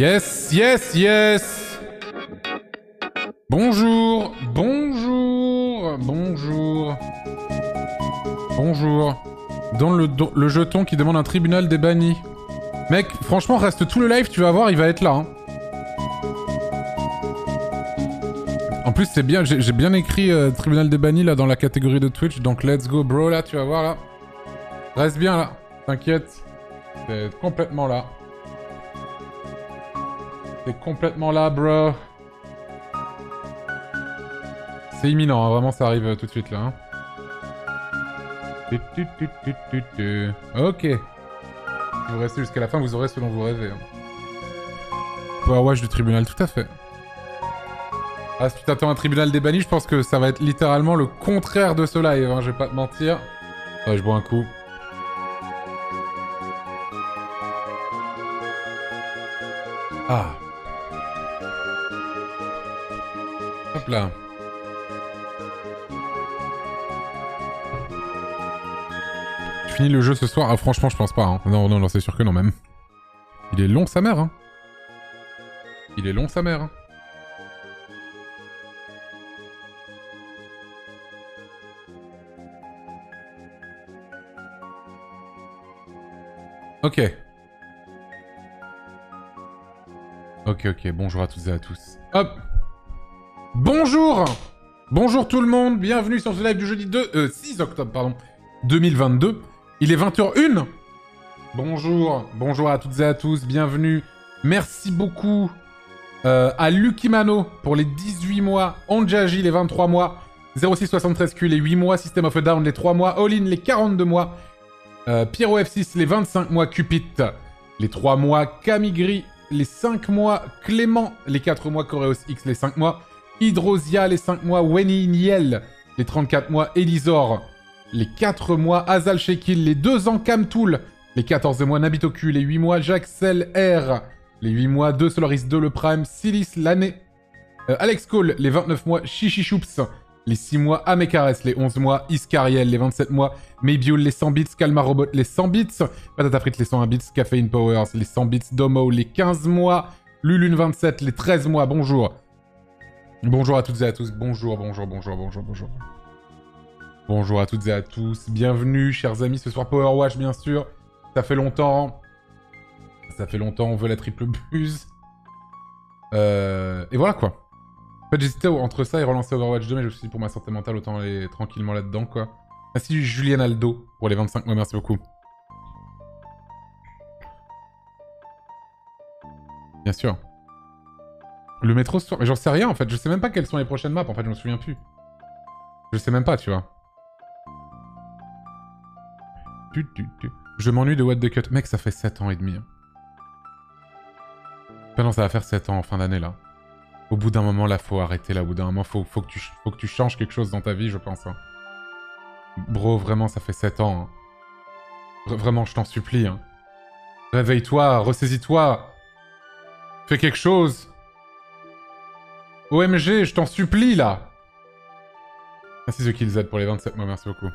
Yes, yes, yes. Bonjour, bonjour, bonjour. Bonjour. Dans le, le jeton qui demande un tribunal des bannis. Mec, franchement, reste tout le live, tu vas voir, il va être là. hein. En plus, c'est bien, j'ai j'ai bien écrit euh, tribunal des bannis là dans la catégorie de Twitch, donc let's go, bro, là, tu vas voir là. Reste bien là, t'inquiète. C'est complètement là. Complètement là, bro. C'est imminent, hein, vraiment, ça arrive euh, tout de suite là. hein. Ok. Vous restez jusqu'à la fin, vous aurez ce dont vous rêvez. hein. Power Watch du tribunal, tout à fait. Ah, si tu t'attends un tribunal des je pense que ça va être littéralement le contraire de ce live, je vais pas te mentir. Ouais, je bois un coup. Ah. Là. Tu finis le jeu ce soir? Ah franchement je pense pas. hein. Non non non c'est sûr que non même. Il est long sa mère hein. Il est long sa mère. hein. Ok. Ok, ok, bonjour à toutes et à tous. Hop Bonjour. Bonjour tout le monde, bienvenue sur ce live du jeudi 2, euh, 6 octobre, pardon, 2022. Il est 20h01 Bonjour, bonjour à toutes et à tous, bienvenue. Merci beaucoup euh, à Lukimano pour les 18 mois, Onjaji les 23 mois, 0673Q les 8 mois, System of a Down les 3 mois, All In les 42 mois, euh, Pyro F6 les 25 mois, Cupid les 3 mois, Camigri les 5 mois, Clément les 4 mois, Coreos X les 5 mois, Hydrosia les 5 mois, Wenny Niel les 34 mois, Elisor les 4 mois, Azal Shekil les 2 ans, Camtool les 14 mois, Nabitoku les 8 mois, Jaxel R les 8 mois, 2 Solaris 2 le Prime, Silis l'année, euh, Alex Cole les 29 mois, Chichichoups les 6 mois, Amekares les 11 mois, Iscariel les 27 mois, Maybiul les 100 bits, Kalmar Robot les 100 bits, Patata Frites les 101 bits, Caffeine Powers les 100 bits, Domo les 15 mois, Lulune27, les 13 mois, bonjour. Bonjour à toutes et à tous, bonjour, bonjour, bonjour, bonjour, bonjour. Bonjour à toutes et à tous, bienvenue chers amis, ce soir Power Watch bien sûr. Ça fait longtemps. Ça fait longtemps, on veut la triple buse. Euh, et voilà quoi. En fait, j'hésitais entre ça et relancer Overwatch 2, mais je me suis dit pour ma santé mentale, autant aller tranquillement là-dedans, quoi. Merci Julien Aldo pour les 25 mois, merci beaucoup. Bien sûr. Le métro soir, mais j'en sais rien en fait, je sais même pas quelles sont les prochaines maps, en fait, je me souviens plus. Je sais même pas, tu vois. Je m'ennuie de What the Cut. Mec, ça fait 7 ans et demi. Hein. non, ça va faire 7 ans en fin d'année là. Au bout d'un moment, là, faut arrêter, là. Au bout d'un moment, faut, faut, que tu, que tu changes quelque chose dans ta vie, je pense. Hein. Bro, vraiment, ça fait 7 ans. Hein. Vraiment, je t'en supplie. Hein. Réveille-toi, ressaisis-toi. Fais quelque chose. OMG, je t'en supplie, là. Merci The Kill Z pour les 27 mois, merci beaucoup.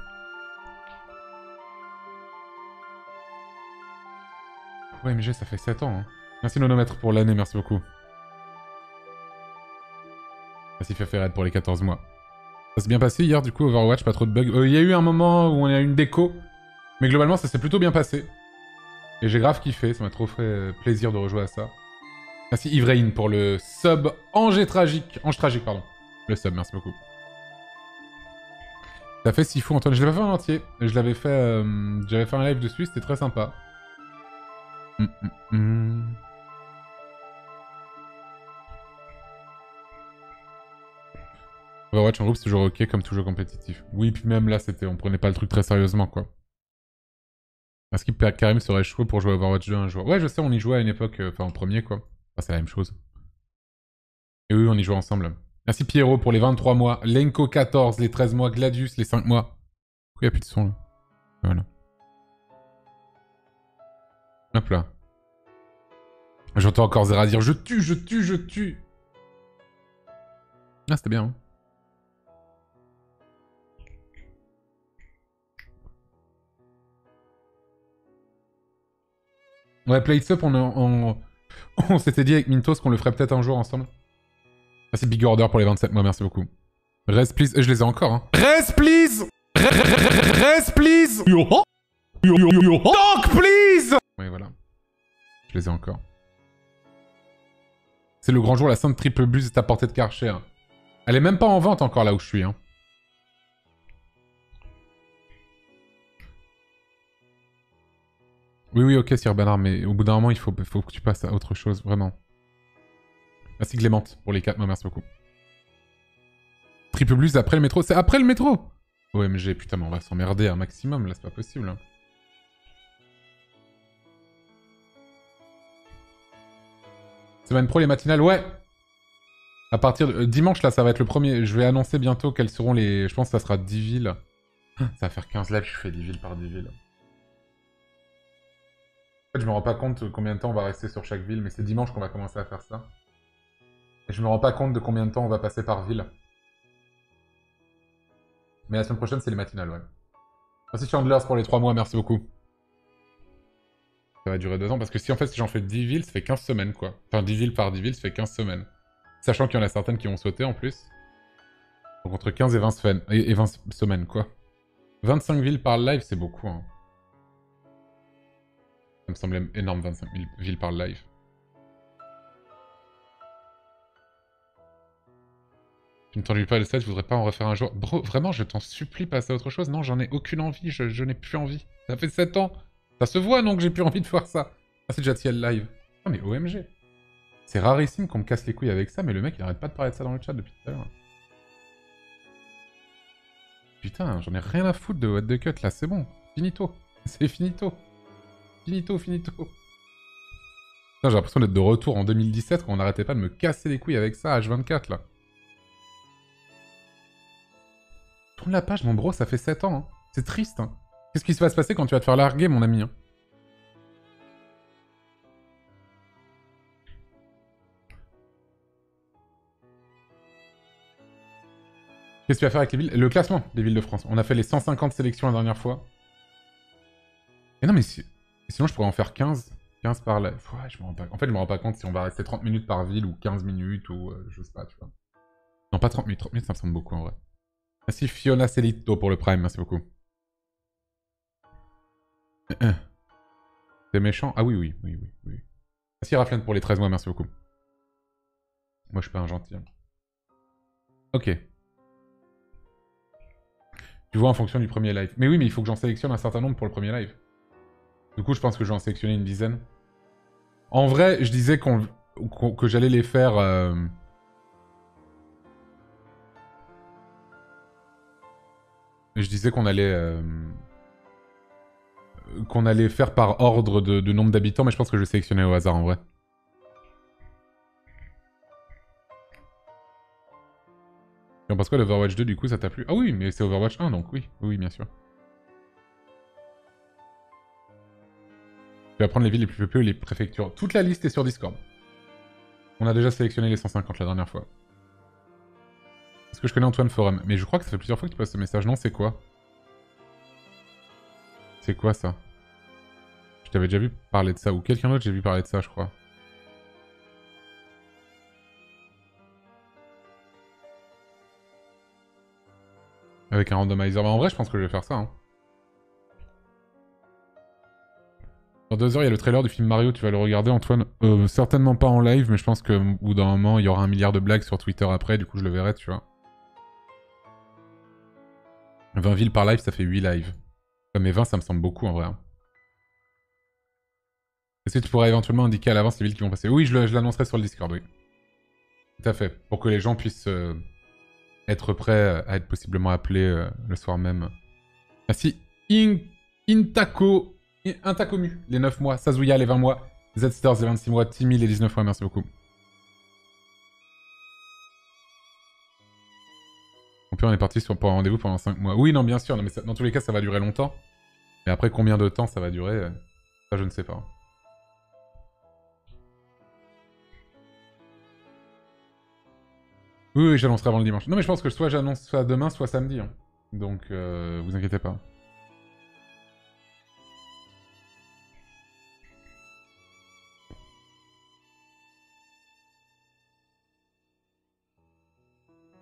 OMG, ça fait 7 ans. Hein. Merci Nonomètre pour l'année, merci beaucoup. Merci Red pour les 14 mois. Ça s'est bien passé hier, du coup, Overwatch, pas trop de bugs. Euh, il y a eu un moment où on a eu une déco, mais globalement, ça s'est plutôt bien passé. Et j'ai grave kiffé, ça m'a trop fait euh, plaisir de rejouer à ça. Merci Ivrain pour le sub Angers Tragique. Ange Tragique, pardon. Le sub, merci beaucoup. T'as fait si fou, Antoine. Je l'ai pas fait en entier. Je l'avais fait... Euh, j'avais fait un live dessus, c'était très sympa. Hum, hum, hum. Overwatch en groupe, c'est toujours ok comme toujours compétitif. Oui, puis même là, c'était, on prenait pas le truc très sérieusement, quoi. Est-ce qu'il Karim serait chaud pour jouer Overwatch 2 un jour Ouais, je sais, on y jouait à une époque, euh, enfin en premier, quoi. C'est la même chose. Et oui, on y jouait ensemble. Merci Pierrot pour les 23 mois. Lenko 14, les 13 mois. Gladius, les 5 mois. Pourquoi il n'y a plus de son, là? Voilà. Hop là. J'entends encore Zera dire « Je tue, je tue, je tue !» Ah, c'était bien, hein Ouais, Play Up, on, on, s'était dit avec Mintos qu'on le ferait peut-être un jour ensemble. Merci Big Order pour les 27 mois, merci beaucoup. Rest please, je les ai encore, hein. Rest please Rest please Talk please Oui, voilà. Je les ai encore. C'est le grand jour, la sainte triple buse est à portée de Karcher. Elle est même pas en vente encore là où je suis, hein. Oui, oui, ok, Sir Bernard, mais au bout d'un moment, il faut, que tu passes à autre chose, vraiment. Merci Clémente pour les 4 mois, merci beaucoup. Triple Blues après le métro, c'est après le métro OMG, putain, mais on va s'emmerder un maximum, là, c'est pas possible. Hein. Semaine pro, les matinales, ouais À partir de... Euh, dimanche, là, ça va être le premier... Je vais annoncer bientôt quelles seront les... Je pense que ça sera 10 villes. Ça va faire 15 lives, je fais 10 villes par 10 villes fait, je me rends pas compte combien de temps on va rester sur chaque ville, mais c'est dimanche qu'on va commencer à faire ça. Et je me rends pas compte de combien de temps on va passer par ville. Mais la semaine prochaine, c'est les matinales, ouais. Merci Chandlers pour les 3 mois, merci beaucoup. Ça va durer 2 ans, parce que si en fait, si j'en fais 10 villes, ça fait 15 semaines, quoi. Enfin, 10 villes par 10 villes, ça fait 15 semaines. Sachant qu'il y en a certaines qui ont sauté, en plus. Donc entre 15 et 20 semaines, et 20 semaines, quoi. 25 villes par live, c'est beaucoup, hein. Ça me semblait énorme, 25 000 villes par live. Tu ne t'ennuies pas le set, je voudrais pas en refaire un jour. Bro, vraiment, je t'en supplie, passer à autre chose. Non, j'en ai aucune envie, je, n'ai plus envie. Ça fait 7 ans. Ça se voit, non, que j'ai plus envie de voir ça. Ah, c'est Jatiel live. Oh, mais OMG. C'est rarissime qu'on me casse les couilles avec ça, mais le mec, il arrête pas de parler de ça dans le chat depuis tout à l'heure. Putain, j'en ai rien à foutre de What the Cut, là, c'est bon. Finito. C'est finito. Finito, finito. J'ai l'impression d'être de retour en 2017 quand on n'arrêtait pas de me casser les couilles avec ça, H24 là. Tourne la page, mon bro, ça fait 7 ans. Hein. C'est triste. Hein. Qu'est-ce qui va se passer quand tu vas te faire larguer, mon ami hein? Qu'est-ce que tu vas faire avec les villes? Le classement des villes de France. On a fait les 150 sélections la dernière fois. Et non, mais. Sinon, je pourrais en faire 15. 15 par live. Ouais, je me rends pas... En fait, je me rends pas compte si on va rester 30 minutes par ville ou 15 minutes ou euh, je sais pas, tu vois. Non, pas 30 minutes. 30 minutes, ça me semble beaucoup en vrai. Merci Fiona Celito pour le Prime, merci beaucoup. C'est méchant? Ah oui, oui, oui, oui. oui. Merci Raflin pour les 13 mois, merci beaucoup. Moi, je suis pas un gentil. Ok. Tu vois en fonction du premier live. Mais oui, mais il faut que j'en sélectionne un certain nombre pour le premier live. Du coup, je pense que je vais en sélectionner une dizaine. En vrai, je disais que j'allais les faire... Euh, je disais qu'on allait... Euh, qu'on allait faire par ordre de, nombre d'habitants, mais je pense que je vais sélectionner au hasard en vrai. Et on pense quoi l'Overwatch 2 du coup ça t'a plu? Ah oui mais c'est Overwatch 1 donc oui, oui bien sûr. Tu vas prendre les villes les plus peuplées les préfectures. Toute la liste est sur Discord. On a déjà sélectionné les 150 la dernière fois. Est-ce que je connais Antoine Forum Mais je crois que ça fait plusieurs fois que tu passes ce message. Non, c'est quoi? C'est quoi ça? Je t'avais déjà vu parler de ça. Ou quelqu'un d'autre j'ai vu parler de ça, je crois. Avec un randomizer. Bah, en vrai, je pense que je vais faire ça. Hein. Dans deux heures, il y a le trailer du film Mario, tu vas le regarder, Antoine euh, Certainement pas en live, mais je pense qu'au bout d'un moment, il y aura un milliard de blagues sur Twitter après, du coup, je le verrai, tu vois. 20 villes par live, ça fait 8 lives. Mais 20, ça me semble beaucoup, en vrai. Hein. Est-ce que tu pourrais éventuellement indiquer à l'avance les villes qui vont passer? Oui, je l'annoncerai sur le Discord, oui. Tout à fait. Pour que les gens puissent... Euh, être prêt à être possiblement appelé euh, le soir même. Merci. In Intako, Intakomu, les 9 mois. Sazuya, les 20 mois. Z-Stars, les 26 mois. Timmy, les 19 mois. Merci beaucoup. On est parti sur, pour un rendez-vous pendant 5 mois. Oui, non, bien sûr. Mais dans tous les cas, ça va durer longtemps. Mais après, combien de temps ça va durer euh, Ça, je ne sais pas. Oui, oui j'annoncerai avant le dimanche. Non, mais je pense que soit j'annonce ça demain, soit samedi. Hein. Donc, euh, vous inquiétez pas.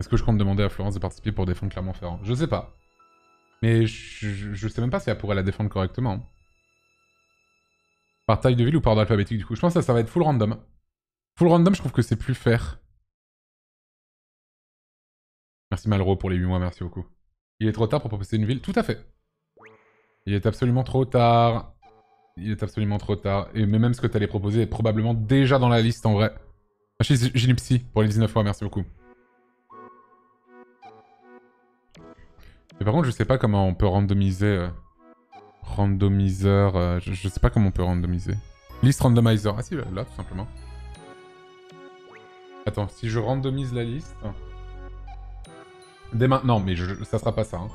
Est-ce que je compte demander à Florence de participer pour défendre Clermont-Ferrand? Je sais pas. Mais je, je, sais même pas si elle pourrait la défendre correctement. Par taille de ville ou par ordre alphabétique du coup Je pense que ça, va être full random. Full random, je trouve que c'est plus fair. Merci Malraux pour les 8 mois, merci beaucoup. Il est trop tard pour proposer une ville Tout à fait. Il est absolument trop tard. Il est absolument trop tard. Et même ce que tu allais proposer est probablement déjà dans la liste en vrai. Merci Ginipsy pour les 19 mois, merci beaucoup. Par contre, je sais pas comment on peut randomiser... Euh, randomizer... Euh, je, sais pas comment on peut randomiser. Liste randomizer. Ah si, là, tout simplement. Attends, si je randomise la liste... Dès maintenant, mais ça sera pas ça. Hein.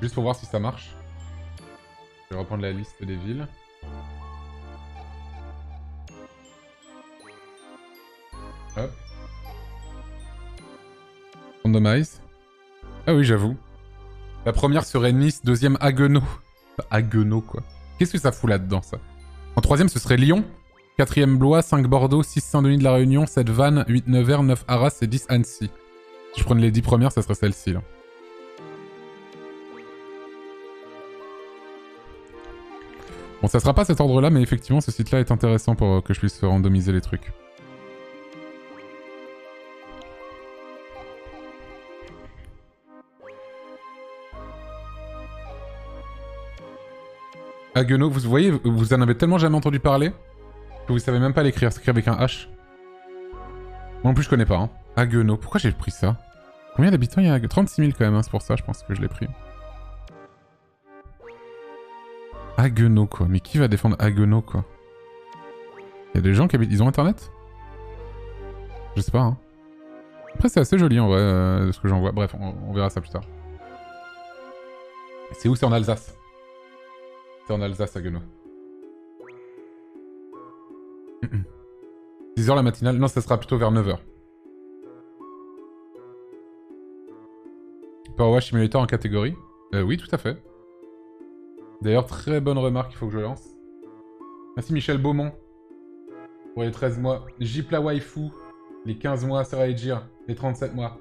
Juste pour voir si ça marche. Je vais reprendre la liste des villes. Hop. Randomize. Ah oui, j'avoue. La première serait Nice, deuxième Haguenau. Haguenau, quoi. Qu'est-ce que ça fout là-dedans, ça? En troisième, ce serait Lyon. Quatrième Blois, 5 Bordeaux, 6 Saint-Denis de la Réunion, 7 Vannes, 8 Nevers, 9 Arras et 10 Annecy. Si je prenais les 10 premières, ça serait celle-ci, là. Bon, ça sera pas cet ordre-là, mais effectivement, ce site-là est intéressant pour que je puisse randomiser les trucs. Haguenau, vous voyez, vous en avez tellement jamais entendu parler que vous savez même pas l'écrire. C'est écrit avec un H. Moi non plus, je connais pas. Hein. Pourquoi j'ai pris ça? Combien d'habitants il y a? 36 000 quand même, hein, c'est pour ça, je pense que je l'ai pris. Haguenau, quoi. Mais qui va défendre Haguenau, quoi? Il y a des gens qui habitent... Ils ont internet? Je sais pas, hein. Après, c'est assez joli, en vrai, euh, ce que j'en vois. Bref, on, verra ça plus tard. C'est où C'est en Alsace? En Alsace, Haguenau. 10h la matinale Non, ça sera plutôt vers 9h. Powerwash Simulator en catégorie euh, Oui, tout à fait. D'ailleurs, très bonne remarque, il faut que je lance. Merci Michel Beaumont Pour les 13 mois. Jip la waifu. Les 15 mois, Sarah Ejir. Les 37 mois.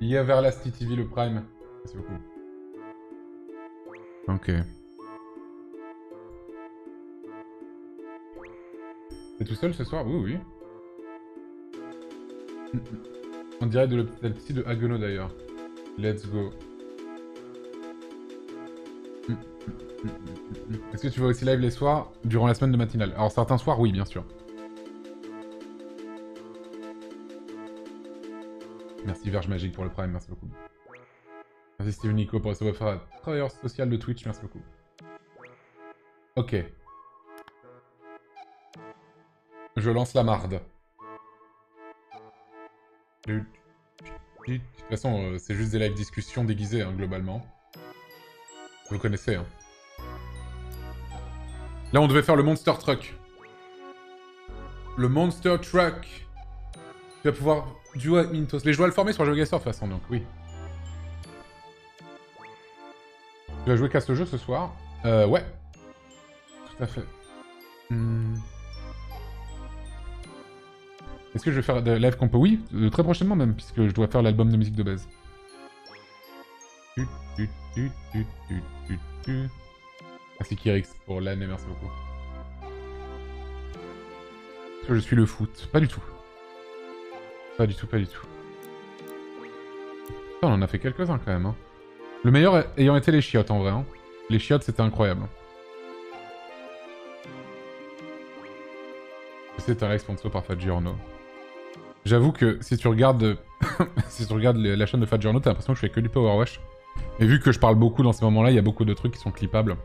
Everlasty TV, le Prime. Merci beaucoup. Ok. T'es tout seul ce soir? Oui, oui. On dirait de l'hôpital de Haguenau d'ailleurs. Let's go. Est-ce que tu vas aussi live les soirs durant la semaine de matinale? Alors certains soirs, oui, bien sûr. Merci Verge Magique pour le prime, merci beaucoup. Merci Steve Nico pour faire travailleur social de Twitch, merci beaucoup. Ok. Je lance la marde. De toute façon, euh, c'est juste des live discussions déguisées, hein, globalement. Vous le connaissez, hein. Là, on devait faire le Monster Truck. Le Monster Truck. Tu vas pouvoir duo avec Mintos. Les joueurs le former sur GeoGuessr de toute façon, donc oui. Tu vas jouer qu'à ce jeu ce soir Euh, ouais. Tout à fait. Hmm. Est-ce que je vais faire de live compo Oui, euh, très prochainement même, puisque je dois faire l'album de musique de base. Merci Kirix pour l'année, merci beaucoup. Est-ce que je suis le foot? Pas du tout. Pas du tout, pas du tout. on en a fait quelques-uns quand même. Hein. Le meilleur ayant été les chiottes en vrai. Hein. Les chiottes c'était incroyable. C'est un sponsor par Fat Giorno. J'avoue que si tu regardes si tu regardes la chaîne de Fat Journal, t'as l'impression que je fais que du Power Wash. Et vu que je parle beaucoup dans ces moments-là, il y a beaucoup de trucs qui sont clippables.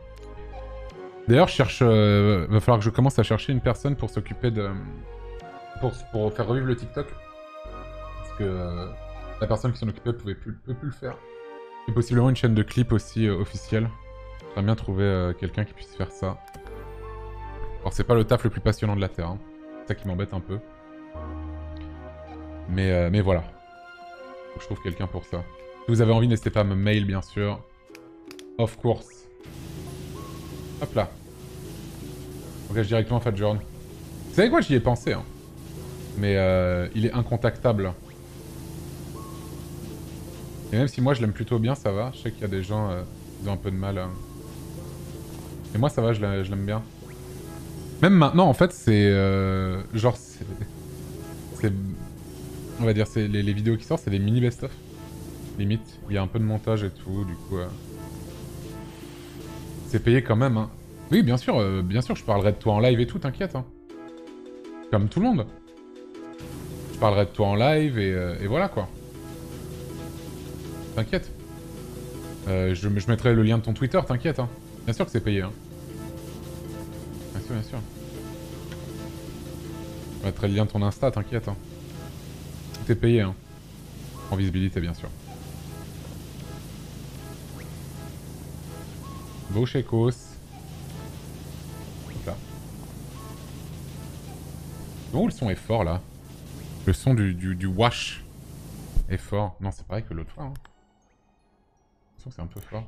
D'ailleurs, je cherche... Euh, va falloir que je commence à chercher une personne pour s'occuper de... Pour, pour, faire revivre le TikTok. Parce que euh, la personne qui s'en occupait pouvait plus, peut plus le faire. Et possiblement une chaîne de clips aussi euh, officielle. J'aimerais bien trouver quelqu'un qui puisse faire ça. Alors c'est pas le taf le plus passionnant de la Terre. Hein. C'est ça qui m'embête un peu. Mais, euh, mais voilà. Je trouve quelqu'un pour ça. Si vous avez envie, n'hésitez pas à me mail, bien sûr. Of course. Hop là. Engage directement Fat Jorn. Vous savez quoi, j'y ai pensé. Hein. Mais euh, il est incontactable. Et même si moi je l'aime plutôt bien, ça va. Je sais qu'il y a des gens euh, qui ont un peu de mal. Hein. Et moi ça va, je l'aime bien. Même maintenant, en fait, c'est... Euh, genre, c'est on va dire, c'est les, vidéos qui sortent, c'est des mini best-of. Limite, il y a un peu de montage et tout, du coup... Euh, c'est payé quand même, hein. Oui, bien sûr, euh, bien sûr, je parlerai de toi en live et tout, t'inquiète, hein. Comme tout le monde. Je parlerai de toi en live et, euh, voilà, quoi. T'inquiète. je, je mettrai le lien de ton Twitter, t'inquiète, hein. Bien sûr que c'est payé, hein. Bien sûr, bien sûr. Je mettrai le lien de ton Insta, t'inquiète, hein payé, hein. En visibilité, bien sûr. Beau Là. Bon, le son est fort, là Le son du, du, wash est fort. Non, c'est pareil que l'autre fois. Hein. c'est un peu fort.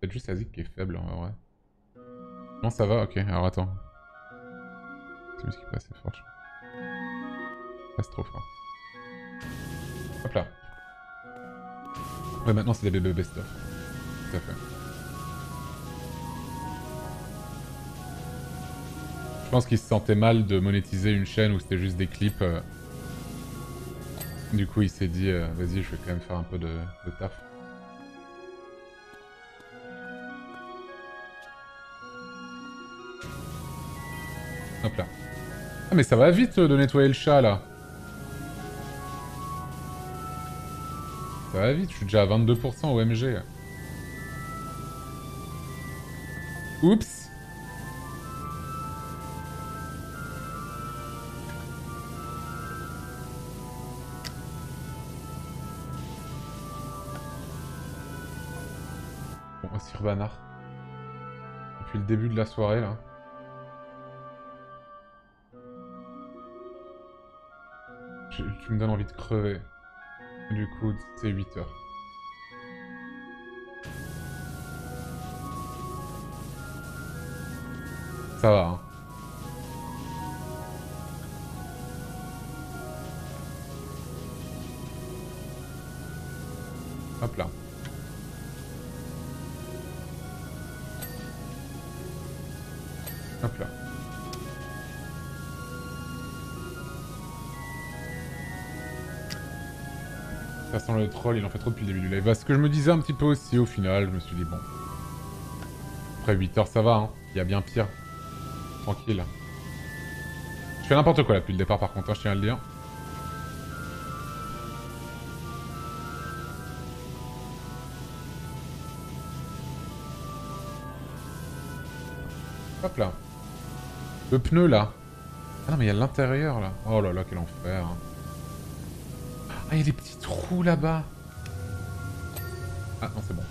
Peut-être juste Azik qui est faible, en vrai. Non, ça va, ok. Alors, attends. C'est passe, c'est fort. Trop fort. Hop là. Ouais, maintenant c'est des bébés best-of. Tout à fait. Je pense qu'il se sentait mal de monétiser une chaîne où c'était juste des clips. Euh. Du coup, il s'est dit, euh, vas-y, je vais quand même faire un peu de, de taf. Hop là. Ah mais ça va vite de nettoyer le chat là. Ça va vite, je suis déjà à 22% OMG. Oups Bon, Sir Banard. Depuis le début de la soirée, là. tu me donnes envie de crever. Du coup, c'est 8 heures. Ça va, hein. Hop là. Le troll, il en fait trop depuis le début du live. Ce que je me disais un petit peu aussi au final, je me suis dit bon. Après 8 heures ça va, hein. Il y a bien pire. Tranquille. Je fais n'importe quoi là depuis le départ par contre, hein, je tiens à le dire. Hop là. Le pneu là. Ah non mais il y a l'intérieur là. Oh là là quel enfer. Ah il y a des petits trous là-bas. Ah non c'est bon.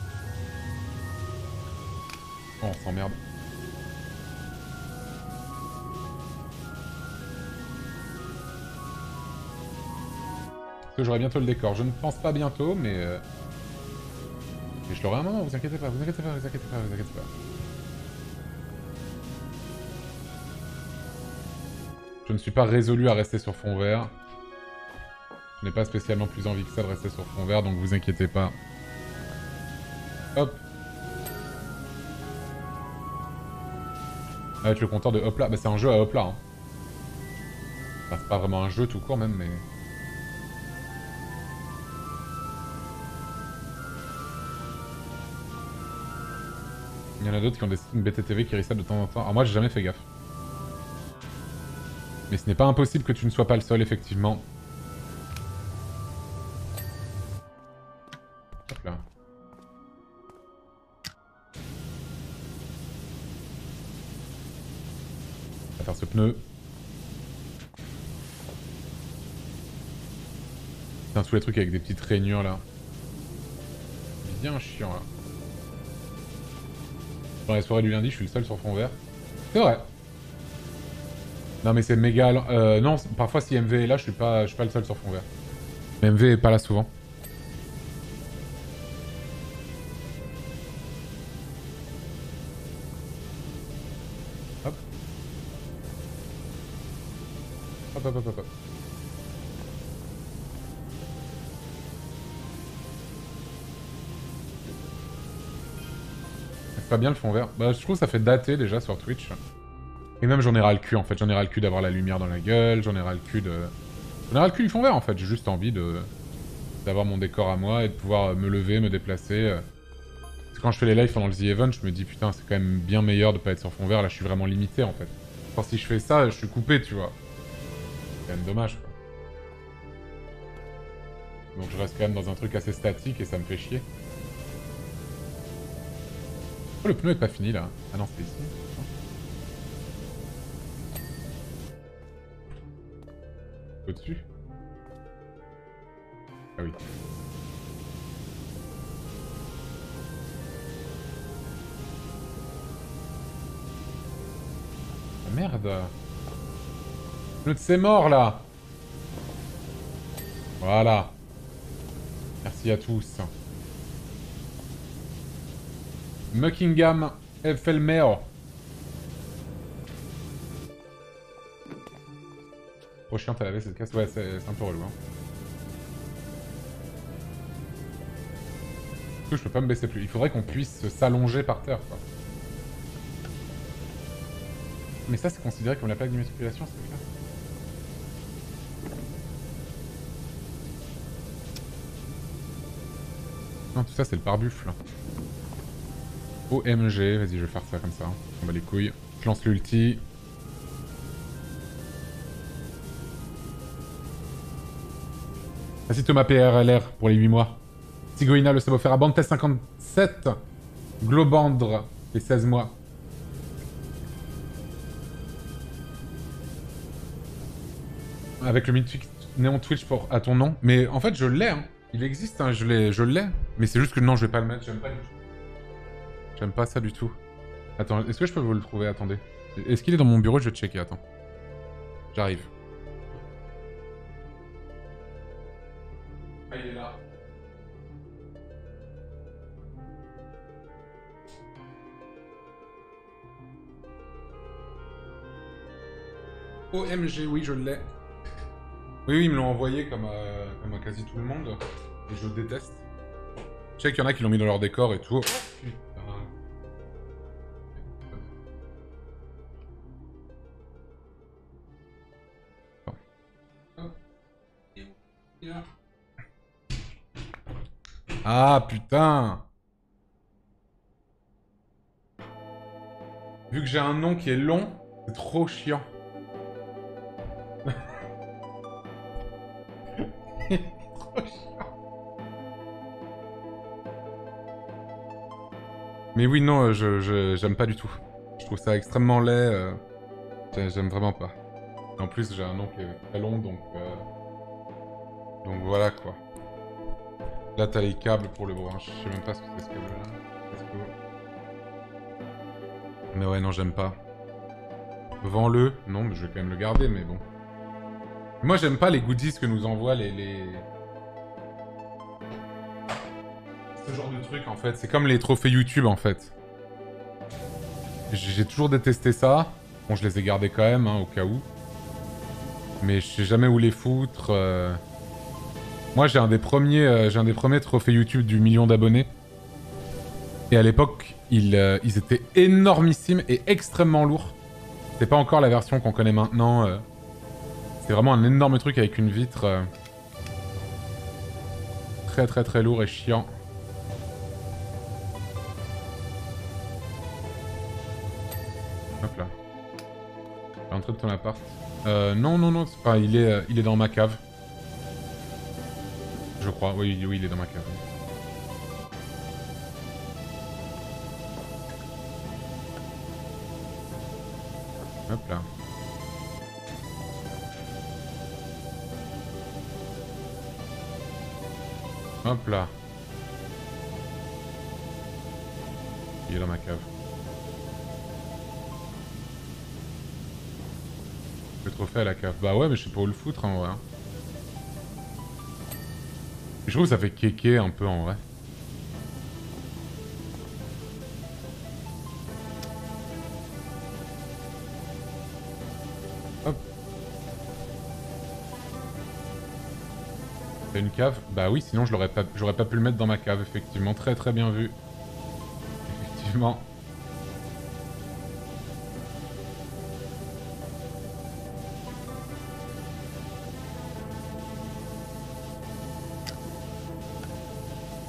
Oh on s'emmerde. Parce que j'aurai bientôt le décor. Je ne pense pas bientôt mais... Euh... Mais je l'aurai un moment, vous inquiétez pas, vous inquiétez pas, vous inquiétez pas, vous inquiétez pas. Je ne suis pas résolu à rester sur fond vert. Je n'ai pas spécialement plus envie que ça de rester sur fond vert, donc vous inquiétez pas. Hop. Avec le compteur de hop là. Bah, c'est un jeu à hop là. Hein. c'est pas vraiment un jeu tout court même, mais... Il y en a d'autres qui ont des BTTV qui reset de temps en temps. Alors moi j'ai jamais fait gaffe. Mais ce n'est pas impossible que tu ne sois pas le seul, effectivement. Tous les trucs avec des petites rainures, là. Bien chiant, là. Dans les soirées du lundi, je suis le seul sur fond vert. C'est vrai. Non mais c'est méga... Euh, non, parfois si MV est là, je suis pas, je suis pas le seul sur fond vert. MV est pas là souvent. Bien le fond vert. Bah je trouve ça fait dater déjà sur Twitch. Et même j'en ai ras le cul en fait, j'en ai ras le cul d'avoir la lumière dans la gueule, j'en ai ras le cul de... J'en ai ras le cul du fond vert en fait, j'ai juste envie de d'avoir mon décor à moi et de pouvoir me lever, me déplacer. Parce que quand je fais les lives pendant le The Event, je me dis putain c'est quand même bien meilleur de pas être sur fond vert, là je suis vraiment limité en fait. Enfin si je fais ça, je suis coupé tu vois. C'est quand même dommage quoi. Donc je reste quand même dans un truc assez statique et ça me fait chier. Oh le pneu est pas fini là. Ah non c'est ici. Au-dessus Ah oui. Ah merde Le c'est mort là Voilà. Merci à tous. Muckingham Effelmer. Trop chiant à laver cette casse. Ouais, c'est un peu relou. Hein. je peux pas me baisser plus. Il faudrait qu'on puisse s'allonger par terre. Mais ça, c'est considéré comme la plaque d'immatriculation, c'est clair Non, tout ça, c'est le pare-buffle. OMG, vas-y, je vais faire ça comme ça. On va les couilles. Je lance l'ulti. Merci Thomas PRLR pour les 8 mois. Tigoina, le savoir-faire à bande, test 57. Globandre, les 16 mois. Avec le mythique néon Twitch pour, à ton nom. Mais en fait, je l'ai, hein. Il existe, hein, je l'ai, je l'ai. Mais c'est juste que non, je vais pas le mettre, j'aime pas. J'aime pas ça du tout. Attends, est-ce que je peux vous le trouver Attendez. Est-ce qu'il est dans mon bureau? Je vais checker, attends. J'arrive. Ah, il est là. OMG, oui, je l'ai. Oui, oui, ils me l'ont envoyé comme à, comme à quasi tout le monde. Et je déteste. Je sais qu'il y en a qui l'ont mis dans leur décor et tout. Ah putain Vu que j'ai un nom qui est long, c'est trop chiant. trop chiant. Mais oui, non, je j'aime pas du tout. Je trouve ça extrêmement laid. euh, j'ai- J'aime vraiment pas. En plus, j'ai un nom qui est très long, donc... euh, Donc voilà, quoi. Là, t'as les câbles pour le branche. Je sais même pas ce que c'est ce câble-là. Mais ouais, non, j'aime pas. Vends-le. Non, mais je vais quand même le garder, mais bon. Moi, j'aime pas les goodies que nous envoient les... les... Ce genre de truc, en fait. C'est comme les trophées YouTube, en fait. J'ai j'ai toujours détesté ça. Bon, je les ai gardés quand même, hein, au cas où. Mais je sais jamais où les foutre. euh. Moi, j'ai un des premiers, euh, un des premiers trophées YouTube du million d'abonnés. Et à l'époque, ils, euh, ils étaient énormissimes et extrêmement lourds. C'est pas encore la version qu'on connaît maintenant. euh. C'est vraiment un énorme truc avec une vitre. Très très très lourd et chiant. Hop là. L'entrée de ton appart. Non, non, non, pas, il est, il est dans ma cave. Oui, oui, il est dans ma cave. Hop là. Hop là. Il est dans ma cave. Le trophée à la cave. Bah ouais, mais je sais pas où le foutre en vrai. Je trouve que ça fait kéké un peu en vrai. Hop. T'as une cave? Bah oui, sinon je l'aurais pas, j'aurais pas pu le mettre dans ma cave, effectivement. Très très bien vu. Effectivement.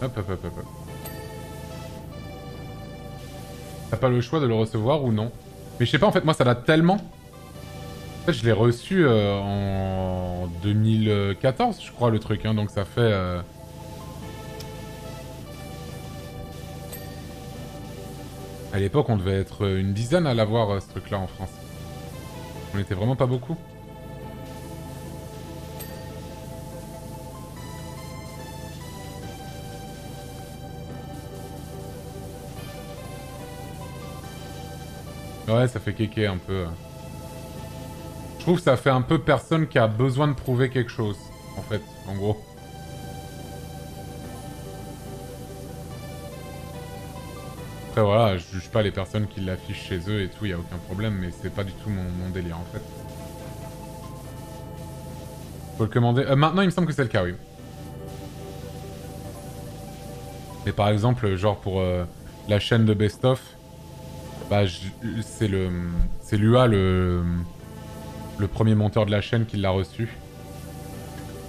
Hop, hop, hop, hop, hop. T'as pas le choix de le recevoir ou non Mais je sais pas, en fait, moi, ça date tellement. Je l'ai reçu euh, en 2014, je crois, le truc, hein, donc ça fait... euh, À l'époque, on devait être une dizaine à l'avoir, euh, ce truc-là, en France. On était vraiment pas beaucoup. Ouais, ça fait kéké un peu. Je trouve ça fait un peu personne qui a besoin de prouver quelque chose, en fait, en gros. Après voilà, je juge pas les personnes qui l'affichent chez eux et tout, y a aucun problème, mais c'est pas du tout mon, mon délire en fait. Faut le commander. Euh, maintenant, il me semble que c'est le cas, oui. Mais par exemple, genre pour euh, la chaîne de Best of, bah c'est le c'est l'UA le premier monteur de la chaîne qui l'a reçu.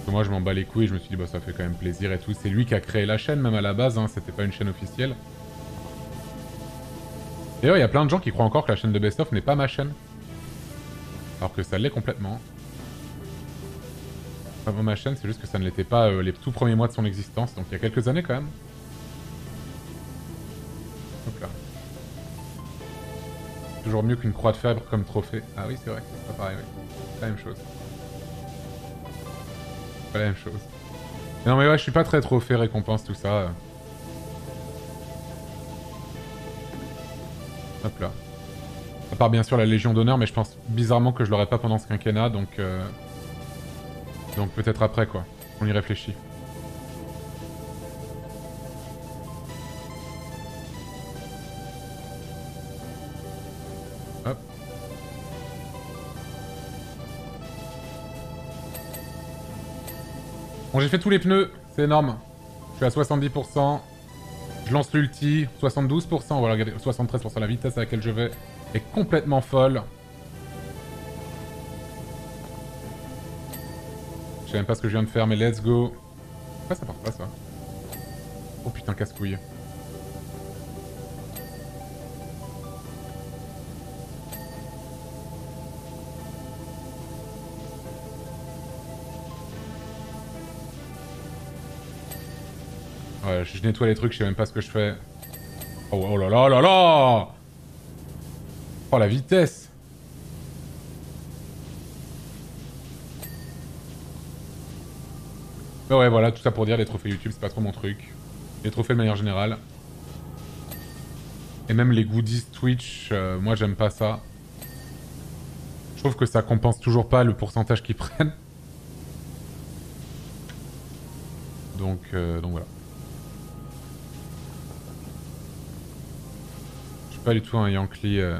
Moi je m'en bats les couilles, je me suis dit bah ça fait quand même plaisir et tout. C'est lui qui a créé la chaîne même à la base, hein, c'était pas une chaîne officielle. D'ailleurs il y a plein de gens qui croient encore que la chaîne de Best of n'est pas ma chaîne. Alors que ça l'est complètement. Pas vraiment ma chaîne, c'est juste que ça ne l'était pas euh, les tout premiers mois de son existence, donc il y a quelques années quand même. Hop là. Toujours mieux qu'une croix de fer comme trophée. Ah oui, c'est vrai, c'est pas pareil, oui. C'est la même chose. Pas la même chose. Non mais ouais, je suis pas très trophée, récompense, tout ça. Hop là. À part bien sûr la Légion d'honneur, mais je pense bizarrement que je l'aurai pas pendant ce quinquennat, donc... euh, Donc peut-être après, quoi. On y réfléchit. J'ai fait tous les pneus, c'est énorme. Je suis à 70%. Je lance l'ulti, 72%, voilà, regardez, 73%. La vitesse à laquelle je vais est complètement folle. Je sais même pas ce que je viens de faire, mais let's go. Pourquoi ça part pas, ça Oh putain, casse-couille. Ouais, je nettoie les trucs, je sais même pas ce que je fais. Oh, oh là là là là Oh la vitesse Mais ouais, voilà, tout ça pour dire, les trophées YouTube, c'est pas trop mon truc. Les trophées de manière générale. Et même les goodies Twitch, euh, moi j'aime pas ça. Je trouve que ça compense toujours pas le pourcentage qu'ils prennent. Donc, euh, donc voilà. Pas du tout un Yankee euh,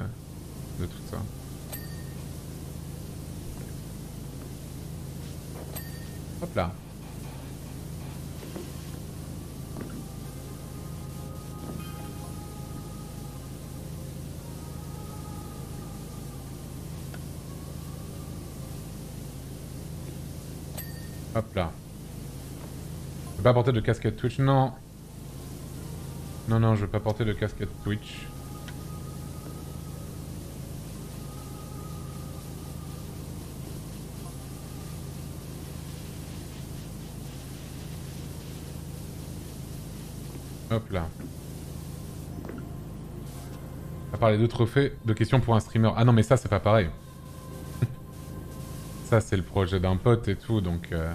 de tout ça. Hop là. Hop là. Je peux pas porter de casquette Twitch Non. Non, non, je veux pas porter de casquette Twitch. Hop là. À part les deux trophées, de questions pour un streamer. Ah non, mais ça, c'est pas pareil. ça, c'est le projet d'un pote et tout, donc... Euh.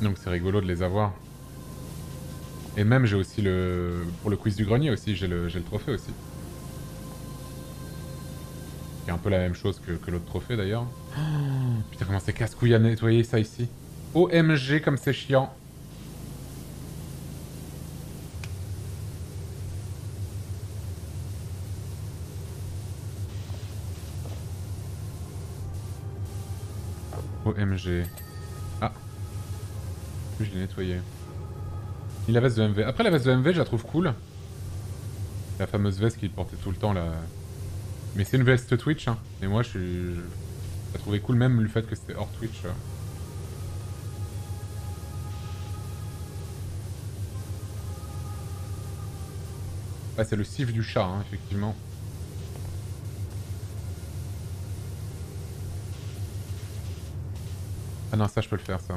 Donc c'est rigolo de les avoir. Et même, j'ai aussi le... Pour le quiz du grenier aussi, j'ai le... le trophée aussi. C'est un peu la même chose que, que l'autre trophée, d'ailleurs. putain, comment c'est casse-couille à nettoyer ça ici? OMG, comme c'est chiant. OMG. Ah. Je l'ai nettoyé. Il la veste de MV. Après la veste de MV, je la trouve cool. La fameuse veste qu'il portait tout le temps là. Mais c'est une veste Twitch, hein. Et moi, je suis... La trouvais cool même le fait que c'était hors Twitch. Ah, c'est le sif du chat, hein, effectivement. Ah non, ça je peux le faire, ça.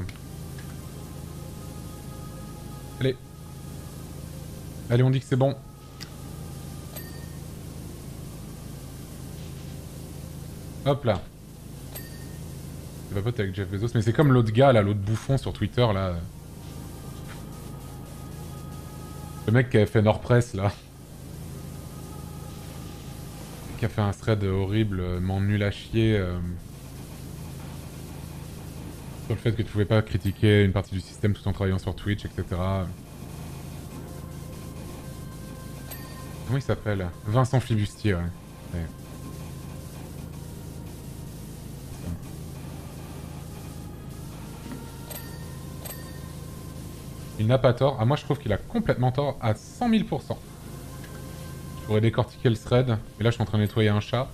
Allez. Allez, on dit que c'est bon. Hop là. C'est pas pote avec Jeff Bezos, mais c'est comme l'autre gars là, l'autre bouffon sur Twitter là. Le mec qui avait fait Nordpress là. Qui a fait un thread horrible, euh, nul à chier. Euh... Sur le fait que tu pouvais pas critiquer une partie du système tout en travaillant sur Twitch, etc. Comment il s'appelle? Vincent Flibustier, ouais. Il n'a pas tort. Ah, moi je trouve qu'il a complètement tort à 100 000%. Je pourrais décortiquer le thread. Et là je suis en train de nettoyer un chat.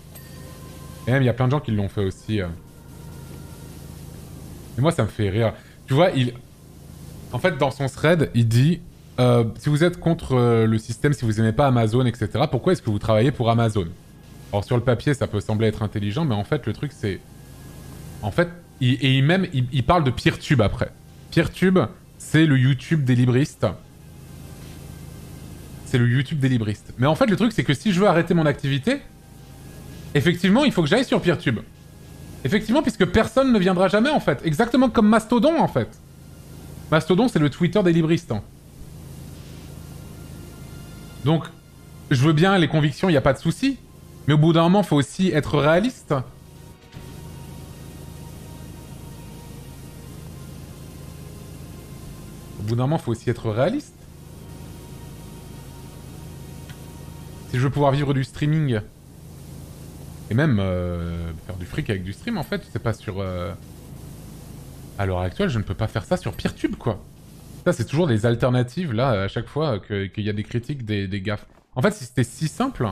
Et même il y a plein de gens qui l'ont fait aussi. Euh. Et moi, ça me fait rire. Tu vois, il... En fait, dans son thread, il dit... Euh, si vous êtes contre euh, le système, si vous aimez pas Amazon, etc., pourquoi est-ce que vous travaillez pour Amazon? Alors, sur le papier, ça peut sembler être intelligent, mais en fait, le truc, c'est... En fait, et il, même, il, parle de PeerTube après. PeerTube, c'est le YouTube des libristes. C'est le YouTube des libristes. Mais en fait, le truc, c'est que si je veux arrêter mon activité, effectivement, il faut que j'aille sur PeerTube. Effectivement, puisque personne ne viendra jamais, en fait. Exactement comme Mastodon, en fait. Mastodon, c'est le Twitter des libristes. Hein. Donc, je veux bien les convictions, il n'y a pas de souci. Mais au bout d'un moment, faut aussi être réaliste. Au bout d'un moment, faut aussi être réaliste. Si je veux pouvoir vivre du streaming et même euh, faire du fric avec du stream, en fait, c'est pas sur... Euh, à l'heure actuelle, je ne peux pas faire ça sur PeerTube, quoi. Ça, c'est toujours des alternatives, là, à chaque fois qu'il y a des critiques des, des gaffes. En fait, si c'était si simple,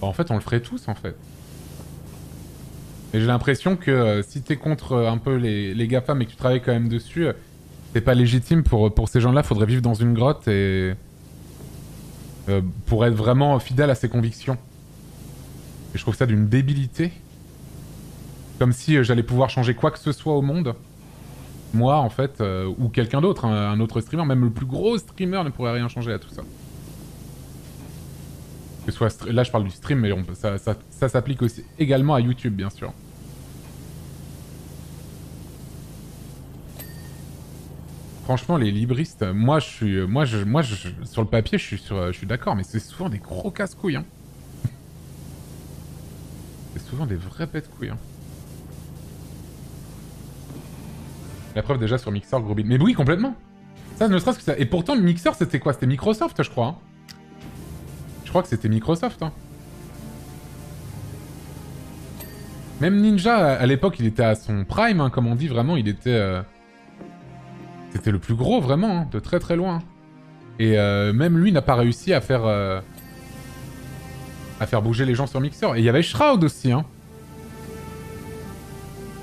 bah, en fait, on le ferait tous, en fait. Et j'ai l'impression que euh, si t'es contre euh, un peu les, les GAFA, mais que tu travailles quand même dessus, c'est pas légitime pour, pour ces gens-là. Faudrait vivre dans une grotte et... pour être vraiment fidèle à ses convictions. Et je trouve ça d'une débilité. Comme si euh, j'allais pouvoir changer quoi que ce soit au monde. Moi, en fait, euh, ou quelqu'un d'autre, un, autre streamer, même le plus gros streamer ne pourrait rien changer à tout ça. Que soit là, je parle du stream, mais ça, ça, s'applique aussi également à YouTube, bien sûr. Franchement, les libristes, moi, je suis, moi, je, moi, sur le papier, je suis, je suis d'accord, mais c'est souvent des gros casse-couilles. Hein. Souvent des vrais pète-couilles. Hein. La preuve déjà sur Mixer, gros. Mais oui, complètement. Ça, ne que ça. Et pourtant, Mixer, c'était quoi? C'était Microsoft, je crois. hein. Je crois que c'était Microsoft. Hein. Même Ninja, à l'époque, il était à son prime, hein, comme on dit, vraiment, il était... euh, C'était le plus gros, vraiment, de très très loin. Et euh, même lui n'a pas réussi à faire... euh, à faire bouger les gens sur Mixer. Et il y avait Shroud aussi, hein.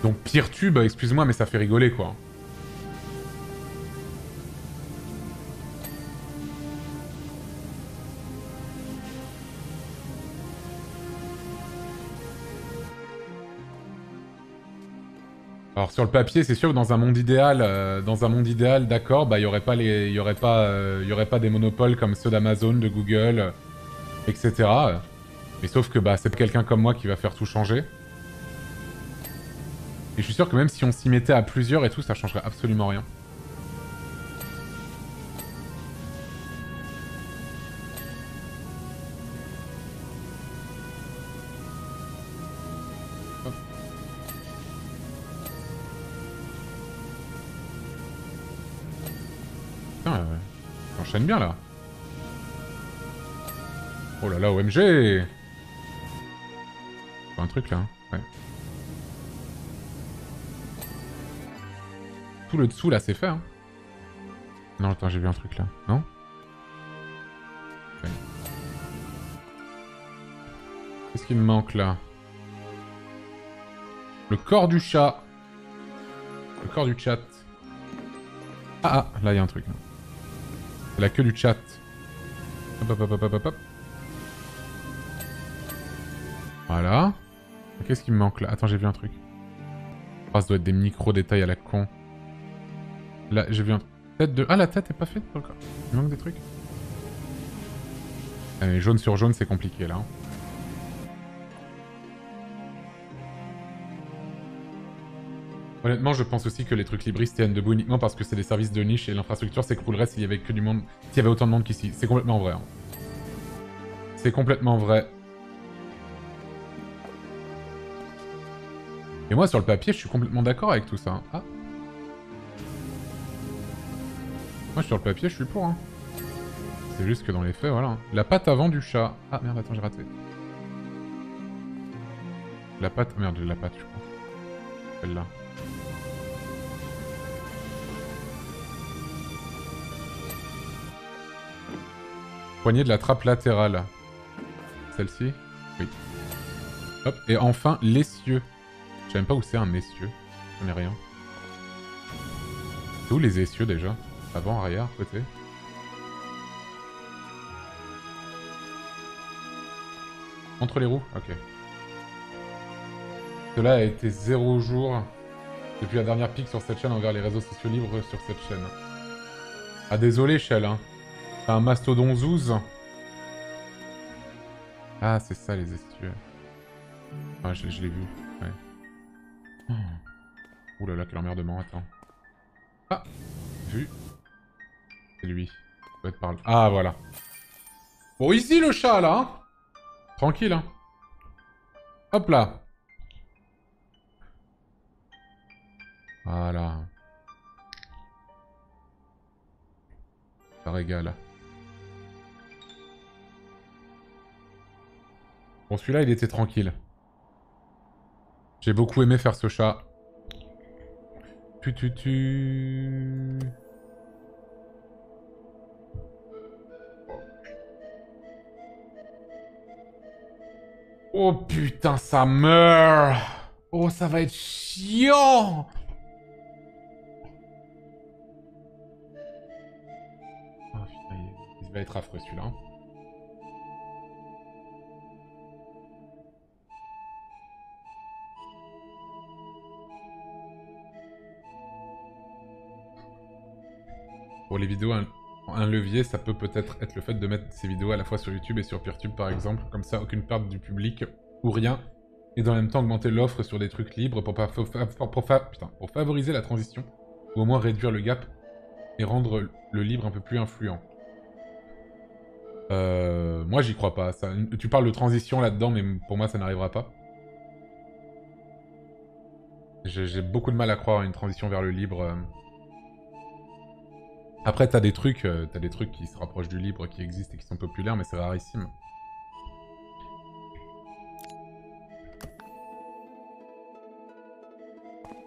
Donc pire tube, excuse-moi, mais ça fait rigoler, quoi. Alors sur le papier, c'est sûr que dans un monde idéal, euh, dans un monde idéal, d'accord, bah il y aurait pas les, il y aurait pas, euh, y aurait pas des monopoles comme ceux d'Amazon, de Google, euh, etc. Mais sauf que bah c'est quelqu'un comme moi qui va faire tout changer. Et je suis sûr que même si on s'y mettait à plusieurs et tout, ça changerait absolument rien. Euh, bien là. Oh là là, OMG un truc là, hein. ouais. Tout le dessous là, c'est fait. Hein. Non, attends, j'ai vu un truc là. Non? Qu'est-ce qui me manque là? Le corps du chat. Le corps du chat. Ah, ah, là il y a un truc. C'est la queue du chat. Hop, hop, hop, hop, hop, hop. Voilà. Qu'est-ce qui me manque là? Attends, j'ai vu un truc. Oh, ça doit être des micro-détails à la con. Là, j'ai vu un... Tête de... Ah, la tête est pas faite. Il manque des trucs. Ah, mais jaune sur jaune, c'est compliqué, là. hein. Honnêtement, je pense aussi que les trucs libristes tiennent debout uniquement parce que c'est des services de niche et l'infrastructure s'écroulerait s'il y avait que du monde... S'il y avait autant de monde qu'ici. C'est complètement vrai. hein. C'est complètement vrai. Et moi, sur le papier, je suis complètement d'accord avec tout ça. Ah. Moi, sur le papier, je suis pour. Hein. C'est juste que dans les faits, voilà. La patte avant du chat. Ah merde, attends, j'ai raté. La patte... Merde, la patte, je crois. Celle-là. Poignée de la trappe latérale. Celle-ci? Oui. Hop, et enfin, l'essieu. Je sais même pas où c'est un essieu. Je connais rien. C'est où les essieux déjà? Avant, arrière, côté? Entre les roues? Ok. Cela a été zéro jour depuis la dernière pique sur cette chaîne envers les réseaux sociaux libres sur cette chaîne. Ah désolé Shell, hein. T'as un mastodon zouz. Ah c'est ça les essieux. Ah je, l'ai vu. Oh. Ouh là là, quel emmerdement, attends. Ah Vu. C'est lui. Ah voilà. Bon ici le chat là, hein Tranquille, hein. Hop là. Voilà. Ça régale. Bon, celui-là, il était tranquille. J'ai beaucoup aimé faire ce chat. Tu tu tu... Oh putain, ça meurt Oh, ça va être chiant ah, putain, il va être affreux celui-là. Pour les vidéos, un, levier, ça peut peut-être être le fait de mettre ces vidéos à la fois sur YouTube et sur PeerTube par exemple. Comme ça, aucune perte du public ou rien. Et dans le même temps, augmenter l'offre sur des trucs libres pour, pour favoriser la transition. Ou au moins réduire le gap et rendre le libre un peu plus influent. Euh, moi, j'y crois pas. Ça, tu parles de transition là-dedans, mais pour moi, ça n'arrivera pas. J'ai beaucoup de mal à croire à une transition vers le libre. Après, t'as des trucs, euh, t'as des trucs qui se rapprochent du libre, qui existent et qui sont populaires, mais c'est rarissime.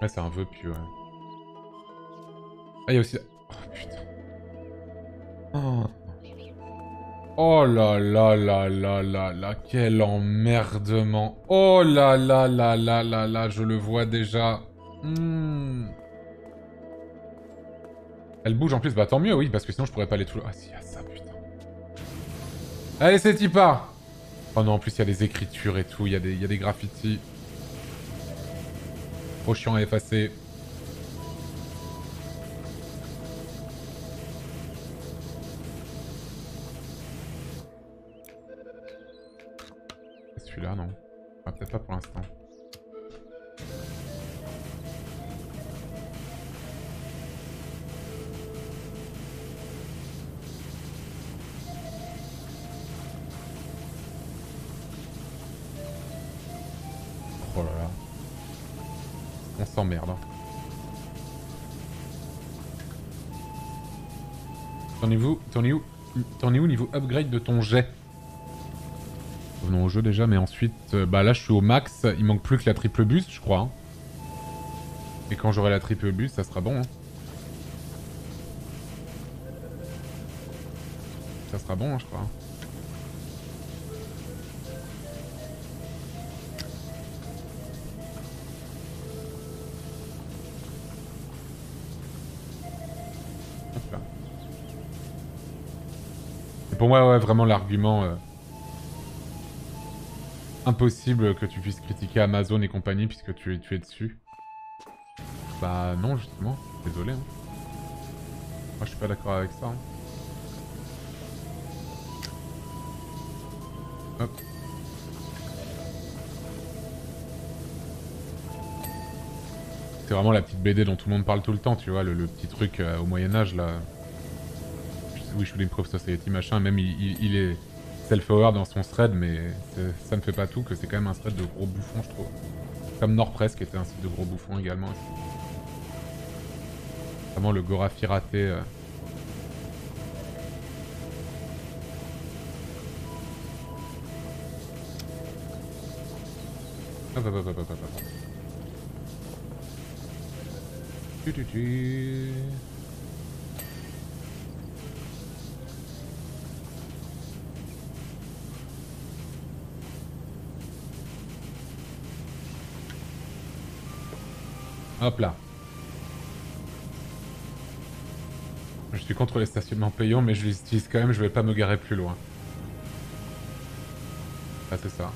Ouais, c'est un vœu pieux, ouais. Ah, il y a aussi... Oh, putain. Oh. oh là là là là là là, quel emmerdement. Oh là là là là là là, je le vois déjà. Hmm. Elle bouge en plus, bah tant mieux, oui, parce que sinon je pourrais pas aller tout le... Ah si, y a ça, putain. Allez, c'est Tipa Oh non, en plus il y a des écritures et tout, il y, a des, y a des graffitis. Trop chiant à effacer. Celui-là, non? Ah, peut-être pas pour l'instant. On s'emmerde. Hein. T'en es où T'en es où es où niveau upgrade de ton jet? Revenons au jeu déjà, mais ensuite... Euh, bah là je suis au max, il manque plus que la triple bus, je crois. Hein. Et quand j'aurai la triple bus, ça sera bon. Hein. Ça sera bon, je crois. Pour moi, ouais, vraiment l'argument euh, impossible que tu puisses critiquer Amazon et compagnie puisque tu es, dessus. Bah non, justement. Désolé. Hein. Moi, je suis pas d'accord avec ça. Hein. Hop. C'est vraiment la petite BD dont tout le monde parle tout le temps, tu vois, le, petit truc euh, au Moyen-Âge là oui, une Proof Society, machin, même il, est self-aware dans son thread, mais ça ne fait pas tout, que c'est quand même un thread de gros bouffons, je trouve. Comme Nordpress, qui était un site de gros bouffons également Vraiment le Gorafi raté. Euh. Hop, hop, hop, hop, hop, hop. Tu, tu, tu. Hop là. Je suis contre les stationnements payants, mais je les utilise quand même, je vais pas me garer plus loin. Ah, c'est ça.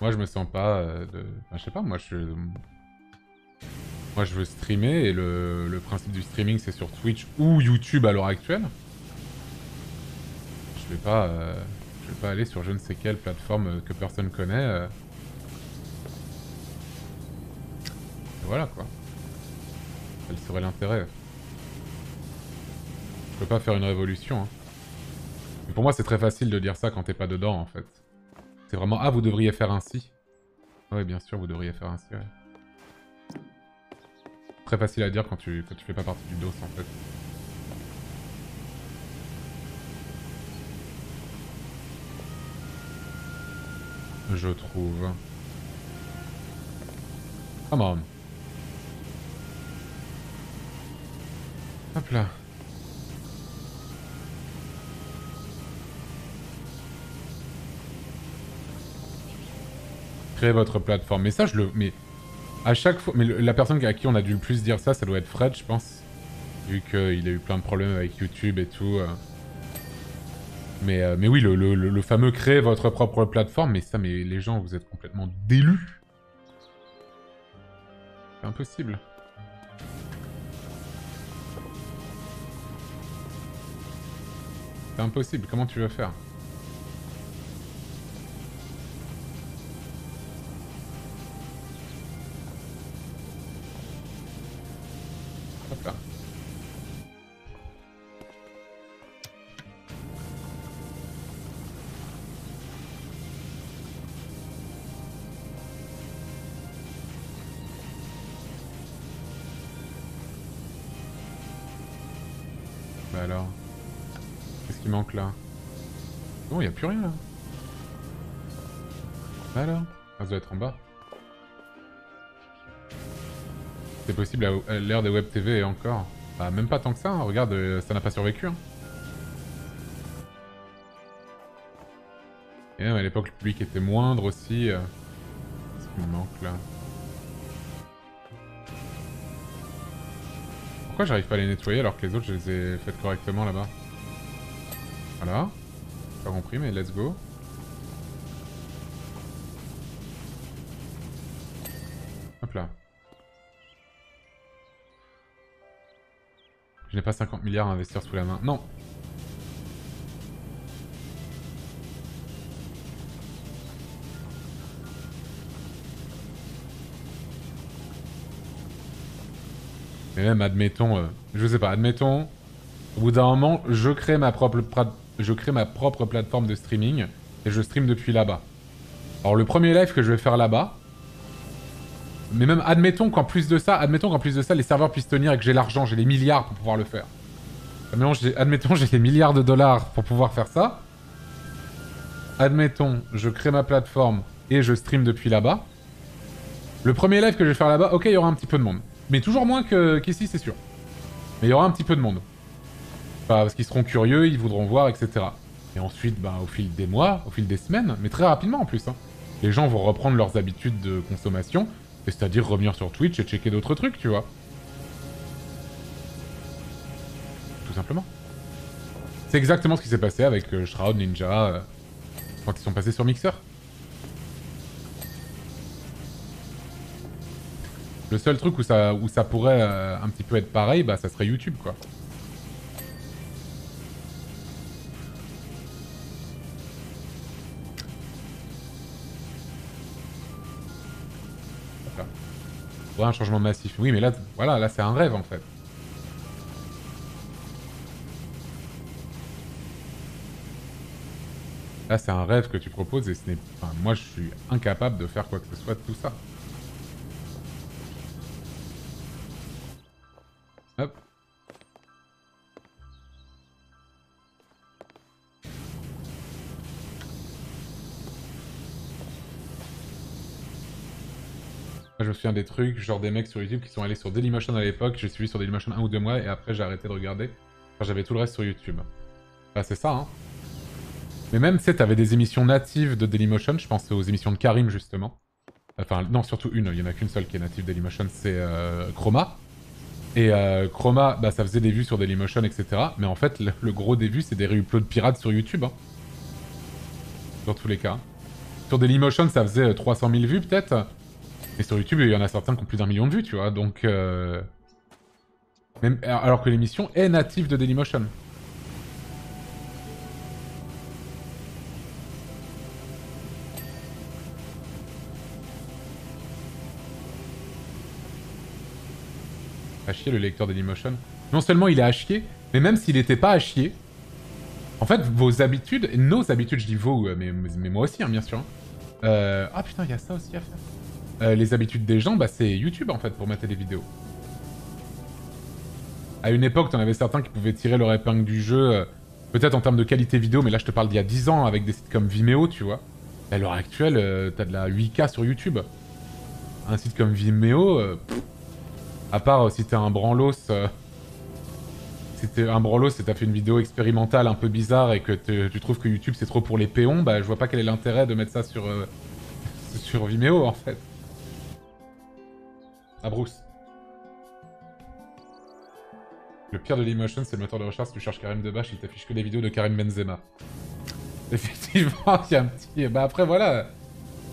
Moi, je me sens pas euh, de... je sais pas, moi, je... Moi, je veux streamer, et le, principe du streaming, c'est sur Twitch ou YouTube à l'heure actuelle. Je vais pas... Euh, je vais pas aller sur je ne sais quelle plateforme que personne connaît... Euh, voilà quoi. Quel serait l'intérêt Je peux pas faire une révolution. Hein. pour moi c'est très facile de dire ça quand t'es pas dedans en fait. C'est vraiment ah vous devriez faire ainsi. Ouais bien sûr vous devriez faire ainsi ouais. Très facile à dire quand tu, quand fais pas partie du dos en fait. Je trouve. Come on. Créer votre plateforme. Mais ça, je le... Mais à chaque fois... Mais la personne à qui on a dû le plus dire ça, ça doit être Fred, je pense. Vu qu'il a eu plein de problèmes avec YouTube et tout. Euh. Mais, euh, mais oui, le, le, le, fameux créer votre propre plateforme. Mais ça, mais les gens, vous êtes complètement délus. C'est impossible. C'est impossible, comment tu veux faire? Plus rien là. Alors Ça doit être en bas. C'est possible à l'ère des web TV encore. Bah, même pas tant que ça, hein. regarde, euh, ça n'a pas survécu. Hein. Et à l'époque, le public était moindre aussi. Euh. Qu'est-ce qui me manque là Pourquoi j'arrive pas à les nettoyer alors que les autres, je les ai faites correctement là-bas? Voilà. Pas compris, mais let's go. Hop là. Je n'ai pas 50 milliards à investir sous la main. Non Mais même, admettons... Euh, je sais pas, admettons... Au bout d'un moment, je crée ma propre je crée ma propre plateforme de streaming et je stream depuis là-bas. Alors le premier live que je vais faire là-bas, mais même admettons qu'en plus de ça, admettons qu'en plus de ça, les serveurs puissent tenir et que j'ai l'argent, j'ai les milliards pour pouvoir le faire. Admettons, j'ai les milliards de dollars pour pouvoir faire ça. Admettons, je crée ma plateforme et je stream depuis là-bas. Le premier live que je vais faire là-bas, ok, il y aura un petit peu de monde. Mais toujours moins qu'ici, c'est sûr. Mais il y aura un petit peu de monde parce qu'ils seront curieux, ils voudront voir, etc. Et ensuite, bah, au fil des mois, au fil des semaines, mais très rapidement en plus, hein, les gens vont reprendre leurs habitudes de consommation, c'est-à-dire revenir sur Twitch et checker d'autres trucs, tu vois. Tout simplement. C'est exactement ce qui s'est passé avec euh, Shroud, Ninja, euh, quand ils sont passés sur Mixer. Le seul truc où ça, pourrait euh, un petit peu être pareil, bah ça serait YouTube, quoi. Un changement massif. Oui, mais là, voilà, là c'est un rêve en fait. Là, c'est un rêve que tu proposes et ce n'est... Enfin, moi, je suis incapable de faire quoi que ce soit de tout ça. Je me souviens des trucs, genre des mecs sur YouTube qui sont allés sur Dailymotion à l'époque, j'ai suivi sur Dailymotion un ou deux mois et après j'ai arrêté de regarder. j'avais tout le reste sur YouTube. Bah c'est ça, hein. Mais même, tu sais, t'avais des émissions natives de Dailymotion, je pense aux émissions de Karim justement. Enfin, non, surtout une, il y en a qu'une seule qui est native Dailymotion, c'est euh, Chroma. Et euh, Chroma, bah ça faisait des vues sur Dailymotion, etc. Mais en fait, le, gros des vues, c'est des de pirates sur YouTube. Hein. Dans tous les cas. Sur Dailymotion, ça faisait 300 000 vues peut-être. Mais sur YouTube, il y en a certains qui ont plus d'un million de vues, tu vois, donc... Euh, alors que l'émission est native de Dailymotion. À chier le lecteur Dailymotion. Non seulement il est à chier, mais même s'il n'était pas à chier, en fait, vos habitudes, nos habitudes, je dis vos, mais, mais moi aussi, hein, bien sûr. Hein. Euh, ah putain, il y a ça aussi à faire. Euh, les habitudes des gens, bah, c'est YouTube en fait pour mettre des vidéos. À une époque, t'en avais certains qui pouvaient tirer leur épingle du jeu, euh, peut-être en termes de qualité vidéo, mais là je te parle d'il y a 10 ans avec des sites comme Vimeo, tu vois. à l'heure actuelle, euh, t'as de la 8K sur YouTube. Un site comme Vimeo, à part si t'es un branlos, si t'es un branlos et t'as fait une vidéo expérimentale un peu bizarre et que tu trouves que YouTube c'est trop pour les péons, bah je vois pas quel est l'intérêt de mettre ça sur sur Vimeo en fait. À Bruce. Le pire de l'Emotion, c'est le moteur de recherche. Si tu cherches Karim Debache, il t'affiche que des vidéos de Karim Benzema. Effectivement, il y a un petit... Bah après, voilà.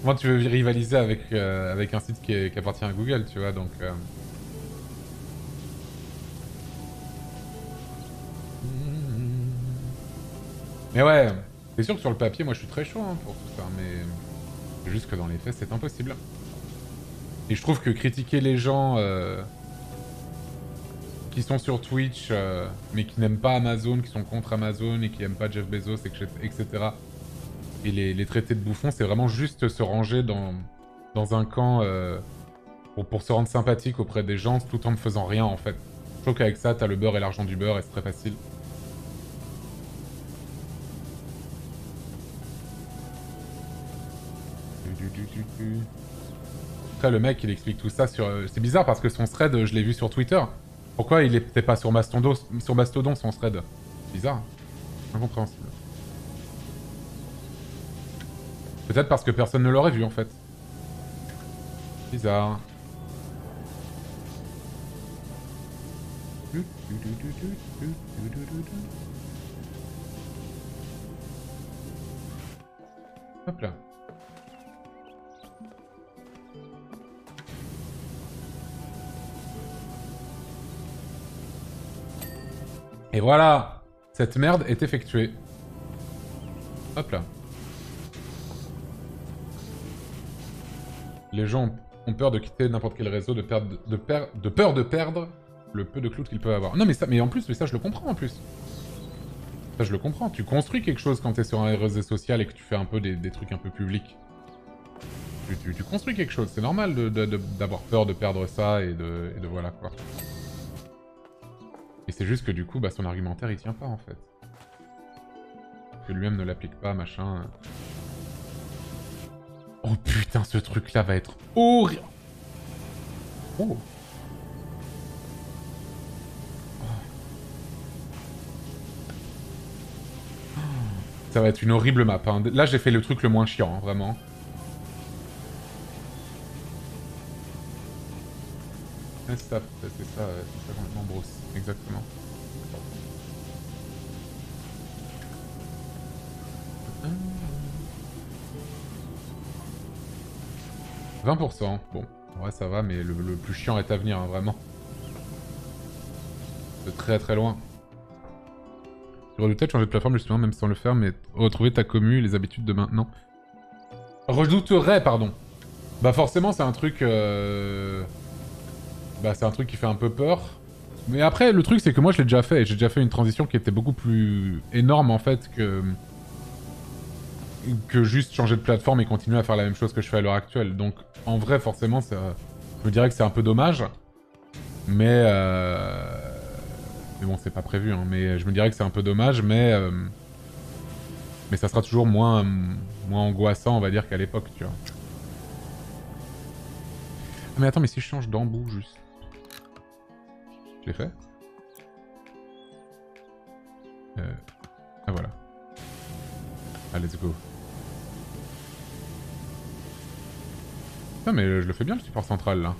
Moi, tu veux rivaliser avec, euh, un site qui, appartient à Google, tu vois, donc... Euh. Mais ouais, c'est sûr que sur le papier, moi, je suis très chaud hein, pour tout ça, mais... Juste que dans les faits, c'est impossible. Et je trouve que critiquer les gens... Euh qui sont sur Twitch, euh, mais qui n'aiment pas Amazon, qui sont contre Amazon et qui n'aiment pas Jeff Bezos, etc. Et les, traités de bouffons, c'est vraiment juste se ranger dans, dans un camp euh, pour, pour, se rendre sympathique auprès des gens tout en ne faisant rien en fait. Je trouve qu'avec ça, t'as le beurre et l'argent du beurre et c'est très facile. Après, le mec, il explique tout ça sur... Euh, c'est bizarre parce que son thread, je l'ai vu sur Twitter. Pourquoi il était pas sur Mastodon, sur Mastodon son thread? Bizarre. Incompréhensible. Peut-être parce que personne ne l'aurait vu en fait. Bizarre. Hop là. Et voilà Cette merde est effectuée. Hop là. Les gens ont peur de quitter n'importe quel réseau, de, perdre, de, peur de perdre le peu de clout qu'ils peuvent avoir. Non mais ça, mais en plus, mais ça je le comprends en plus. Ça je le comprends. Tu construis quelque chose quand t'es sur un réseau social et que tu fais un peu des, trucs un peu publics. Tu, construis quelque chose, c'est normal d'avoir peur de perdre ça et de, et de voilà quoi. Et c'est juste que du coup, bah, son argumentaire il tient pas en fait. Que lui-même ne l'applique pas, machin. Oh putain, ce truc là va être horrible. Oh. Ça va être une horrible map. Hein. Là, j'ai fait le truc le moins chiant, hein, vraiment. C'est ça, c'est ça, ça complètement brosse. Exactement. « 20%. Bon, ouais, ça va, mais le, plus chiant est à venir, hein, vraiment. De très très loin. Tu redoutais de changer de plateforme justement, même sans le faire, mais retrouver ta commu, les habitudes de maintenant. Redouterais, pardon. Bah forcément, c'est un truc... Euh, bah c'est un truc qui fait un peu peur. Mais après, le truc, c'est que moi, je l'ai déjà fait. J'ai déjà fait une transition qui était beaucoup plus énorme, en fait, que... que juste changer de plateforme et continuer à faire la même chose que je fais à l'heure actuelle. Donc, en vrai, forcément, je me dirais que c'est un peu dommage. Mais... Euh... Mais bon, c'est pas prévu, hein. Mais je me dirais que c'est un peu dommage, mais... Euh, mais ça sera toujours moins, moins angoissant, on va dire, qu'à l'époque, tu vois. Mais attends, mais si je change d'embout, juste... Je fait euh... Ah voilà. Ah, let's go. Ah mais je le fais bien le support central là.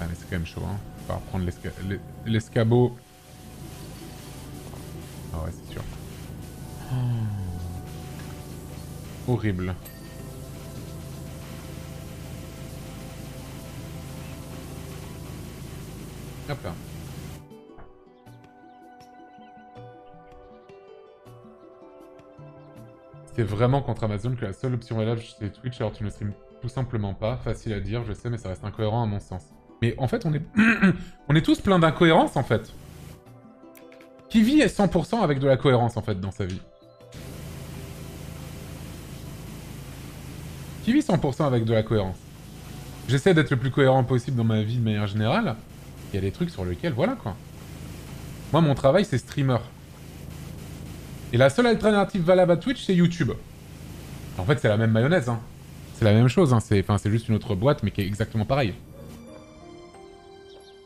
Ah mais c'est quand même chaud hein. Va reprendre l'escabeau. Ah ouais c'est sûr. Horrible. C'est vraiment contre Amazon que la seule option valable c'est Twitch, alors tu ne streams tout simplement pas. Facile à dire, je sais, mais ça reste incohérent à mon sens. Mais en fait, on est, on est tous plein d'incohérences, en fait. Qui vit 100% avec de la cohérence, en fait, dans sa vie Qui vit 100% avec de la cohérence? J'essaie d'être le plus cohérent possible dans ma vie de manière générale. Il y a des trucs sur lesquels, voilà quoi. Moi, mon travail, c'est streamer. Et la seule alternative valable à Twitch, c'est YouTube. En fait, c'est la même mayonnaise. Hein. C'est la même chose. Hein. C'est juste une autre boîte, mais qui est exactement pareil.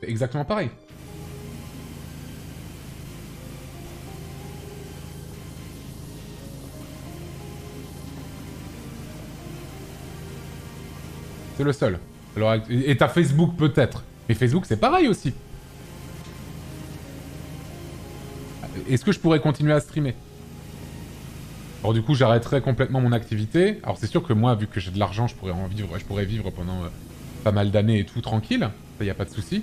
C'est exactement pareil. C'est le seul. Et t'as Facebook peut-être. Mais Facebook, c'est pareil aussi. Est-ce que je pourrais continuer à streamer? Alors du coup, j'arrêterai complètement mon activité. Alors c'est sûr que moi, vu que j'ai de l'argent, je pourrais en vivre, je pourrais vivre pendant euh, pas mal d'années et tout tranquille. Ça y a pas de souci.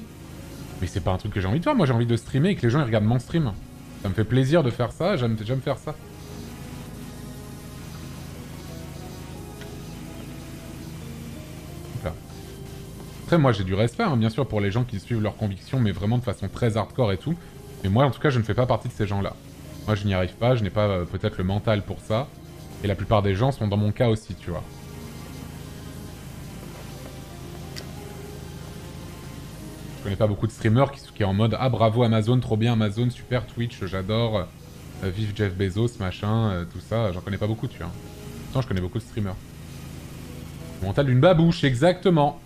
Mais c'est pas un truc que j'ai envie de faire. Moi, j'ai envie de streamer et que les gens regardent mon stream. Ça me fait plaisir de faire ça. J'aime faire ça. Moi, j'ai du respect, hein, bien sûr, pour les gens qui suivent leurs convictions, mais vraiment de façon très hardcore et tout. Mais moi, en tout cas, je ne fais pas partie de ces gens-là. Moi, je n'y arrive pas, je n'ai pas euh, peut-être le mental pour ça. Et la plupart des gens sont dans mon cas aussi, tu vois. Je connais pas beaucoup de streamers qui, sont en mode « Ah, bravo Amazon, trop bien Amazon, super Twitch, j'adore, euh, vive Jeff Bezos, machin, euh, tout ça. » J'en connais pas beaucoup, tu vois. Pourtant, je connais beaucoup de streamers. Mental d'une babouche, exactement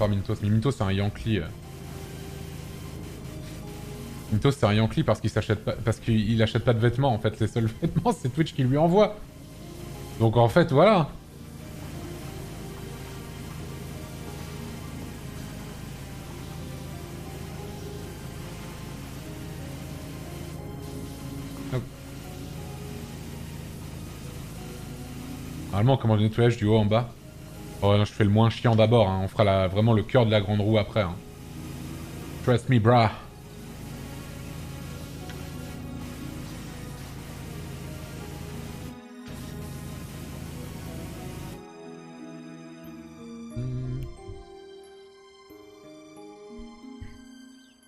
par Mintos. Mais c'est un Yankee. Euh. Mintos, c'est un Yankee parce qu'il s'achète pas, parce qu'il achète pas de vêtements. En fait, les seuls vêtements, c'est Twitch qui lui envoie. Donc en fait, voilà. Normalement, comment le nettoyage du haut en bas Oh non, je fais le moins chiant d'abord, hein. on fera vraiment le cœur de la grande roue après. Hein. Trust me, brah.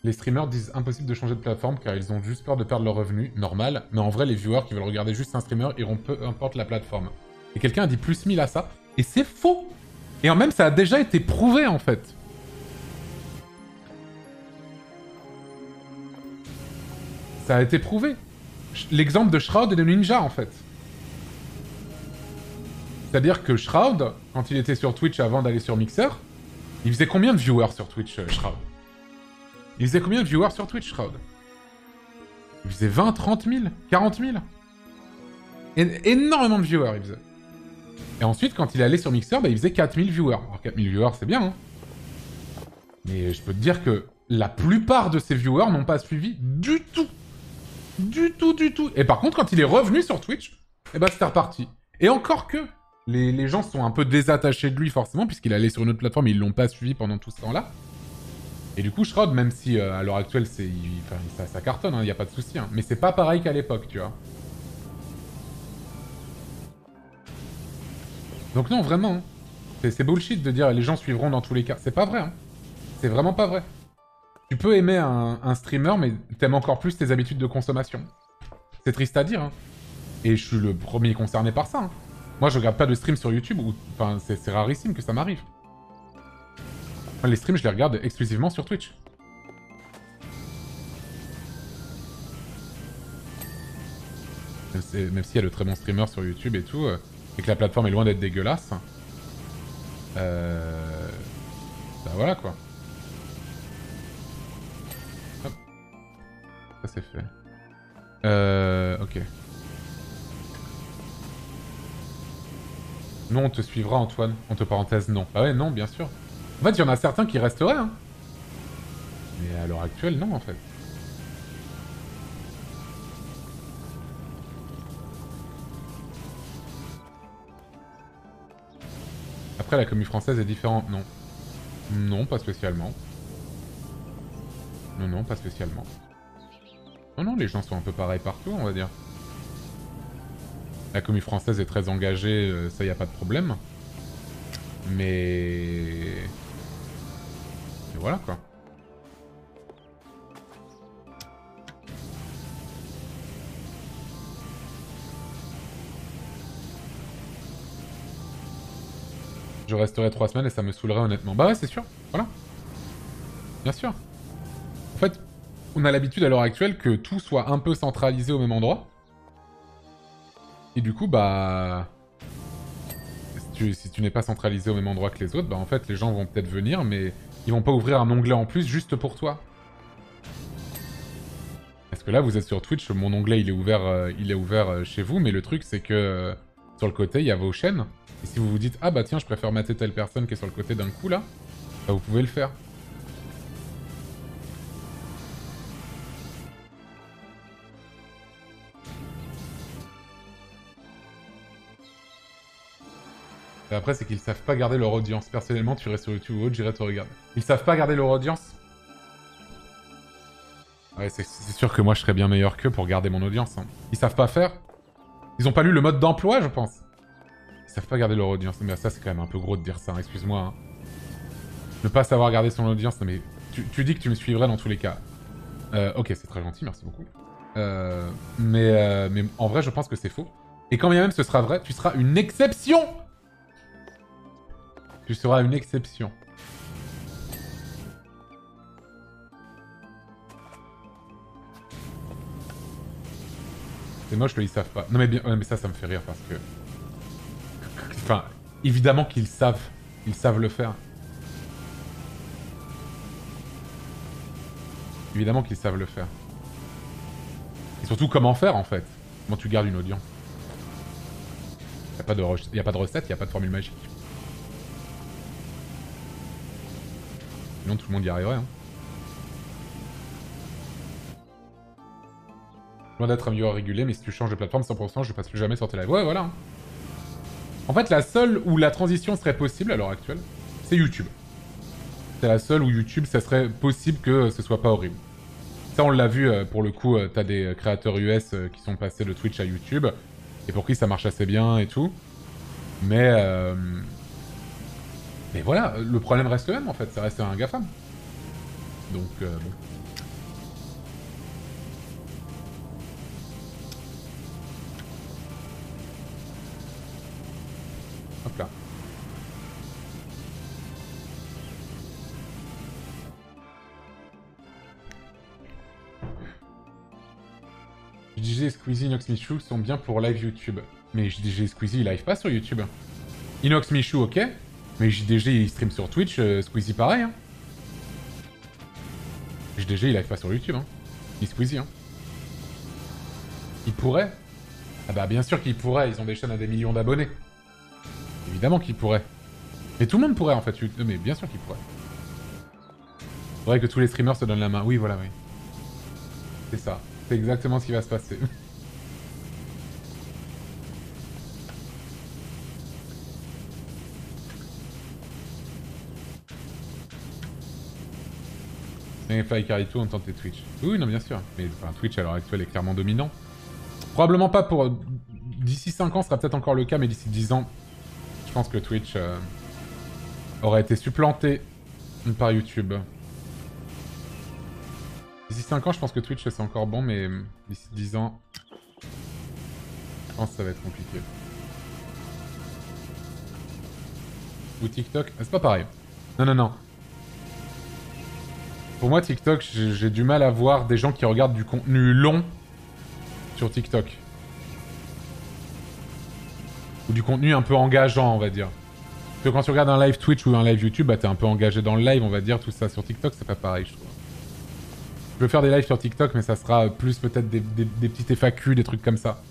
Les streamers disent impossible de changer de plateforme car ils ont juste peur de perdre leurs revenus, normal, mais en vrai les viewers qui veulent regarder juste un streamer iront peu importe la plateforme. Et quelqu'un a dit plus 1000 à ça, et c'est faux et en même, ça a déjà été prouvé, en fait. Ça a été prouvé. L'exemple de Shroud et de Ninja, en fait. C'est-à-dire que Shroud, quand il était sur Twitch avant d'aller sur Mixer, il faisait combien de viewers sur Twitch, euh, Shroud? Il faisait combien de viewers sur Twitch, Shroud? Il faisait 20, 30 000, 40 000 énormément de viewers, il faisait. Et ensuite, quand il allait sur Mixer, bah, il faisait 4000 viewers. Alors 4000 viewers, c'est bien, hein Mais je peux te dire que la plupart de ces viewers n'ont pas suivi du tout. Du tout, du tout. Et par contre, quand il est revenu sur Twitch, eh ben c'était reparti. Et encore que, les, gens sont un peu désattachés de lui forcément, puisqu'il allait sur une autre plateforme et ils l'ont pas suivi pendant tout ce temps-là. Et du coup, Shroud, même si euh, à l'heure actuelle, ça, cartonne, il hein, n'y a pas de souci. Hein. Mais c'est pas pareil qu'à l'époque, tu vois. Donc non, vraiment. Hein. C'est bullshit de dire les gens suivront dans tous les cas. C'est pas vrai. Hein. C'est vraiment pas vrai. Tu peux aimer un, streamer, mais t'aimes encore plus tes habitudes de consommation. C'est triste à dire. Hein. Et je suis le premier concerné par ça. Hein. Moi, je regarde pas de stream sur YouTube. Enfin, c'est rarissime que ça m'arrive. Les streams, je les regarde exclusivement sur Twitch. Même s'il y a de très bons streamers sur YouTube et tout, euh, et que la plateforme est loin d'être dégueulasse. Euh... Bah voilà quoi. Hop. Ça c'est fait. Euh... Ok. Non, on te suivra Antoine. Entre parenthèses, non. Bah ouais, non, bien sûr. En fait, il y en a certains qui resteraient, hein. Mais à l'heure actuelle, non, en fait. La commune française est différente, non. Non, pas spécialement. Non, non, pas spécialement. Non, non, les gens sont un peu pareils partout, on va dire. La commune française est très engagée, euh, ça y a pas de problème. Mais voilà, quoi. Je resterai trois semaines et ça me saoulerait honnêtement. Bah ouais, c'est sûr. Voilà. Bien sûr. En fait, on a l'habitude à l'heure actuelle que tout soit un peu centralisé au même endroit. Et du coup, bah... Si tu, n'es pas centralisé au même endroit que les autres, bah en fait, les gens vont peut-être venir, mais ils vont pas ouvrir un onglet en plus juste pour toi. Parce que là, vous êtes sur Twitch, mon onglet, il est ouvert, euh, il est ouvert euh, chez vous, mais le truc, c'est que euh, sur le côté, il y a vos chaînes. Et si vous vous dites, ah bah tiens, je préfère mater telle personne qui est sur le côté d'un coup, là, bah, vous pouvez le faire. Et après, c'est qu'ils savent pas garder leur audience. Personnellement, tu restes sur YouTube ou autre, j'irai te regarder. Ils savent pas garder leur audience? Ouais, c'est sûr que moi, je serais bien meilleur qu'eux pour garder mon audience. hein. Ils savent pas faire? Ils ont pas lu le mode d'emploi, je pense. Ils savent pas garder leur audience. Mais ça, c'est quand même un peu gros de dire ça, hein, excuse-moi. hein. Ne pas savoir garder son audience, mais tu, dis que tu me suivrais dans tous les cas. Euh, ok, c'est très gentil, merci beaucoup. Euh, mais, euh, mais en vrai, je pense que c'est faux. Et quand bien même ce sera vrai, tu seras une exception Tu seras une exception. C'est moche ils savent pas. Non mais bien, mais ça, ça me fait rire parce que... Évidemment qu'ils savent. Ils savent le faire. Évidemment qu'ils savent le faire. Et surtout comment faire en fait. Comment tu gardes une audience? Y a pas de, a pas de recette, y a pas de formule magique. Sinon tout le monde y arriverait. Hein. Loin d'être un viewer régulier, mais si tu changes de plateforme 100%, je passe plus jamais sur tes lives. Ouais, voilà. En fait, la seule où la transition serait possible à l'heure actuelle, c'est YouTube. C'est la seule où YouTube, ça serait possible que ce soit pas horrible. Ça, on l'a vu, euh, pour le coup, euh, t'as des créateurs US euh, qui sont passés de Twitch à YouTube, et pour qui ça marche assez bien et tout. Mais... Mais voilà, le problème reste le même, en fait, ça reste un GAFAM. Donc, bon. Et Squeezie, Inox Michou sont bien pour live YouTube. Mais JDG Squeezie, ils live pas sur YouTube. Inox Michou, ok. Mais JDG, il stream sur Twitch, euh, Squeezie pareil. Hein. JDG, il live pas sur YouTube. Hein. Ni Squeezie. Hein. Il pourrait. Ah bah bien sûr qu'ils pourraient, ils ont des chaînes à des millions d'abonnés. Évidemment qu'ils pourraient. Mais tout le monde pourrait en fait, mais bien sûr qu'ils pourraient. Faudrait que tous les streamers se donnent la main. Oui, voilà, oui. C'est ça. C'est exactement ce qui va se passer. Mais Fly Carito, on tentait Twitch. Oui, non, bien sûr. Mais enfin, Twitch à l'heure actuelle est clairement dominant. Probablement pas pour... D'ici 5 ans, ce sera peut-être encore le cas, mais d'ici 10 ans, je pense que Twitch euh, aurait été supplanté par YouTube. D'ici 5 ans, je pense que Twitch c'est encore bon, mais d'ici 10 ans, je pense que ça va être compliqué. Ou TikTok, ah, c'est pas pareil. Non, non, non. Pour moi, TikTok, j'ai j'ai du mal à voir des gens qui regardent du contenu long sur TikTok. Ou du contenu un peu engageant, on va dire. Parce que quand tu regardes un live Twitch ou un live YouTube, bah t'es un peu engagé dans le live, on va dire, tout ça. Sur TikTok, c'est pas pareil, je trouve. Je veux faire des lives sur TikTok, mais ça sera plus peut-être des, des, des petites FAQ, des trucs comme ça.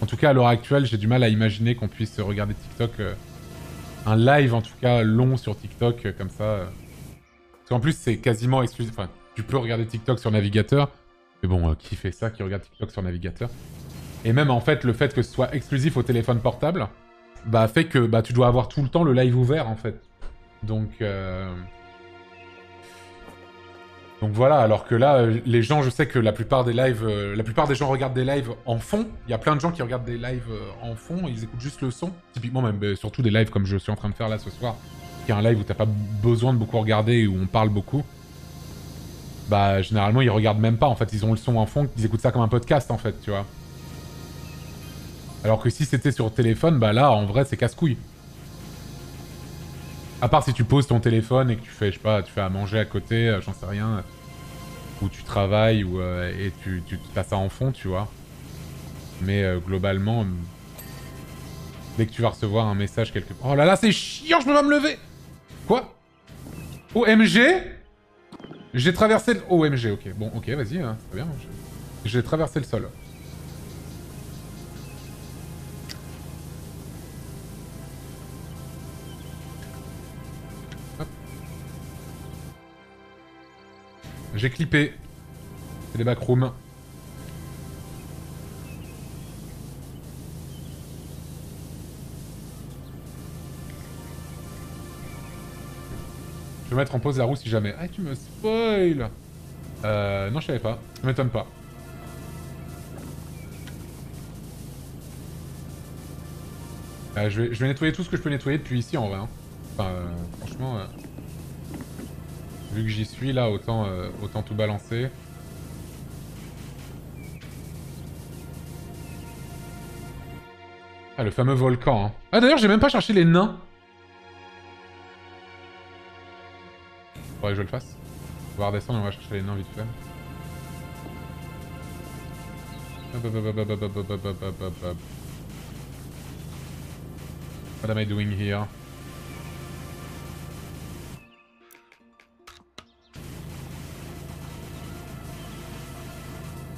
En tout cas, à l'heure actuelle, j'ai du mal à imaginer qu'on puisse regarder TikTok... euh, un live, en tout cas, long sur TikTok, euh, comme ça... euh. Parce qu'en plus, c'est quasiment exclusif. Enfin, tu peux regarder TikTok sur navigateur. Mais bon, qui fait ça, qui regarde TikTok sur navigateur? Et même, en fait, le fait que ce soit exclusif au téléphone portable, bah, fait que bah, tu dois avoir tout le temps le live ouvert, en fait. Donc... Donc voilà, alors que là, euh, les gens, je sais que la plupart des lives, euh, la plupart des gens regardent des lives en fond. Il y a plein de gens qui regardent des lives euh, en fond, ils écoutent juste le son. Typiquement, même surtout des lives comme je suis en train de faire là ce soir, qui est un live où t'as pas besoin de beaucoup regarder et où on parle beaucoup. Bah, généralement, ils regardent même pas. En fait, ils ont le son en fond, ils écoutent ça comme un podcast en fait, tu vois. Alors que si c'était sur téléphone, bah là, en vrai, c'est casse-couille. À part si tu poses ton téléphone et que tu fais, je sais pas, tu fais à manger à côté, euh, j'en sais rien. Ou tu travailles, ou, euh, et tu, tu as ça en fond, tu vois. Mais euh, globalement, dès que tu vas recevoir un message quelque part... Oh là là, c'est chiant, je peux pas me lever Quoi? OMG J'ai traversé le... OMG, ok. Bon, ok, vas-y, hein, très bien. J'ai traversé le sol. J'ai clippé. C'est des backrooms. Je vais mettre en pause la roue si jamais. Ah, tu me spoil Euh, non, je savais pas. Ça m'étonne pas. Euh, je, vais, je vais nettoyer tout ce que je peux nettoyer depuis ici en vrai. hein. Enfin, euh, franchement, euh, Vu que j'y suis là, autant, tout balancer. Ah, le fameux volcan. Ah, d'ailleurs, j'ai même pas cherché les nains. Faudrait que je le fasse. On va redescendre et on va chercher les nains vite fait. What am I doing here?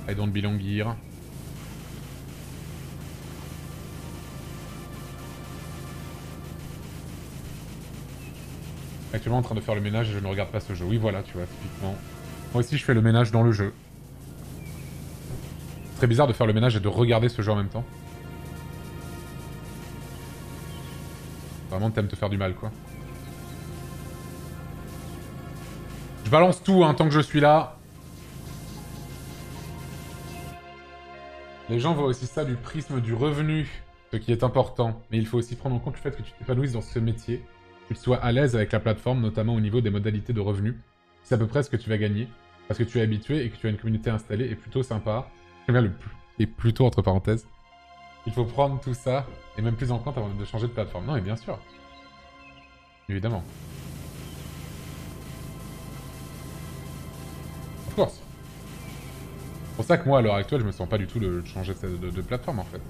I don't belong here. Actuellement en train de faire le ménage et je ne regarde pas ce jeu. Oui voilà, tu vois, typiquement. Moi aussi je fais le ménage dans le jeu. Très bizarre de faire le ménage et de regarder ce jeu en même temps. Vraiment t'aimes te faire du mal quoi. Je balance tout hein, tant que je suis là. Les gens voient aussi ça du prisme du revenu, ce qui est important. Mais il faut aussi prendre en compte le fait que tu t'épanouisses dans ce métier, que tu sois à l'aise avec la plateforme, notamment au niveau des modalités de revenus. C'est à peu près ce que tu vas gagner, parce que tu es habitué et que tu as une communauté installée et plutôt sympa. Le. Et plutôt entre parenthèses. Il faut prendre tout ça, et même plus en compte avant de changer de plateforme. Non, mais bien sûr. Évidemment. C'est pour ça que moi, à l'heure actuelle, je me sens pas du tout de changer de, plateforme, en fait.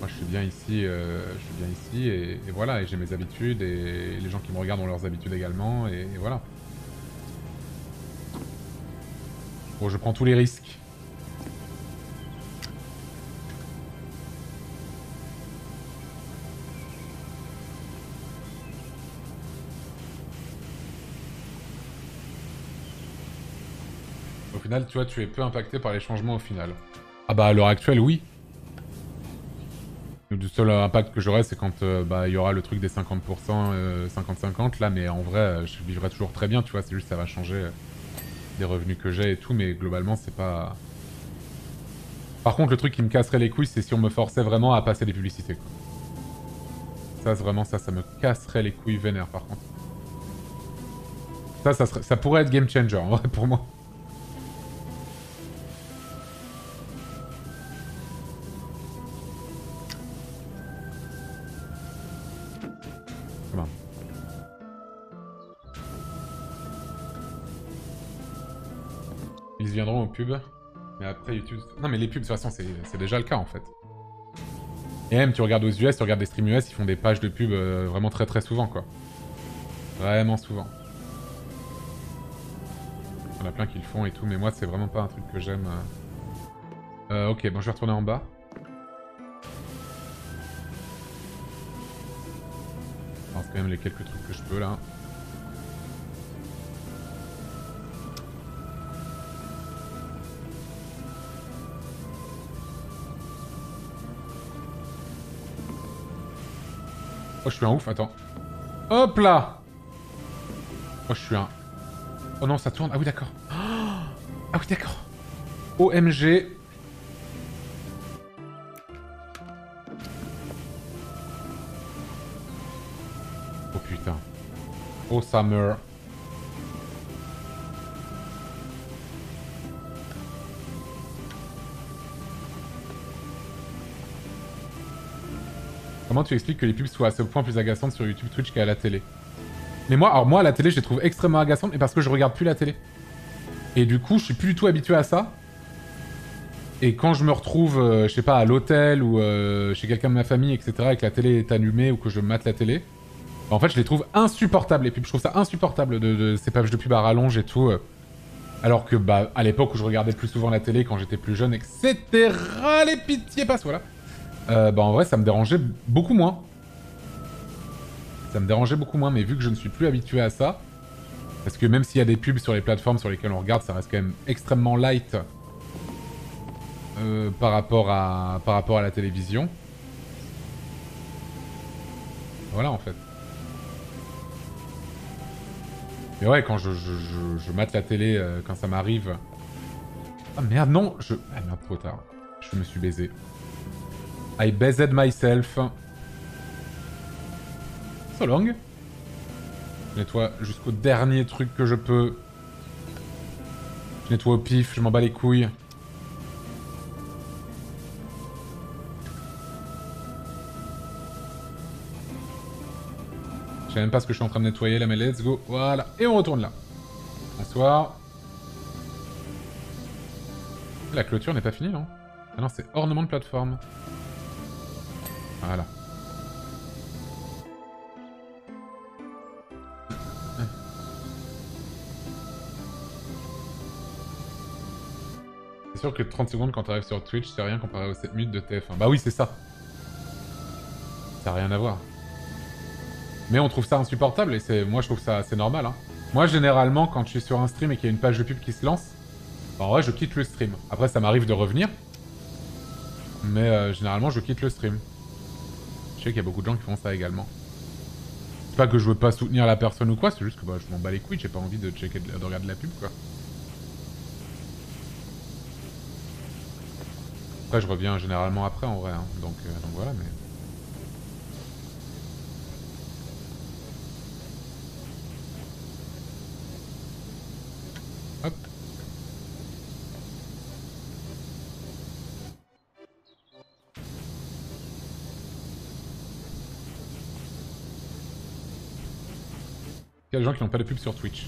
Moi, je suis bien ici, euh, je suis bien ici, et, voilà, et j'ai mes habitudes, et les gens qui me regardent ont leurs habitudes également, et voilà. Bon, je prends tous les risques. Final, tu vois, tu es peu impacté par les changements au final. Ah bah à l'heure actuelle, oui. Le seul impact que j'aurai, c'est quand euh, bah, il y aura le truc des 50%, euh, 50-50 là, mais en vrai, euh, je vivrai toujours très bien, tu vois, c'est juste ça va changer euh, des revenus que j'ai et tout, mais globalement, c'est pas... Par contre, le truc qui me casserait les couilles, c'est si on me forçait vraiment à passer des publicités. Ça, vraiment ça, ça me casserait les couilles vénère, par contre. Ça, ça, serait- ça pourrait être game changer, en vrai, pour moi. Mais après YouTube... Non mais les pubs de toute façon c'est déjà le cas en fait. Et même tu regardes aux US, tu regardes des streams US, ils font des pages de pub euh, vraiment très très souvent quoi. Vraiment souvent. Il y en a plein qui le font et tout, mais moi c'est vraiment pas un truc que j'aime. euh. Euh, ok, bon je vais retourner en bas. Je lance quand même les quelques trucs que je peux là. Oh, je suis un ouf, attends. Hop là Oh, je suis un... Oh non, ça tourne. Ah oui, d'accord. Ah oui, d'accord. OMG. Oh putain. Oh, meurt. Comment tu expliques que les pubs soient à ce point plus agaçantes sur YouTube, Twitch qu'à la télé? Mais moi, alors moi, à la télé, je les trouve extrêmement agaçantes, mais parce que je regarde plus la télé. Et du coup, je suis plus du tout habitué à ça. Et quand je me retrouve, euh, je sais pas, à l'hôtel ou euh, chez quelqu'un de ma famille, etc., et que la télé est allumée ou que je mate la télé, en fait, je les trouve insupportables. Et puis, je trouve ça insupportable de, ces pages de pub à rallonge et tout. euh. Alors que, bah, à l'époque où je regardais plus souvent la télé quand j'étais plus jeune, etc. Les pitiés passe, voilà. Euh, bah, en vrai, ça me dérangeait beaucoup moins. Ça me dérangeait beaucoup moins, mais vu que je ne suis plus habitué à ça, parce que même s'il y a des pubs sur les plateformes sur lesquelles on regarde, ça reste quand même extrêmement light euh, par, rapport à, par rapport à la télévision. Voilà, en fait. Mais ouais, quand je, mate la télé, euh, quand ça m'arrive... Ah merde, non je... Ah merde, trop tard. Je me suis baisé. I baised myself. So long. Je nettoie jusqu'au dernier truc que je peux. Je nettoie au pif, je m'en bats les couilles. sais même pas ce que je suis en train de nettoyer là, mais let's go. Voilà. Et on retourne là. Bonsoir. La clôture n'est pas finie, non Ah non, c'est ornement de plateforme. Voilà. C'est sûr que 30 secondes quand t'arrives sur Twitch, c'est rien comparé aux 7 minutes de TF1. Bah oui, c'est ça. Ça n'a rien à voir. Mais on trouve ça insupportable et c'est moi je trouve ça c'est normal. Hein. Moi généralement quand je suis sur un stream et qu'il y a une page de pub qui se lance, bah, en vrai je quitte le stream. Après ça m'arrive de revenir, mais euh, généralement je quitte le stream. Sais qu'il y a beaucoup de gens qui font ça également. C'est pas que je veux pas soutenir la personne ou quoi, c'est juste que bah, je m'en bats les couilles, j'ai pas envie de, checker, de regarder la pub quoi. Après je reviens généralement après en vrai, hein. donc, euh, donc voilà mais... y gens qui n'ont pas de pub sur Twitch.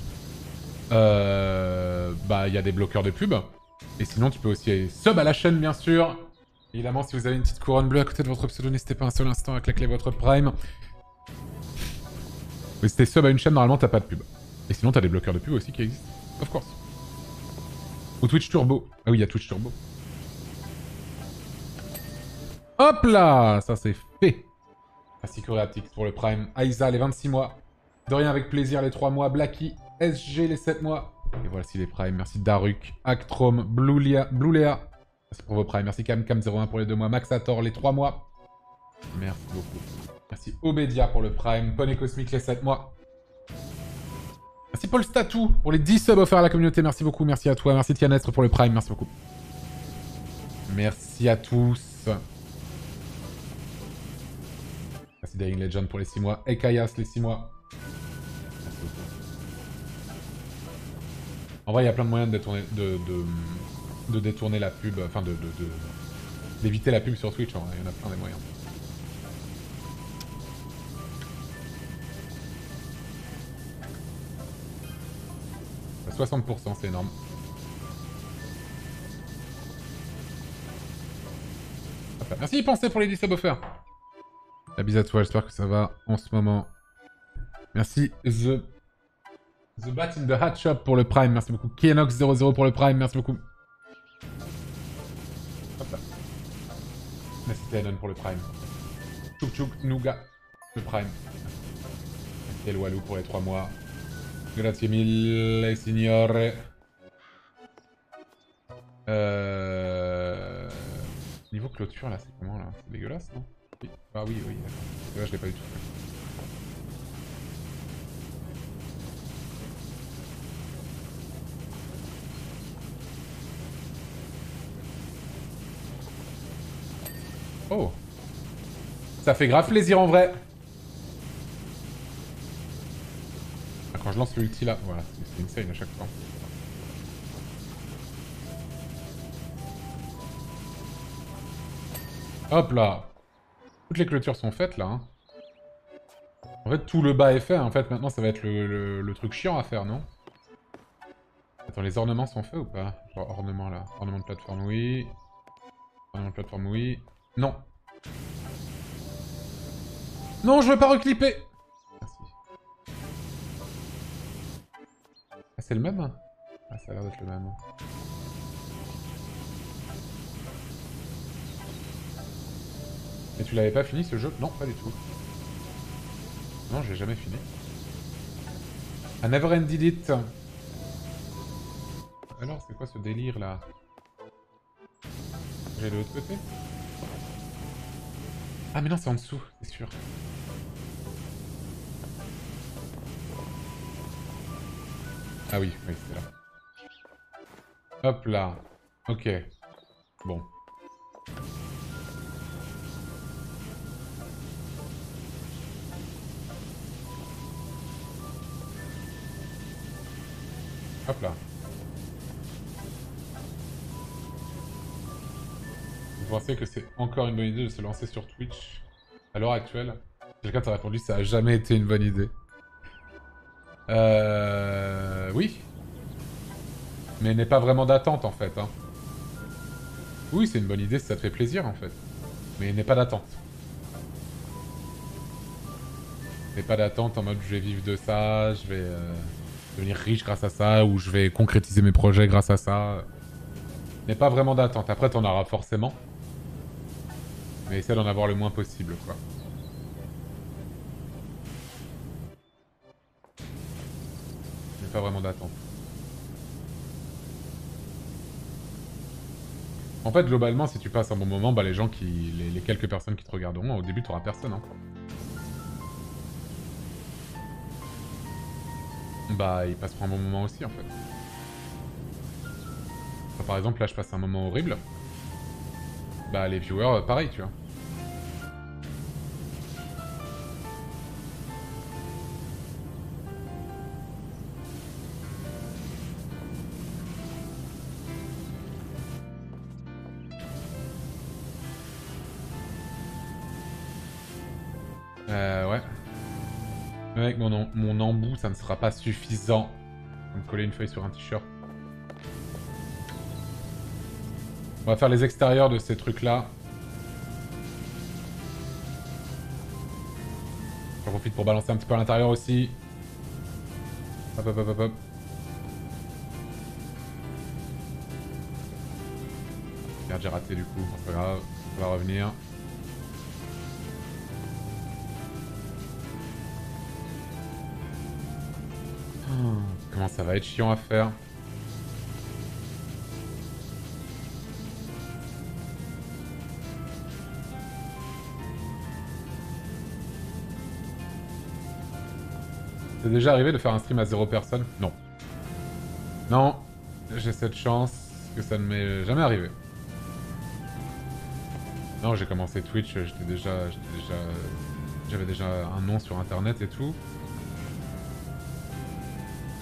Euh, bah, il y a des bloqueurs de pub. Et sinon, tu peux aussi sub à la chaîne, bien sûr. Évidemment, si vous avez une petite couronne bleue à côté de votre pseudo, n'hésitez pas un seul instant à claquer votre prime. Mais si t'es sub à une chaîne, normalement, t'as pas de pub. Et sinon, t'as des bloqueurs de pub aussi qui existent. Of course. Ou Twitch Turbo. Ah oui, il y a Twitch Turbo. Hop là Ça, c'est fait. Merci Coréaptix pour le prime. Aiza, les 26 mois. De rien, avec plaisir, les 3 mois. Blacky, SG, les 7 mois. Et voici les primes. Merci Daruk, Actrom, Bluelea. Merci pour vos primes. Merci CamCam01 pour les 2 mois. Maxator, les 3 mois. Merci beaucoup. Merci Obedia pour le prime. Poney Cosmic, les 7 mois. Merci Paul Statou pour les 10 subs offerts à la communauté. Merci beaucoup. Merci à toi. Merci Tianestre pour le prime. Merci beaucoup. Merci à tous. Merci Dying Legend pour les 6 mois. Ekayas les 6 mois. En vrai, il y a plein de moyens de détourner, de, détourner la pub, enfin de d'éviter la pub sur Twitch, il y en a plein des moyens. À 60%, c'est énorme. Merci, pensez pour les 10 subs offerts. La bise à toi, j'espère que ça va en ce moment. Merci The The Bat in the Hat Shop pour le Prime, merci beaucoup. Kienox00 pour le Prime, merci beaucoup. Hop là. Merci Tenon pour le Prime. Chouk Chouk Nougat, le Prime. Merci Walou pour les 3 mois. Grazie mille, signore. Euh... Niveau clôture, là, c'est comment, là? C'est dégueulasse, non? Ah oui, oui, d'accord. Là, je l'ai pas du tout Oh Ça fait grave plaisir en vrai ah, Quand je lance l'ulti là, voilà, c'est insane à chaque fois. Hop là Toutes les clôtures sont faites là. Hein. En fait, tout le bas est fait. En fait, maintenant, ça va être le, le truc chiant à faire, non? Attends, les ornements sont faits ou pas? Genre ornement là. Ornement de plateforme, oui. Ornement de plateforme, oui. Non. Non, je veux pas reclipper. Ah, c'est le même Ah, ça a l'air d'être le même. Et tu l'avais pas fini ce jeu? Non, pas du tout. Non, j'ai jamais fini. I never ended it. Alors, c'est quoi ce délire là? J'ai de l'autre côté? Ah mais non, c'est en dessous, c'est sûr. Ah oui, oui, c'est là. Hop là. Ok. Bon. Hop là. Vous pensez que c'est encore une bonne idée de se lancer sur Twitch à l'heure actuelle Quelqu'un t'a répondu ça a jamais été une bonne idée. Euh... Oui. Mais n'est pas vraiment d'attente en fait. Hein. Oui, c'est une bonne idée si ça te fait plaisir en fait. Mais n'est pas d'attente. N'est pas d'attente en mode je vais vivre de ça, je vais... Euh devenir riche grâce à ça, ou je vais concrétiser mes projets grâce à ça. Mais pas vraiment d'attente. Après, t'en auras forcément. Mais essaie d'en avoir le moins possible, quoi. Mais pas vraiment d'attente. En fait, globalement, si tu passes un bon moment, bah les gens qui... Les, quelques personnes qui te regarderont, au début, t'auras personne, hein. Bah, il passe pour un bon moment aussi, en fait. par exemple, là, je passe un moment horrible. Bah, les viewers, euh, pareil, tu vois. Euh, ouais. Avec mon, mon embout, ça ne sera pas suffisant. pour me coller une feuille sur un t-shirt. On va faire les extérieurs de ces trucs-là. J'en profite pour balancer un petit peu à l'intérieur aussi. Hop, hop, hop, hop, hop. Merde, j'ai raté du coup. Pas grave, ça va revenir. Comment ça va être chiant à faire? C'est déjà arrivé de faire un stream à zéro personne Non. Non, j'ai cette chance que ça ne m'est jamais arrivé. Non, j'ai commencé Twitch, j'étais déjà, j'étais déjà, j'avais déjà un nom sur internet et tout.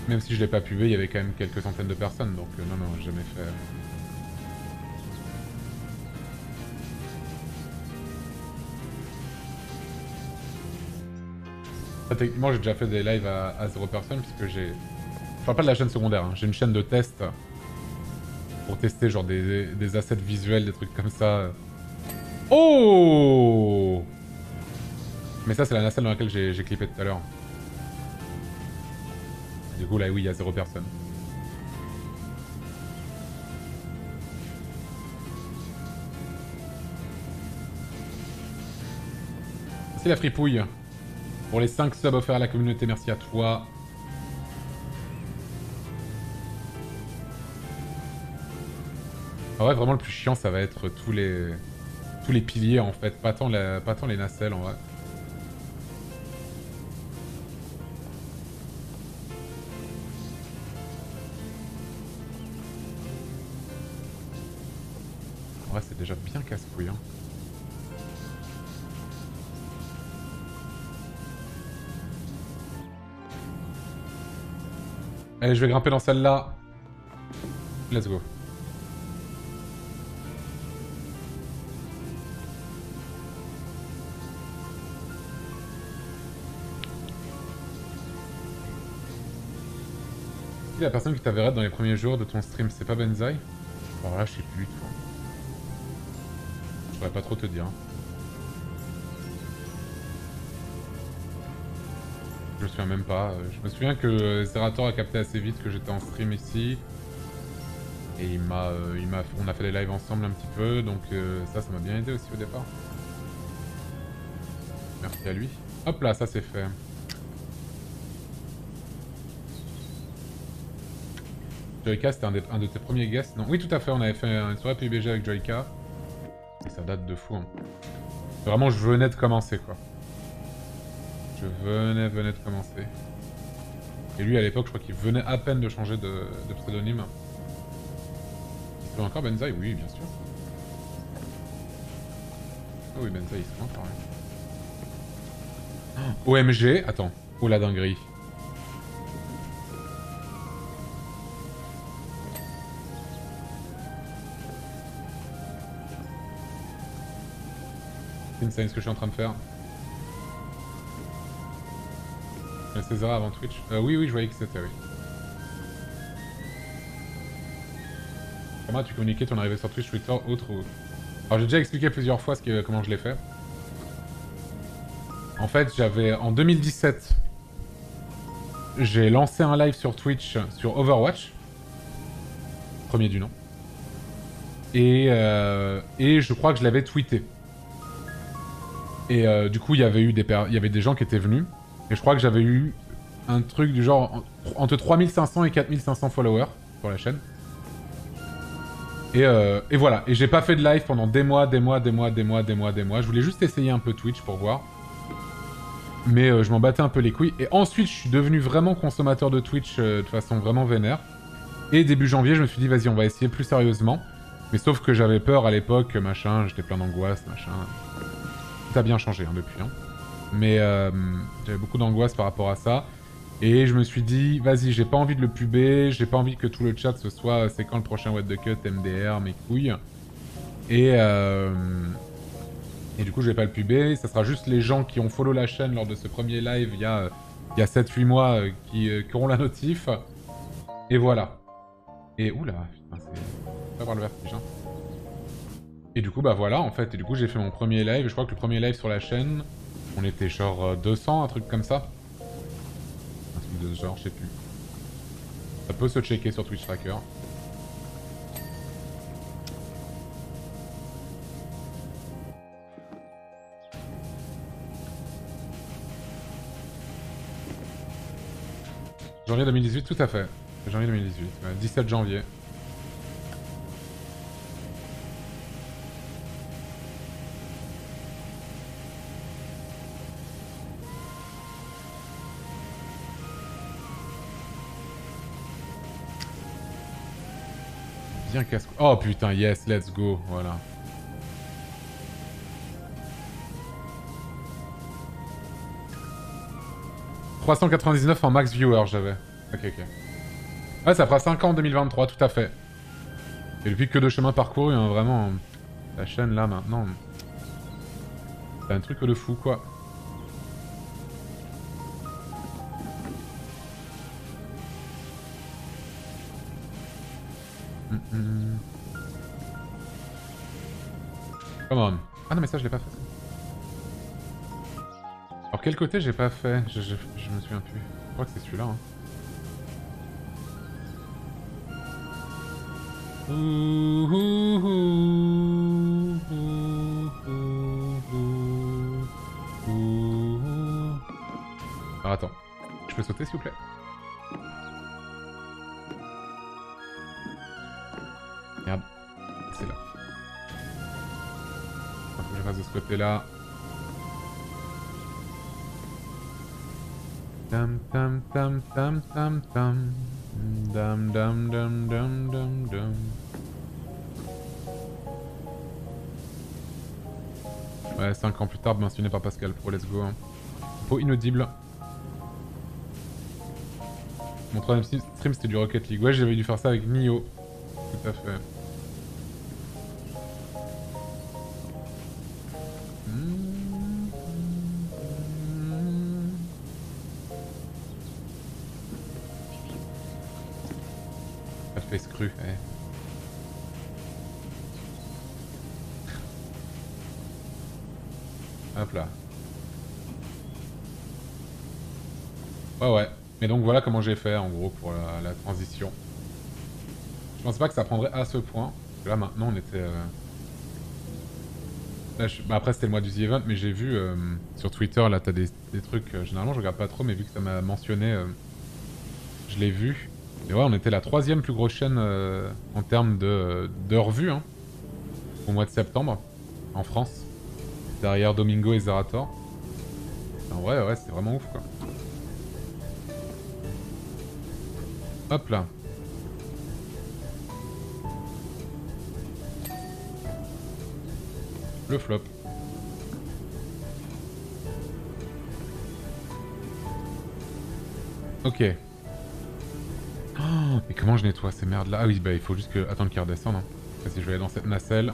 Même si je l'ai pas pubé, il y avait quand même quelques centaines de personnes, donc euh, non, non, jamais fait... techniquement, j'ai déjà fait des lives à, 0 personnes, puisque j'ai... Parle pas de la chaîne secondaire, hein. j'ai une chaîne de test pour tester genre des, des, assets visuels, des trucs comme ça. Oh Mais ça, c'est la nacelle dans laquelle j'ai clippé tout à l'heure. Du coup, là, oui, il y a zéro personne. C'est la fripouille. Pour les 5 subs offerts à la communauté, merci à toi. Ah ouais, vraiment le plus chiant, ça va être tous les tous les piliers en fait, pas tant, pas tant les nacelles en vrai. c'est déjà bien casse-couille. Hein. Allez, je vais grimper dans celle-là. Let's go. la personne qui t'avait dans les premiers jours de ton stream, c'est pas Benzaï Alors là, je sais plus tout. Je pourrais pas trop te dire. Me souviens même pas. Je me souviens que Zerator a capté assez vite que j'étais en stream ici. Et il m'a, euh, on a fait des lives ensemble un petit peu, donc euh, ça, ça m'a bien aidé aussi au départ. Merci à lui. Hop là, ça c'est fait. Joyka, c'était un, un, de tes premiers guests, non? Oui, tout à fait, on avait fait une soirée PUBG avec Joyka. Et ça date de fou. Hein. Vraiment, je venais de commencer, quoi. Je venais, venais de commencer. Et lui, à l'époque, je crois qu'il venait à peine de changer de, pseudonyme. Il encore Benzaï? Oui, bien sûr. Oh oui, Benzaï, se encore, hein. OMG, attends. Oh la dinguerie. C'est insane ce que je suis en train de faire. César avant Twitch euh, Oui, oui, je voyais que c'était, oui. Comment tu communiquais ton arrivée sur Twitch, Twitter, autre ou... Alors j'ai déjà expliqué plusieurs fois comment je l'ai fait. En fait, j'avais... En 2017, j'ai lancé un live sur Twitch sur Overwatch. Premier du nom. Et, euh, et je crois que je l'avais tweeté. Et euh, du coup, il y avait eu des, il y avait des gens qui étaient venus. Et je crois que j'avais eu un truc du genre entre 3500 et 4500 followers sur la chaîne. Et, euh, et voilà, et j'ai pas fait de live pendant des mois, des mois, des mois, des mois, des mois, des mois. Je voulais juste essayer un peu Twitch pour voir. Mais euh, je m'en battais un peu les couilles. Et ensuite, je suis devenu vraiment consommateur de Twitch euh, de façon vraiment vénère. Et début janvier, je me suis dit, vas-y, on va essayer plus sérieusement. Mais sauf que j'avais peur à l'époque, machin, j'étais plein d'angoisse, machin. Ça a bien changé hein, depuis. Hein. Mais euh, j'avais beaucoup d'angoisse par rapport à ça. Et je me suis dit, vas-y, j'ai pas envie de le puber, j'ai pas envie que tout le chat ce soit euh, c'est quand le prochain What the Cut, MDR, mes couilles. Et, euh, et du coup, je vais pas le puber, ça sera juste les gens qui ont follow la chaîne lors de ce premier live il y a, y a 7-8 mois qui, qui, auront la notif. Et voilà. Et oula, putain, c'est. pas voir le vertige, hein. Et du coup, bah voilà, en fait. Et du coup, j'ai fait mon premier live. Je crois que le premier live sur la chaîne, on était genre 200, un truc comme ça. Un truc de ce genre, je sais plus. Ça peut se checker sur Twitch Tracker. Janvier 2018, tout à fait. Janvier 2018, 17 janvier. Oh putain, yes, let's go, voilà. « 399 en max viewer, j'avais. Ok, ok. Ouais, ça fera 5 ans en 2023, tout à fait. Et depuis que deux chemins parcourus, hein, vraiment... La chaîne, là, maintenant... C'est un truc de fou, quoi. Come on. Ah non mais ça je l'ai pas fait. Alors quel côté j'ai pas fait je, je, me souviens plus. Je crois que c'est celui-là. Hein. Alors attends. Je peux sauter s'il vous plaît? Côté-là. Tam tam tam tam tam tam. Dam dam dam dam dam dam. Ouais, 5 ans plus tard, mentionné par Pascal Pro, let's go. Hein. Inaudible. Mon troisième stream c'était du Rocket League. Ouais, j'avais dû faire ça avec Nio. Tout à fait. Mais donc voilà comment j'ai fait en gros pour la, transition. pensais pas que ça prendrait à ce point. Là maintenant on était... Euh, bah, après c'était le mois du The Event, mais j'ai vu euh, sur Twitter, là t'as des, des, trucs, euh, généralement je regarde pas trop, mais vu que ça m'a mentionné, je l'ai vu. Et ouais, on était la troisième plus grosse chaîne en termes de, de revues hein, au mois de septembre, en France. Derrière Domingo et Zerator. En vrai, ouais, c'est vraiment ouf quoi. Hop là. Le flop. Ok. Oh, mais comment je nettoie ces merdes là Ah oui, bah il faut juste que... attendre qu'ils redescendent. Hein. Si je vais dans cette nacelle.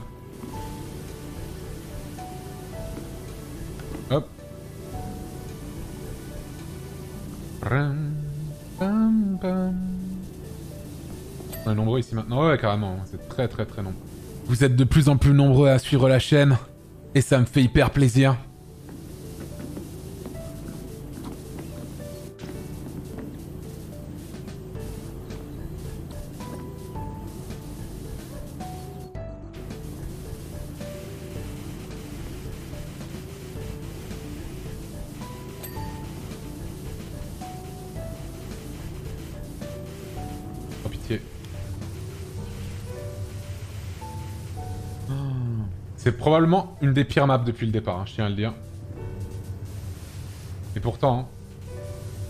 Maintenant. Ouais, carrément. C'est très très très nombreux. Vous êtes de plus en plus nombreux à suivre la chaîne. Et ça me fait hyper plaisir. Une des pires maps depuis le départ, hein, je tiens à le dire. Et pourtant...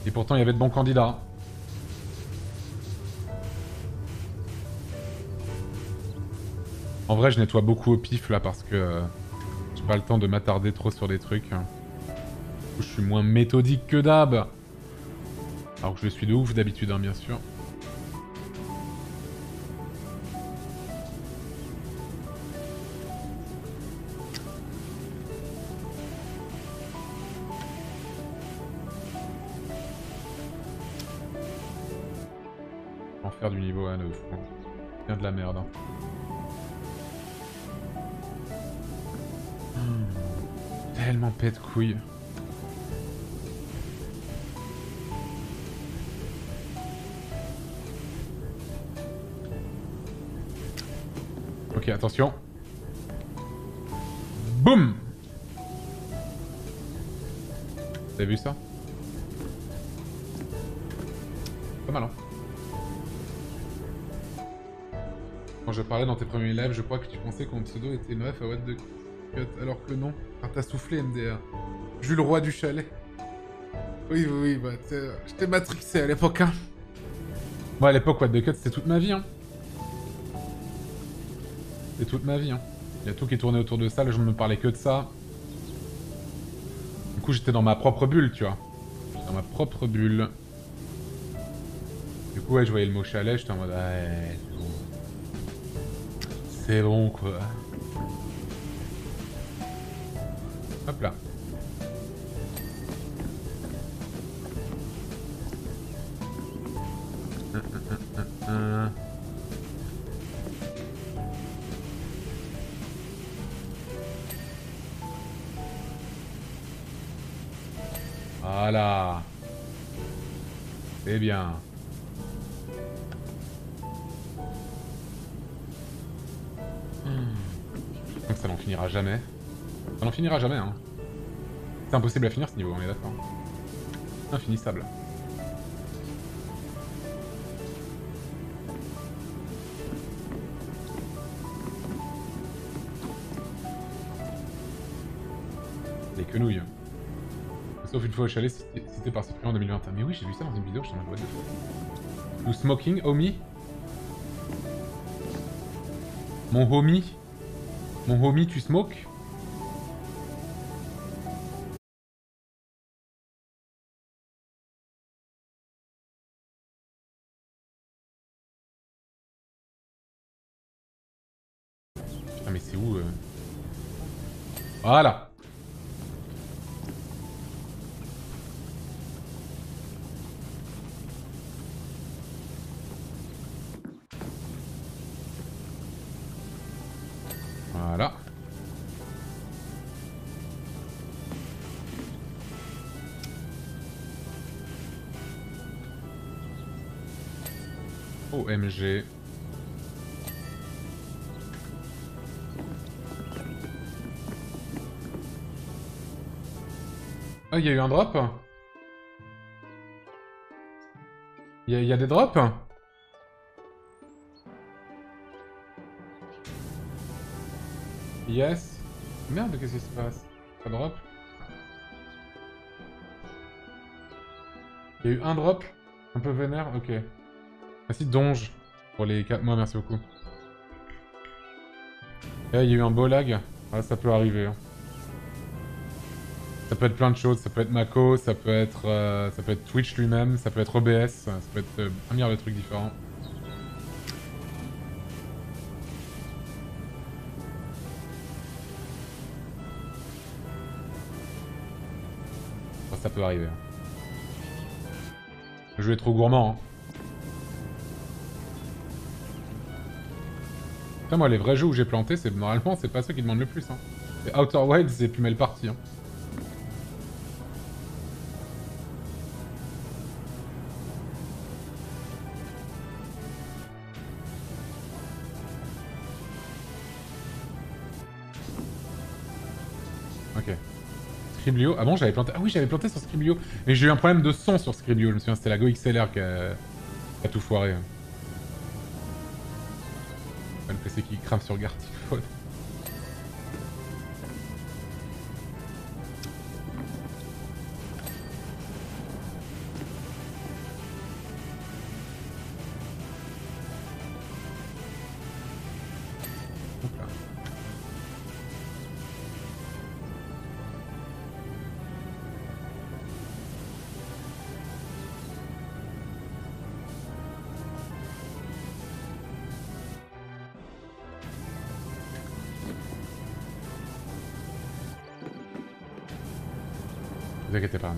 Et pourtant, il y avait de bons candidats. En vrai, je nettoie beaucoup au pif, là, parce que... Euh, j'ai pas le temps de m'attarder trop sur des trucs. Hein. Je suis moins méthodique que d'hab. Alors que je suis de ouf d'habitude, hein, bien sûr. Hmm. Tellement pète couille. Ok, attention. Boum avez vu ça? Pas mal, hein je parlais dans tes premiers lives, je crois que tu pensais que mon pseudo était meuf à What the alors que non. T'as soufflé, MDR. Jules Roi du chalet. Oui, oui, oui, bah, j'étais matrixé à l'époque, hein. Moi, à l'époque, What the Cut, c'était toute ma vie, hein. C'était toute ma vie, hein. Il y a tout qui tournait autour de ça, là, je ne me parlais que de ça. Du coup, j'étais dans ma propre bulle, tu vois. Dans ma propre bulle. Du coup, ouais, je voyais le mot chalet, j'étais en mode... Ouais, c'est bon, quoi. Hop là. Voilà. C'est bien. ça n'en finira jamais. Finira jamais, hein. C'est impossible à finir ce niveau, on est d'accord. Infinissable. Les quenouilles. Sauf une fois au chalet, c'était par Cyprien en 2021. Mais oui, j'ai vu ça dans une vidéo, je t'en ai de You smoking, homie Mon homie mon homie, tu smoke? Voilà un drop Il y, a- des drops Yes. Merde, qu'est-ce qui se passe? Ça drop? Il y a eu un drop Un peu vénère Ok. Merci Donge pour les 4 mois, merci beaucoup. Eh, il y a eu un beau lag. Ah, ça peut arriver. hein. Ça peut être plein de choses, ça peut être Mako, ça peut être, euh, ça peut être Twitch lui-même, ça peut être OBS, ça peut être euh, un milliard de trucs différents. Ça peut arriver. hein. Le jeu est trop gourmand. Hein. Moi, les vrais jeux où j'ai planté, c'est normalement, c'est pas ceux qui demandent le plus. Hein. C'est Outer Wilds et puis mal parti. Hein. Ah bon, j'avais planté. Ah oui, j'avais planté sur Scriblio. Mais j'ai eu un problème de son sur Scriblio. Je me souviens, c'était la Go XLR qui a, tout foiré. Le PC qui crame sur Gartiphone.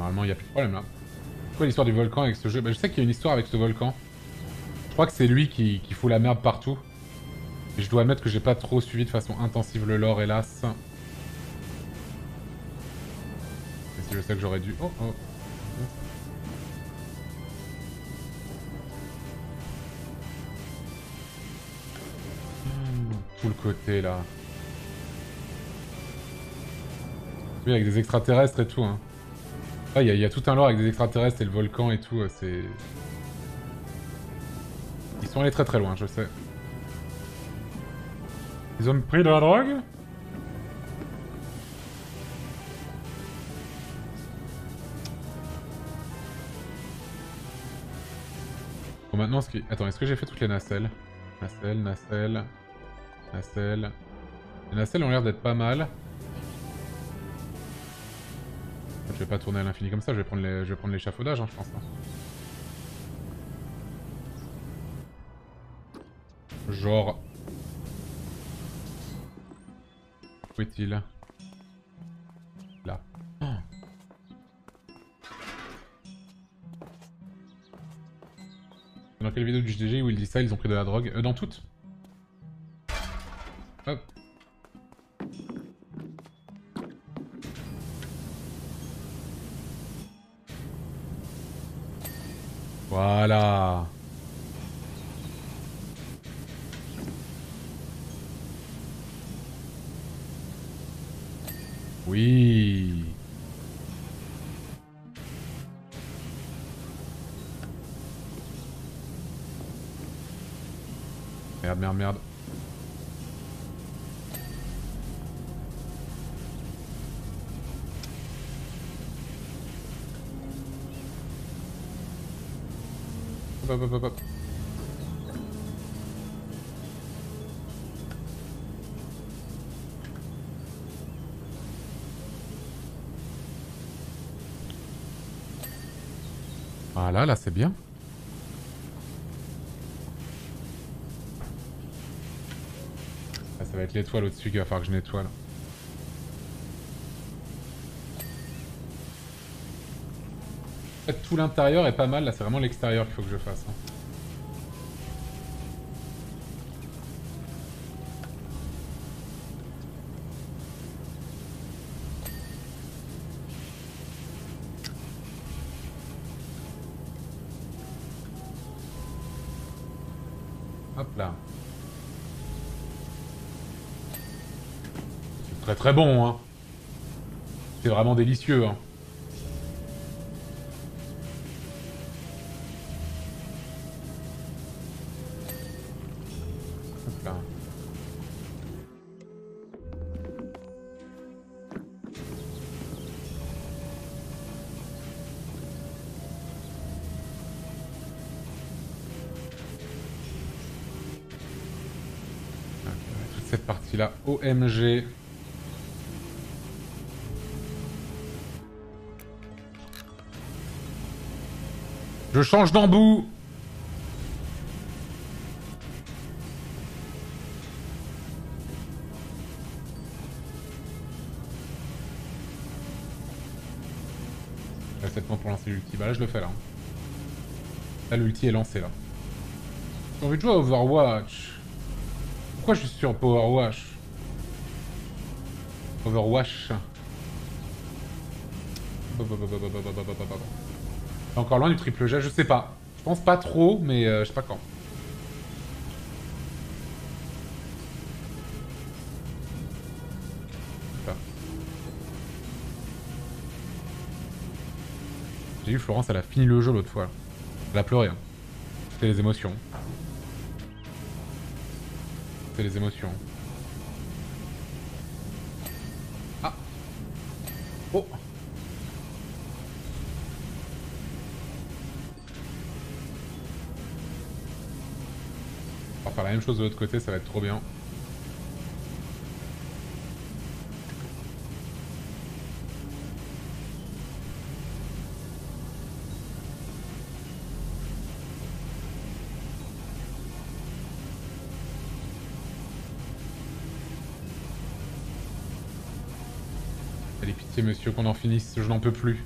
Normalement il n'y a plus de problème là. C'est quoi l'histoire du volcan avec ce jeu? Bah, Je sais qu'il y a une histoire avec ce volcan. Je crois que c'est lui qui, fout la merde partout. Et je dois admettre que j'ai pas trop suivi de façon intensive le lore, hélas. Mais si je sais que j'aurais dû... Oh oh Tout le côté là. Oui, avec des extraterrestres et tout. Hein. Ah, il y, a- il y a tout un lore avec des extraterrestres et le volcan et tout. euh, C'est. Ils sont allés très très loin, je sais. Ils ont pris de la drogue Bon, maintenant, ce qui... Attends, est-ce que j'ai fait toutes les nacelles? Nacelles, nacelles... Nacelles... Les nacelles ont l'air d'être pas mal. Je vais pas tourner à l'infini comme ça, je vais prendre les- je vais prendre l'échafaudage, hein, je pense. hein. Genre... Où est-il? Là. Dans quelle vidéo du GG où il dit ça, ils ont pris de la drogue? Euh, dans toutes l'étoile au-dessus qu'il va falloir que je nettoie tout l'intérieur est pas mal, là c'est vraiment l'extérieur qu'il faut que je fasse. hein. bon. Hein. C'est vraiment délicieux, hein. là OMG. Je change d'embout J'ai 7 points pour lancer l'ulti. Bah là je le fais là. Là l'ulti est lancé là. J'ai envie de jouer à Overwatch. Pourquoi je suis sur Powerwash Overwatch. Encore loin du triple G, je sais pas. Je pense pas trop, mais euh, je sais pas quand. J'ai vu Florence, elle a fini le jeu l'autre fois. Elle a pleuré. Hein. C'était les émotions. C'était les émotions. Chose de l'autre côté, ça va être trop bien. Allez, pitié, monsieur, qu'on en finisse, je n'en peux plus.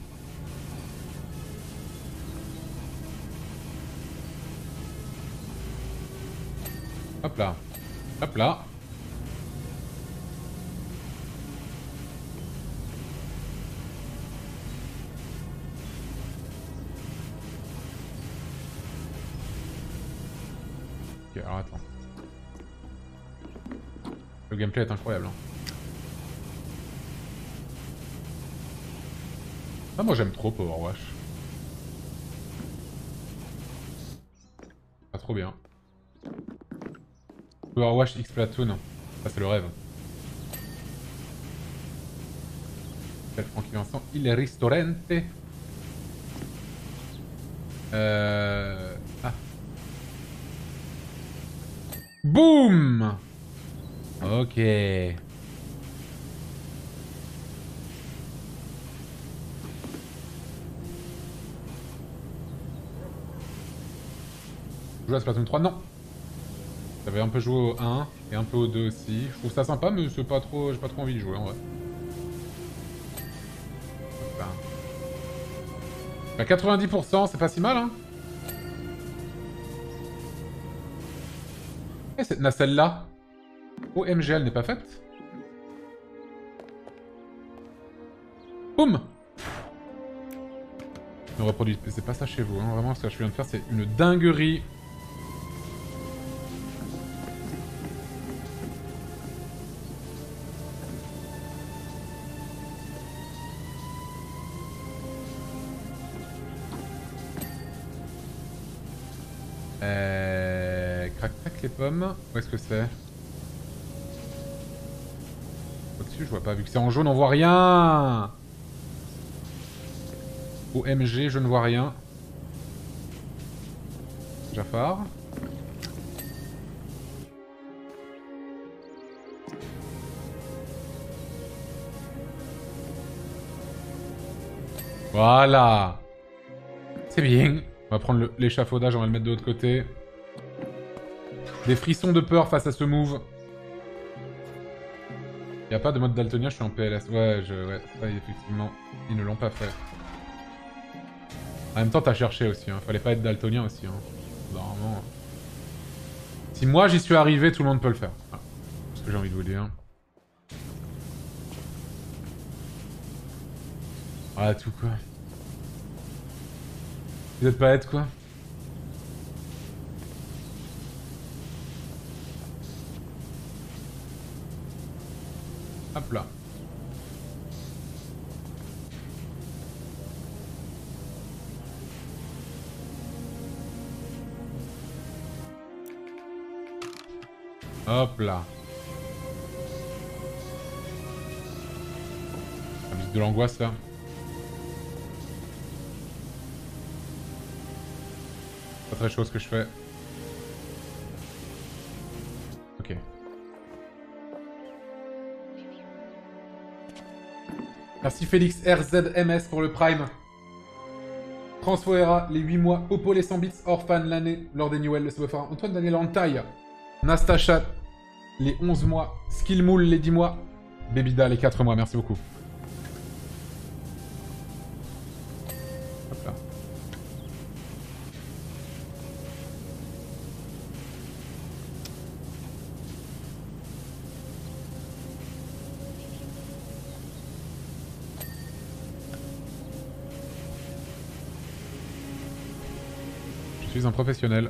Hop là. Ok, alors attends. Le gameplay est incroyable. Hein. Ah, moi j'aime trop Powerwash. Pas trop bien. Powerwash X Platoon. Ça c'est le rêve. Francky Vincent, il ristorante. Euh... Ah. Boum Ok. Jouer à Splatoon 3 Non. J'avais un peu joué au 1 et un peu au 2 aussi. Je trouve ça sympa, mais c'est pas trop, j'ai pas trop envie de jouer en vrai. À 90%, c'est pas si mal, hein Et cette nacelle-là OMG, elle n'est pas faite Boum Ne reproduit... C'est pas ça chez vous, hein. Vraiment, ce que je viens de faire, c'est une dinguerie. Les pommes. Où est-ce que c'est Au-dessus, je vois pas. Vu que c'est en jaune, on voit rien OMG, je ne vois rien. Jafar. Voilà C'est bien on va prendre l'échafaudage, on va le mettre de l'autre côté. Des frissons de peur face à ce move. Y a pas de mode daltonien, je suis en PLS. Ouais, je, ouais, ça, effectivement, ils ne l'ont pas fait. En même temps, t'as cherché aussi, hein. Fallait pas être daltonien aussi, hein. Normalement... Si moi j'y suis arrivé, tout le monde peut le faire. C'est ce que j'ai envie de vous dire. Voilà tout quoi. Vous êtes pas être quoi? Là. Hop là. Musique de l'angoisse là. Pas très chaud ce que je fais. Merci Félix RZMS pour le Prime. Transfoera, les 8 mois. Oppo, les 100 bits. Orphan, l'année. Lord Newell, le subwoofer. Antoine Daniel Antaille. Nastacha, les 11 mois. Skillmool, les 10 mois. Babida, les 4 mois. Merci beaucoup. Professionnel.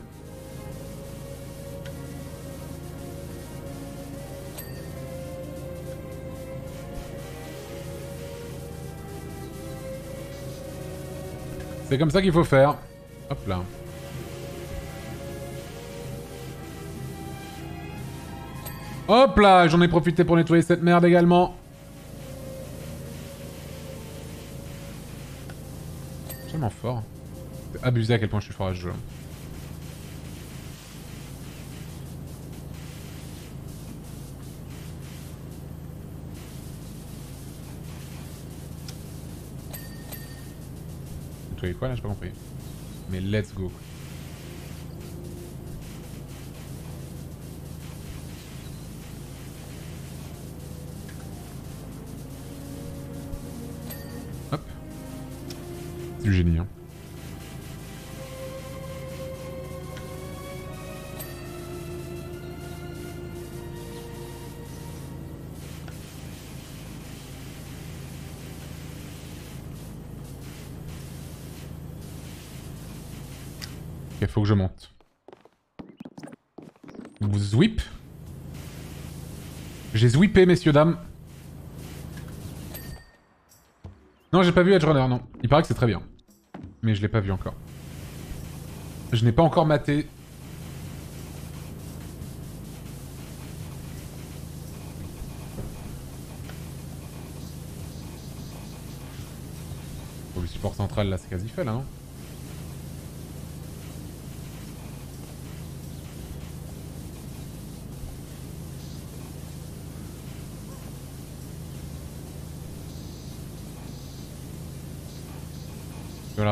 C'est comme ça qu'il faut faire. Hop là. Hop là J'en ai profité pour nettoyer cette merde également. Tellement fort. C'est abusé à quel point je suis fort à ce jeu. Nettoyer quoi là? J'ai pas compris. Mais let's go. Hop. Du génie, hein. Faut que je monte. Vous zwip J'ai zwippé, messieurs, dames. Non, j'ai pas vu Edge Runner, non. Il paraît que c'est très bien. Mais je l'ai pas vu encore. Je n'ai pas encore maté. Le support central, là, c'est quasi fait, là, non?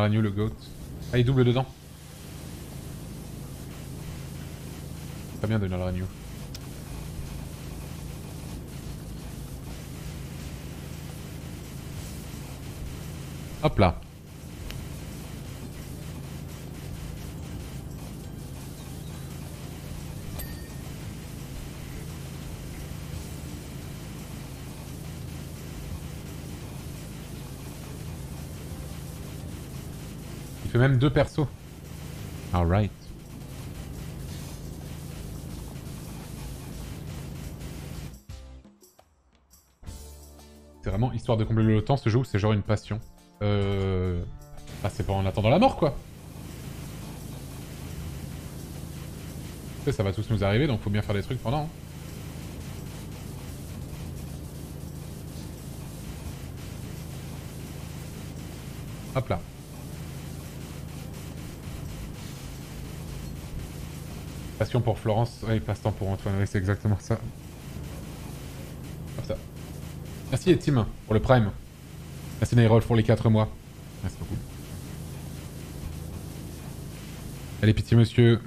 Renew, le goat. Ah, il double dedans. Très bien de la renew. Hop là. Même deux persos. Alright. C'est vraiment histoire de combler le temps ce jeu ou c'est genre une passion Euh... Ah c'est pas en attendant la mort quoi ça va tous nous arriver donc faut bien faire des trucs pendant. hein. Hop là. Passion pour Florence, ouais, passe-temps pour Antoine, oui, c'est exactement ça. Ça. Merci Etim pour le Prime. Merci Nairol pour les 4 mois. Merci beaucoup. Allez, pitié monsieur.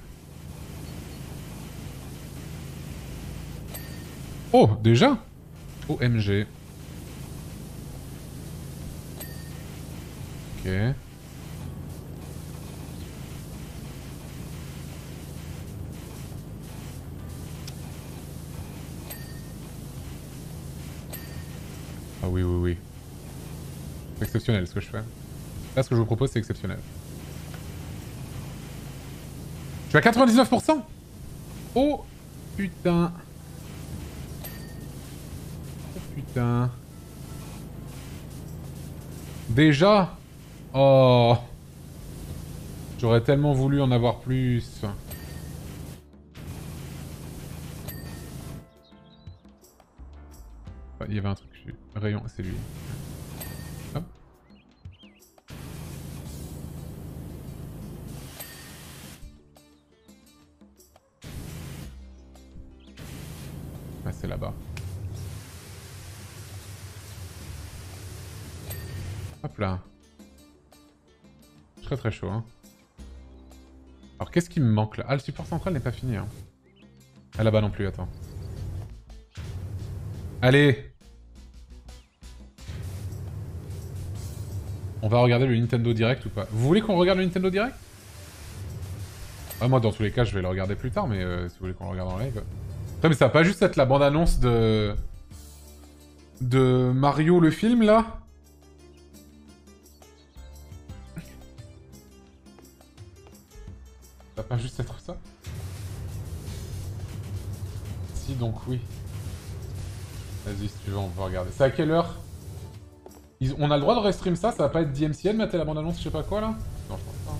Oh, déjà? OMG. Ok. Ce que je fais. Là, ce que je vous propose, c'est exceptionnel. Je suis à 99% Oh putain Oh putain Déjà? Oh J'aurais tellement voulu en avoir plus. Il y avait un truc. Rayon, c'est lui. Très chaud, hein. Alors qu'est-ce qui me manque là? Ah, le support central n'est pas fini, hein. Ah là-bas non plus, attends. Allez On va regarder le Nintendo Direct ou pas? Vous voulez qu'on regarde le Nintendo Direct? Ah, Moi, dans tous les cas, je vais le regarder plus tard, mais euh, si vous voulez qu'on le regarde en live... Mais ça va pas juste être la bande-annonce de... De Mario le film, là? C'est à quelle heure On a le droit de restream ça Ça va pas être DMCN, mater la bande-annonce, je sais pas quoi, là Non, je pense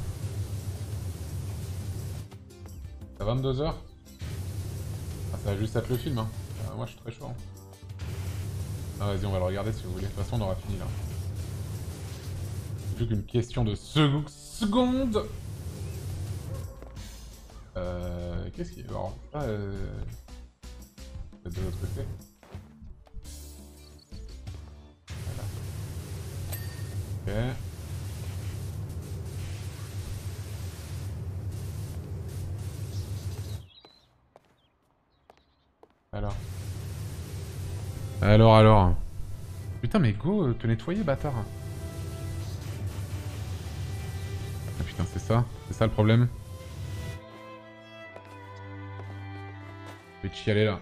pas. À 22h ah, Ça va juste être le film, hein. Euh, moi, je suis très chaud. Hein. Ah, vas-y, on va le regarder si vous voulez. De toute façon, on aura fini, là. Plus qu'une question de secondes. Euh... Qu'est-ce qu'il y a? Alors, ah, euh... de l'autre côté. Alors. Alors, alors. Putain, mais go, euh, te nettoyer, bâtard. Ah putain, c'est ça C'est ça le problème Je vais chialer là.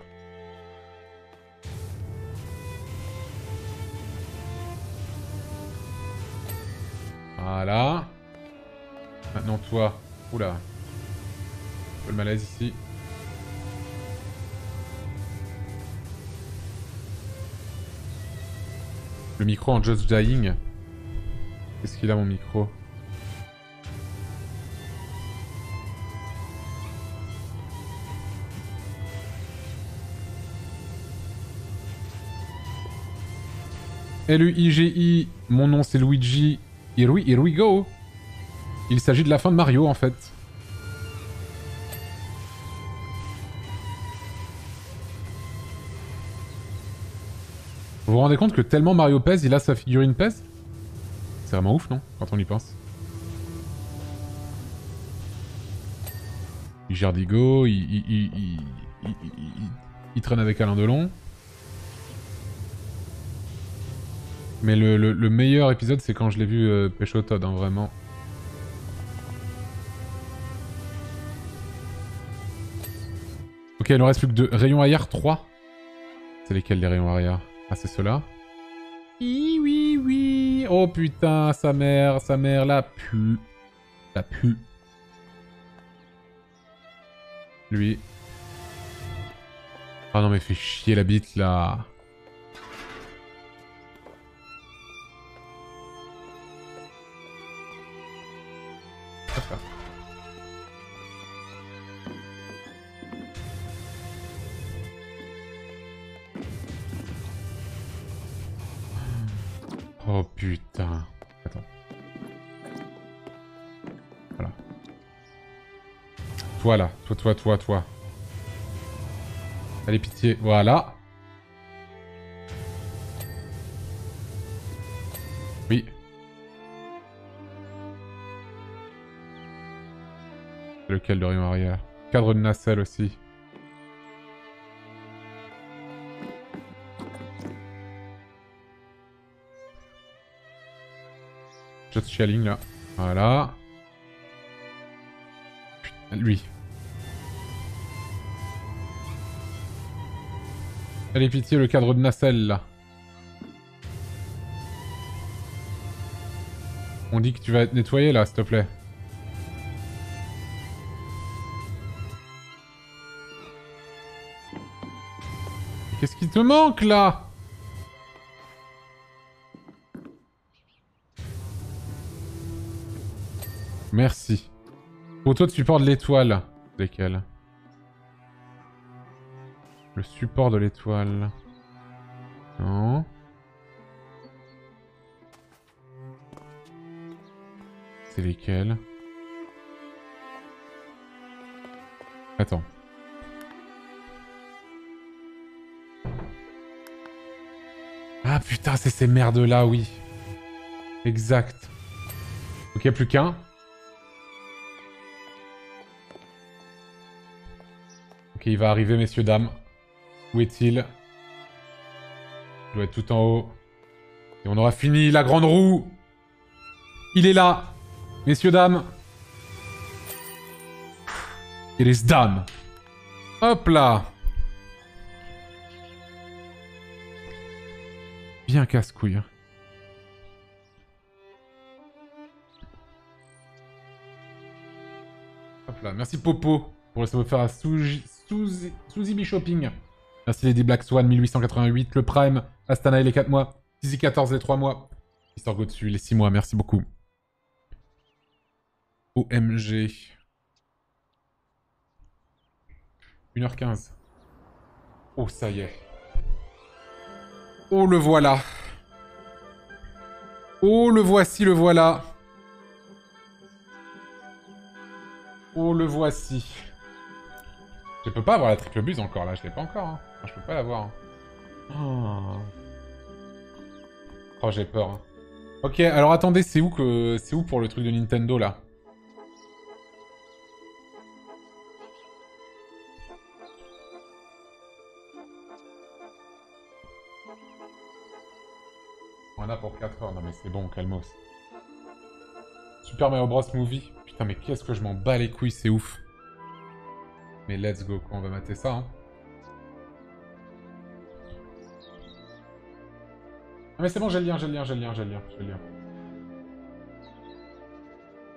Voilà. Maintenant toi. Oula. Un peu le malaise ici. Le micro en Just Dying. Qu'est-ce qu'il a mon micro? L-U-I-G-I, mon nom c'est Luigi, Here we, here we go Il s'agit de la fin de Mario, en fait. Vous vous rendez compte que tellement Mario pèse, il a sa figurine pèse? C'est vraiment ouf, non Quand on y pense? Il gère Digo, il, il, il, traîne avec Alain Delon. Mais le, meilleur épisode, c'est quand je l'ai vu euh, Pécho Todd, hein, vraiment. Ok, il ne reste plus que deux. Rayons arrière 3. C'est lesquels les rayons arrière? Ah, c'est ceux-là Oui, oui, oui. Oh putain, sa mère, sa mère, la pu. La pu. Lui. Ah non, mais fait chier la bite là. Toi, toi, toi. Allez, pitié. Voilà. Oui. Lequel de rayon arrière? Cadre de nacelle aussi. Just Chialing là. Voilà. lui. Allez pitié le cadre de nacelle là. On dit que tu vas être nettoyé là, s'il te plaît. Qu'est-ce qui te manque là? Merci. Photo de support de l'étoile. Lesquels Le support de l'étoile. Non. C'est lesquels? Attends. Ah putain, c'est ces merdes là, oui. Exact. Ok, plus qu'un. Ok, il va arriver, messieurs, dames. Où est-il? Il doit être tout en haut. Et on aura fini la grande roue. Il est là. Messieurs, dames. It is done. Hop là. Bien casse-couille. hein. Hop là. Merci Popo pour laisser me faire à Suzy, Shopping. Merci Lady Black Swan 1888, le Prime, Astana les 4 mois, Tizi 14 les 3 mois, Mister Go dessus les 6 mois, merci beaucoup. OMG. 1h15. Oh, ça y est. Oh, le voilà. Oh, le voici, le voilà. Oh, le voici. Je peux pas avoir la triple buse encore, là. Je l'ai pas encore. Hein. Enfin, je peux pas l'avoir. hein. Oh, Oh, j'ai peur. hein. Ok, alors attendez, c'est où que c'est où pour le truc de Nintendo, là? On a pour 4 heures. Non mais c'est bon, calmos. Super Mario Bros Movie. Putain, mais qu'est-ce que je m'en bats les couilles, c'est ouf. Mais let's go, quoi. On va mater ça, hein. Mais c'est bon, j'ai le lien, j'ai le lien, j'ai le lien, j'ai le lien, j'ai le lien.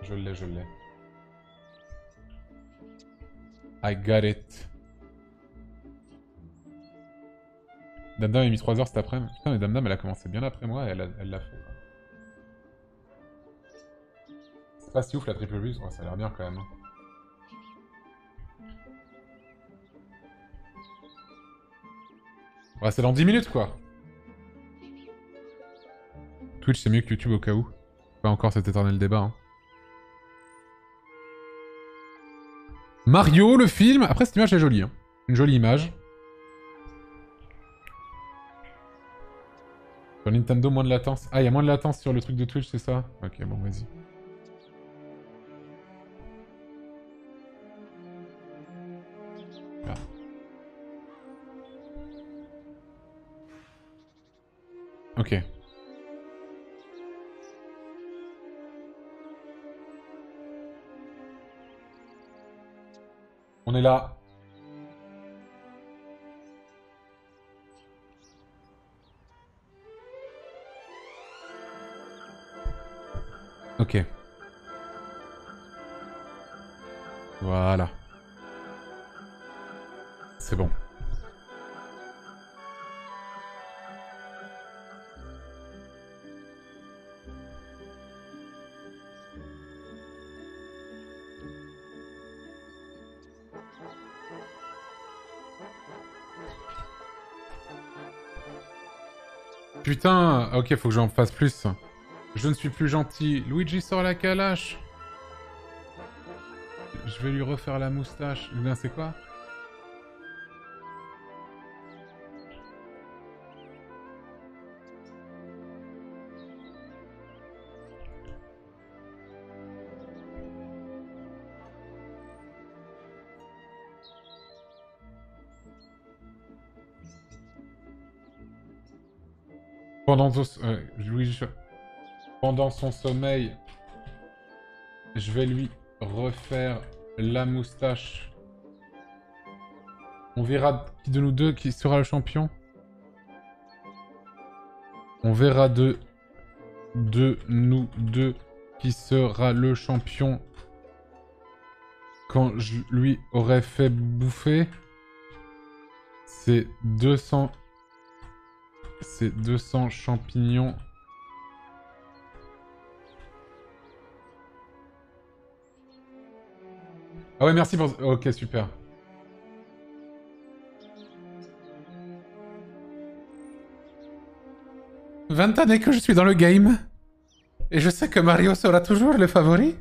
Je l'ai, je l'ai. I got it. Damdam a mis 3 heures cet après-midi. Putain, mais Damdam, elle a commencé bien après moi et elle l'a fait. C'est pas si ouf la triple ouais, ça a l'air bien quand même. hein. Ouais, c'est dans 10 minutes quoi. Twitch c'est mieux que YouTube au cas où. Pas encore cet éternel débat. Hein. Mario, le film. Après, cette image est jolie. Hein. Une jolie image. Sur Nintendo, moins de latence. Ah, il y a moins de latence sur le truc de Twitch, c'est ça? Ok, bon, vas-y. Ah. Ok. On est là. Ok. Voilà. C'est bon. Putain, ok, faut que j'en fasse plus. Je ne suis plus gentil. Luigi sort la calache. Je vais lui refaire la moustache. Bien, c'est quoi? Pendant son, euh, pendant son sommeil, je vais lui refaire la moustache. On verra qui de nous deux qui sera le champion. On verra de, de nous deux qui sera le champion quand je lui aurai fait bouffer. C'est 200... C'est 200 champignons. Ah ouais, merci pour... Ok, super. « 20 années que je suis dans le game. Et je sais que Mario sera toujours le favori.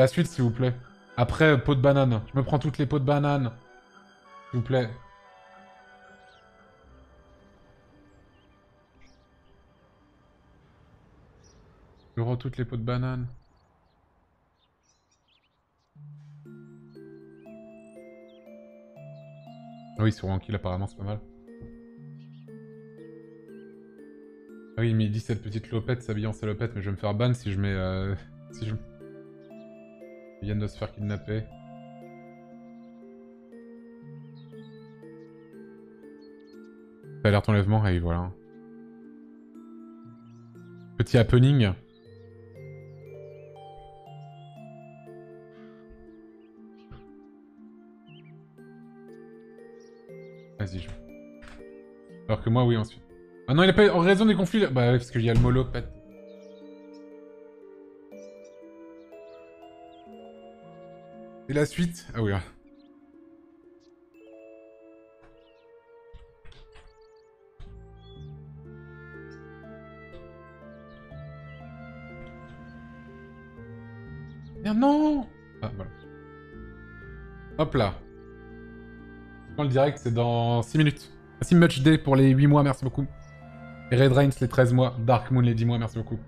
La suite, s'il vous plaît. Après, pot de banane. Je me prends toutes les pots de banane. S'il vous plaît. Je rends toutes les pots de banane. Ah oui, sur Ankill, apparemment, c'est pas mal. Ah oui, mais il dit cette petite lopette s'habille en salopette, mais je vais me faire ban si je mets... Euh, si je... Ils viennent de se faire kidnapper. Alerte enlèvement, et voilà. Petit happening. Vas-y, je... Alors que moi, oui, ensuite. Ah non, il a pas... En raison des conflits... Bah, parce qu'il y a le mollo, peut-être. Et la suite? Ah oui. Merde, non Ah, voilà. Hop là. le direct, c'est dans 6 minutes. Merci Much Day pour les 8 mois, merci beaucoup. Red Reigns les 13 mois. Dark Moon les 10 mois, merci beaucoup.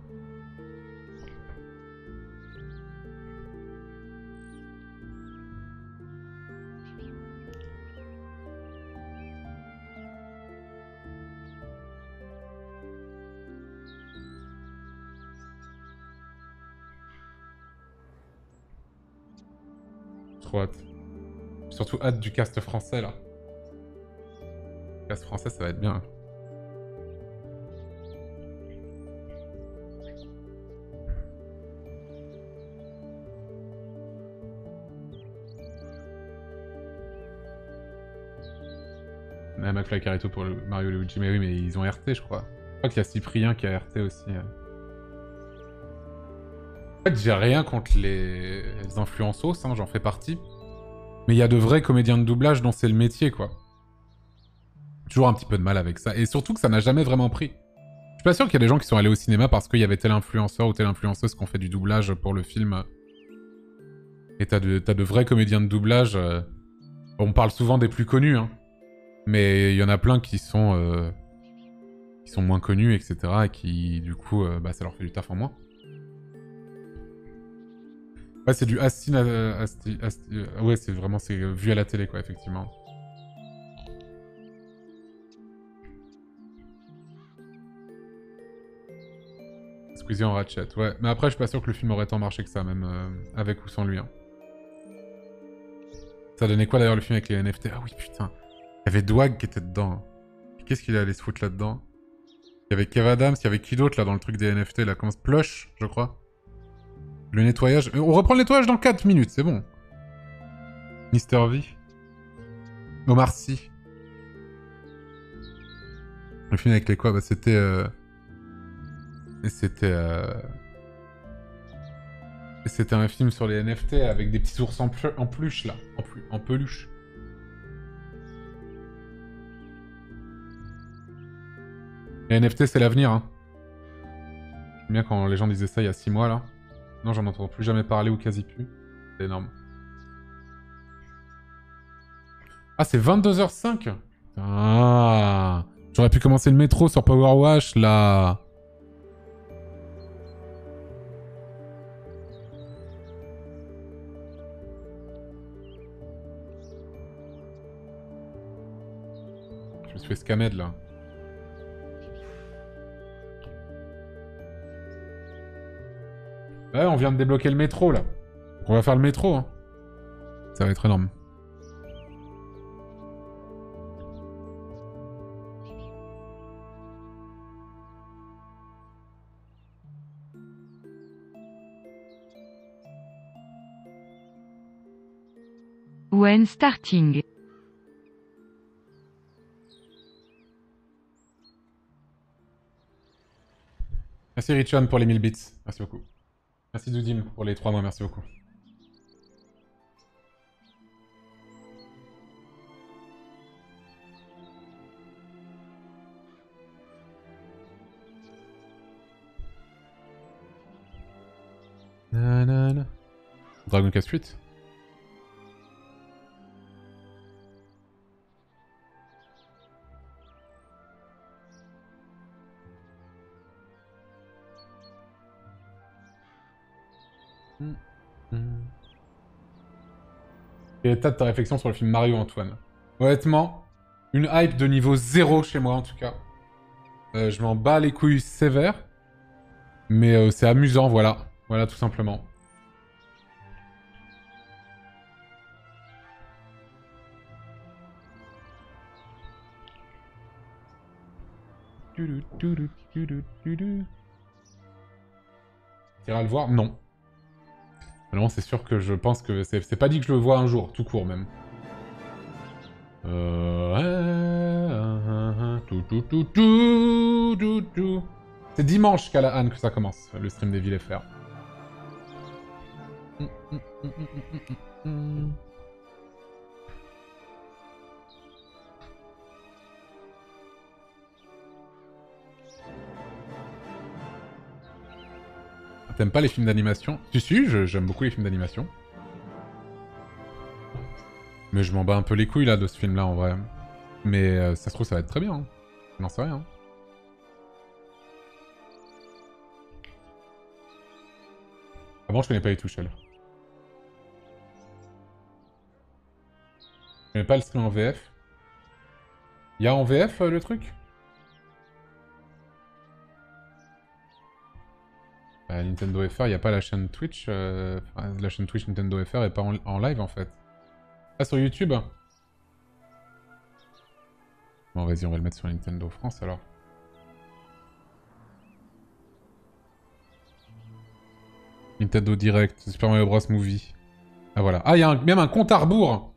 Surtout hâte du cast français là. Le cast français ça va être bien. Même McFly Carito pour le Mario Luigi. Mais oui, mais ils ont RT, je crois. Je crois qu'il y a Cyprien qui a RT aussi. Euh. En fait, j'ai rien contre les, influenceurs, hein, j'en fais partie. Mais il y a de vrais comédiens de doublage dont c'est le métier, quoi. Toujours un petit peu de mal avec ça. Et surtout que ça n'a jamais vraiment pris. Je suis pas sûr qu'il y a des gens qui sont allés au cinéma parce qu'il y avait tel influenceur ou telle influenceuse qui ont fait du doublage pour le film. Et t'as de, as de vrais comédiens de doublage. Euh, on parle souvent des plus connus, hein. Mais il y en a plein qui sont... Euh, qui sont moins connus, etc. Et qui, du coup, euh, bah, ça leur fait du taf en moins. Ouais, c'est du Astin... Euh, euh, ouais, c'est vraiment c'est euh, vu à la télé, quoi, effectivement. Squeezie en Ratchet, ouais. Mais après, je suis pas sûr que le film aurait tant marché que ça, même avec ou sans lui. Hein. Ça donnait quoi d'ailleurs le film avec les NFT Ah oui, putain. Il y avait Dwag qui était dedans. Qu'est-ce qu'il allait se foutre là-dedans? Il y avait Kev Adams, il y avait qui d'autre là dans le truc des NFT là? Comment Plush, je crois. Le nettoyage... Euh, on reprend le nettoyage dans 4 minutes, c'est bon. Mister V. Omar Sy. Le film avec les quoi Bah c'était... Euh... C'était... Euh... C'était un film sur les NFT avec des petits ours en, en pluche là. En, en peluche. Les NFT c'est l'avenir hein. J'aime bien quand les gens disaient ça il y a 6 mois là. Non, j'en entends plus jamais parler ou quasi plus. C'est énorme. Ah, c'est 22h05 Ah J'aurais pu commencer le métro sur Power Wash, là Je me suis fait scamed, là. Ouais, on vient de débloquer le métro, là. On va faire le métro, hein. Ça va être énorme. When starting. Merci Richon pour les 1000 bits. Merci beaucoup. Merci Doudim pour les trois mois, merci beaucoup. Dragon Quest 8 Quel état de ta réflexion sur le film Mario, Antoine Honnêtement, une hype de niveau 0 chez moi en tout cas. Euh, je m'en bats les couilles sévères. Mais euh, c'est amusant, voilà. Voilà, tout simplement. T'iras le voir? Non. Non, c'est sûr que je pense que... C'est pas dit que je le vois un jour, tout court même. C'est dimanche, Callahan, que ça commence, le stream des villes FR. T'aimes pas les films d'animation? Si, si, j'aime beaucoup les films d'animation. Mais je m'en bats un peu les couilles, là, de ce film-là, en vrai. Mais euh, ça se trouve, ça va être très bien. hein. Je n'en sais rien. Avant, je connais pas les touches. Je connais pas le stream en VF. Il y a en VF, euh, le truc? Bah, Nintendo FR, il n'y a pas la chaîne Twitch. euh, la chaîne Twitch Nintendo FR est pas en, live, en fait. Ah, sur YouTube Bon, vas-y, on va le mettre sur Nintendo France, alors. Nintendo Direct, Super Mario Bros. Movie. Ah voilà. Ah, il y a même un compte à rebours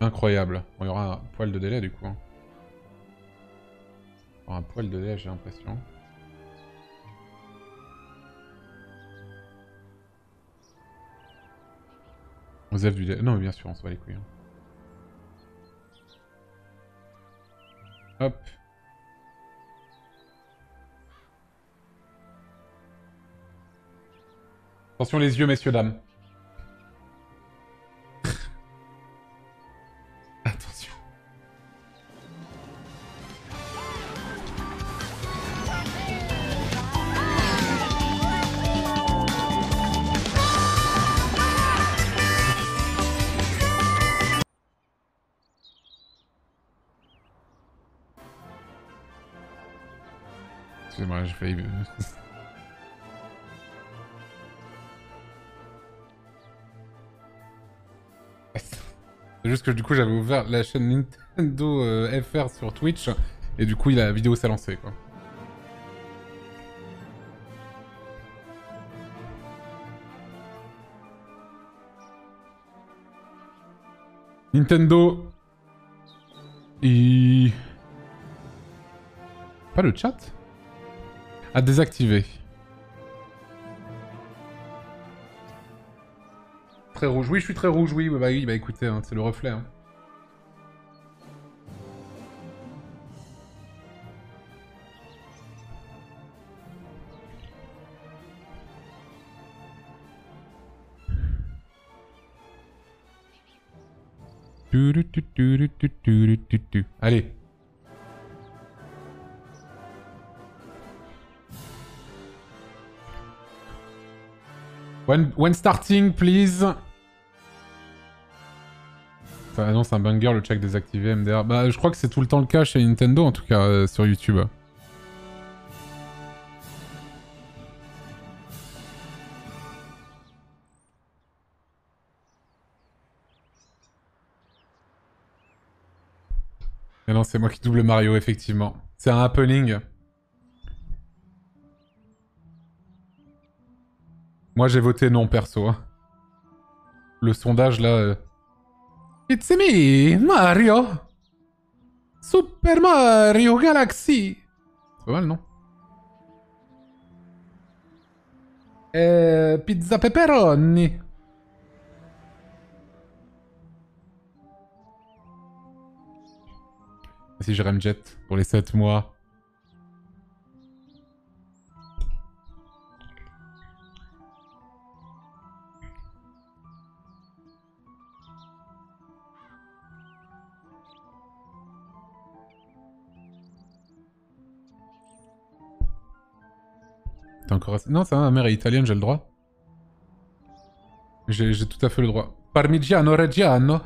Incroyable. Bon, il y aura un poil de délai, du coup. hein. Un poil de délai, j'ai l'impression. Joseph du. Non, mais bien sûr, on se bat les couilles. hein. Hop. Attention les yeux, messieurs, dames. C'est juste que du coup j'avais ouvert la chaîne Nintendo euh, FR sur Twitch et du coup la vidéo s'est lancée quoi. Nintendo. Et... Pas le chat? à désactiver. Très rouge. Oui, je suis très rouge, oui. Bah, oui, bah écoutez, hein, c'est le reflet. Allez, When, when starting, please. Ça annonce un banger, le check désactivé, MDR. Bah, je crois que c'est tout le temps le cas chez Nintendo, en tout cas, euh, sur YouTube. Mais non, c'est moi qui double Mario, effectivement. C'est un happening. Moi, j'ai voté non, perso. hein. Le sondage, là... euh, It's me, Mario Super Mario Galaxy C'est pas mal, non? Euh, Pizza pepperoni Si je Jet pour les 7 mois. Non, ça ma mère est italienne, j'ai le droit. J'ai tout à fait le droit. Parmigiano Reggiano.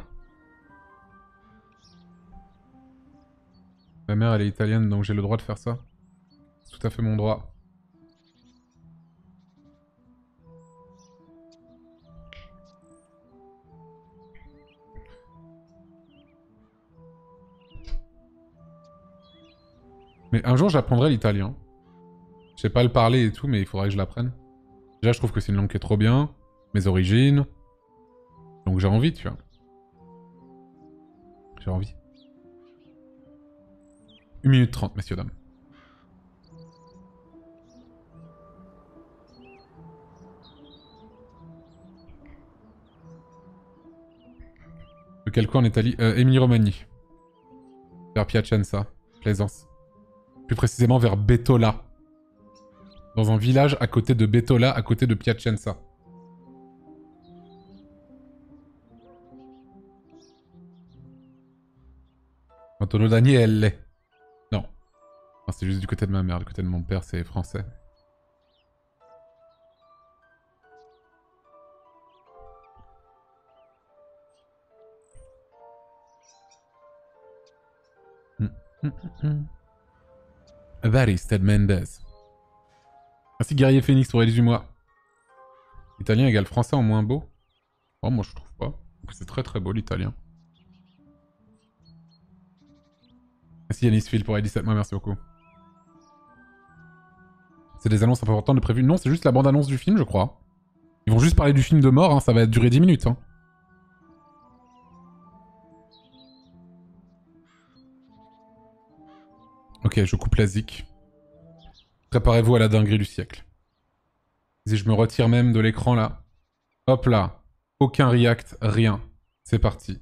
Ma mère, elle est italienne, donc j'ai le droit de faire ça. C'est tout à fait mon droit. Mais un jour, j'apprendrai l'italien. Je sais pas le parler et tout, mais il faudrait que je l'apprenne. Déjà, je trouve que c'est une langue qui est trop bien. Mes origines. Donc j'ai envie, tu vois. J'ai envie. 1 minute 30, messieurs, dames. De quel coin en Italie? Euh, Émilie-Romagny. Vers Piacenza. Plaisance. Plus précisément vers Bettola. Dans un village à côté de Bettola, à côté de Piacenza. Antonio Daniele. Non. Non, c'est juste du côté de ma mère. Du côté de mon père, c'est français. That is Ted Mendez. Merci Guerrier Phoenix pour les 18 mois. Italien égale français en moins beau? Oh, moi je trouve pas. C'est très très beau l'italien. Merci Yanis Phil pour les 17 mois, merci beaucoup. C'est des annonces importantes de prévues. Non, c'est juste la bande-annonce du film, je crois. Ils vont juste parler du film de mort, hein, ça va durer 10 minutes. Hein. Ok, je coupe la zik. Préparez-vous à la dinguerie du siècle. Si je me retire même de l'écran là. Hop là. Aucun react, rien. C'est parti.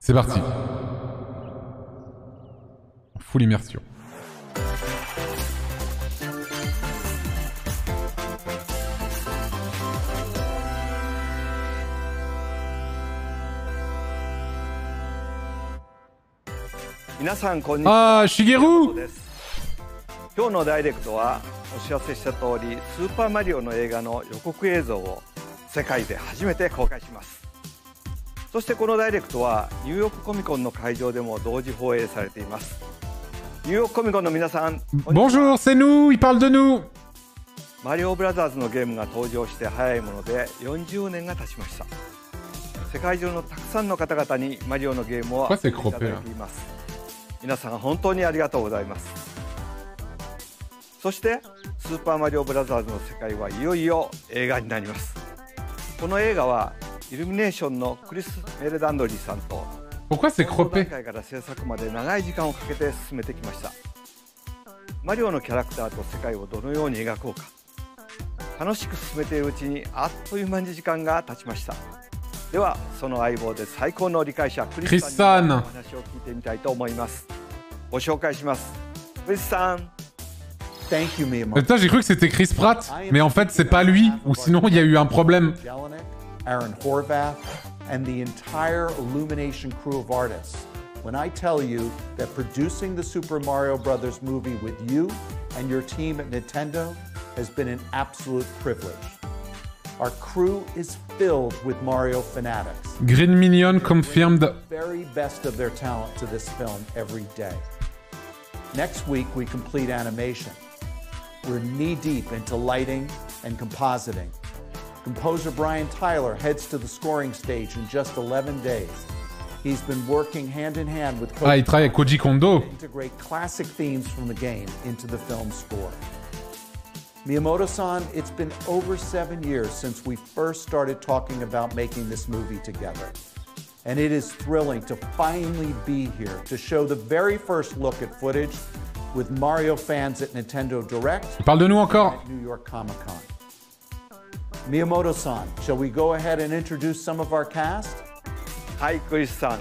C'est parti. Full immersion. Ah, Shigeru 今日のダイレクトはお知らせした通りスーパーマリオの映画の予告映像を世界で初めて公開します。そしてこのダイレクトはニューヨークコミコンの会場でも同時放映されています。ニューヨークコミコンの皆さん Bonjour, c'est nous, il parle de nous. マリオブラザーズのゲームが登場して早いもので40年が経ちました。世界中のたくさんの方々にマリオのゲームを Pourquoi c'est いただいています。皆さん本当にありがとうございますそして「スーパーマリオブラザーズ」の世界はいよいよ映画になります。この映画はイルミネーションのクリス・メルダンドリーさんと croppé 階から制作まで長い時間をかけて進めてきました。マリオのキャラクターと世界をどのように描こうか。楽しく進めているうちにあっという間に時間が経ちました。ではその相棒で最高の理解者クリスさんにお話を聞いてみたいと思います。ご紹介します。クリスさん Thank you. Putain, j'ai cru que c'était Chris Pratt, mais en fait c'est pas lui, ou sinon il y a eu un problème. Aaron Horvath, and the entire Illumination crew of artists. When I tell you that producing the Super Mario Brothers movie with you and your team at Nintendo has been an absolute privilege. Our crew is filled with Mario fanatics. Green Minion confirmed. the very best of their talent to this film every day. Next week, we complete animation. We're knee deep into lighting and compositing. Composer Brian Tyler heads to the scoring stage in just 11 days. He's been working hand in hand with Ah, il travaille avec Koji Kondo. to integrate classic themes from the game into the film's score. Miyamoto-san, it's been over seven years since we first started talking about making this movie together. And it is thrilling to finally be here to show the very first look at footage with Mario fans at Nintendo Direct Il parle de nous encore. at New York Comic Con. Miyamoto-san, shall we go ahead and introduce some of our cast? はいクリスさん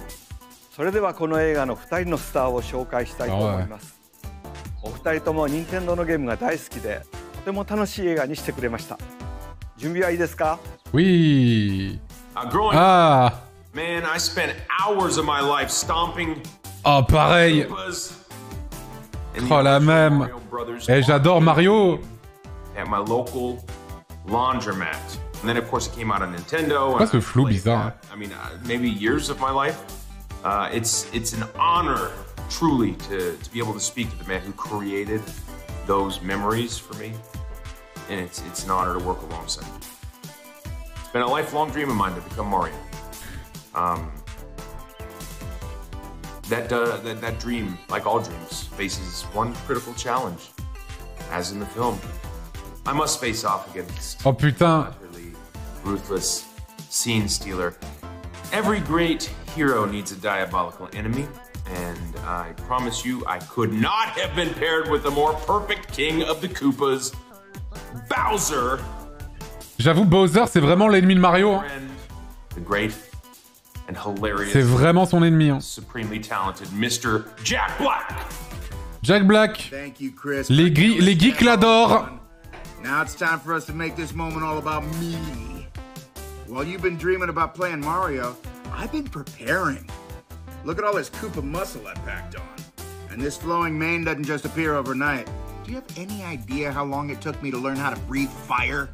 それではこの映画の2人のスターを紹介したいと思いますお二人とも任天堂のゲームが大好きでとても楽しい映画にしてくれました準備はいいですか Oui. Uh, growing Ah. man, I spent hours of my life stomping Oh, pareil. Koopas, Oh, la même. Eh, j'adore Mario. At my local laundromat. And then of course it came out on Nintendo. Ce I flou bizarre. I mean, uh, maybe years of my life. Uh, it's it's an honor, truly, to, to be able to speak to the man who created those memories for me, and it's it's an honor to work alongside. It's been a lifelong dream of mine to become Mario. Um, that, uh, that that dream, like all dreams, faces one critical challenge, as in the film. I must face off against Oh putain. utterly ruthless scene stealer. Every great hero needs a diabolical enemy, and I promise you, I could not have been paired with a more perfect king of the Koopas, Bowser, J'avoue, Bowser, c'est vraiment l'ennemi de Mario. hein. the great C'est vraiment son ennemi. hein. supremely talented Mr. Jack Black. Jack Black. Thank you, Chris. Les, gui- les geeks l'adorent. Now it's time for us to make this moment all about me. While you've been dreaming about playing Mario, I've been preparing. Look at all this Koopa muscle I packed on. And this flowing mane doesn't just appear overnight. Do you have any idea how long it took me to learn how to breathe fire?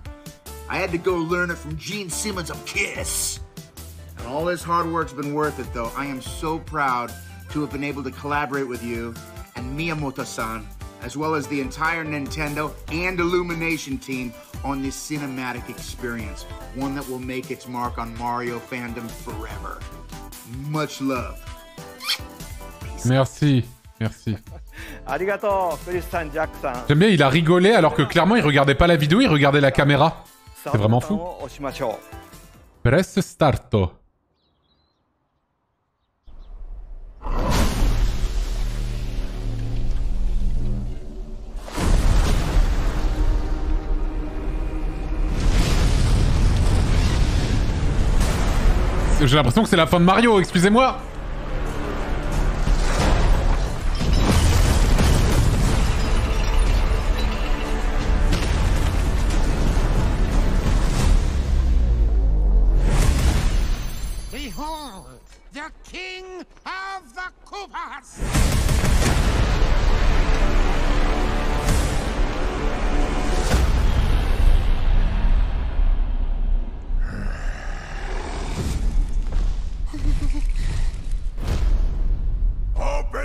I had to go learn it from Gene Simmons of Kiss. And all this hard work's been worth it, though. I am so proud to have been able to collaborate with you and Miyamoto-san, as well as the entire Nintendo and Illumination team on this cinematic experience, one that will make its mark on Mario fandom forever. Much love. Merci, merci. J'aime bien, il a rigolé alors que clairement il regardait pas la vidéo, il regardait la caméra. C'est vraiment fou. Press starto. J'ai l'impression que c'est la fin de Mario, excusez-moi.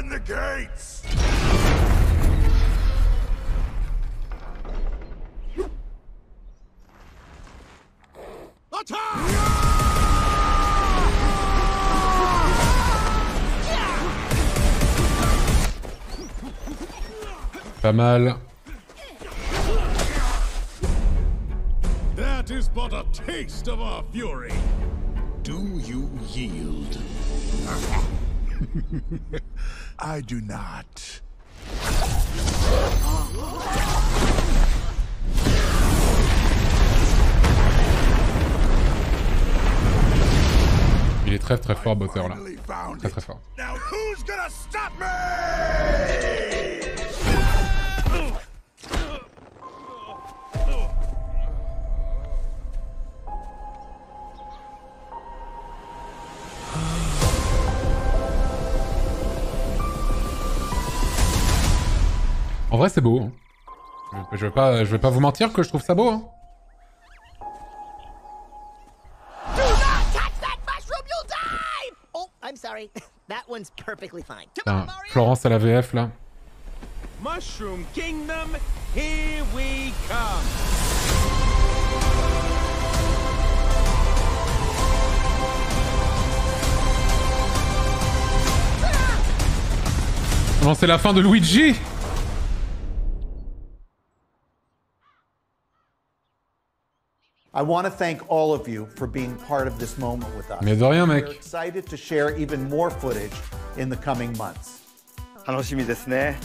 Open the gates! Pas mal. That is but a taste of our fury. Do you yield? I do not. Il est très très fort, Bowser là. Très très fort. Now who's gonna stop me? En vrai, c'est beau. hein. Je, vais pas, je vais pas vous mentir que je trouve ça beau. Hein. Oh. Putain, Florence à la VF là. Mushroom Kingdom, here we come. Non, c'est la fin de Luigi I want to thank all of you for being part of this moment with us. Mais de rien, mec. We're excited to share even more footage in the coming months. う楽しみですね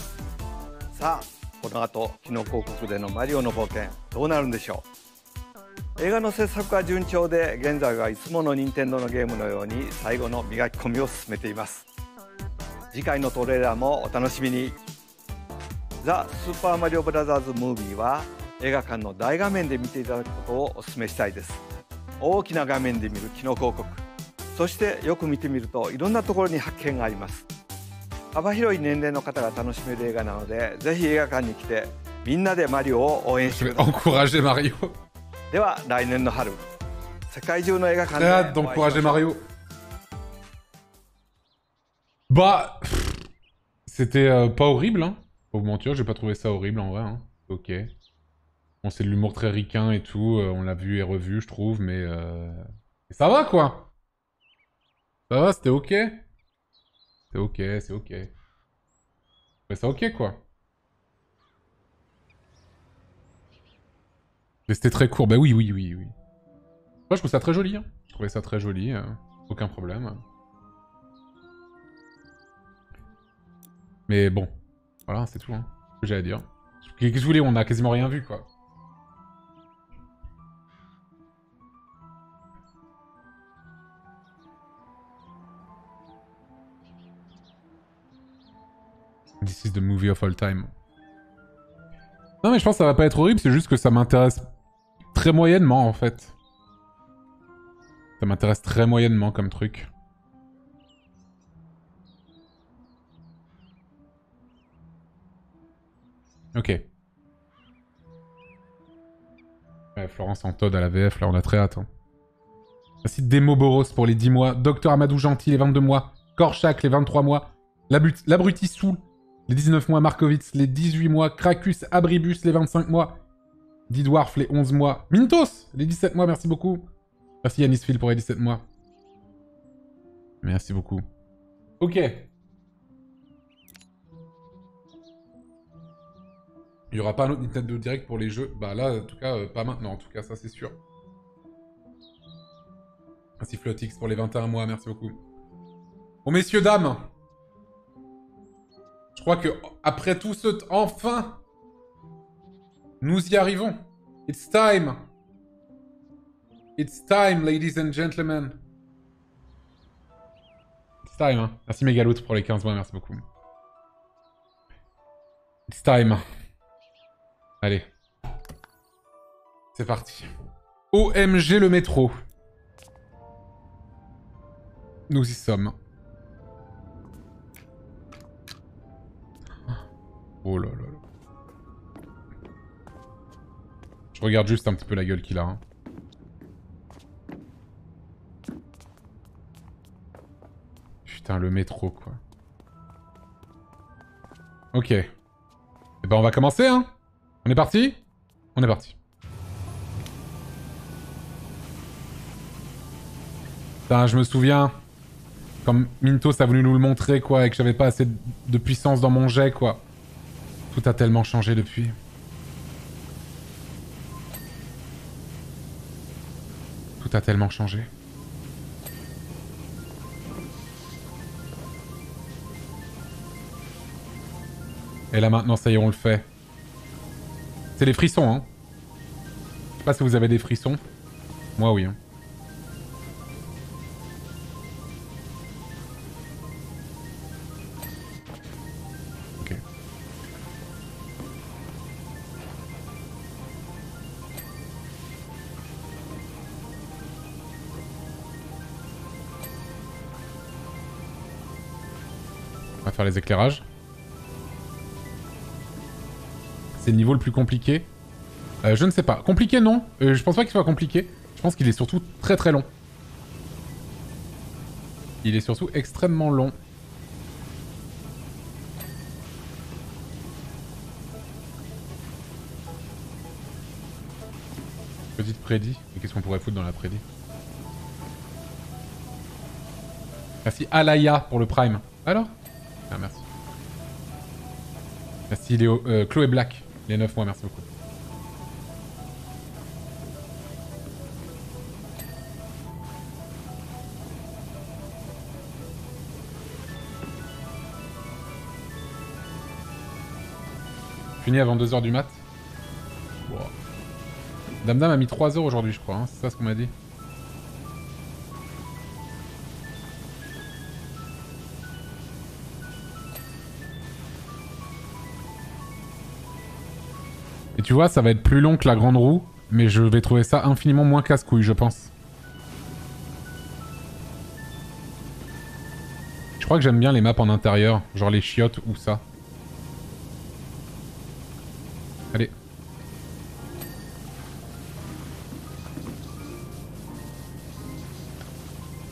さあこの後キノコ王国でのマリオの冒険どうなるんでしょう映画の制作は順調で現在はいつもの任天堂のゲームのように最後の磨き込みを進めています次回のトレーラーもお楽しみにザ・スーパーマリオブラザーズ・ムービーは映画館の大画面で見ていただくことをお勧めしたいです大きな画面で見るキノコ王国そしてよく見てみるといろんなところに発見があります幅広い年齢の方が楽しめる映画なのでぜひ映画館に来てみんなでマリオを応援してください.では来年の春世界中の映画館でお会いしましょう. Bah, c'était euh, pas horrible, hein. Vous mentir, j'ai pas trouvé ça horrible en vrai. Hein. Ok. C'est de l'humour très ricain et tout. euh, on l'a vu et revu, je trouve, mais euh... mais ça va quoi. Ça va, c'était ok. C'est ok, c'est ok. Mais c'est ok quoi. Mais c'était très court. Bah oui, oui, oui, oui. Moi, je trouve ça très joli. Hein. Je trouvais ça très joli. euh, aucun problème. Mais bon. Voilà, c'est tout. Hein. Ce que j'ai à dire. Qu'est-ce que vous voulez On a quasiment rien vu, quoi. This is the movie of all time. Non mais je pense que ça va pas être horrible, c'est juste que ça m'intéresse très moyennement en fait. Ça m'intéresse très moyennement comme truc. Ok. Ouais, Florence en Todd à la VF, là on a très hâte. hein. Merci Demo Boros pour les 10 mois. Docteur Amadou Gentil les 22 mois. Korchak les 23 mois. L'abruti Soul les 19 mois. Markovitz les 18 mois. Krakus Abribus les 25 mois. Didwarf les 11 mois. Mintos les 17 mois, merci beaucoup. Merci Yanis Phil pour les 17 mois. Merci beaucoup. Ok. Il y aura pas un autre Nintendo Direct pour les jeux? Bah là, en tout cas, euh, pas maintenant. En tout cas, ça c'est sûr. Merci Flotix pour les 21 mois, merci beaucoup. Bon, messieurs, dames. Je crois que après tout ce... Enfin Nous y arrivons. It's time. It's time, ladies and gentlemen. It's time. hein. Merci Megaloot pour les 15 mois, merci beaucoup. It's time. Allez. C'est parti. OMG le métro. Nous y sommes. Oh là là. Je regarde juste un petit peu la gueule qu'il a. hein. Putain, le métro, quoi. Ok. Eh ben, on va commencer, hein On est parti? On est parti. Putain, je me souviens... Comme Mintos a voulu nous le montrer, quoi, et que j'avais pas assez de puissance dans mon jet, quoi. Tout a tellement changé depuis. Tout a tellement changé. Et là maintenant, ça y est, on le fait. C'est les frissons, hein. Je sais pas si vous avez des frissons. Moi, oui. hein. Les éclairages. C'est le niveau le plus compliqué. Euh, je ne sais pas. Compliqué, non. Euh, je pense pas qu'il soit compliqué. Je pense qu'il est surtout très très long. Il est surtout extrêmement long. Petite prédit. Mais qu'est-ce qu'on pourrait foutre dans la prédit? Merci Alaya pour le prime. Alors? Ah merci. Merci Léo. Euh, Chloé Black. Les 9 mois, merci beaucoup. Fini avant 2h du mat? Wow. Damdam a mis 3 heures aujourd'hui, je crois. hein, C'est ça ce qu'on m'a dit? Tu vois, ça va être plus long que la grande roue, mais je vais trouver ça infiniment moins casse-couille, je pense. crois que j'aime bien les maps en intérieur, genre les chiottes ou ça. Allez.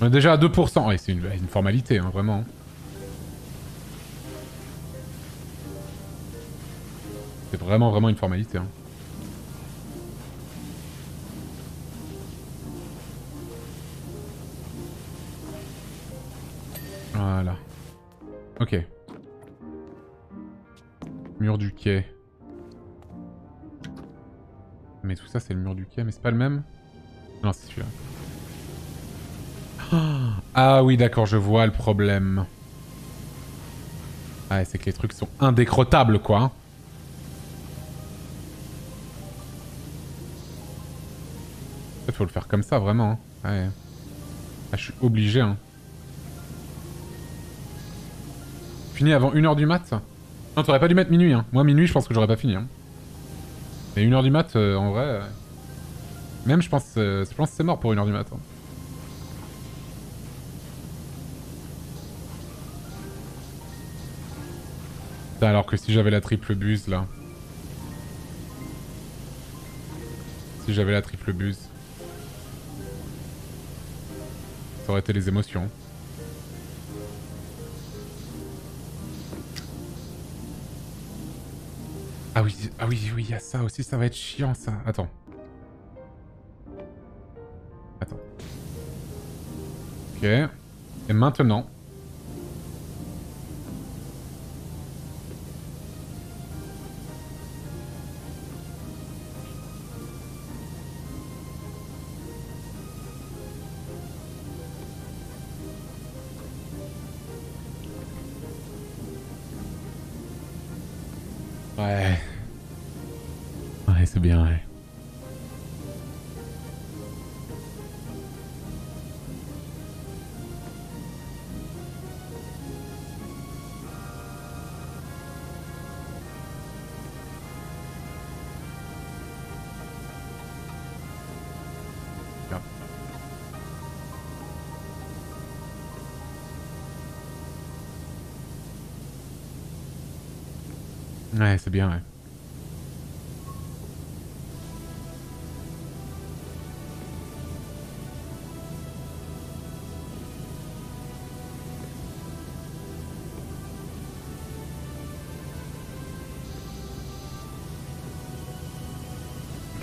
On est déjà à 2%. Ouais, c'est une, une formalité, hein, vraiment. C'est vraiment, vraiment une formalité. Hein. Voilà. Ok. Mur du quai. Mais tout ça, c'est le mur du quai, mais c'est pas le même? Non, c'est celui-là. Ah oui, d'accord, je vois le problème. Ah, c'est que les trucs sont indécrottables, quoi. Faut le faire comme ça, vraiment. hein. Ah, je suis obligé, hein. Fini avant 1h du mat Non, t'aurais pas dû mettre minuit, hein. Moi, minuit, je pense que j'aurais pas fini, hein. Mais 1h du mat, euh, en vrai... euh, Même, je pense, euh, je pense que c'est mort pour 1h du mat. alors que si j'avais la triple buse, là... Si j'avais la triple buse... Ça aurait été les émotions. Ah oui, ah oui, oui, il y a ça aussi, ça va être chiant ça. Attends. Attends. Ok. Et maintenant?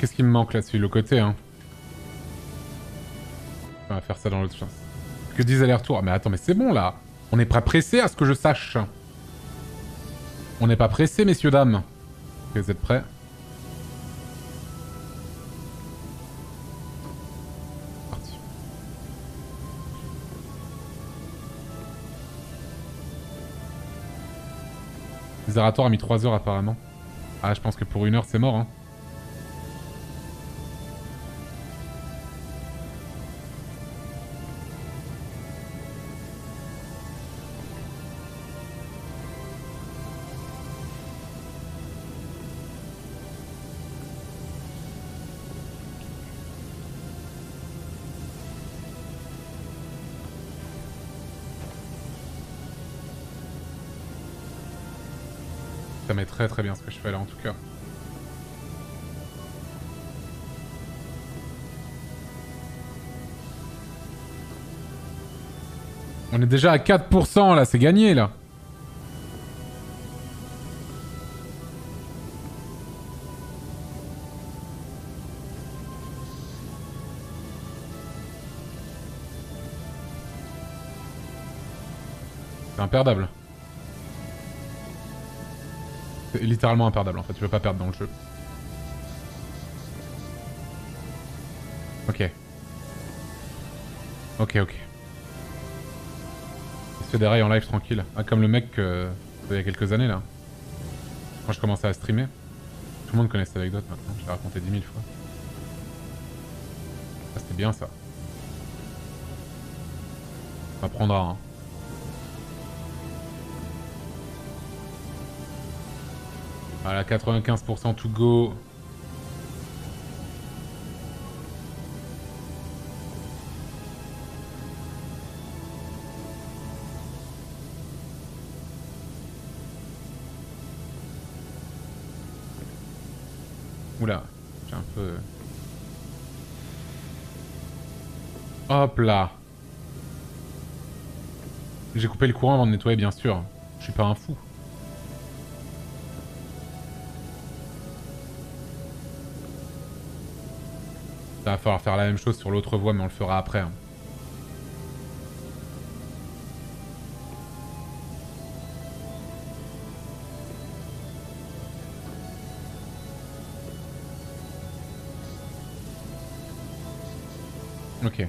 Qu'est-ce qui me manque là-dessus Le côté, hein? On va faire ça dans l'autre sens. Que disent allers-retours Mais attends, mais c'est bon là On n'est pas pressé à ce que je sache. On n'est pas pressé, messieurs, dames. Vous êtes prêts Parti. Zerator a mis 3 heures apparemment. Ah, je pense que pour une heure, c'est mort, hein. Ça très très bien ce que je fais là en tout cas. On est déjà à 4% là, c'est gagné là. C'est imperdable. C'est littéralement imperdable en fait, tu peux pas perdre dans le jeu. Ok. Ok, ok. Il se fait des rails en live tranquille. Ah, comme le mec euh, il y a quelques années là. Quand je commençais à streamer. Tout le monde connaît cette anecdote maintenant, je l'ai raconté 10 000 fois. Ah, c'était bien ça. Ça prendra, hein. Voilà, 95% to go. Oula, j'ai un peu... Hop là J'ai coupé le courant avant de nettoyer, bien sûr. Je suis pas un fou. Ça va falloir faire la même chose sur l'autre voie, mais on le fera après. hein. Ok.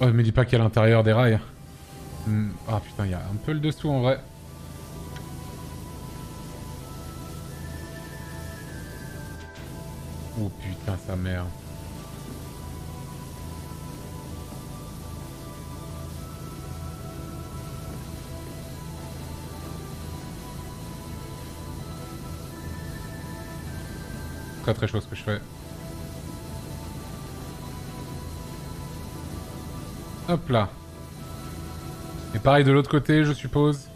Oh, me dis pas qu'il y a l'intérieur des rails. Hmm, Ah putain, il y a un peu le dessous en vrai. Oh putain, sa mère. Très très chaud ce que je fais. Hop là. Et pareil de l'autre côté, je suppose.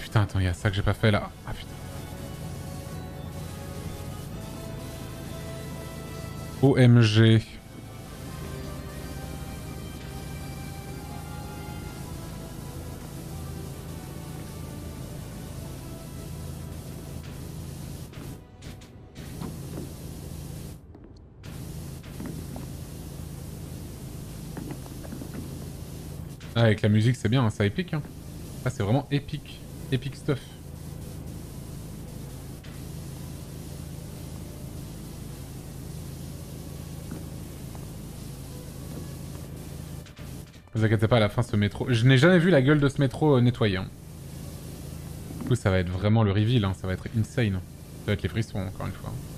Putain, attends, il y a ça que j'ai pas fait là. Ah putain. OMG. Ah, avec la musique, c'est bien, hein, ça épique. Ah, c'est vraiment épique. Epic stuff. Vous inquiétez pas, à la fin, ce métro... Je n'ai jamais vu la gueule de ce métro euh, nettoyé. hein. Du coup, ça va être vraiment le reveal, hein, ça va être insane. Ça va être les frissons, encore une fois. «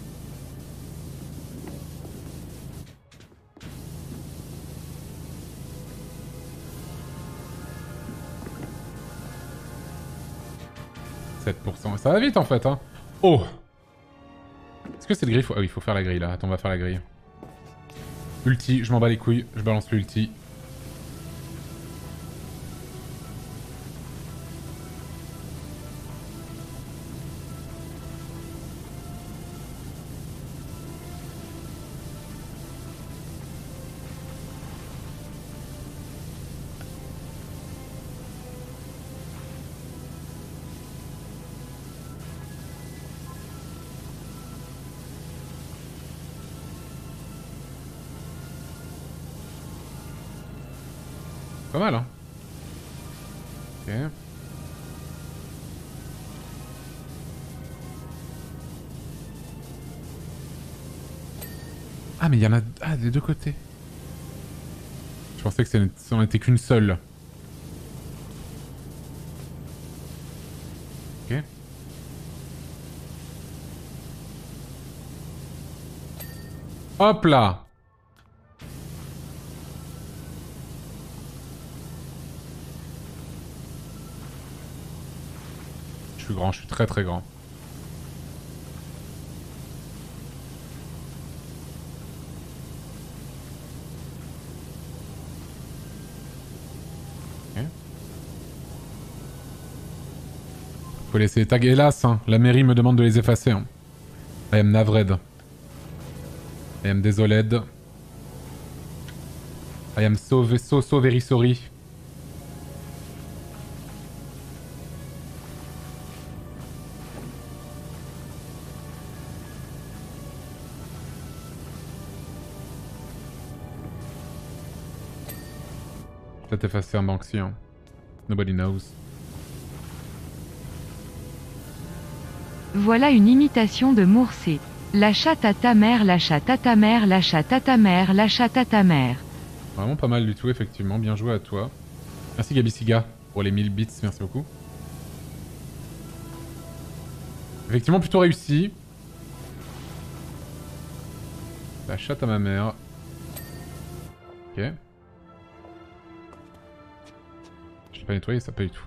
7%. Ça va vite en fait, hein. Oh Est-ce que c'est le grille? Ah oui, il faut faire la grille là. Attends, on va faire la grille. Ulti, je m'en bats les couilles. Je balance l'ulti. Pensais que ça n'en était qu'une seule. Ok. Hop là Je suis grand, je suis très très grand. Faut laisser les tags. Hélas, hein, la mairie me demande de les effacer. Hein. I am navred. I am désolé. I am so, so, so very sorry. Peut-être effacer un Banksy. Hein. Nobody knows. Voilà une imitation de Moursé. La chatte à ta mère, la chatte à ta mère, la chatte à ta mère, la chatte à ta mère. Vraiment pas mal du tout, effectivement. Bien joué à toi. Merci Gabi Siga pour les 1000 bits, merci beaucoup. Effectivement, plutôt réussi. La chatte à ma mère. Ok. Je l'ai pas nettoyé, ça pas du tout.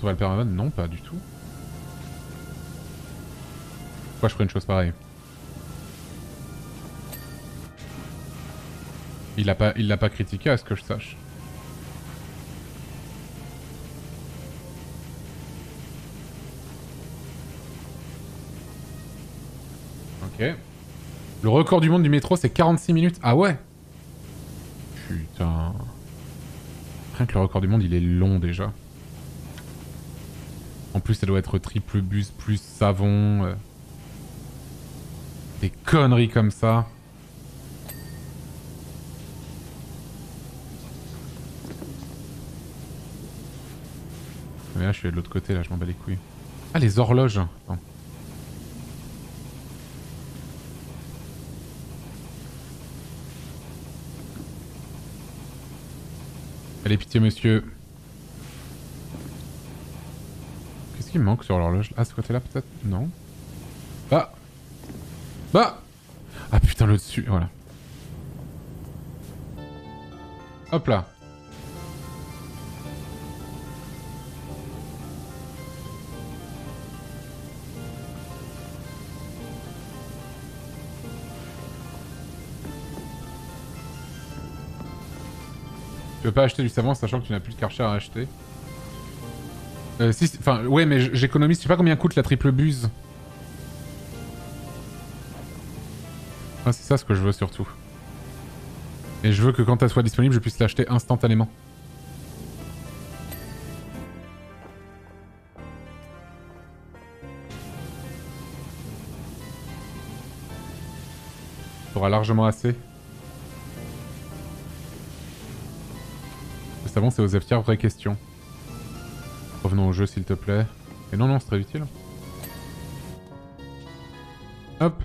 Quand on va le perdre Non, pas du tout. Pourquoi je ferais une chose pareille? Il l'a pas, il l'a pas critiqué à ce que je sache. Ok. Le record du monde du métro, c'est 46 minutes. Ah ouais? Putain. Rien que le record du monde, il est long déjà. En plus, ça doit être triple bus plus savon. euh. Des conneries comme ça. Mais là, je suis de l'autre côté, là, je m'en bats les couilles. Ah, les horloges. Allez, pitié, monsieur. Qu'est-ce qui manque sur l'horloge Ah, ce côté-là, peut-être Non. Bah Bah Ah, putain, le dessus, voilà. Hop là. Tu veux pas acheter du savon sachant que tu n'as plus de karcher à acheter? Euh, enfin, ouais, mais j'économise. Je sais pas combien coûte la triple buse. Ah, c'est ça ce que je veux surtout. Et je veux que quand elle soit disponible, je puisse l'acheter instantanément. T'auras largement assez. Le savon, c'est aux vraie question. Jeu, s'il te plaît. Et non, non, c'est très utile. Hop.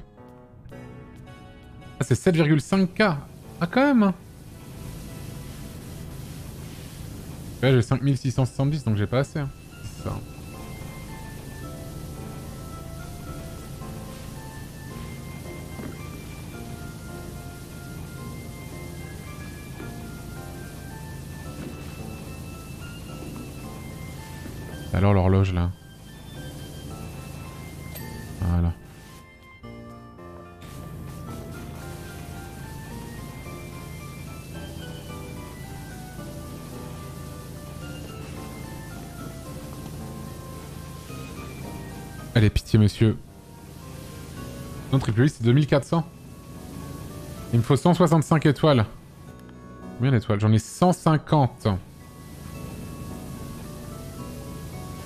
Ah, c'est 7,5k. Ah, quand même. hein. Là, j'ai 5670, donc j'ai pas assez. hein. L'horloge là. Voilà. Allez, pitié monsieur. Non, triple 8, c'est 2400. Il me faut 165 étoiles. Combien d'étoiles? J'en ai 150.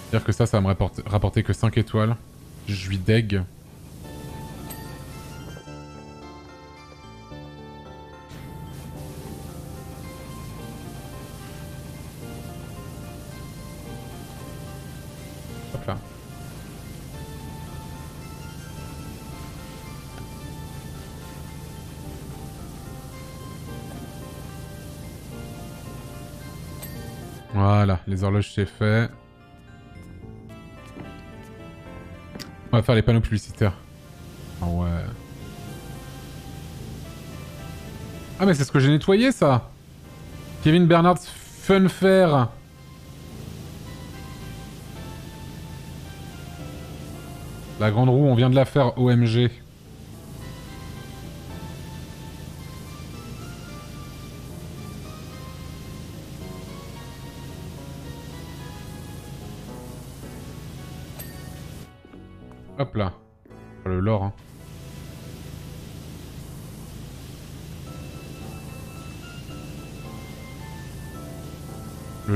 C'est-à-dire que ça, ça va me rapporter, rapporter que 5 étoiles. Je suis deg. Hop là. Voilà, les horloges c'est fait. Faire les panneaux publicitaires. Ah ouais. Ah mais c'est ce que j'ai nettoyé ça Kevin Bernard's Fun Fair. La grande roue, on vient de la faire OMG.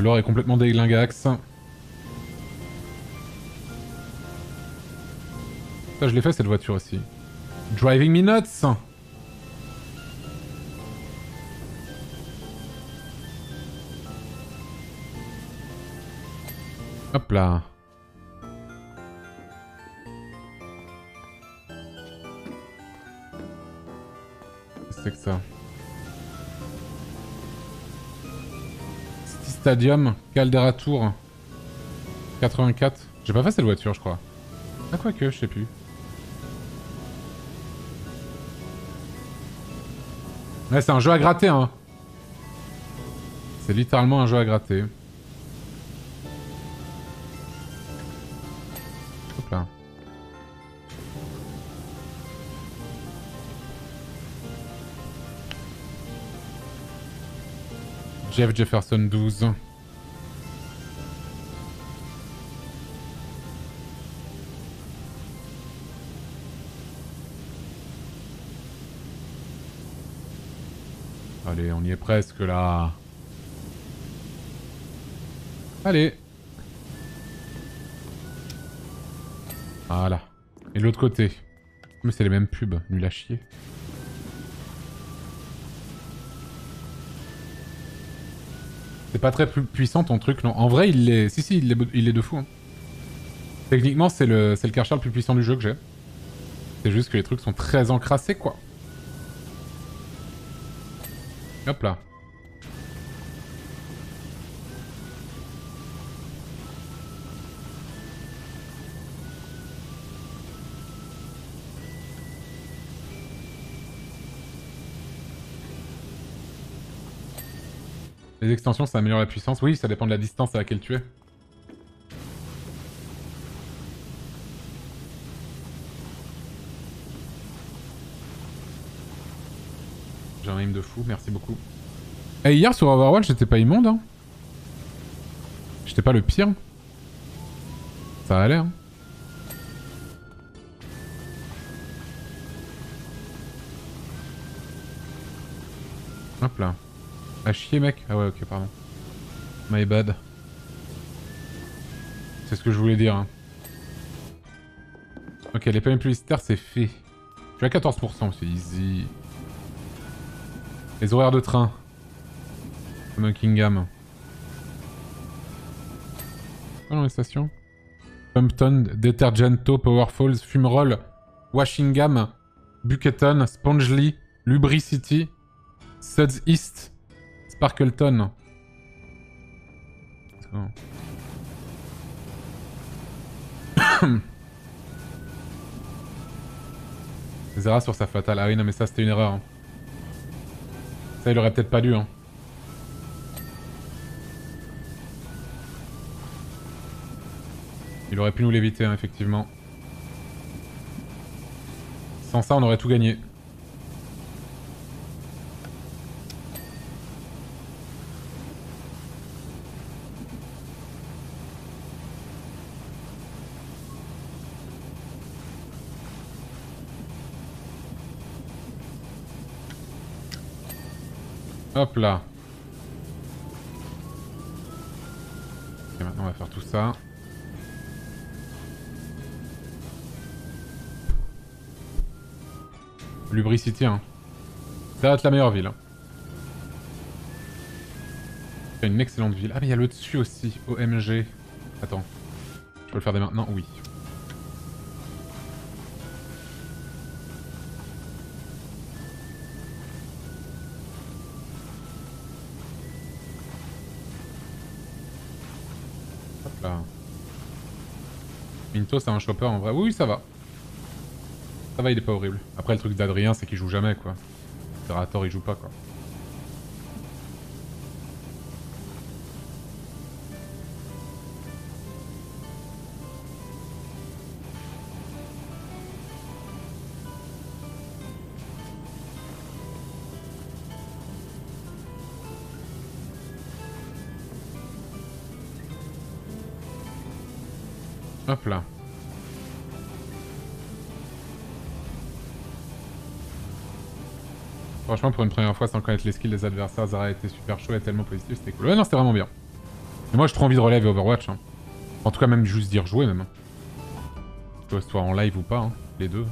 Le lore est complètement déglingax. Ça, je l'ai fait cette voiture aussi. Driving me nuts Hop là. C'est que ça Stadium, Caldera Tour. 84. J'ai pas fait cette voiture, je crois. Ah, quoi que, je sais plus. Ouais, c'est un jeu à gratter, hein. C'est littéralement un jeu à gratter. Jeff Jefferson 12. Allez, on y est presque là. Allez. Voilà. Et l'autre côté. Mais c'est les mêmes pubs, nul à chier. C'est pas très pu- puissant ton truc, non En vrai, il est... Si, si, il est, il est de fou. hein. Techniquement, c'est le, le Kershaw le plus puissant du jeu que j'ai. C'est juste que les trucs sont très encrassés, quoi. Hop là. Les extensions, ça améliore la puissance. Oui, ça dépend de la distance à laquelle tu es. J'ai un aim de fou, merci beaucoup. Et hier sur Overwatch, j'étais pas immonde, hein. J'étais pas le pire. Ça allait, hein. Hop là. Ah chier mec Ah ouais ok pardon. My bad. C'est ce que je voulais dire. Hein. Ok les paiements publicitaires c'est fait. Je suis à 14% c'est easy. Les horaires de train. Buckingham. Quoi dans les stations Pumpton, Detergento, Powerfalls, Fumerol, Washingham, Bucketon, Spongely, Lubricity, Suds East, Sparkleton. Zera sur sa fatale. Ah oui, non, mais ça, c'était une erreur. hein. Ça, il aurait peut-être pas dû. Hein. Il aurait pu nous l'éviter, hein, effectivement. Sans ça, on aurait tout gagné. Hop là. Ok, maintenant on va faire tout ça. Lubricity, hein. Ça va être la meilleure ville. hein. Une excellente ville. Ah mais il y a le dessus aussi, OMG. Attends. Je peux le faire dès maintenant? Oui. C'est un chopper en vrai. Oui, ça va. Ça va, il est pas horrible. Après, le truc d'Adrien, c'est qu'il joue jamais, quoi. Imperator, il joue pas, quoi. Hop là. Franchement, pour une première fois, sans connaître les skills des adversaires, Zara été super chaud et tellement positif, c'était cool. Ouais, non, c'était vraiment bien. Et moi, j'ai trop envie de relève Overwatch. hein. En tout cas, même juste dire jouer, même. Que ce soit en live ou pas, hein, les deux.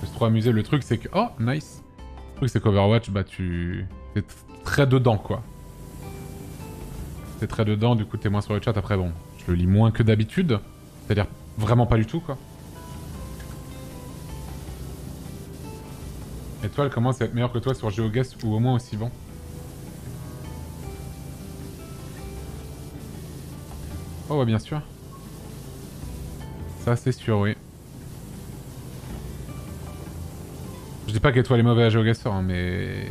Je suis trop amusé. Le truc, c'est que... Oh, nice Le truc, c'est qu'Overwatch, bah, tu... T'es très dedans, quoi. T'es très dedans, du coup, t'es moins sur le chat. Après, bon, je le lis moins que d'habitude. C'est-à-dire vraiment pas du tout, quoi. Et toi, elle commence à être meilleure que toi sur GeoGuessr ou au moins aussi bon. Oh ouais, bien sûr. Ça, c'est sûr, oui. Je dis pas qu'Étoile est mauvais à GeoGuessr, hein, mais...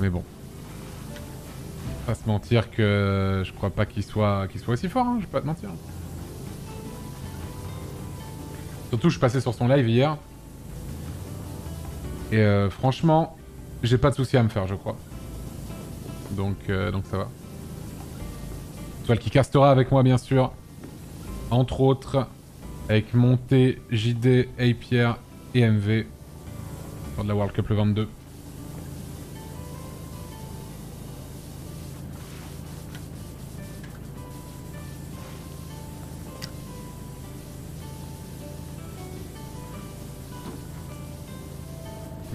Mais bon. Pas se mentir que je crois pas qu'il soit, qu'il soit aussi fort, hein, je vais pas te mentir. Surtout, je suis passé sur son live hier. Et euh, franchement, j'ai pas de soucis à me faire, je crois. Donc, euh, donc ça va. Toi qui castera avec moi, bien sûr. Entre autres, avec Monté, JD, A-Pierre et MV. Pour de la World Cup le 22.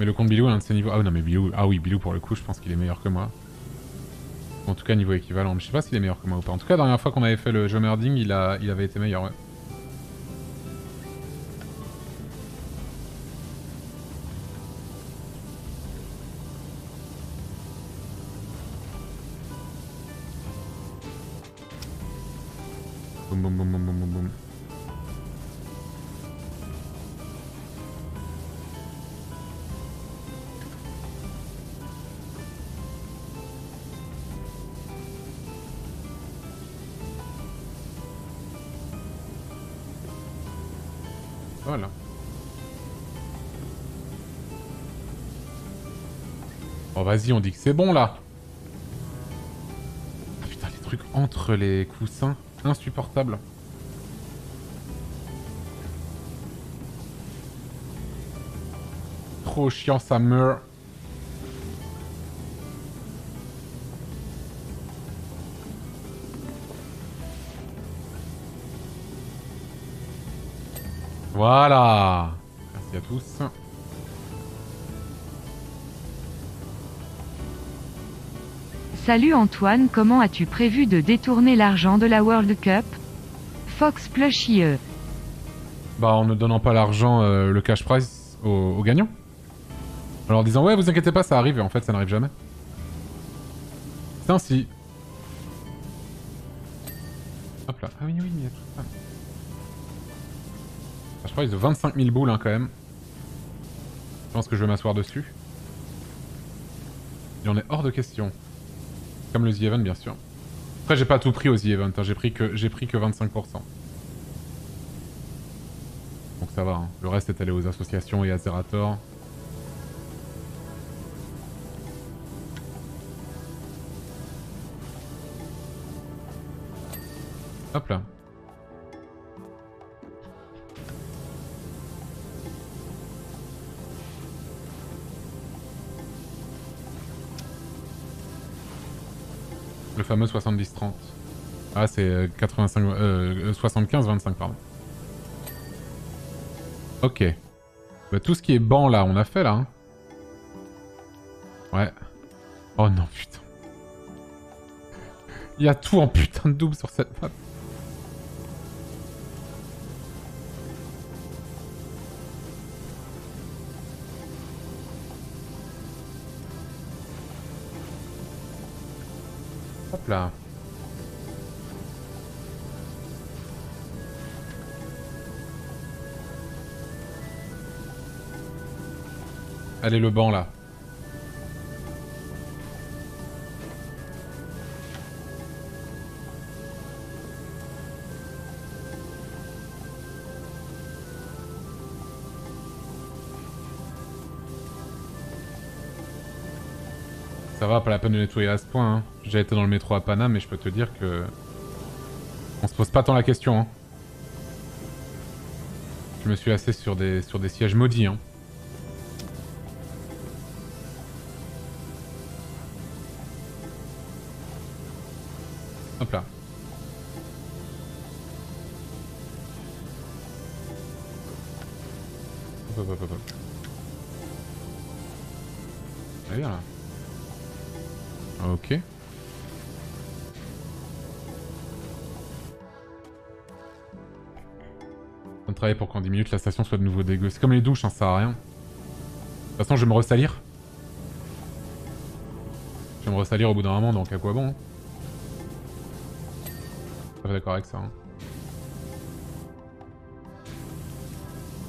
Le compte Bilou est un de ses niveaux... Ah non mais Bilou... Ah oui, Bilou pour le coup, je pense qu'il est meilleur que moi. En tout cas, niveau équivalent. Je sais pas s'il est meilleur que moi ou pas. En tout cas, la dernière fois qu'on avait fait le jeu merding, il, a... il avait été meilleur, ouais. Vas-y, on dit que c'est bon là. Ah putain, les trucs entre les coussins, insupportable. Trop chiant, ça meurt. Voilà Merci à tous. Salut Antoine, comment as-tu prévu de détourner l'argent de la World Cup? Fox Plushy E. Bah en ne donnant pas l'argent, euh, le cash prize aux, gagnants. En leur disant ouais vous inquiétez pas ça arrive et en fait ça n'arrive jamais. C'est ainsi. Hop là. Ah oui oui il y a tout ça. Cash prize de 25 000 boules hein, quand même. Je pense que je vais m'asseoir dessus. Il en est hors de question. Comme le The Event bien sûr. Après j'ai pas tout pris au The Event, hein. j'ai pris que pris que 25%. Donc ça va, hein. le reste est allé aux associations et à Zerator. Hop là. Fameux 70-30. Ah c'est euh, 85... Euh, 75-25 pardon. Ok. Bah, tout ce qui est banc là, on a fait là. hein. Ouais. Oh non, putain. Il y a tout en putain de double sur cette map. Allez, le banc là. Pas la peine de nettoyer à ce point. Hein. J'ai été dans le métro à Paname mais je peux te dire que... On se pose pas tant la question. Hein. Je me suis assis sur des, sur des sièges maudits. Hein. Pour qu'en 10 minutes la station soit de nouveau dégueu. C'est comme les douches, hein, ça sert à rien. De toute façon, je vais me ressalir. Je vais me ressalir au bout d'un moment, donc à quoi bon hein Pas d'accord avec ça. Hein.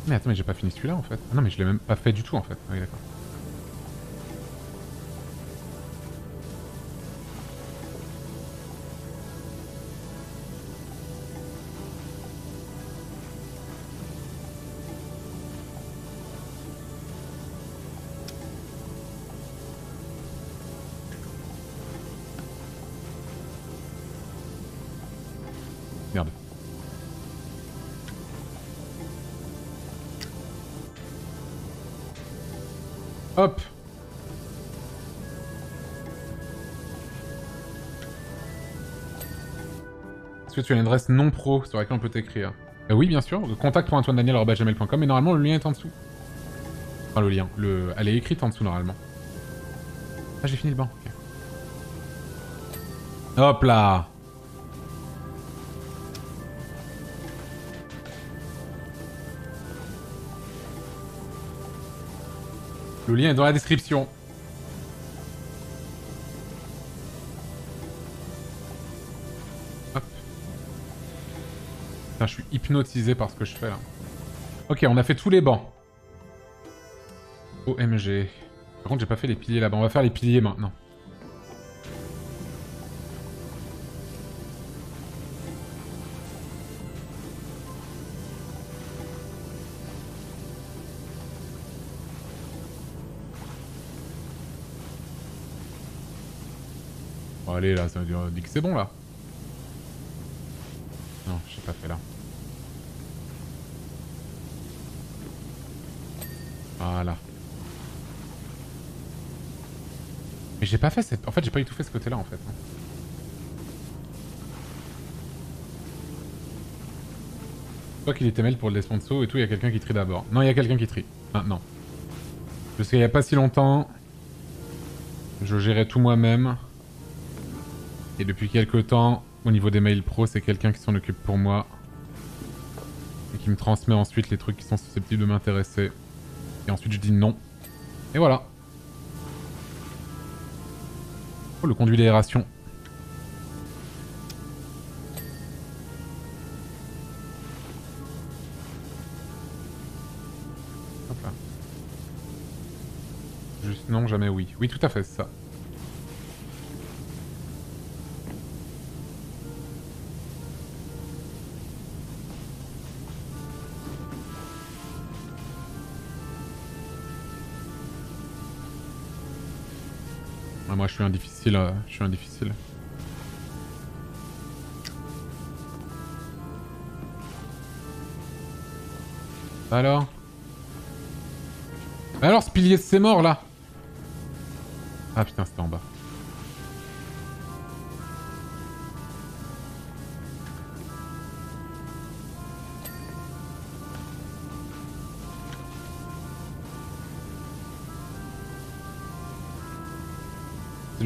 Mais attends, mais j'ai pas fini celui-là en fait. Ah non, mais je l'ai même pas fait du tout en fait. Ah oui, d'accord. Hop Est-ce que tu as une adresse non pro sur laquelle on peut t'écrire euh, Oui, bien sûr. Contact pour antoine-daniel.com mais normalement le lien est en dessous. Enfin, le lien. Le... Elle est écrite en dessous normalement. Ah, j'ai fini le banc. Hop là Le lien est dans la description. Hop. Je suis hypnotisé par ce que je fais là. Ok, on a fait tous les bancs. OMG. Par contre, j'ai pas fait les piliers là-bas. On va faire les piliers maintenant. Allez, là, ça veut dire dit que c'est bon, là. Non, j'ai pas fait là. Voilà. Mais j'ai pas fait cette... En fait, j'ai pas du tout fait ce côté-là, en fait. hein. Je crois qu'il était mail pour le desponso et tout, il y a quelqu'un qui trie d'abord. Non, il y a quelqu'un qui trie. Maintenant. Parce qu'il y a pas si longtemps, je gérais tout moi-même. Et depuis quelques temps, au niveau des mails pro, c'est quelqu'un qui s'en occupe pour moi. Et qui me transmet ensuite les trucs qui sont susceptibles de m'intéresser. Et ensuite je dis non. Et voilà. Oh, le conduit d'aération. Hop là. Juste non, jamais oui. Oui, tout à fait, c'est ça. Suis un difficile. euh, je suis un difficile. Alors? Alors, ce pilier, c'est mort, là? Ah, putain, c'était en bas.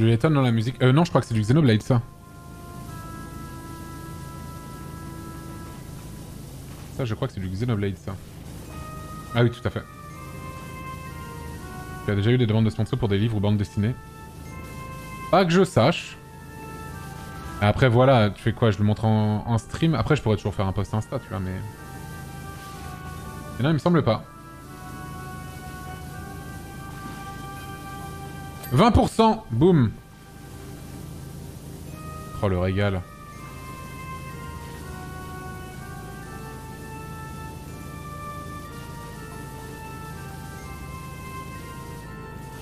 Du Layton dans la musique. Euh, non, je crois que c'est du Xenoblade, ça. Ça, je crois que c'est du Xenoblade, ça. Ah oui, tout à fait. Tu as déjà eu des demandes de sponsors pour des livres ou bandes dessinées Pas que je sache. Après, voilà, tu fais quoi? Je le montre en, en stream? Après, je pourrais toujours faire un post Insta, tu vois, mais... Mais non, il me semble pas. 20% Boum Oh, le régal.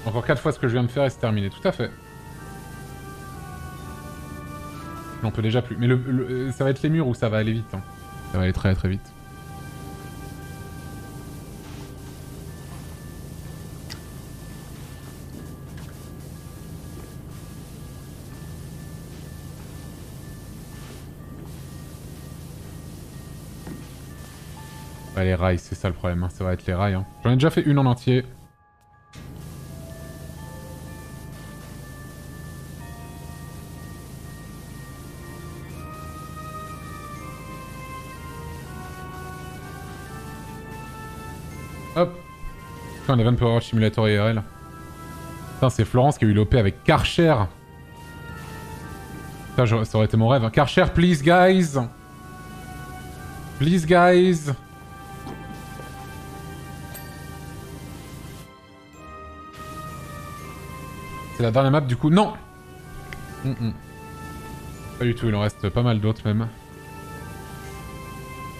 Encore 4 fois ce que je viens de faire et c'est terminé. Tout à fait. On peut déjà plus. Mais le- ça va être les murs où ça va aller vite. hein. Ça va aller très très vite. Ouais, les rails, c'est ça le problème. hein. Ça va être les rails. hein. J'en ai déjà fait une en entier. Hop. Putain, un event Power Watch Simulator IRL. Putain, c'est Florence qui a eu l'OP avec Karcher. Putain, ça aurait été mon rêve. hein. Karcher, please, guys. Please, guys. La dernière map du coup Non Mm, mm. Pas du tout, il en reste pas mal d'autres même.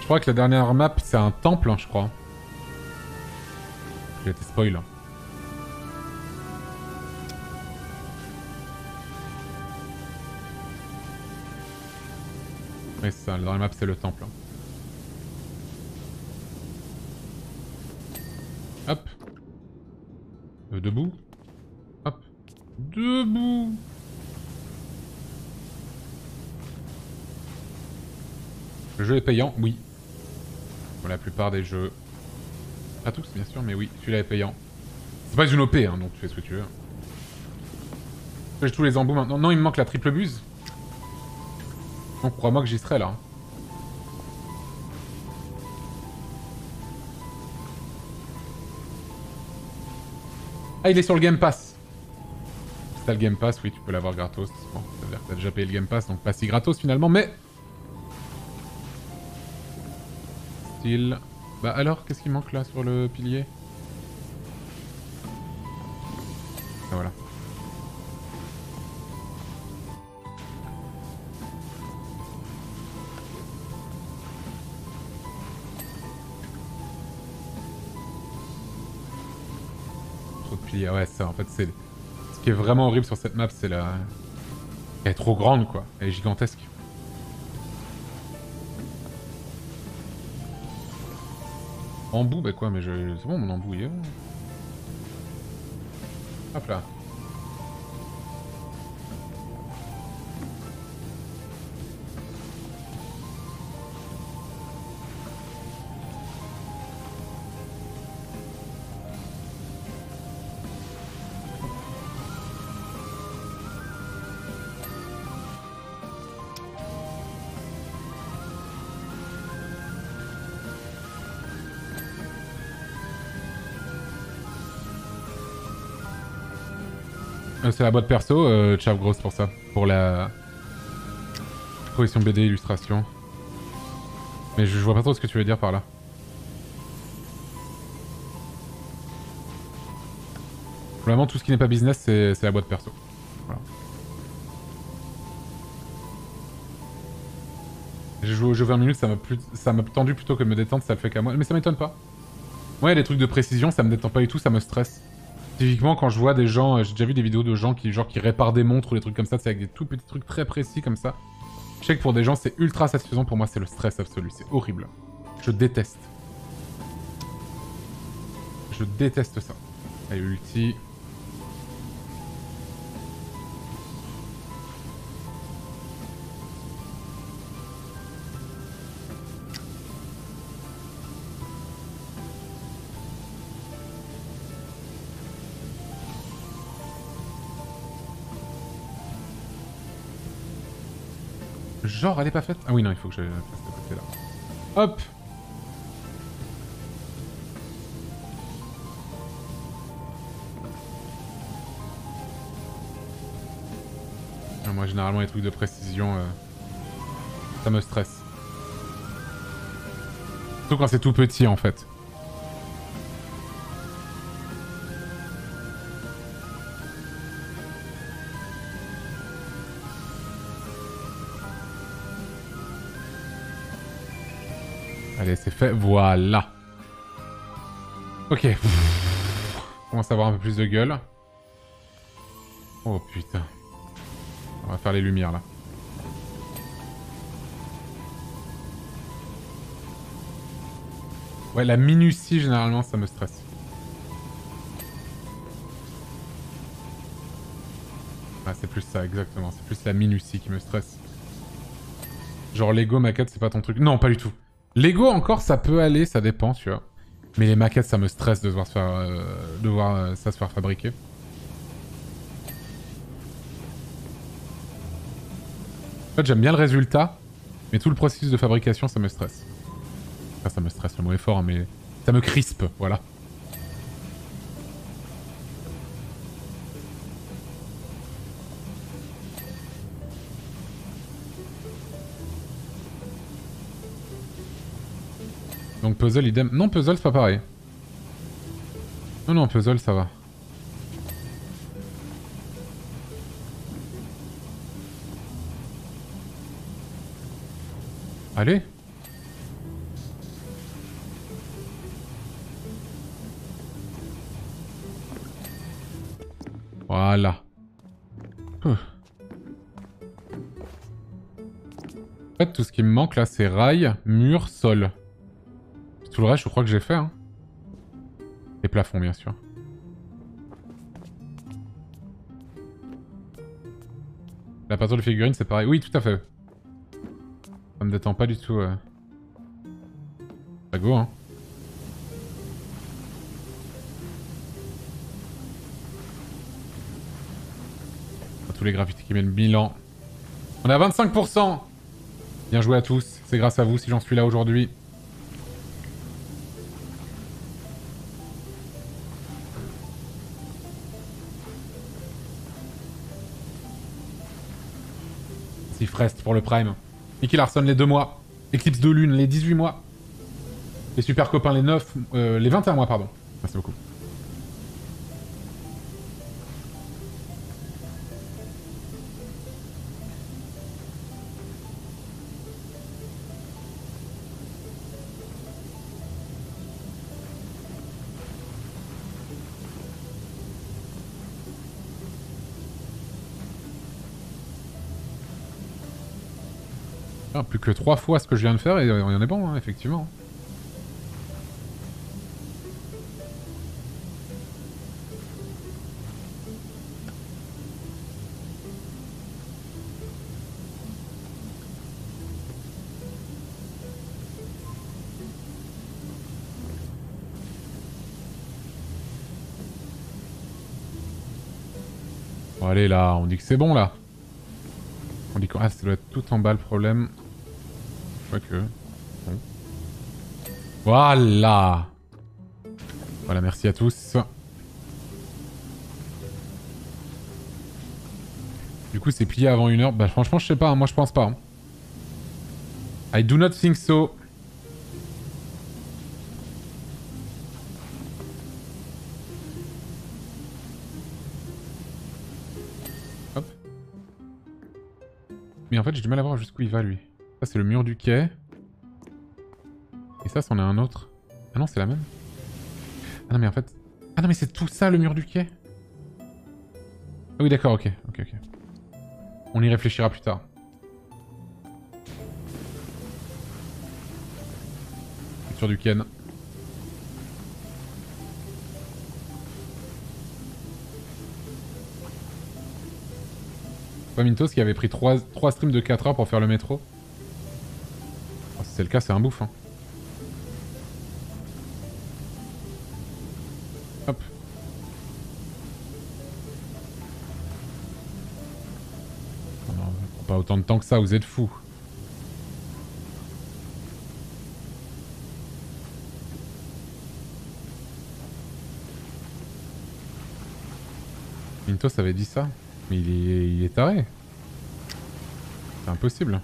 Je crois que la dernière map c'est un temple, hein, je crois. J'ai été spoil. Ouais, c'est ça, la map, c'est le temple. hein. Hop. Euh, debout. Le jeu est payant, oui. Pour la plupart des jeux. Pas tous, bien sûr, mais oui, celui-là est payant. C'est pas une OP, hein, donc tu fais ce que tu veux. J'ai tous les embouts maintenant. Non, il me manque la triple buse. Donc crois-moi que j'y serai là. Ah, il est sur le Game Pass. Le Game Pass, oui, tu peux l'avoir gratos. Bon, ça veut dire que t'as déjà payé le Game Pass, donc pas si gratos finalement, mais... Style... Bah alors, qu'est-ce qui manque là sur le pilier? Ah voilà. Trop de piliers, ouais, ça en fait c'est... Qui est vraiment horrible sur cette map, c'est la... Elle est trop grande quoi, elle est gigantesque. Embout, bah quoi, mais je... c'est bon mon embout est bon. Hop là. C'est la boîte perso, euh, Chav Gross pour ça. Pour la... Position BD illustration. Mais je, vois pas trop ce que tu veux dire par là. Vraiment, tout ce qui n'est pas business, c'est la boîte perso. Voilà. J'ai joué au jeu 20 minutes, ça m'a tendu plutôt que me détendre, ça le fait qu'à moi. Mais ça m'étonne pas. Ouais, les trucs de précision, ça me détend pas du tout, ça me stresse. Typiquement, quand je vois des gens, euh, j'ai déjà vu des vidéos de gens qui, réparent des montres ou des trucs comme ça, c'est avec des tout petits trucs très précis comme ça. Je sais que pour des gens, c'est ultra satisfaisant. Pour moi, c'est le stress absolu. C'est horrible. Je déteste. Je déteste ça. Allez, ulti. Genre, elle est pas faite Ah oui, non, il faut que je la fasse de côté là. Hop Ah, Moi, généralement, les trucs de précision, euh, ça me stresse. Surtout quand c'est tout petit, en fait. C'est fait. Voilà. Ok. On commence à avoir un peu plus de gueule. Oh putain. On va faire les lumières là. Ouais, la minutie généralement ça me stresse. Ah, c'est plus ça, exactement. C'est plus la minutie qui me stresse. Genre Lego maquette, c'est pas ton truc. Non, pas du tout. Lego encore, ça peut aller, ça dépend, tu vois. Mais les maquettes, ça me stresse de voir, se faire, euh, voir euh, ça se faire fabriquer. En fait, j'aime bien le résultat, mais tout le processus de fabrication, ça me stresse. Enfin, ça me stresse, le mot est fort, hein, mais ça me crispe, voilà. Puzzle idem. Non, puzzle c'est pas pareil. Non, non, puzzle ça va. Allez Voilà. En fait, tout ce qui me manque là, c'est rail, mur, sol. Tout le reste, je crois que j'ai fait. Hein. Et plafond, bien sûr. La peinture de figurine, c'est pareil. Oui, tout à fait. Ça me détend pas du tout. Euh... Ça go, hein. Tous les graffitis qui mènent bilan. On est à 25% Bien joué à tous. C'est grâce à vous si j'en suis là aujourd'hui. Frest pour le Prime. Nicky Larson les 2 mois. Eclipse de Lune les 18 mois. Les super copains les 9... Euh, les 21 mois, pardon. Merci beaucoup. Plus que trois fois ce que je viens de faire et on en est bon, hein, effectivement. Allez là, on dit que c'est bon là. On dit que ah, ça doit être tout en bas le problème. Quoique. Voilà Voilà, merci à tous. Du coup, c'est plié avant une heure. Bah, franchement, je sais pas. Hein. Moi, je pense pas. Hein. I do not think so. Hop. Mais en fait, j'ai du mal à voir jusqu'où il va, lui. Ça, c'est le mur du quai. Et ça, c'en est un autre. Ah non, c'est la même. Ah non, mais en fait... Ah non, mais c'est tout ça, le mur du quai Ah oui, d'accord, ok. Ok, ok. On y réfléchira plus tard. Sur du Ken. Pas Mintos qui avait pris 3, 3 streams de 4 heures pour faire le métro. C'est le cas, c'est un bouffe. Hein. Hop. Pas autant de temps que ça, vous êtes fous. Mintos avait dit ça Mais il est, il est taré. C'est impossible.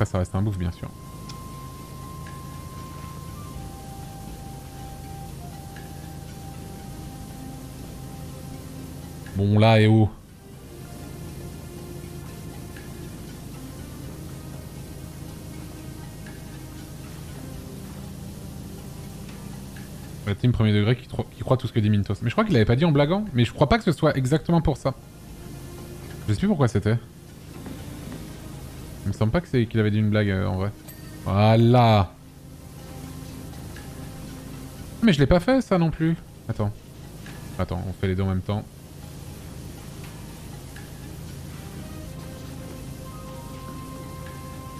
Après, ça reste un bouffe, bien sûr. Bon, là, et où? La team premier degré qui, qui, croit tout ce que dit Mintos. Mais je crois qu'il l'avait pas dit en blaguant. Mais je crois pas que ce soit exactement pour ça. Je sais plus pourquoi c'était. Semble pas qu'il avait dit une blague euh, en vrai. Voilà Mais je l'ai pas fait ça non plus. Attends. Attends, on fait les deux en même temps.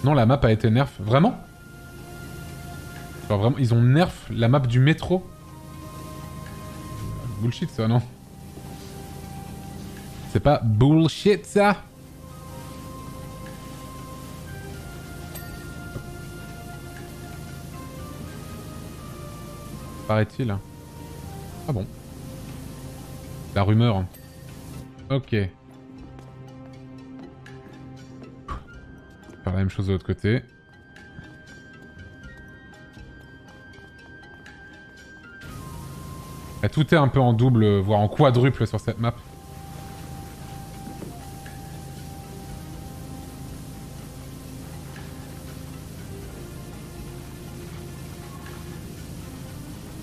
Non, la map a été nerf. Vraiment? Genre vraiment, ils ont nerf la map du métro? Bullshit ça, non? C'est pas bullshit ça? Paraît-il. Ah bon. La rumeur. Ok. Faire la même chose de l'autre côté. tout est un peu en double, voire en quadruple sur cette map.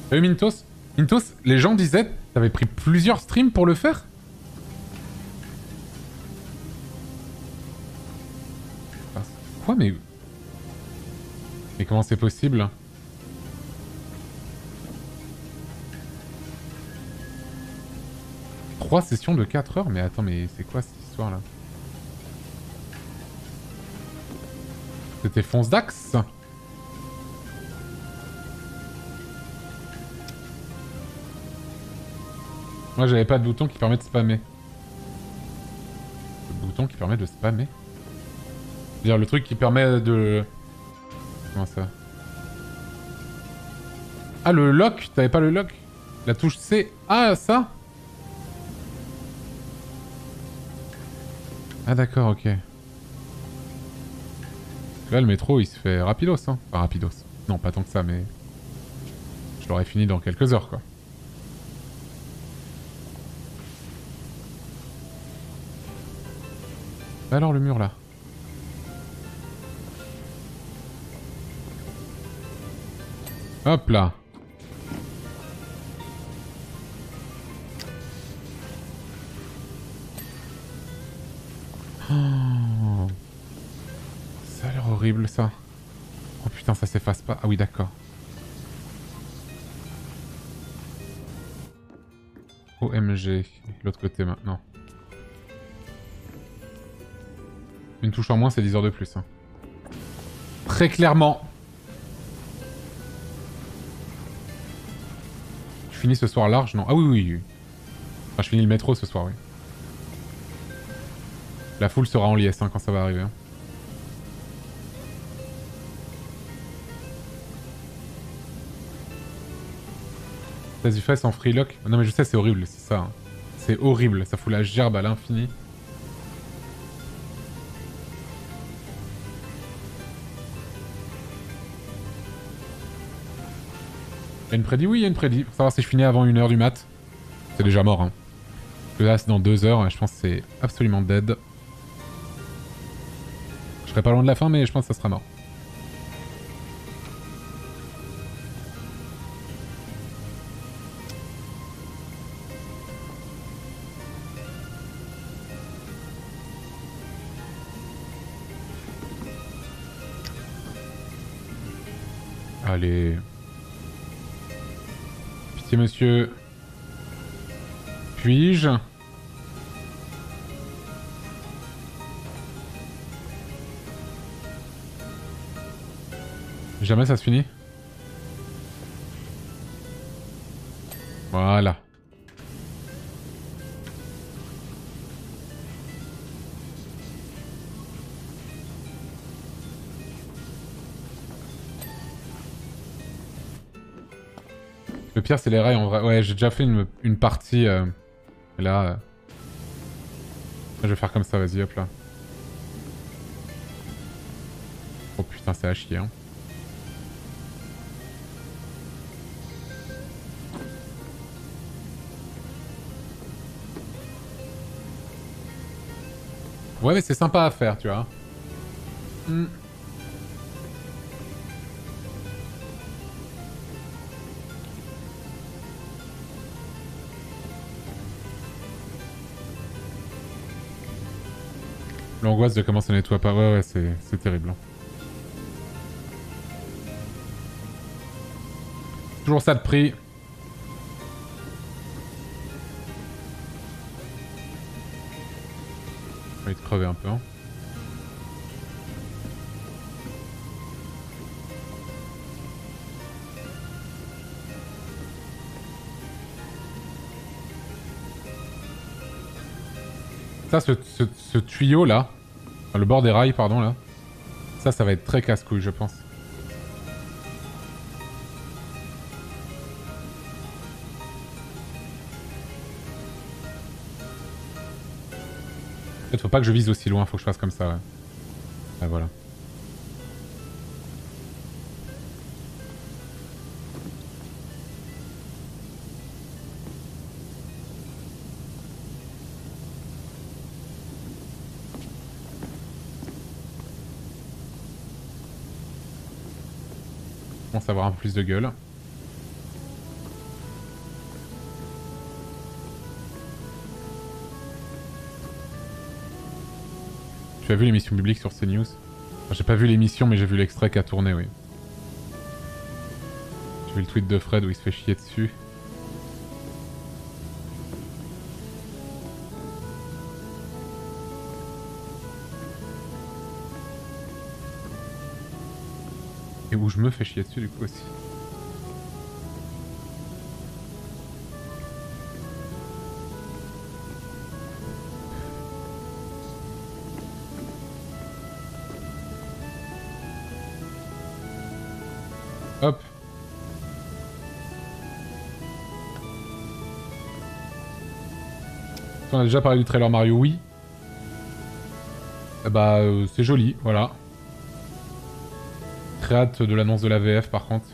Salut Mintos. Intos, les gens disaient t'avais pris plusieurs streams pour le faire? Enfin, Quoi, mais... Mais comment c'est possible Trois sessions de 4 heures Mais attends, mais c'est quoi cette histoire-là? C'était Fonce Dax Moi j'avais pas de bouton qui permet de spammer. Le bouton qui permet de spammer C'est-à-dire le truc qui permet de... Comment ça Ah le lock T'avais pas le lock? La touche C Ah ça? Ah d'accord ok. Là le métro il se fait rapidos hein. Enfin rapidos. Non pas tant que ça mais... Je l'aurais fini dans quelques heures quoi. Alors le mur là Hop là Oh. Ça a l'air horrible ça. Oh putain ça s'efface pas. Ah oui d'accord. OMG. L'autre côté maintenant. Une touche en moins, c'est 10 heures de plus. hein. Très clairement. Je finis ce soir large, non? Ah oui, oui, oui. Enfin, je finis le métro ce soir, oui. La foule sera en liesse hein, quand ça va arriver. hein. Vas-y, fais en freelock. Non mais je sais, c'est horrible, c'est ça. hein. C'est horrible, ça fout la gerbe à l'infini. Il y a une prédit Oui, il y a une prédit. Pour savoir si je finis avant 1h du mat. C'est déjà mort, hein. Parce que là, c'est dans 2 heures, et je pense que c'est absolument dead. Je serai pas loin de la fin, mais je pense que ça sera mort. Allez. Pitié, monsieur. Puis-je Jamais ça se finit Voilà. Pire, c'est les rails en vrai. Ouais, j'ai déjà fait une, une partie. euh, et Là, euh, Je vais faire comme ça, vas-y, hop là. Oh putain, c'est à chier, hein. Ouais, mais c'est sympa à faire, tu vois. Hmm. L'angoisse de comment ça nettoie pas. Ouais, ouais, c'est terrible. hein. Toujours ça de prix. Vais te crever un peu. hein. Ça, ce- ce tuyau là, le bord des rails, pardon là, ça, ça va être très casse-couille, je pense. En fait, faut pas que je vise aussi loin, faut que je fasse comme ça, ouais. Ah, voilà. avoir un peu plus de gueule. Tu as vu l'émission publique sur CNews? J'ai pas vu l'émission, mais j'ai vu l'extrait qui a tourné, oui. J'ai vu le tweet de Fred où il se fait chier dessus. Où je me fais chier dessus du coup aussi. Hop. On a déjà parlé du trailer Mario, oui. Eh bah, euh, c'est joli, voilà. Hâte de l'annonce de la VF par contre.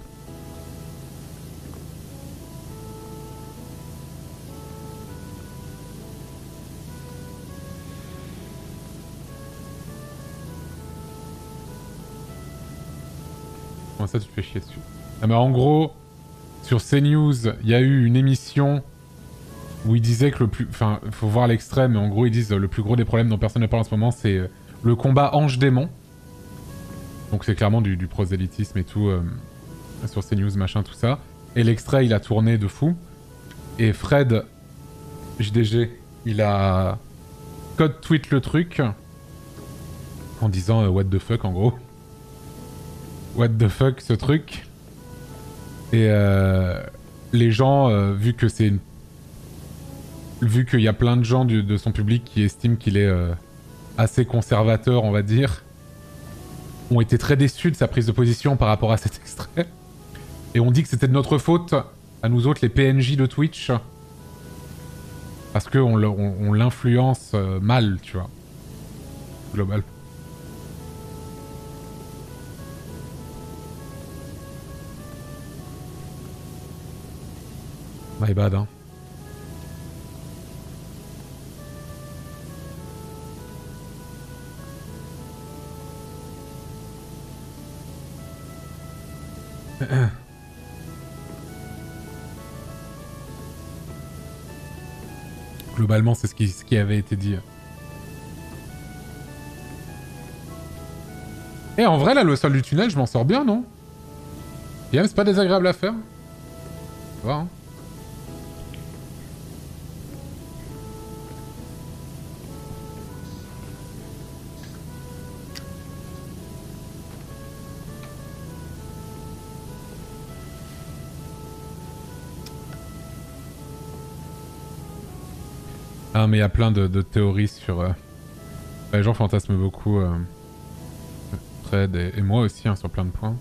Comment ça tu fais chier dessus Ah mais en gros, sur CNews, il y a eu une émission où ils disaient que le plus... Enfin, faut voir l'extrait, mais en gros ils disent euh, le plus gros des problèmes dont personne ne parle en ce moment, c'est euh, le combat ange-démon. Donc c'est clairement du, prosélytisme et tout, euh, sur CNews, machin, tout ça. Et l'extrait, il a tourné de fou. Et Fred, JDG, il a code tweet le truc en disant euh, what the fuck en gros. What the fuck ce truc. Et euh, les gens, euh, vu que c'est. Vu qu'il y a plein de gens de son public qui estiment qu'il est assez conservateur, on va dire, ont été très déçus de sa prise de position par rapport à cet extrait. Et on dit que c'était de notre faute, à nous autres, les PNJ de Twitch. Parce qu'on on l'influence euh, mal, tu vois. Global. My bad, hein. Globalement, c'est ce qui, avait été dit. Et en vrai, là, le sol du tunnel, je m'en sors bien, non? Bien, c'est pas désagréable à faire. Ça Ah, mais il y a plein de, théories sur... euh, Les gens fantasment beaucoup. euh, et, moi aussi, hein, sur plein de points.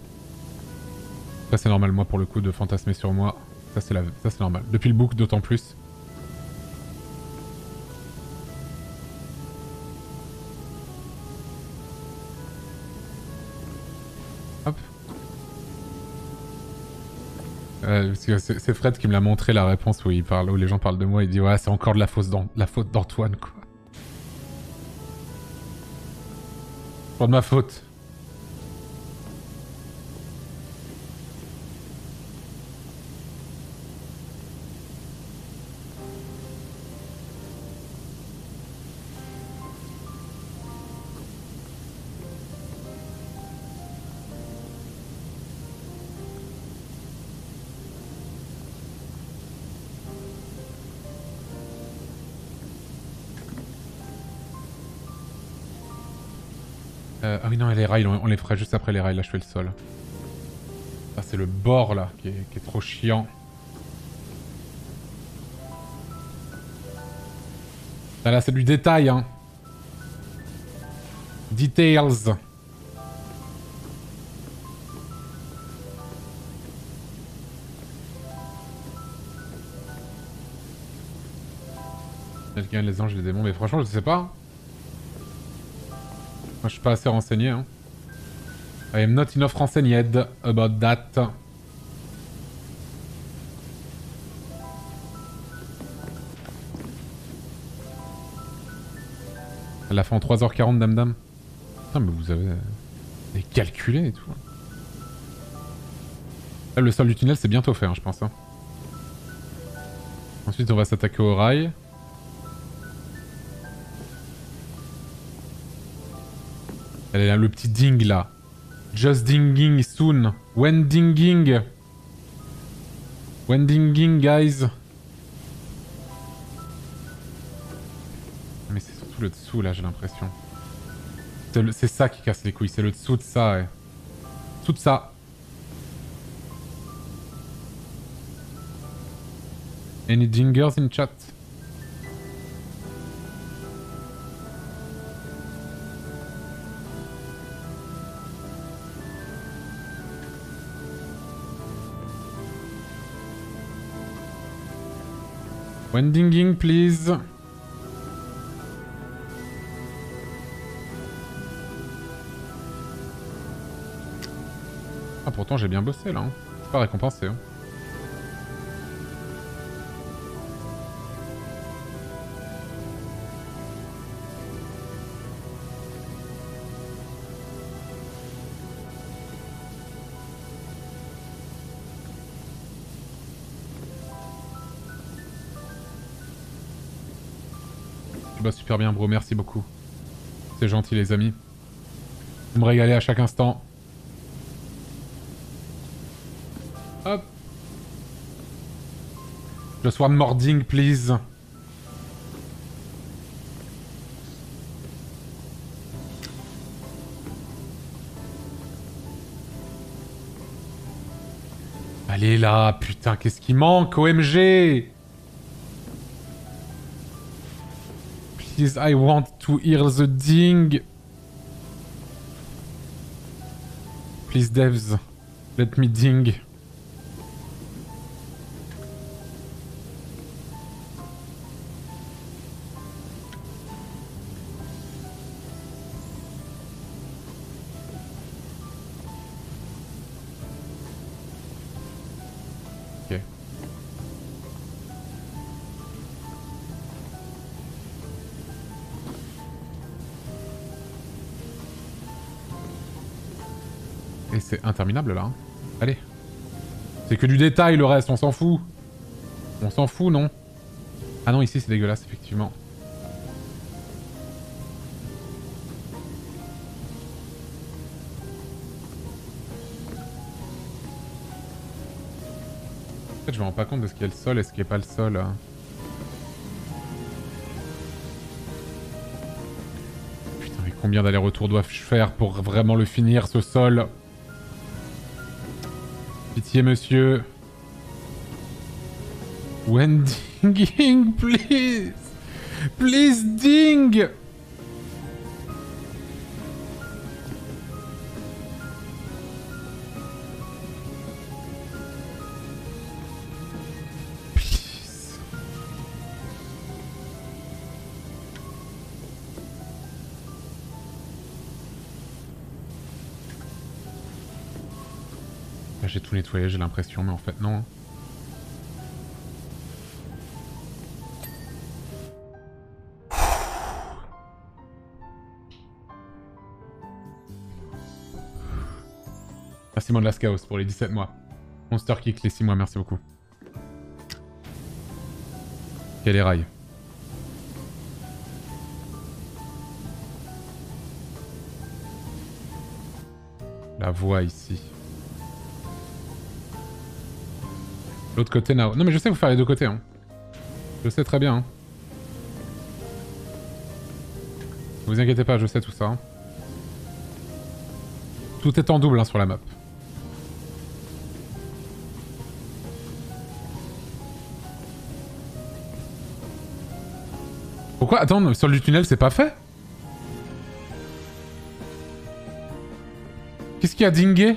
Ça, c'est normal, moi, pour le coup, de fantasmer sur moi. Ça, c'est normal. Depuis le book, d'autant plus. C'est Fred qui me l'a montré la réponse où il parle, où les gens parlent de moi. Il dit ouais, c'est encore de la faute d'Antoine quoi. Pas de ma faute. On, les ferait juste après les rails. Là, je fais le sol. Ah, c'est le bord là qui est, trop chiant. Là, là, c'est du détail, hein. Details. Quelqu'un les anges et les démons, mais franchement, je sais pas. Moi, je suis pas assez renseigné. Hein. I am not enough renseighed about that. Elle l'a fait en 3h40, dame dame. Putain, mais vous avez, vous avez calculé et tout. Là, le sol du tunnel, c'est bientôt fait, hein, je pense. hein. Ensuite, on va s'attaquer au rail. Elle est là, le petit ding là. Just dinging soon. When dinging? When dinging, guys? Mais c'est surtout le dessous là, j'ai l'impression. C'est ça qui casse les couilles, c'est le dessous de ça, ouais. De ça. Any dingers in chat? When dinging, please. Ah, pourtant j'ai bien bossé là. Hein. Pas récompensé. Hein. Bosses super bien, bro. Merci beaucoup. C'est gentil, les amis. Vous me régalez à chaque instant. Hop. Just one more ding, please. Allez là, putain, qu'est-ce qui manque, OMG Please, I want to hear the ding. Please, devs, let me ding. C'est interminable là. hein. Allez. C'est que du détail le reste, on s'en fout. On s'en fout, non? Ah non, ici c'est dégueulasse, effectivement. En fait, je me rends pas compte de ce qui est le sol et ce qui est pas le sol. hein. Putain, mais combien d'allers-retours dois-je faire pour vraiment le finir, ce sol? Pitié, monsieur. When dinging, please Please ding J'ai tout nettoyé, j'ai l'impression, mais en fait non. hein. Merci Mondlas Chaos pour les 17 mois. Monster Kick les 6 mois, merci beaucoup. Quel est rail? La voix ici. L'autre côté, Nao. Non mais je sais vous faire les deux côtés. Hein. Je sais très bien. Hein. Vous inquiétez pas, je sais tout ça. hein. Tout est en double hein, sur la map. Pourquoi? Attends, le sol du tunnel c'est pas fait? Qu'est-ce qu'il y a dingué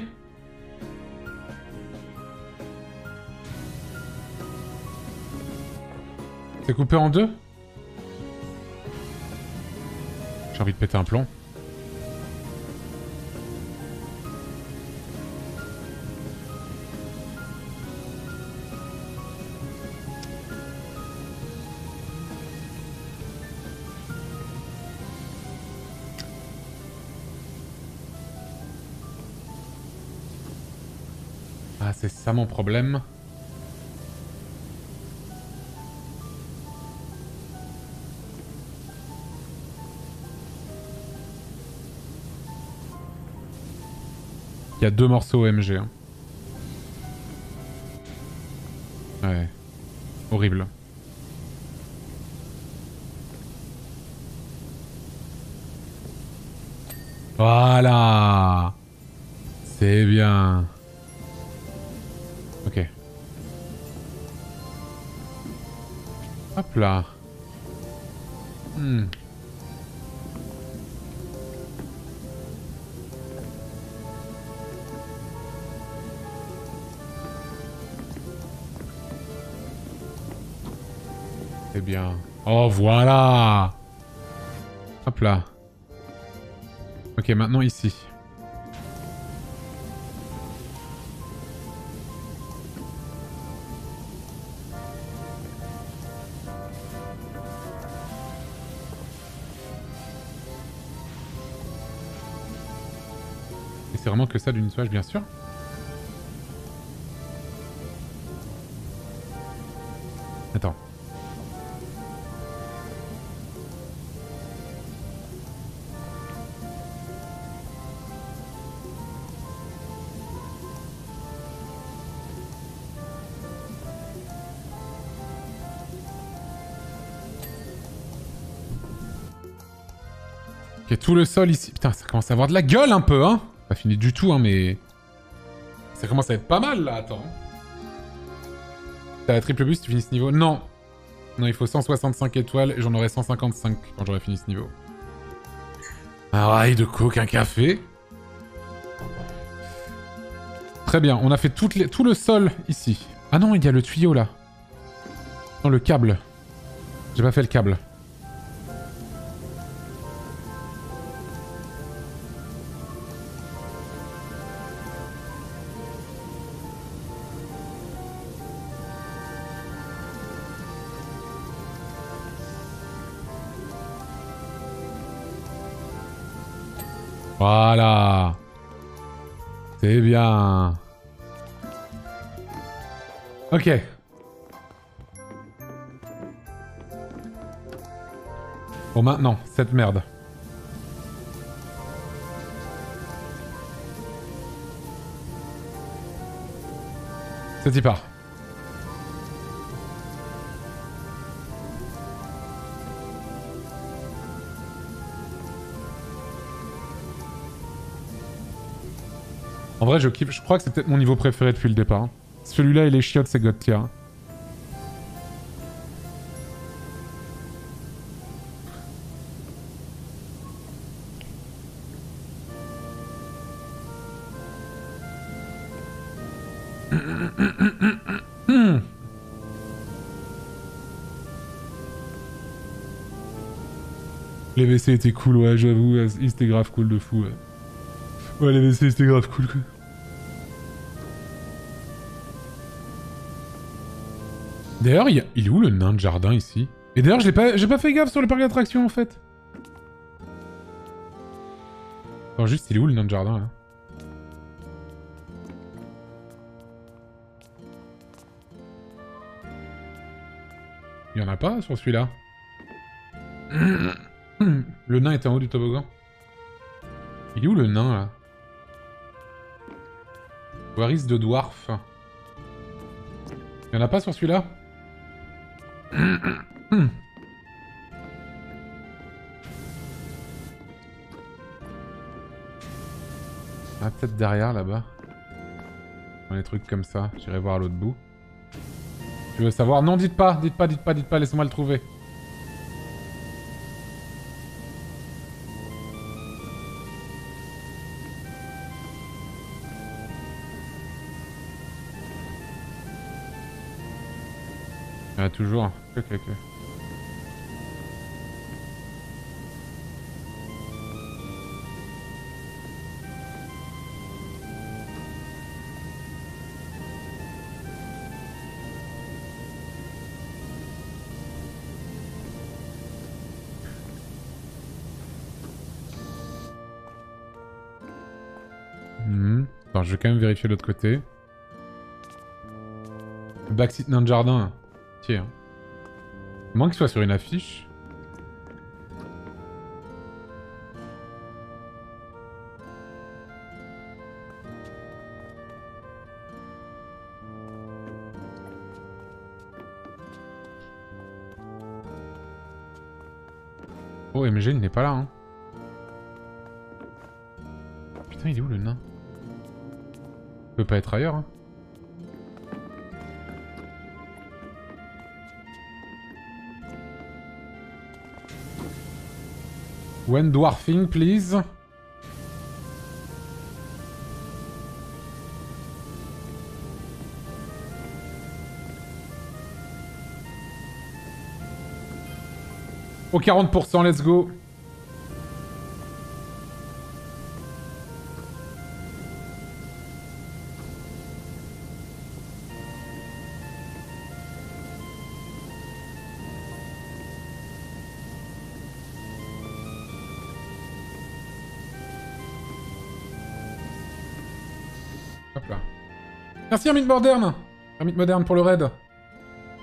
C'est coupé en deux J'ai envie de péter un plomb. Ah, c'est ça mon problème. Y a deux morceaux OMG. hein. Ouais. Oh, voilà Hop là. Ok, maintenant ici. Et c'est vraiment que ça du nettoyage, bien sûr. Tout le sol ici. Putain, ça commence à avoir de la gueule un peu, hein Pas fini du tout, hein, mais... Ça commence à être pas mal, là, attends. T'as la triple boost, tu finis ce niveau Non. Non, il faut 165 étoiles, et j'en aurai 155 quand j'aurai fini ce niveau. Un rail de coke, un café. Très bien, on a fait tout le sol ici. Ah non, il y a le tuyau, là. Non, le câble. J'ai pas fait le câble. Ok. Bon maintenant, cette merde. C'est y part. En vrai, je kiffe. Je crois que c'est peut-être mon niveau préféré depuis le départ. Celui-là, il est chiotte, c'est God. Les WC étaient cool, ouais, j'avoue. Ils étaient grave cool de fou, ouais. Ouais, les WC c'était grave cool. D'ailleurs, il, est où le nain de jardin ici? Et d'ailleurs, j'ai pas, pas fait gaffe sur le parc d'attractions en fait. Attends, juste, il est où le nain de jardin là? Il y en a pas sur celui-là? Le nain est en haut du toboggan. Il est où le nain là? Waris de Dwarf. Il y en a pas sur celui-là? Ah, peut-être derrière là-bas. Dans les trucs comme ça. J'irai voir à l'autre bout. Tu veux savoir Non, dites pas, dites pas, dites pas, dites pas, laissez-moi le trouver. Toujours. Attends, je vais quand même vérifier l'autre côté. Backseat nain de jardin. Moins qu'il soit sur une affiche. Oh, MG, il n'est pas là. Hein. Putain, il est où le nain? Peut pas être ailleurs. Hein. When dwarfing, please. Au 40%, let's go. Merci Moderne pour le raid.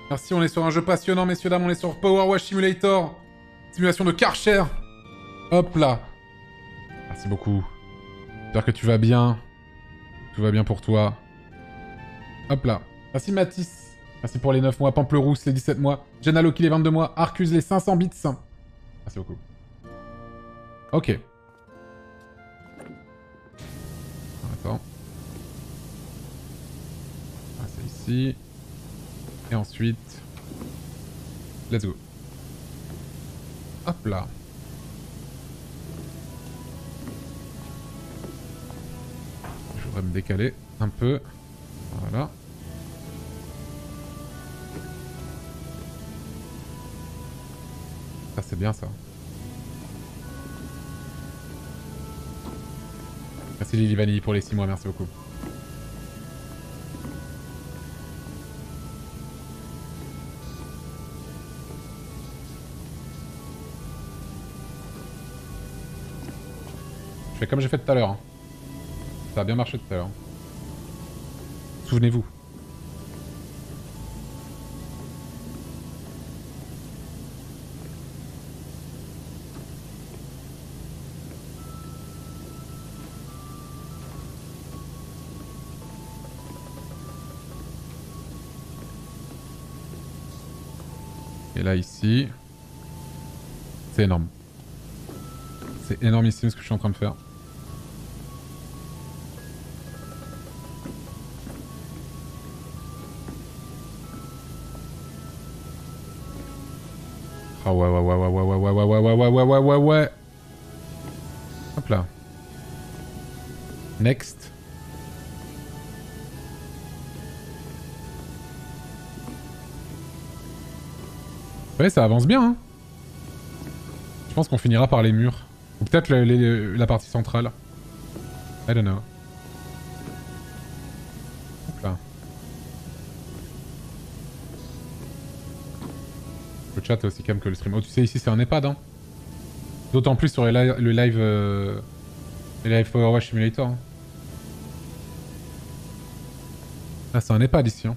Merci, on est sur un jeu passionnant, messieurs, dames, on est sur Power Wash Simulator. Simulation de Karcher. Hop là. Merci beaucoup. J'espère que tu vas bien. Tout va bien pour toi. Hop là. Merci Mathis. Merci pour les 9 mois. Pamplerousse les 17 mois. Jenna Loki les 22 mois. Arcus les 500 bits. Merci beaucoup. Ok. Et ensuite... Let's go. Hop là. Je voudrais me décaler un peu. Voilà. Ça c'est bien ça. Merci Lily Vanille pour les 6 mois, merci beaucoup. Comme j'ai fait tout à l'heure. hein. Ça a bien marché tout à l'heure. Souvenez-vous. Et là, ici... C'est énorme. C'est énormissime ce que je suis en train de faire. Ça avance bien hein. Je pense qu'on finira par les murs. Ou peut-être la partie centrale. I don't know. Le chat est aussi calme que le stream. Oh, tu sais, ici c'est un EHPAD, hein. D'autant plus sur les li- le live... euh, les live Simulator. hein. Ah, c'est un EHPAD ici, hein.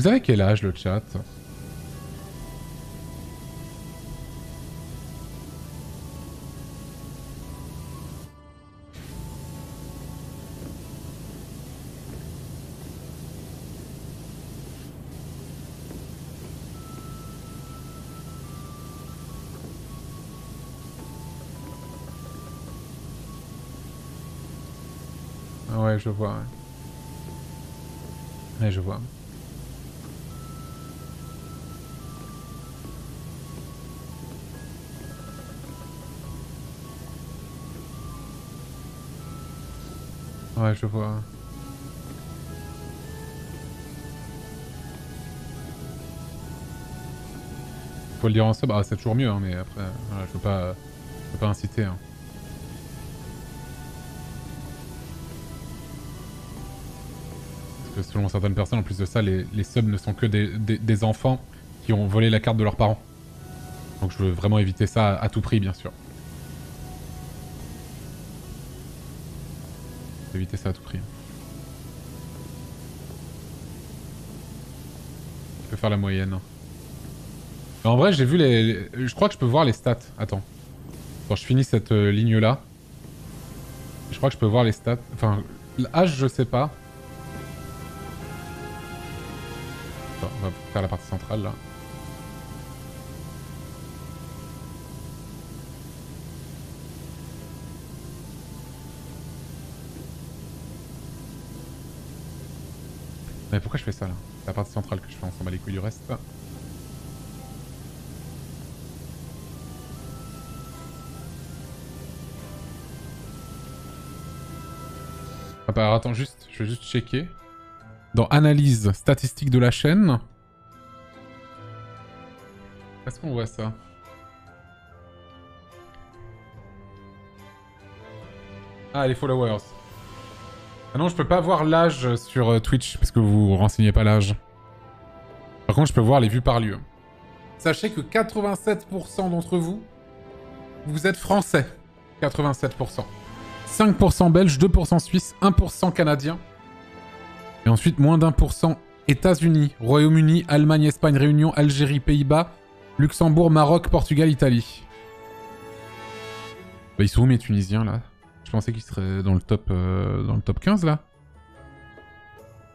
Vous avez quel âge le chat Ah ouais, je vois. Ouais, Ouais, je vois. Ouais, je vois. Faut le dire en sub, ah c'est toujours mieux, hein, mais après, voilà, je veux pas, je veux pas inciter. Hein. Parce que selon certaines personnes, en plus de ça, les, subs ne sont que des, enfants qui ont volé la carte de leurs parents. Donc je veux vraiment éviter ça à tout prix, bien sûr. Éviter ça à tout prix. Je peux faire la moyenne. Mais en vrai, j'ai vu les, Je crois que je peux voir les stats. Attends. Bon, je finis cette euh, ligne-là. Je crois que je peux voir les stats. Enfin, l'âge, je sais pas. On va faire la partie centrale, là. Mais pourquoi je fais ça, là C'est la partie centrale que je fais, on s'en bat les couilles du reste. Ah bah attends juste, je vais juste checker. Dans analyse statistique de la chaîne. Est-ce qu'on voit ça Ah, les followers. Ah non, je peux pas voir l'âge sur euh, Twitch, parce que vous renseignez pas l'âge. Par contre, je peux voir les vues par lieu. Sachez que 87% d'entre vous, vous êtes français. 87%. 5% belge, 2% suisse, 1% canadien. Et ensuite, moins d'un pour cent États-Unis, Royaume-Uni, Allemagne, Espagne, Réunion, Algérie, Pays-Bas, Luxembourg, Maroc, Portugal, Italie. Bah, ils sont où mes Tunisiens là? Je pensais qu'ils seraient dans le top euh, dans le top 15 là?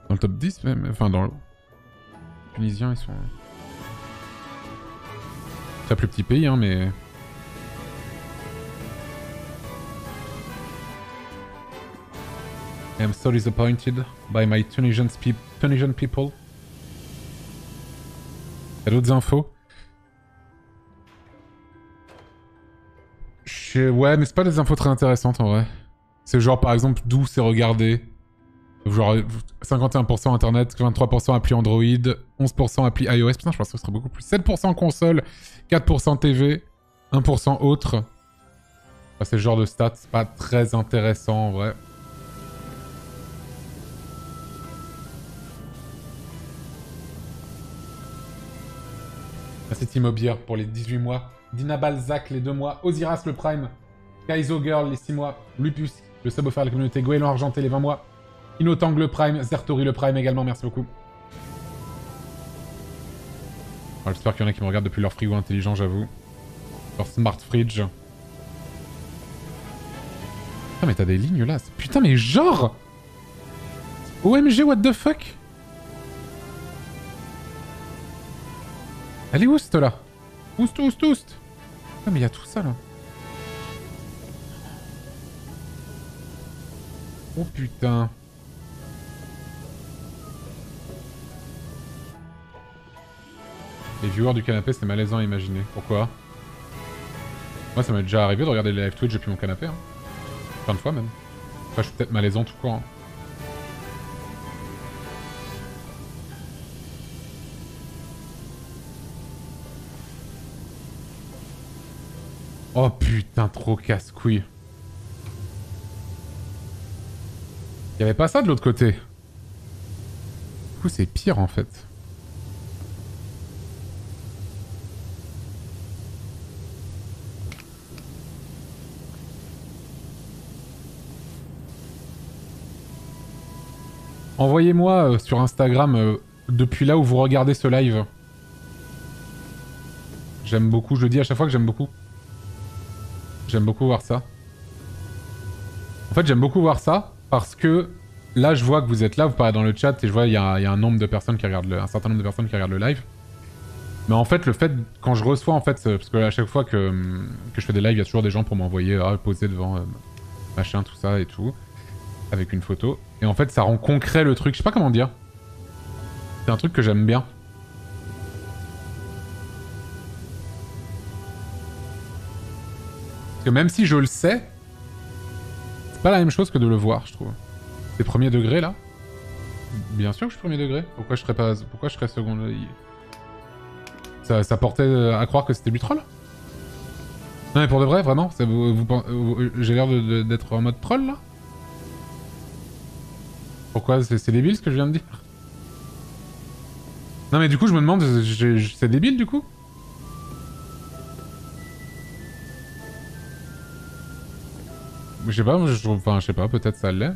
Dans le top 10 même. Enfin dans le... Les Tunisiens ils sont... Très plus petit pays hein mais... I am so disappointed by my Tunisian, spe- Tunisian people. Y'a d'autres infos? Ouais, mais c'est pas des infos très intéressantes en vrai. C'est genre par exemple d'où c'est regardé. Genre euh, 51% internet, 23% appli Android, 11% appli iOS. Putain, je pense que ce serait beaucoup plus. 7% console, 4% TV, 1% autre. Enfin, c'est le genre de stats, c'est pas très intéressant en vrai. Timo Bier pour les 18 mois. Dina Balzac les 2 mois. Osiras le Prime. Kaizo Girl les 6 mois. Lupus, le offert à la communauté. Goéland Argenté les 20 mois. Inotang le Prime. Zertori le Prime également. Merci beaucoup. J'espère qu'il y en a qui me regardent depuis leur frigo intelligent, j'avoue. Leur smart fridge. Putain, mais t'as des lignes là. Putain, mais genre OMG, what the fuck? Elle est oust là? Oust, oust, oust Ah mais il y a tout ça là. Oh putain. Les viewers du canapé c'est malaisant à imaginer. Pourquoi? Moi ça m'est déjà arrivé de regarder les live Twitch depuis mon canapé. Hein. Plein de fois même. Enfin je suis peut-être malaisant tout court. hein. Oh putain, trop casse-couille. Y'avait pas ça de l'autre côté. Du coup, c'est pire en fait. Envoyez-moi euh, sur Instagram euh, depuis là où vous regardez ce live. J'aime beaucoup, je le dis à chaque fois que j'aime beaucoup. J'aime beaucoup voir ça. En fait, j'aime beaucoup voir ça parce que là, je vois que vous êtes là, vous parlez dans le chat et je vois il y, a un nombre de personnes qui regardent le, un certain nombre de personnes qui regardent le live. Mais en fait, le fait quand je reçois en fait, parce que à chaque fois que, que je fais des lives, il y a toujours des gens pour m'envoyer ah, poser devant euh, machin tout ça et tout avec une photo. Et en fait, ça rend concret le truc. Je sais pas comment dire. C'est un truc que j'aime bien. Que même si je le sais, c'est pas la même chose que de le voir, je trouve. C'est premier degré là Bien sûr que je suis premier degré. Pourquoi je serais pas. Pourquoi je serais second? Ça, ça portait à croire que c'était du troll? Non mais pour de vrai, vraiment vous, vous- J'ai l'air d'être en mode troll là Pourquoi C'est débile ce que je viens de dire? Non mais du coup je me demande, c'est débile du coup? Je sais pas, je trouve, enfin je sais pas, peut-être ça l'est.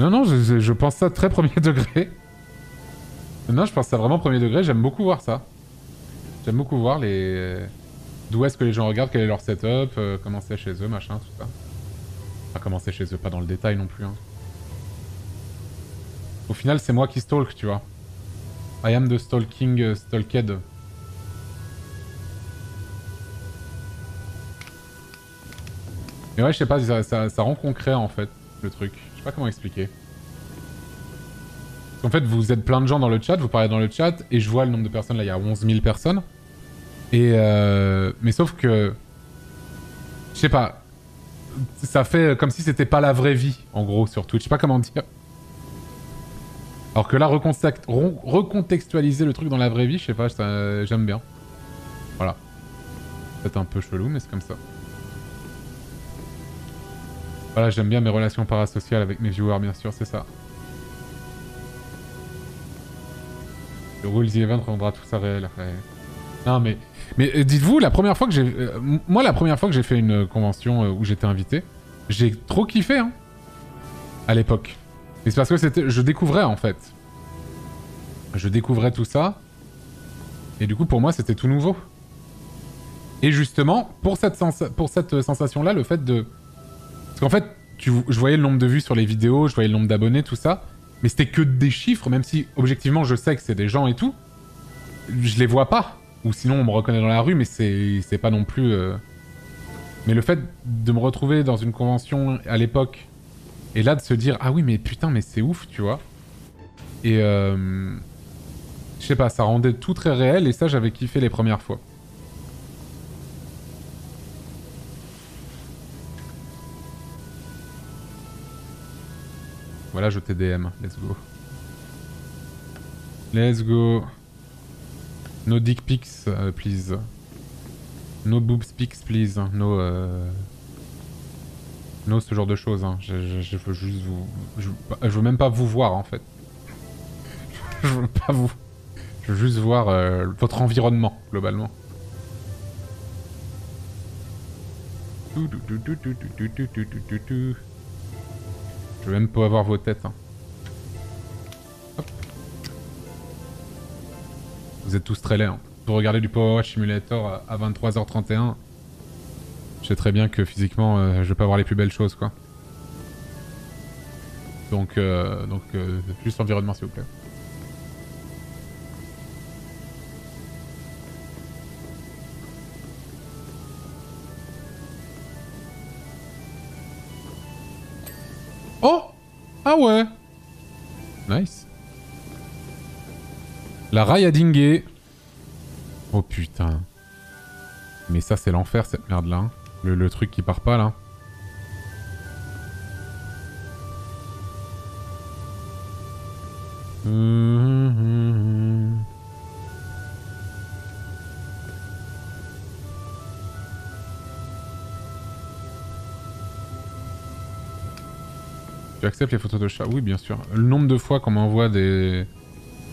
Non, non, je, pense ça très premier degré. Non, je pense ça vraiment premier degré, j'aime beaucoup voir ça. J'aime beaucoup voir les... D'où est-ce que les gens regardent, quel est leur setup, euh, comment c'est chez eux, machin, tout ça. Enfin, comment c'est chez eux, pas dans le détail non plus. Hein. Au final, c'est moi qui stalk, tu vois. I am the stalking uh, stalked. Mais ouais, je sais pas, ça, ça, rend concret en fait, le truc. Je sais pas comment expliquer. En fait, vous êtes plein de gens dans le chat, vous parlez dans le chat, et je vois le nombre de personnes, là, il y a 11 000 personnes. Et euh... Mais sauf que... Je sais pas. Ça fait comme si c'était pas la vraie vie, en gros, sur Twitch. Je sais pas comment dire. Alors que là, recontextualiser le truc dans la vraie vie, je sais pas, j'aime bien. Voilà. C'est un peu chelou, mais c'est comme ça. Voilà, j'aime bien mes relations parasociales avec mes viewers, bien sûr, c'est ça. Le Rules Event rendra tout ça réel. Non, mais, mais euh, dites-vous, la première fois que j'ai... Euh, moi, la première fois que j'ai fait une convention euh, où j'étais invité, j'ai trop kiffé, hein. À l'époque. Mais c'est parce que c'était... Je découvrais, en fait. Je découvrais tout ça. Et du coup, pour moi, c'était tout nouveau. Et justement, pour cette, pour cette sensation-là, le fait de... Parce qu'en fait, je voyais le nombre de vues sur les vidéos, je voyais le nombre d'abonnés, tout ça. Mais c'était que des chiffres, même si objectivement je sais que c'est des gens et tout. Je les vois pas. Ou sinon on me reconnaît dans la rue, mais c'est pas non plus... Euh. Mais le fait de me retrouver dans une convention à l'époque, et là de se dire, ah oui mais putain mais c'est ouf, tu vois. Et... Euh... Je sais pas, ça rendait tout très réel, et ça j'avais kiffé les premières fois. Voilà, je TDM. Let's go. Let's go. No dick pics, uh, please. No boobs pics, please. No... Euh... No ce genre de choses. Hein. Je, veux juste vous... Je, veux même pas vous voir, en fait. je veux pas vous... Je veux juste voir euh, votre environnement, globalement. Je veux même pas avoir vos têtes. Hein. Vous êtes tous très laids. Hein. Pour regarder du Power Watch Simulator à 23h31, je sais très bien que physiquement, euh, je vais pas voir les plus belles choses, quoi. Donc, euh, donc euh, juste l'environnement, s'il vous plaît. Ah ouais Nice. La raille Oh putain. Mais ça c'est l'enfer cette merde là. Hein. Le, truc qui part pas là. Mmh. Acceptes les photos de chat Oui, bien sûr. Le nombre de fois qu'on m'envoie des...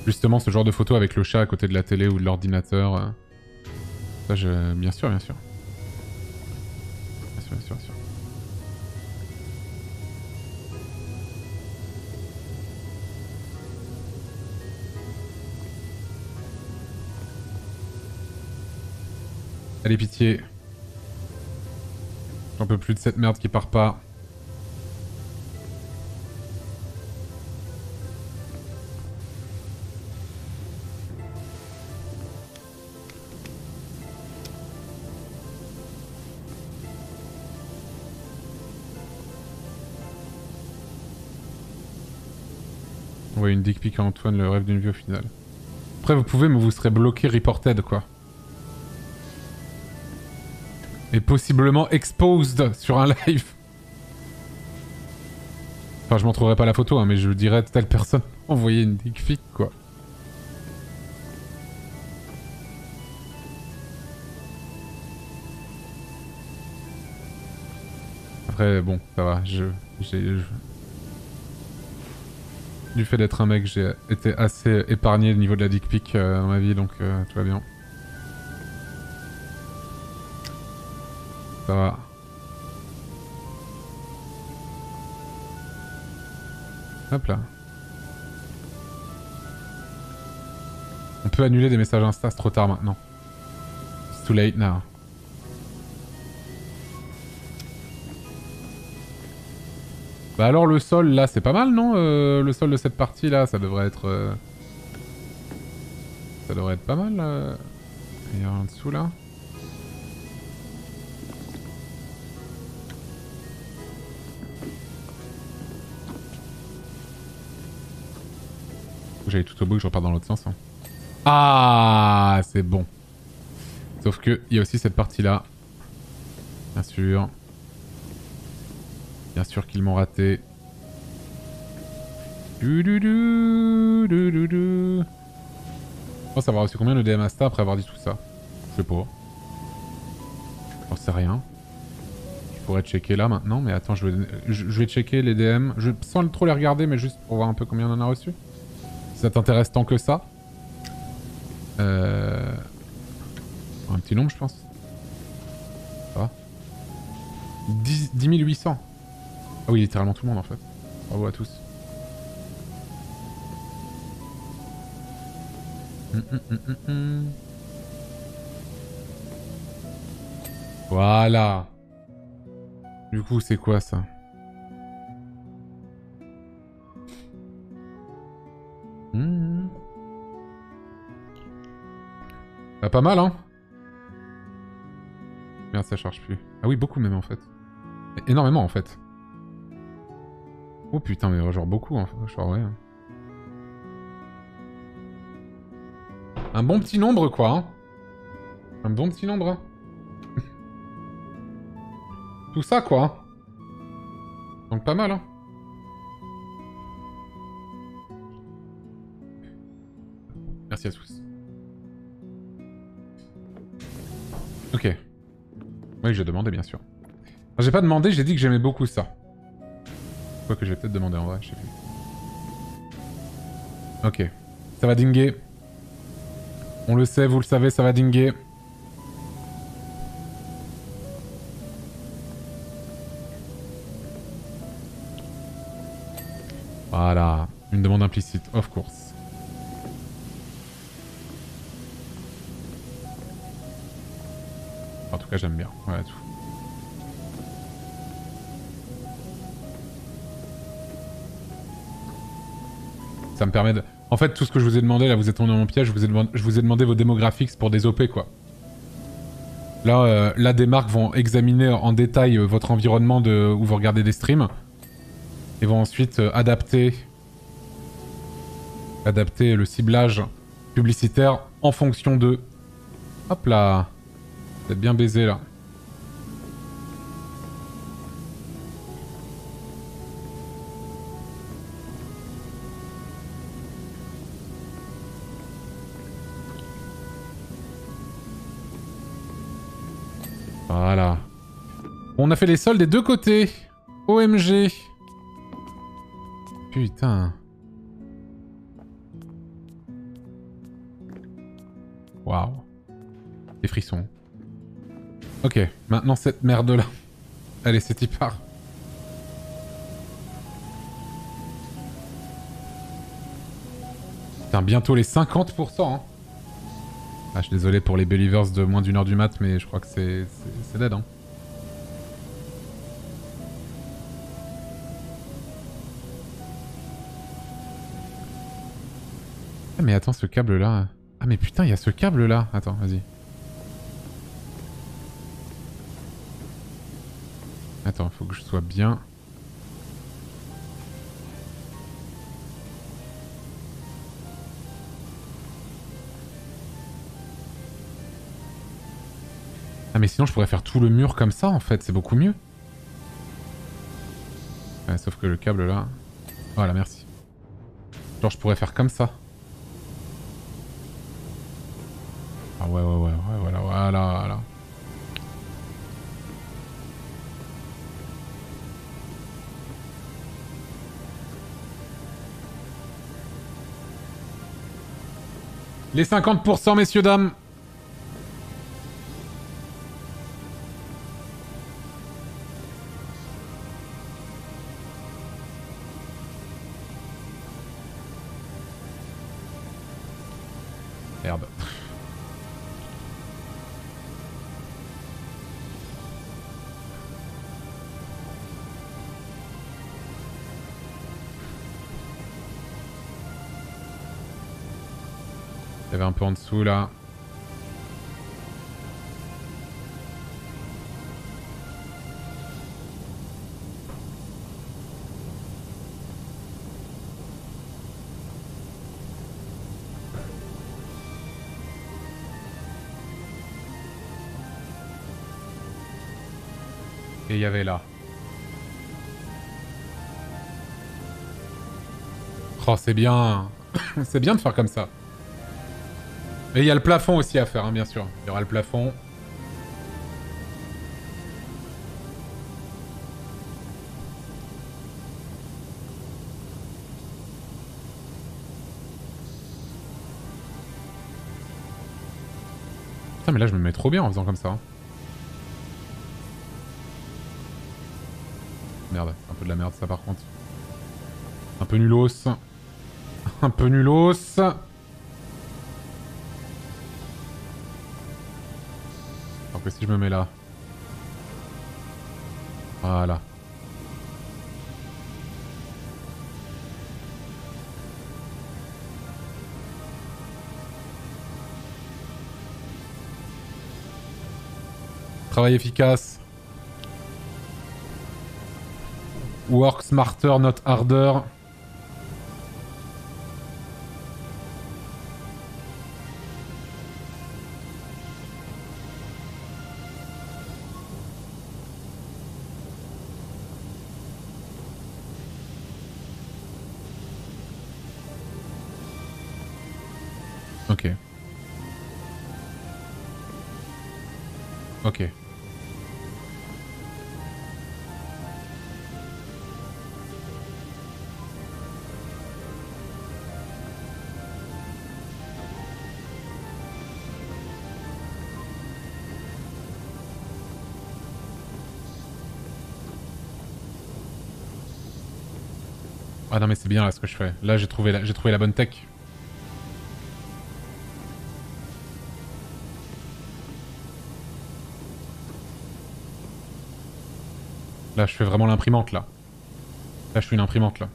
Justement, ce genre de photos avec le chat à côté de la télé ou de l'ordinateur. Euh, ça, je... Bien sûr, bien sûr. Bien sûr, bien sûr, bien sûr. Allez, pitié. J'en peux plus de cette merde qui part pas. Une dick pic à Antoine, le rêve d'une vie au final. Après, vous pouvez, mais vous serez bloqué, reported, quoi. Et possiblement exposed sur un live. Enfin, je montrerai pas la photo, hein, mais je dirais telle personne envoyer une dick pic, quoi. Après, bon, ça va, je... je du fait d'être un mec, j'ai été assez épargné au niveau de la dick pic euh, dans ma vie, donc euh, tout va bien. Ça va. Hop là. On peut annuler des messages Insta, c'est trop tard maintenant. too late now. Bah alors le sol là c'est pas mal non euh, Le sol de cette partie là ça devrait être... euh, Ça devrait être pas mal. Il y a en dessous là. J'allais tout au bout que je repars dans l'autre sens. hein. Ah c'est bon. Sauf que il y a aussi cette partie là. Bien sûr. Bien sûr qu'ils m'ont raté. Du du du. Je pense savoir aussi combien le DM Asta après avoir dit tout ça? Je sais pas. J'en sais rien. Je pourrais checker là maintenant, mais attends, je vais, je vais checker les DM. Je, sans trop les regarder, mais juste pour voir un peu combien on en a reçu. Si ça t'intéresse tant que ça. Euh... Un petit nombre, je pense. Ça va 10, 10 800. Ah oui, littéralement tout le monde en fait. Bravo à tous. Hum, hum, hum. Voilà. Du coup, c'est quoi ça? Ah, pas mal, hein Merde, ça charge plus. Ah oui, beaucoup même en fait. Énormément en fait. Oh putain, mais genre beaucoup, hein. genre ouais. Un bon petit nombre, quoi. hein. Un bon petit nombre. hein. Tout ça, quoi. hein. Donc pas mal, hein. Merci à tous. Ok. Oui, j'ai demandé, bien sûr. J'ai pas demandé, j'ai dit que j'aimais beaucoup ça. Quoi que j'ai peut-être demandé en vrai, je sais plus. Ok. Ça va dinguer. On le sait, vous le savez, ça va dinguer. Voilà. Une demande implicite, of course. En tout cas, j'aime bien. Voilà tout. Ça me permet de... En fait, tout ce que je vous ai demandé, là, vous êtes tombé dans mon piège, je vous ai, demandé, vos démographics pour des OP, quoi. Là, euh, là, des marques vont examiner en détail euh, votre environnement de... où vous regardez des streams. Et vont ensuite euh, adapter... Adapter le ciblage publicitaire en fonction de... Hop là Vous êtes bien baisé, là. On a fait les soldes des deux côtés. OMG. Putain. Waouh. Des frissons. Ok, maintenant cette merde là. Allez, c'est y part. Putain, bientôt les 50%. Hein. Ah, je suis désolé pour les believers de moins d'une heure du mat, mais je crois que c'est c'est- dead. Hein. Mais attends, ce câble là. Ah, mais putain, il y a ce câble là. Attends, vas-y. Attends, faut que je sois bien. Ah mais sinon je pourrais faire tout le mur comme ça en fait, c'est beaucoup mieux. Sauf que le câble là... Voilà, merci. Genre je pourrais faire comme ça. Les 50% messieurs dames en dessous là. Et il y avait là. Oh, c'est bien. c'est bien de faire comme ça. Et il y a le plafond aussi à faire, hein, bien sûr. Il y aura le plafond. Putain, mais là, je me mets trop bien en faisant comme ça. hein. Merde, un peu de la merde ça par contre. Un peu nulos. Un peu nulos. Si je me mets là. Voilà. Travail efficace. Work smarter, not harder. Là ce que je fais. Là j'ai trouvé la, trouvé la bonne tech. Là je fais vraiment l'imprimante là. Là je suis une imprimante là.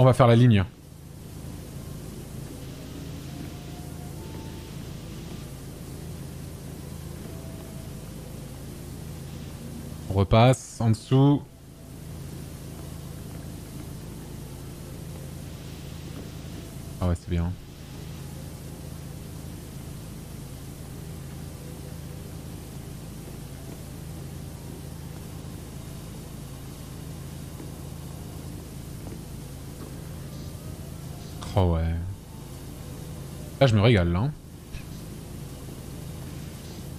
On va faire la ligne. Repasse en dessous. Ah ouais, c'est bien. Oh ouais. Là, je me régale, là. hein.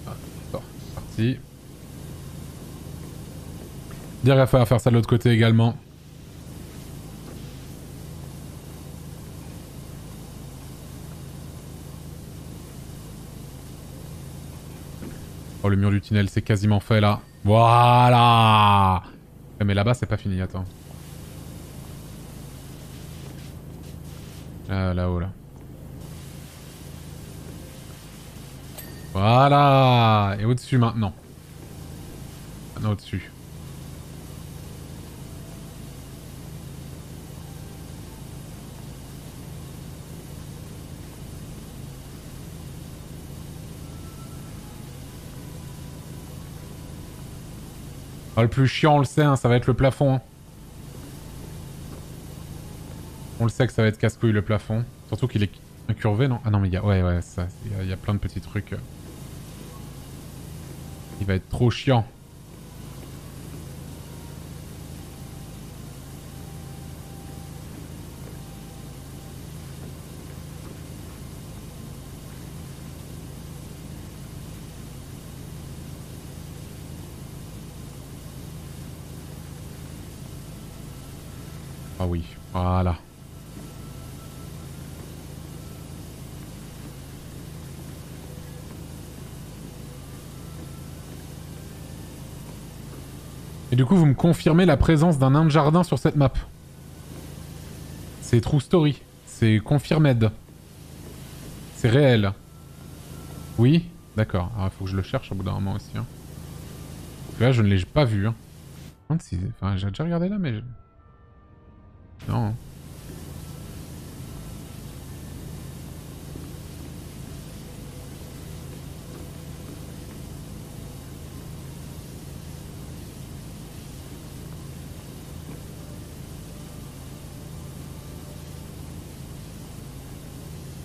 Ah, c'est parti. Faire ça de l'autre côté également. Oh, le mur du tunnel, c'est quasiment fait, là. Voilà Eh, Mais là-bas, c'est pas fini, attends. Là, là-haut, là. Voilà Et au-dessus, maintenant. Au-dessus. Ah, le plus chiant, on le sait, hein, ça va être le plafond. hein. On le sait que ça va être casse-couille le plafond. Surtout qu'il est incurvé, non? Ah non, mais il y a... Ouais, ouais, ça, il y y, a plein de petits trucs. euh. Il va être trop chiant. Ah oui, voilà. Et du coup, vous me confirmez la présence d'un nain de jardin sur cette map. C'est true story. C'est confirmed. C'est réel. Oui? D'accord. Alors, il faut que je le cherche au bout d'un moment aussi. Hein. Là, je ne l'ai pas vu. Hein. Enfin, j'ai déjà regardé là, mais... je- Non.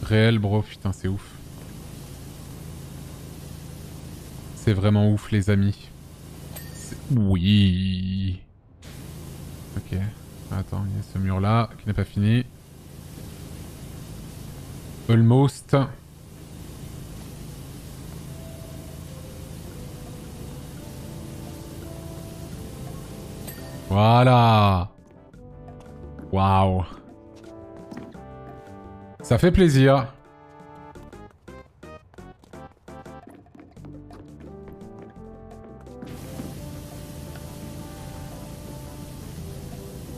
Réel, bro, putain, c'est ouf. C'est vraiment ouf, les amis. Oui. Ok. Attends, il y a ce mur-là qui n'est pas fini. Almost. Voilà. Waouh. Ça fait plaisir.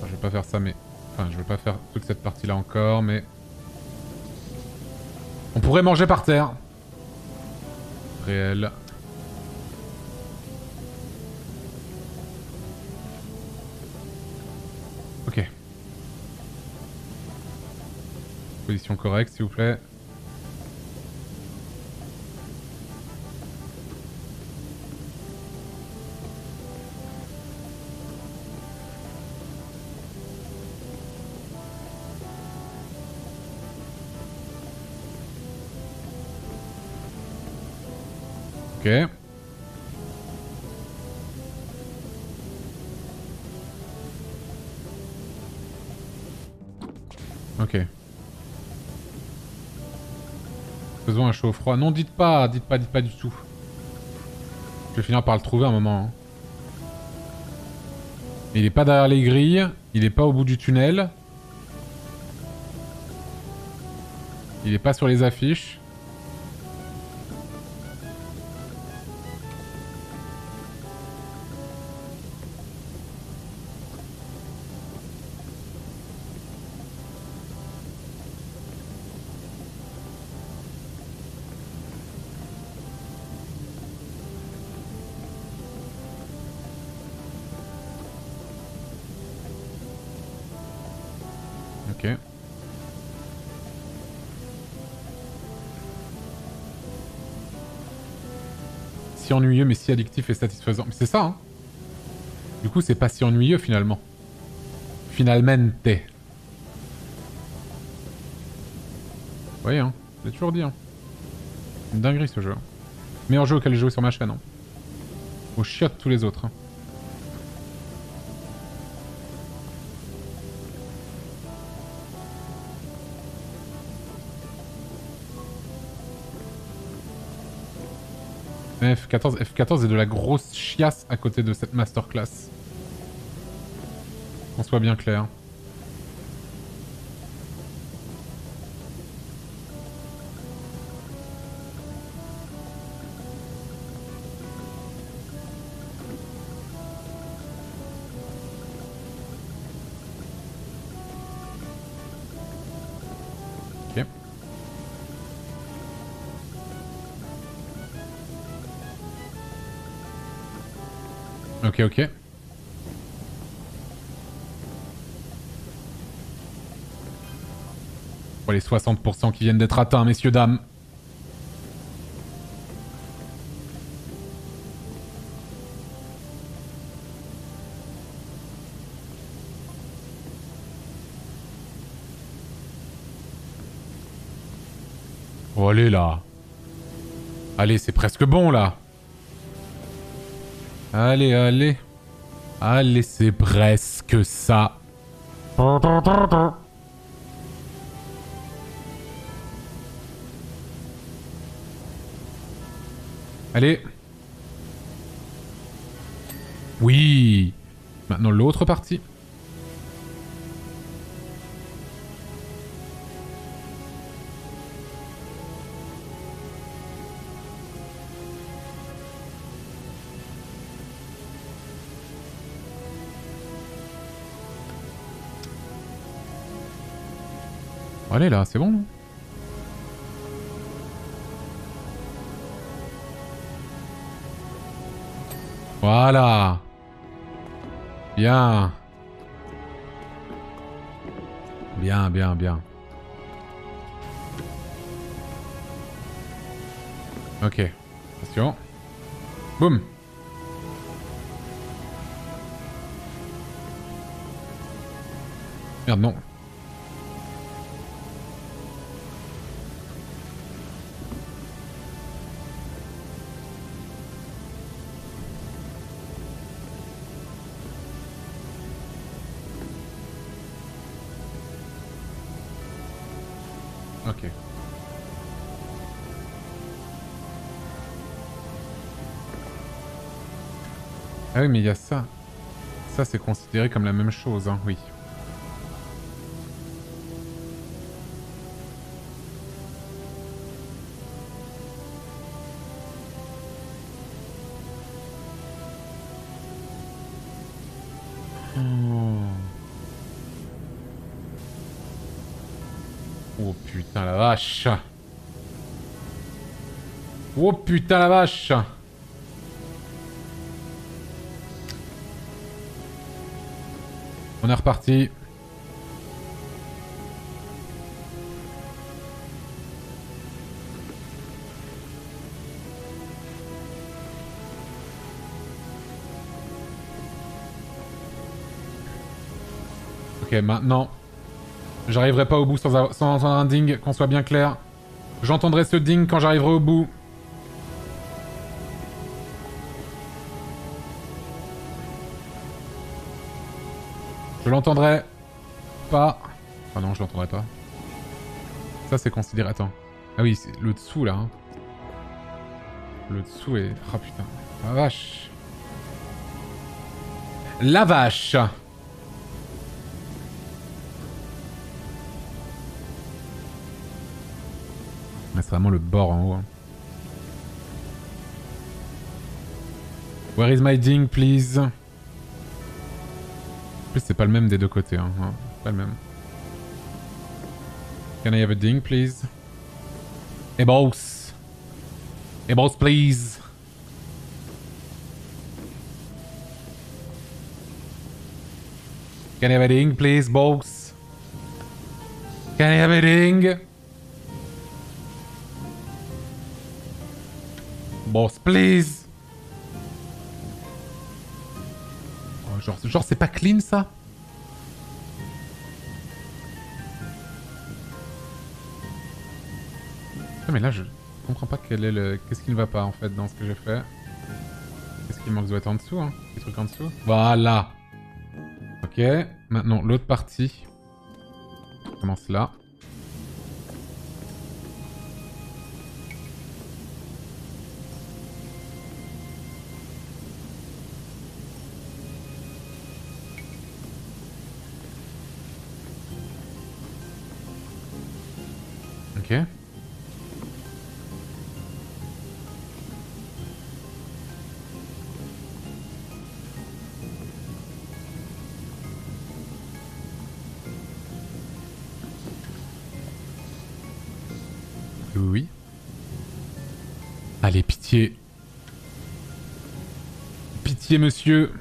Je vais pas faire ça, mais... Enfin, je vais pas faire toute cette partie-là encore, mais... On pourrait manger par terre. Réel. Position correcte, s'il vous plaît. Non, dites pas, dites pas, dites pas du tout. Je vais finir par le trouver un moment. hein. Il est pas derrière les grilles. Il est pas au bout du tunnel. Il est pas sur les affiches. Ennuyeux mais si addictif et satisfaisant. Mais c'est ça, hein. Du coup, c'est pas si ennuyeux finalement. Finalmente. Vous voyez, hein. J'ai toujours dit, hein. Une dinguerie ce jeu. Meilleur jeu auquel j'ai joué sur ma chaîne, hein. Au chiotte tous les autres. hein. Mais F14, F14 est de la grosse chiasse à côté de cette masterclass. Qu'on soit bien clair. Ok, ok. Pour les 60% qui viennent d'être atteints, messieurs, dames. Oh, allez, là. Allez, c'est presque bon, là. Allez, allez. Allez, c'est presque ça. Allez. Oui. Maintenant l'autre partie. Allez là, c'est bon Voilà Bien Bien, bien, bien. Ok. Attention. Boum Merde, non. Ah oui, mais il y a ça. Ça, c'est considéré comme la même chose, hein, oui. Oh. Oh putain la vache Oh putain la vache On est reparti. Ok, maintenant, j'arriverai pas au bout sans, sans entendre un ding, qu'on soit bien clair. J'entendrai ce ding quand j'arriverai au bout. Je l'entendrai pas. Ah non, je l'entendrai pas. Ça, c'est considéré... Attends. Ah oui, c'est le dessous, là. hein. Le dessous est... Ah putain. La vache. La vache Ah, C'est vraiment le bord en haut. hein. Where is my ding, please? C'est pas le même des deux côtés. Hein. hein, Pas le même. Can I have a ding, please? Hey, boss Hey, boss, please Can I have a ding, please, boss? Can I have a ding Boss, please Genre, genre c'est pas clean, ça Ah, mais là, je comprends pas quel est le... Qu'est-ce qui ne va pas, en fait, dans ce que j'ai fait. Qu'est-ce qui manque doit être en dessous, hein Des trucs en dessous Voilà Ok, maintenant, l'autre partie. On commence là. Oui. Allez, pitié. Pitié, monsieur.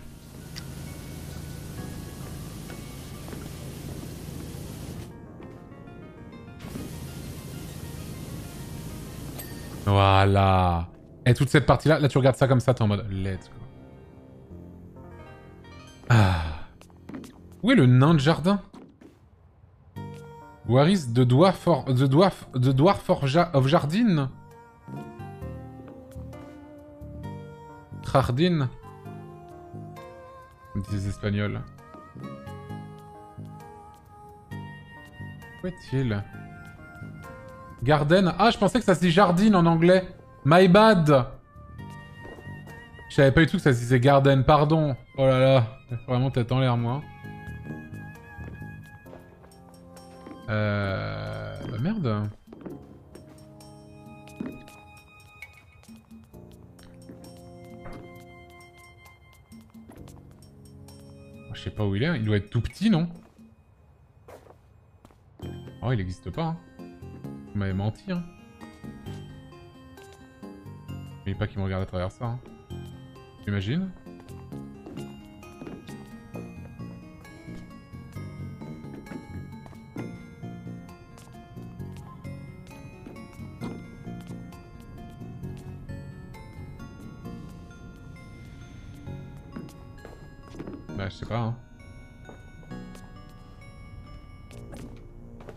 Et toute cette partie-là, là tu regardes ça comme ça, t'es en mode let's go. Ah. Où est le nain de jardin? Where is the dwarf, or, the dwarf, the dwarf of, ja- of Jardin? Jardin Comme disent espagnols. Où est-il? Garden Ah, je pensais que ça se dit Jardine en anglais. My bad Je savais pas du tout que ça se disait Garden, pardon. Oh là là, vraiment tête en l'air, moi. Euh... Bah merde. Je sais pas où il est, il doit être tout petit, non? Oh, il n'existe pas. Hein. Vous m'avez menti. Hein. Mais pas qu'il me regarde à travers ça. Hein. J'imagine. Bah, je sais pas, hein.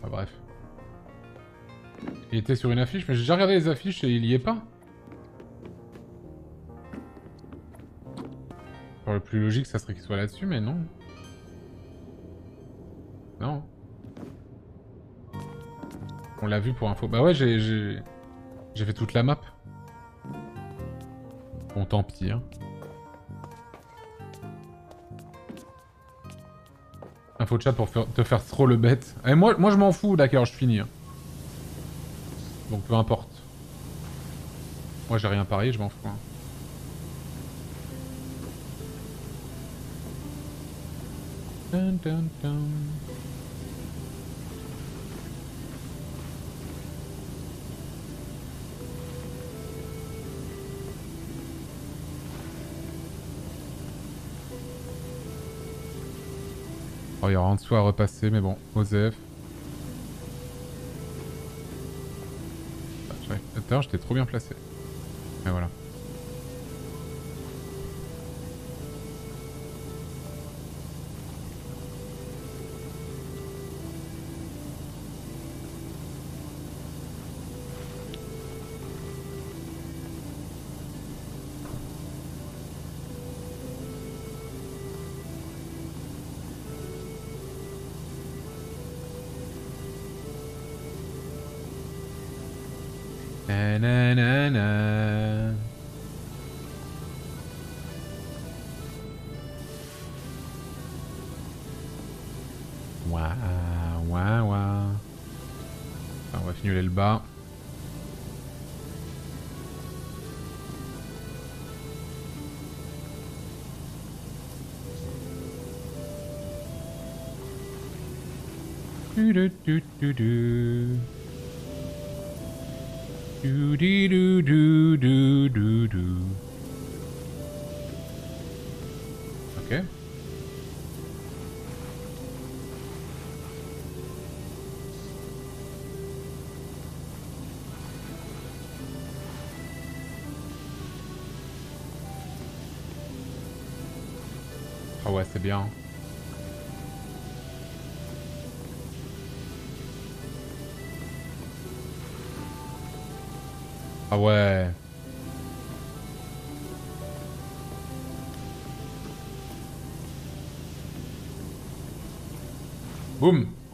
Ah, bref. Il était sur une affiche, mais j'ai déjà regardé les affiches et il y est pas. Plus logique, ça serait qu'il soit là-dessus, mais non. Non. On l'a vu pour info. Bah ouais, j'ai... J'ai fait toute la map. Bon, tant pis, hein. Info chat pour te faire trop le bête. Et moi, moi je m'en fous, d'accord, je finis. hein. Donc peu importe. Moi j'ai rien parié, je m'en fous. hein. Oh, il y aura en dessous à repasser, mais bon, Osef. Ah, à l'heure, j'étais trop bien placé. Et voilà.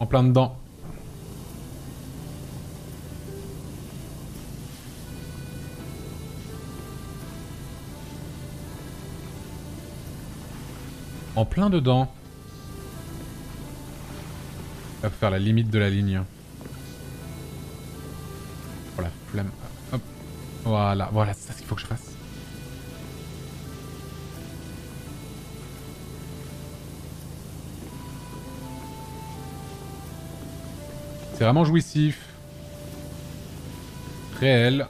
En plein dedans. En plein dedans. Ça va faire la limite de la ligne. Oh la flemme. Hop. Voilà, voilà, c'est ça ce qu'il faut que je fasse. C'est vraiment jouissif. Réel.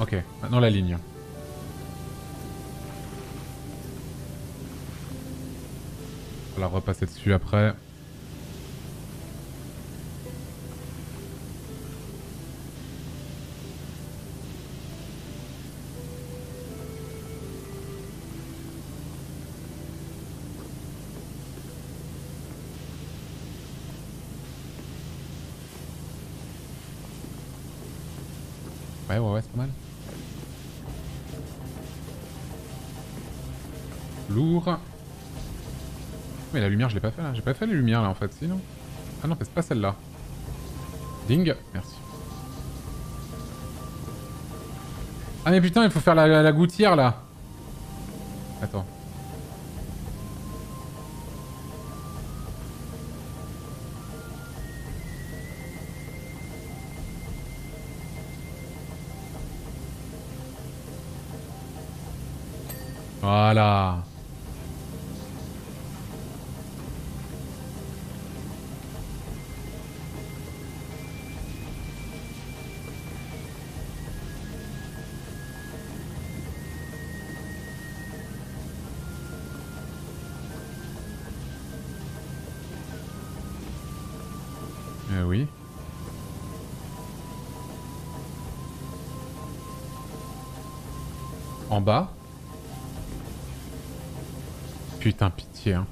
Ok, maintenant la ligne. On va repasser dessus après. J'ai pas fait les lumières là en fait, sinon. Ah non, c'est pas celle-là. Ding, merci. Ah mais putain, il faut faire la gouttière là. Putain, pitié, hein.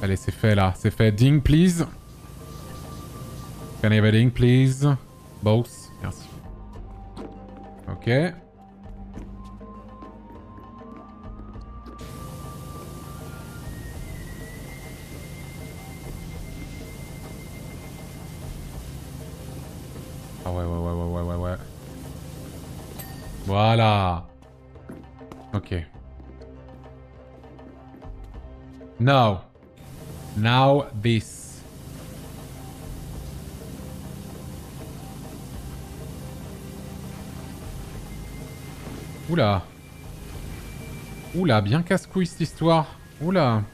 Allez, c'est fait, là. C'est fait. Ding, please. Can I have a ding, please? Both. Merci. Ok. Now. Now this. Oula. Oula, bien casse-couille cette histoire. Oula.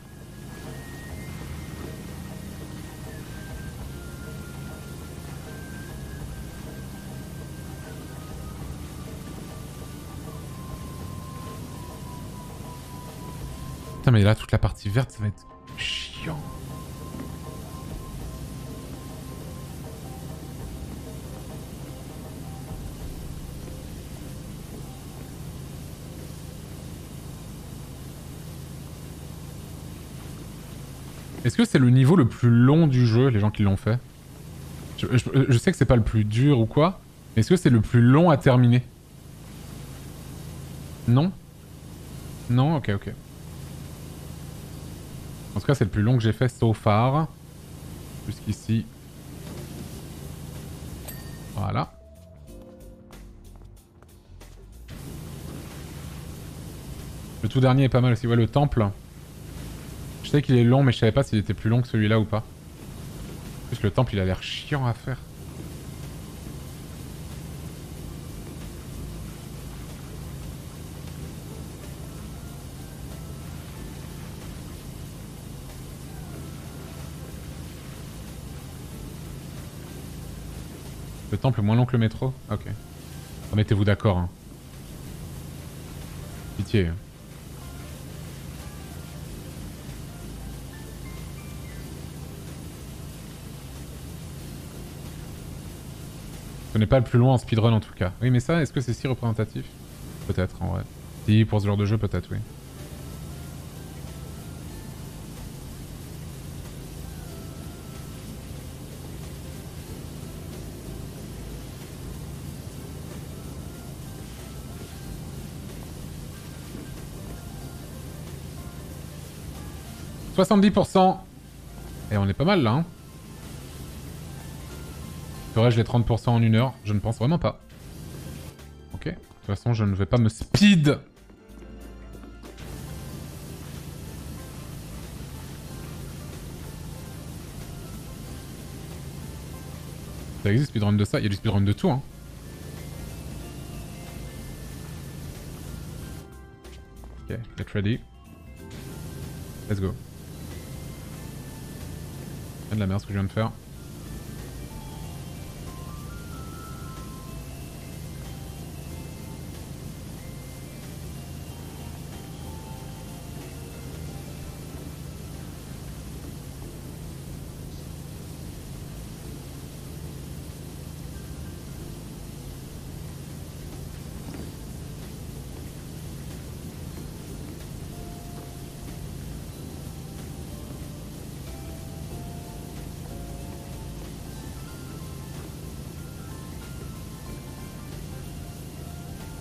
Mais là, toute la partie verte, ça va être chiant. Est-ce que c'est le niveau le plus long du jeu, les gens qui l'ont fait? Je, je- je sais que c'est pas le plus dur ou quoi, mais est-ce que c'est le plus long à terminer? Non? Non? Ok, ok. C'est le plus long que j'ai fait so far. Jusqu'ici. Voilà. Le tout dernier est pas mal aussi. Ouais, le temple. Je sais qu'il est long, mais je savais pas s'il était plus long que celui-là ou pas. En plus, le temple, il a l'air chiant à faire. Le temple moins long que le métro Ok. Ah, Mettez-vous d'accord. Hein? Pitié. Ce n'est pas le plus loin en speedrun en tout cas. Oui mais ça, est-ce que c'est si représentatif? Peut-être en vrai. Si, pour ce genre de jeu peut-être oui. « 70% Et on est pas mal là, hein Ferais-je les 30% en une heure? Je ne pense vraiment pas. Ok. De toute façon, je ne vais pas me speed. Ça existe speedrun de ça Il y a du speedrun de tout, hein. Ok, get ready. Let's go. C'est de la merde ce que je viens de faire.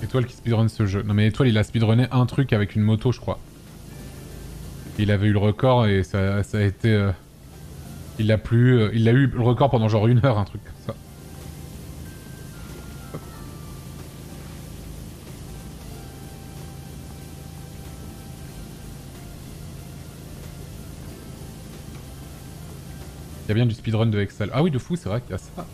Étoile qui speedrun ce jeu. Non mais Étoile il a speedrunné un truc avec une moto je crois. Il avait eu le record et ça, ça a été... euh, Il a plus... euh, Il a eu le record pendant genre une heure, un truc comme ça. Il y a bien du speedrun de Excel. Ah oui, de fou, c'est vrai qu'il y a ça.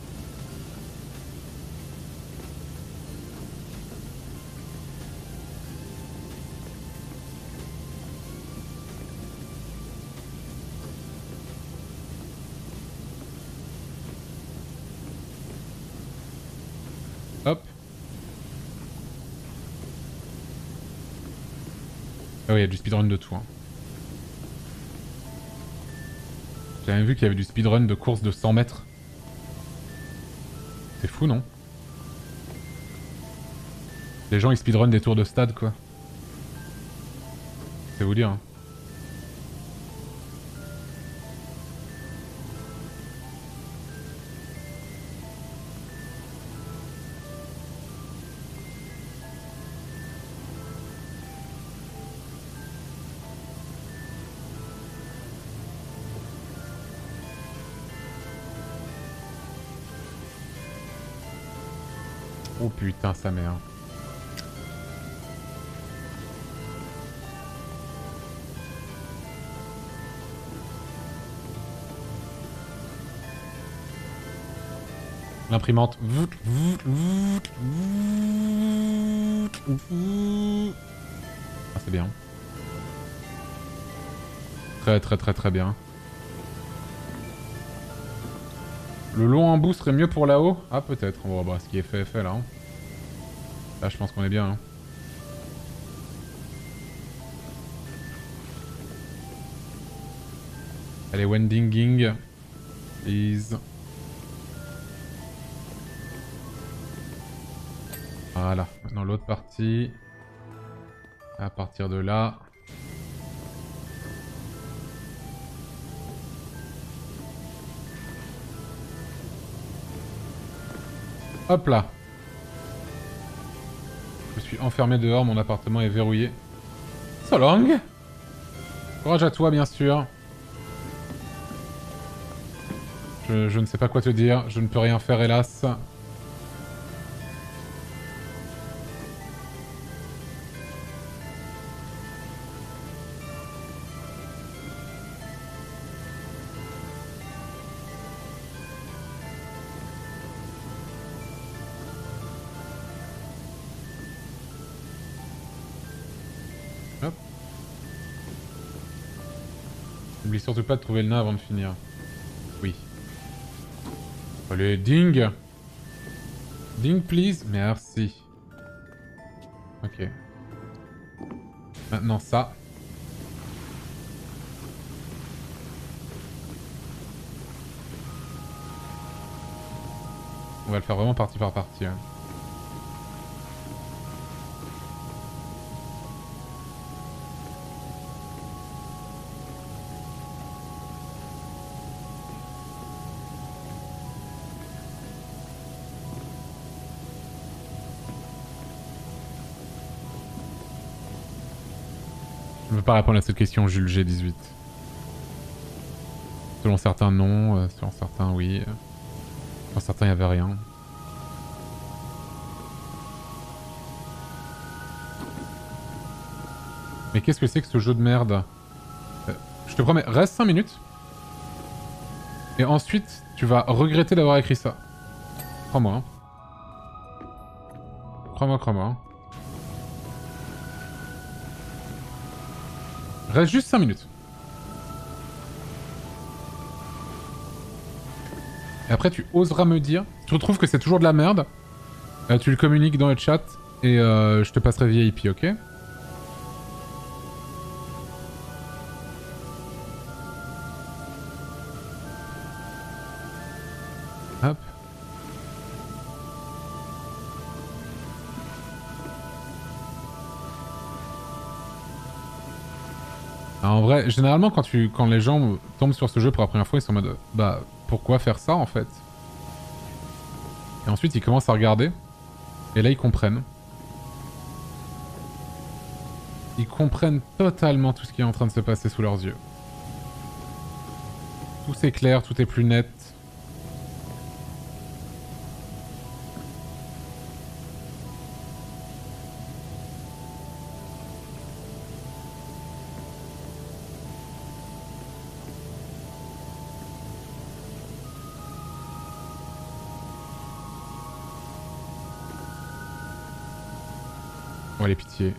Y a du speedrun de tout. Hein. J'avais vu qu'il y avait du speedrun de course de 100 mètres. C'est fou, non? Les gens, ils speedrun des tours de stade, quoi. C'est vous dire, hein. Putain, sa mère. L'imprimante. Ah, c'est bien. Très très très très bien. Le long embout serait mieux pour là-haut? Ah peut-être, on va voir ce qui est fait fait là. hein. Là je pense qu'on est bien. hein. Allez, wendinging. Please. Voilà, maintenant l'autre partie. À partir de là. Hop là. Enfermé dehors, mon appartement est verrouillé. So long Courage à toi, bien sûr. Je ne sais pas quoi te dire, je ne peux rien faire, hélas. Surtout pas de trouver le nain avant de finir. Oui. Allez, ding Ding, please Merci. Ok. Maintenant ça. On va le faire vraiment partie par partie. hein. Pas répondre à cette question, Jules G18. Selon certains, non. euh, selon certains, oui. Selon certains, il n'y avait rien. Mais qu'est-ce que c'est que ce jeu de merde? Euh, Je te promets, reste 5 minutes. Et ensuite, tu vas regretter d'avoir écrit ça. Crois-moi. hein. Crois-moi, crois-moi. Reste juste 5 minutes. Et après, tu oseras me dire. Tu retrouves que c'est toujours de la merde. euh, tu le communiques dans le chat. Et euh, je te passerai VIP, ok? Généralement, quand, quand les gens tombent sur ce jeu pour la première fois, ils sont en mode Bah, pourquoi faire ça en fait? Et ensuite, ils commencent à regarder. Et là, ils comprennent. Ils comprennent totalement tout ce qui est en train de se passer sous leurs yeux. Tout s'éclaire, tout est plus net. Pitié.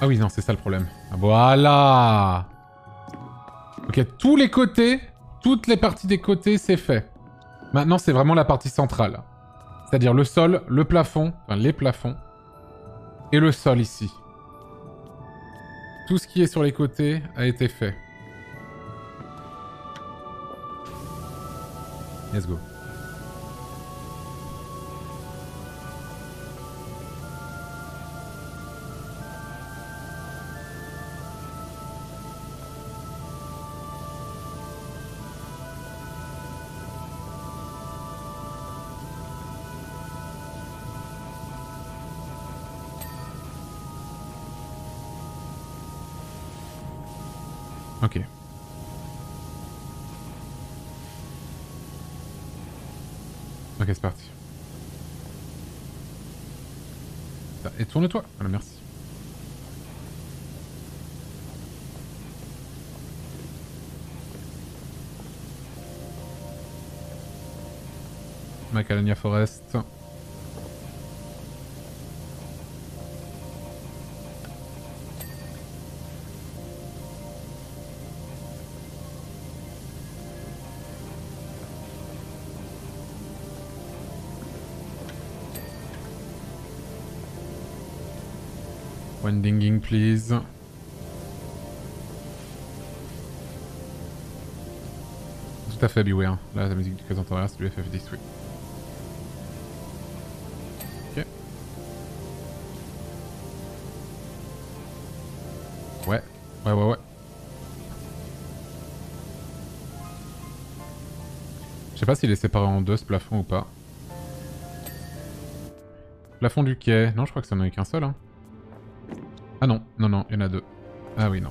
Ah oui, non, c'est ça le problème. Ah, Voilà Ok, tous les côtés Toutes les parties des côtés, c'est fait. Maintenant, c'est vraiment la partie centrale. C'est-à-dire le sol, le plafond, enfin les plafonds, et le sol ici. Tout ce qui est sur les côtés a été fait. Let's go. Ok, c'est parti. Et tourne-toi. Voilà, merci. Macadamia Forest. Dinging, please. Tout à fait, Beware. Là, la musique du cas c'est du FF10, oui. Ok. Ouais. Ouais, ouais, ouais. Je sais pas s'il est séparé en deux ce plafond ou pas. Plafond du quai. Non, je crois que ça n'en est qu'un seul. Hein. Ah non, non, non, il y en a deux. Ah oui, non.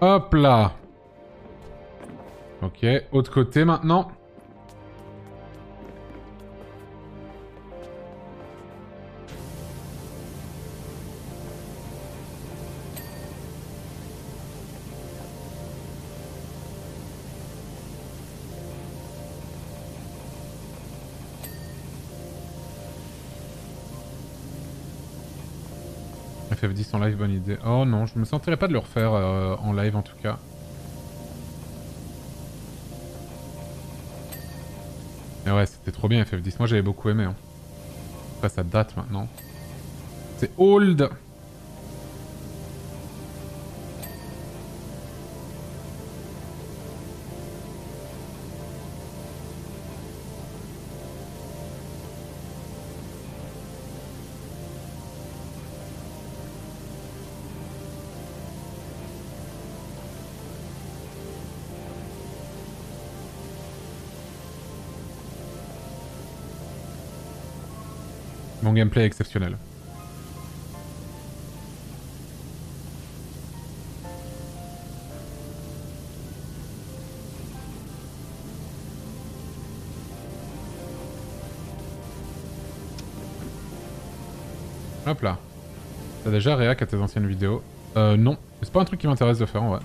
Hop là Ok, autre côté maintenant. FF10 en live, bonne idée. Oh non, je me sentirais pas de le refaire euh, en live en tout cas. Mais ouais, c'était trop bien FF10. Moi j'avais beaucoup aimé. Hein. Après ça date maintenant. C'est old Gameplay exceptionnel. Hop là. T'as déjà réac à tes anciennes vidéos Euh, non. C'est pas un truc qui m'intéresse de faire en vrai.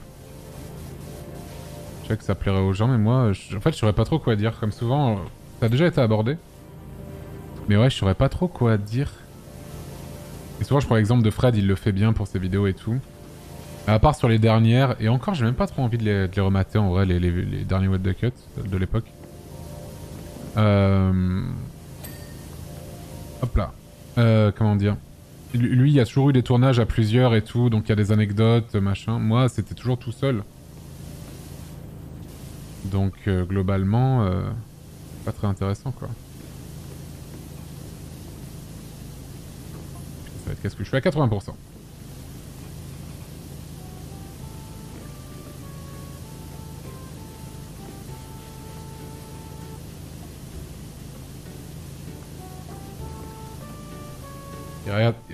Je sais que ça plairait aux gens, mais moi, en fait, je saurais pas trop quoi dire. Comme souvent, euh, ça a déjà été abordé. Mais ouais, je saurais pas trop quoi dire. Et souvent, je prends l'exemple de Fred, il le fait bien pour ses vidéos et tout. À part sur les dernières, et encore, j'ai même pas trop envie de les, remater en vrai, les, les, derniers What the Cut de l'époque. Euh... Hop là. Euh, comment dire? Lui, il y a toujours eu des tournages à plusieurs et tout, donc il y a des anecdotes, machin. Moi, c'était toujours tout seul. Donc, euh, globalement, euh, pas très intéressant, quoi. Qu'est-ce que je fais à 80%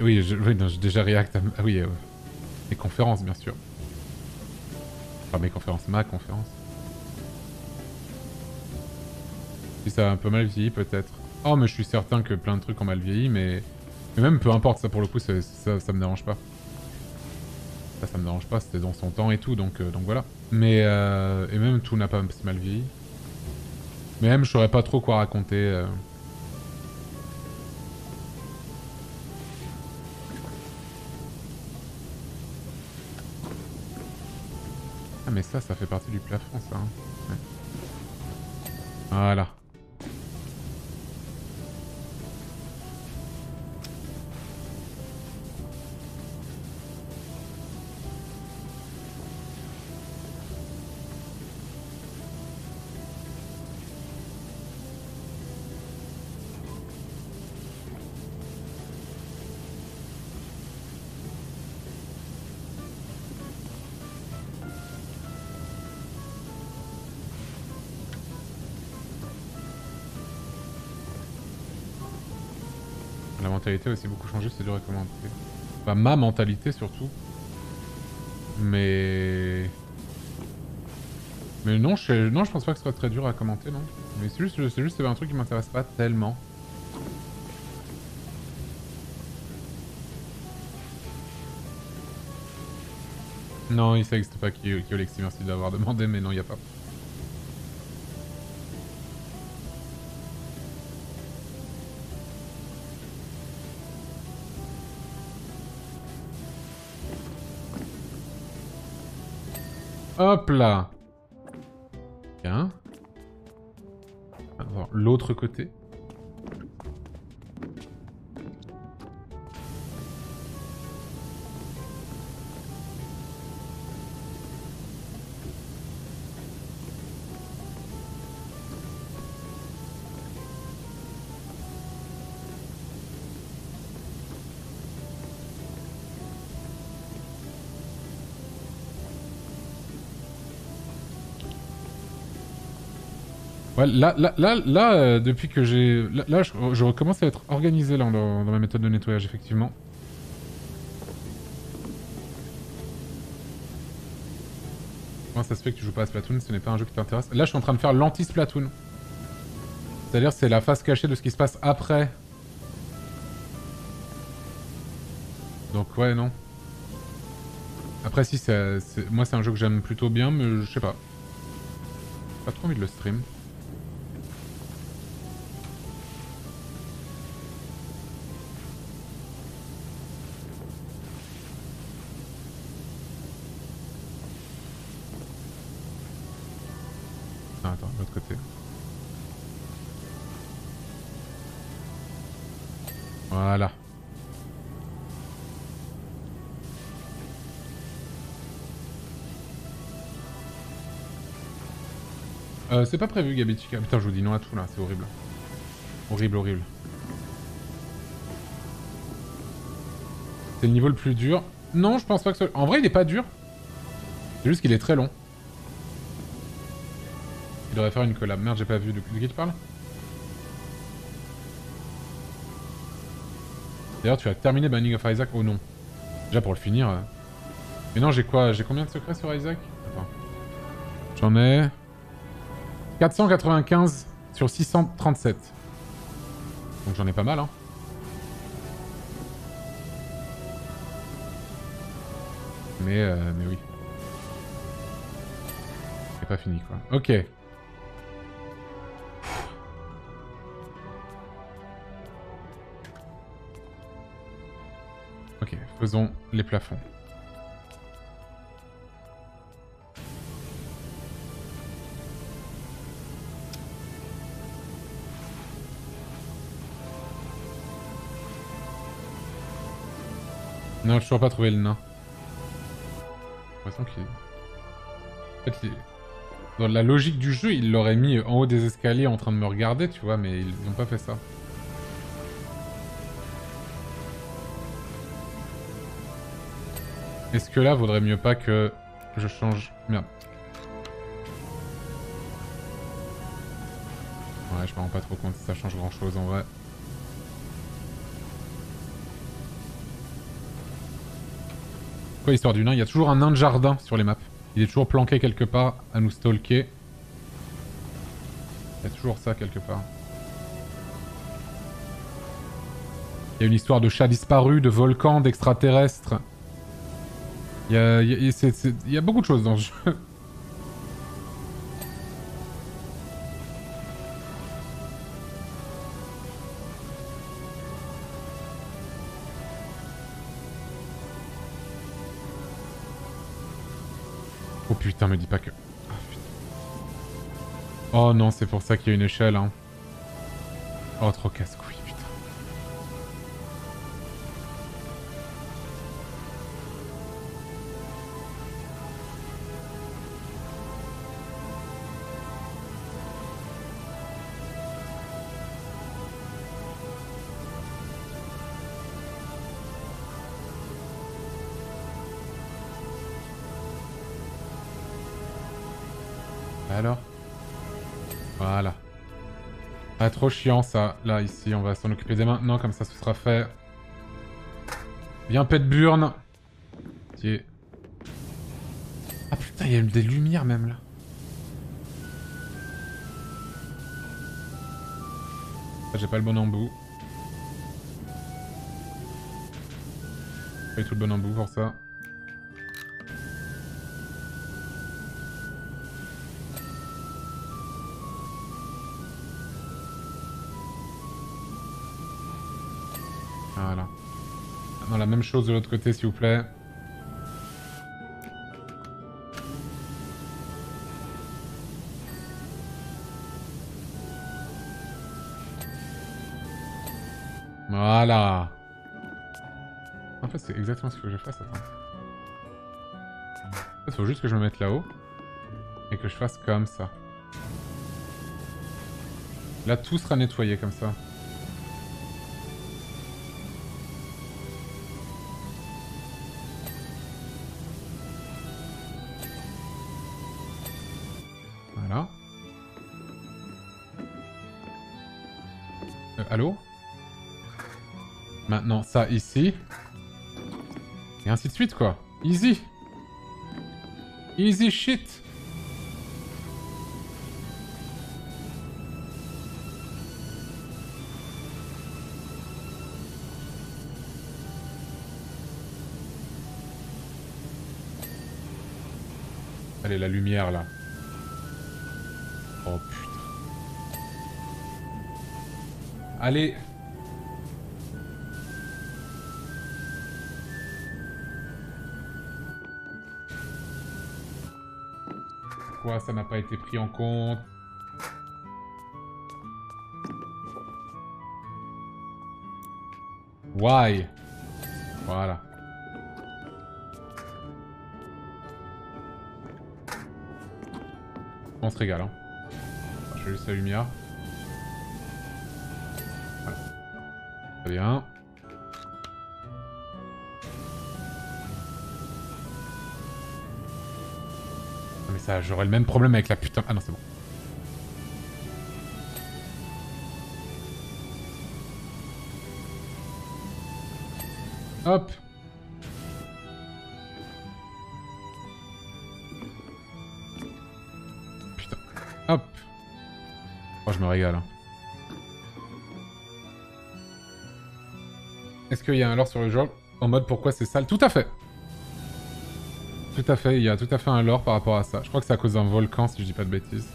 Oui, je, oui j'ai déjà React Ah oui, euh, mes conférences, bien sûr. Enfin, mes conférences, ma conférence. Si ça a un peu mal vieilli, peut-être. Oh, mais je suis certain que plein de trucs ont mal vieilli, mais... Mais même peu importe, ça pour le coup, ça, ça, me dérange pas. Ça, ça me dérange pas, c'était dans son temps et tout, donc, euh, donc voilà. Mais, euh, et même tout n'a pas si mal vieilli. Mais même, je saurais pas trop quoi raconter. Euh... Ah mais ça, ça fait partie du plafond, ça. Hein. Voilà. Mentalité a aussi beaucoup changé, c'est dur à commenter. Enfin, ma mentalité surtout. Mais... Mais non, je, non, je pense pas que ce soit très dur à commenter, non. Mais c'est juste, c'est juste un truc qui m'intéresse pas tellement. Non, il ça existe pas, Kyo- Kyolexi, merci d'avoir demandé, mais non, il y a pas. Hop là Bien. L'autre côté. Là, là, là, euh, depuis que j'ai... Là, je, recommence à être organisé là, dans, ma méthode de nettoyage, effectivement. Comment ça se fait que tu joues pas à Splatoon Ce n'est pas un jeu qui t'intéresse. Là, je suis en train de faire l'anti-Splatoon. C'est-à-dire, c'est la face cachée de ce qui se passe après. Donc, ouais, non. Après, si, Moi, c'est un jeu que j'aime plutôt bien, mais je sais pas. Pas trop envie de le stream. Euh, c'est pas prévu, Gabitica. Putain, je vous dis non à tout là, c'est horrible. Horrible, horrible. C'est le niveau le plus dur. Non, je pense pas que ce... En vrai, il est pas dur. C'est juste qu'il est très long. Il devrait faire une collab. Merde, j'ai pas vu. De, de qui tu parles D'ailleurs, tu as terminé Binding of Isaac Oh non. Déjà pour le finir. euh. Mais non, j'ai quoi? J'ai combien de secrets sur Isaac? Attends. J'en ai... 495 sur 637. Donc j'en ai pas mal, hein. Mais, euh, mais oui. C'est pas fini, quoi. Ok. Ok, faisons les plafonds. Non, j'ai toujours pas trouvé le nain. J'ai l'impression qu'il... En fait, dans la logique du jeu, il l'aurait mis en haut des escaliers en train de me regarder, tu vois, mais ils n'ont pas fait ça. Est-ce que là, vaudrait mieux pas que je change... Merde. Ouais, je me rends pas trop compte si ça change grand-chose en vrai. Quoi, l'histoire du nain Il y a toujours un nain de jardin sur les maps. Il est toujours planqué quelque part à nous stalker. Il y a toujours ça quelque part. Il y a une histoire de chat disparu, de volcan, d'extraterrestres. Il il y a- c'est- c'est- il y a beaucoup de choses dans ce jeu. Putain, me dis pas que... Ah. Oh non, c'est pour ça qu'il y a une échelle, hein. Oh, trop casse-couille, chiant ça. Là, ici, on va s'en occuper dès maintenant, comme ça, ce sera fait. Bien pète burne. Tiens. Ah putain, il y a des lumières même là. Ah, J'ai pas le bon embout. Pas du tout le bon embout pour ça. La même chose de l'autre côté s'il vous plaît. Voilà. En fait c'est exactement ce que je fasse, attends. En fait, faut juste que je me mette là-haut. Et que je fasse comme ça. Là tout sera nettoyé comme ça. Ça ici. Et ainsi de suite, quoi. Easy. Easy shit. Allez, la lumière, là. Oh, putain. Allez Ça n'a pas été pris en compte Why? Voilà. On se régale, hein. Je vais juste la lumière. Voilà. Très bien. Ça, j'aurais le même problème avec la putain... Ah non, c'est bon. Hop Putain. Hop Oh, je me régale. hein. Est-ce qu'il y a un lore sur le jeu En mode pourquoi c'est sale? Tout à fait Tout à fait, il y a tout à fait un lore par rapport à ça. Je crois que c'est à cause d'un volcan, si je dis pas de bêtises.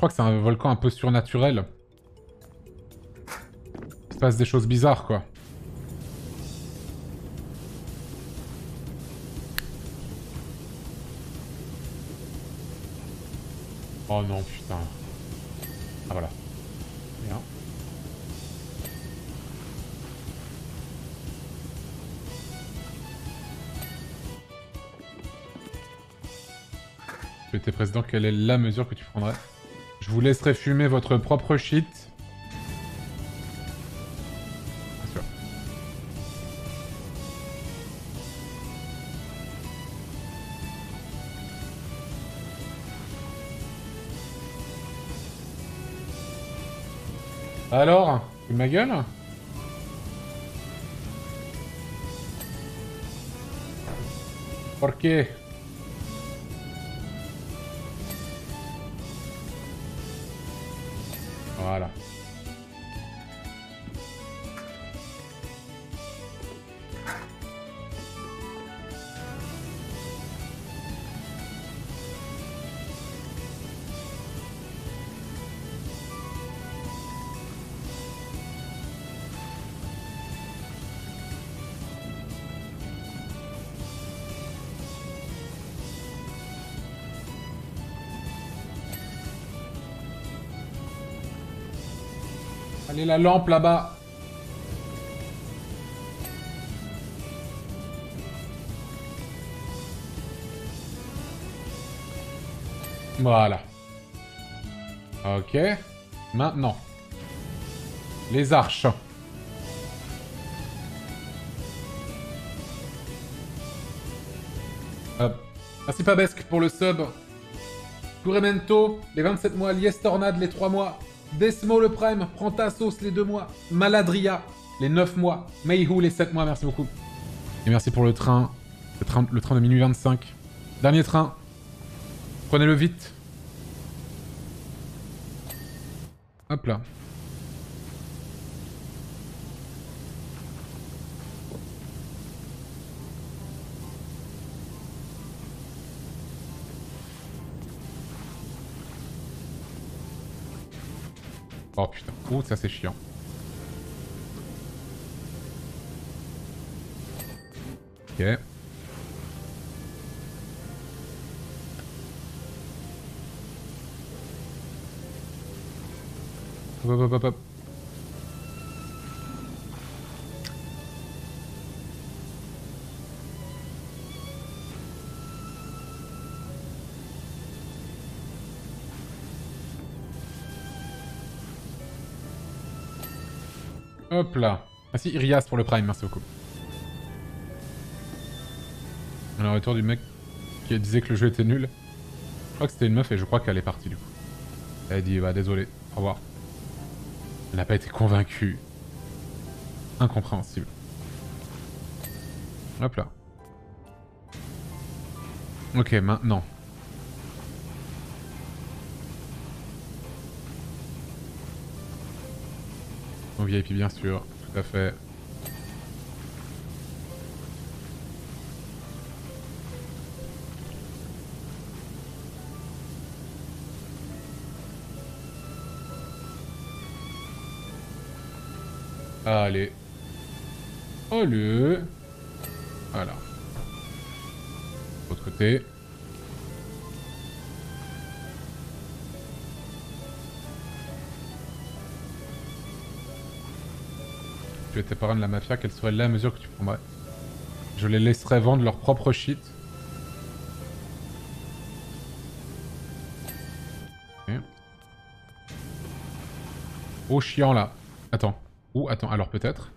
Crois que c'est un volcan un peu surnaturel. Il se passe des choses bizarres, quoi. Oh non, putain. Ah voilà. Bien. Étais président, quelle est la mesure que tu prendrais? Je vous laisserai fumer votre propre shit. Alors ma gueule ¿Por qué? Lampe là-bas. Voilà. Ok. Maintenant. Les arches. Hop. Merci Pabesque pour le sub. Touremento, les 27 mois. Lies Tornade, les 3 mois. Desmo le Prime, prends ta sauce les 2 mois. Maladria, les 9 mois. Mayhu, les 7 mois. Merci beaucoup. Et merci pour le train. Le train, le train de minuit 25. Dernier train. Prenez-le vite. Hop là. Ouh, ça c'est chiant. Ok. Hop, hop, hop, hop. Hop là. Merci Irias pour le prime, merci beaucoup. Alors, retour du mec qui disait que le jeu était nul. Je crois que c'était une meuf et je crois qu'elle est partie du coup. Elle a dit, bah désolé, au revoir. Elle n'a pas été convaincue. Incompréhensible. Hop là. Ok, maintenant. Au VIP bien sûr, tout à fait. Allez. Allez. Voilà. Autre côté. Tu étais parrain de la mafia, quelle serait la mesure que tu prendrais Je les laisserais vendre leur propre shit. Oh chiant là. Attends. Ou attends, alors peut-être.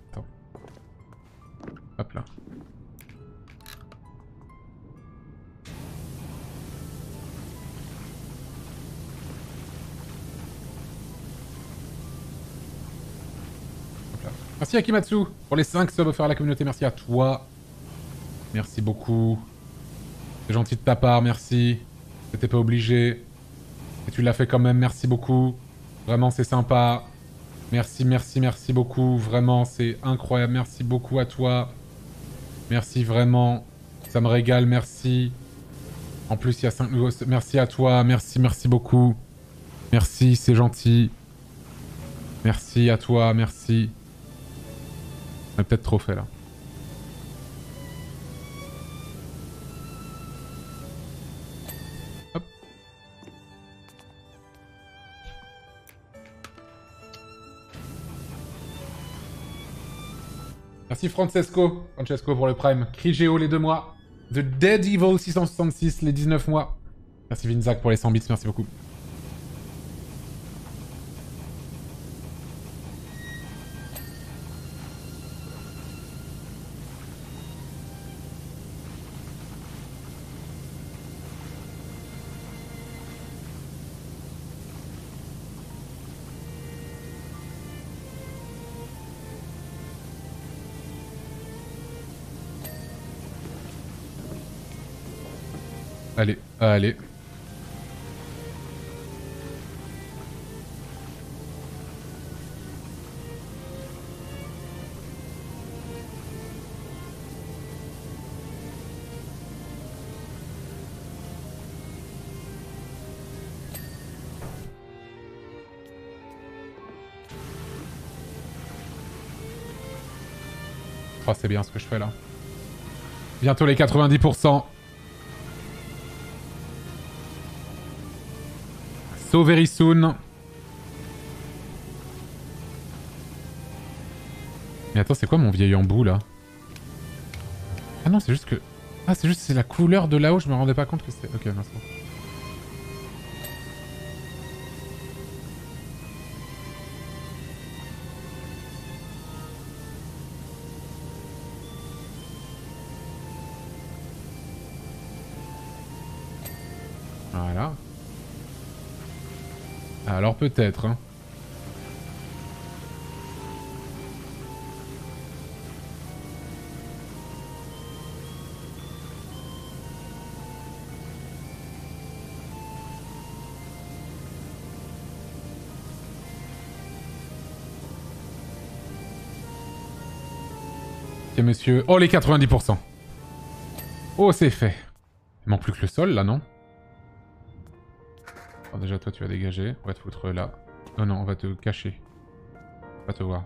Merci Akimatsu pour les 5 subs offerts à la communauté. Merci à toi. Merci beaucoup. C'est gentil de ta part, merci. T'étais pas obligé. Et tu l'as fait quand même, merci beaucoup. Vraiment, c'est sympa. Merci, merci, merci beaucoup. Vraiment, c'est incroyable. Merci beaucoup à toi. Merci vraiment. Ça me régale, merci. En plus, il y a 5 nouveaux... Merci à toi, merci, merci beaucoup. Merci, c'est gentil. Merci à toi, merci. On a peut-être trop fait là. Merci Francesco, Francesco pour le prime. Crigeo les deux mois. The Dead Evil 666 les 19 mois. Merci Vinzac pour les 100 bits, merci beaucoup. Allez. Oh, c'est bien ce que je fais là. Bientôt les 90%. So very soon. Mais attends, c'est quoi mon vieil embout là Ah non, c'est juste que... Ah, c'est juste c'est la couleur de là-haut, je me rendais pas compte que c'était... Ok, non, c'est bon. Alors peut-être. Hein. Monsieur. Oh les 90%. Oh c'est fait. Il manque plus que le sol là non? Toi, tu vas dégager. On va te foutre là. Non, non, on va te cacher. On va te voir.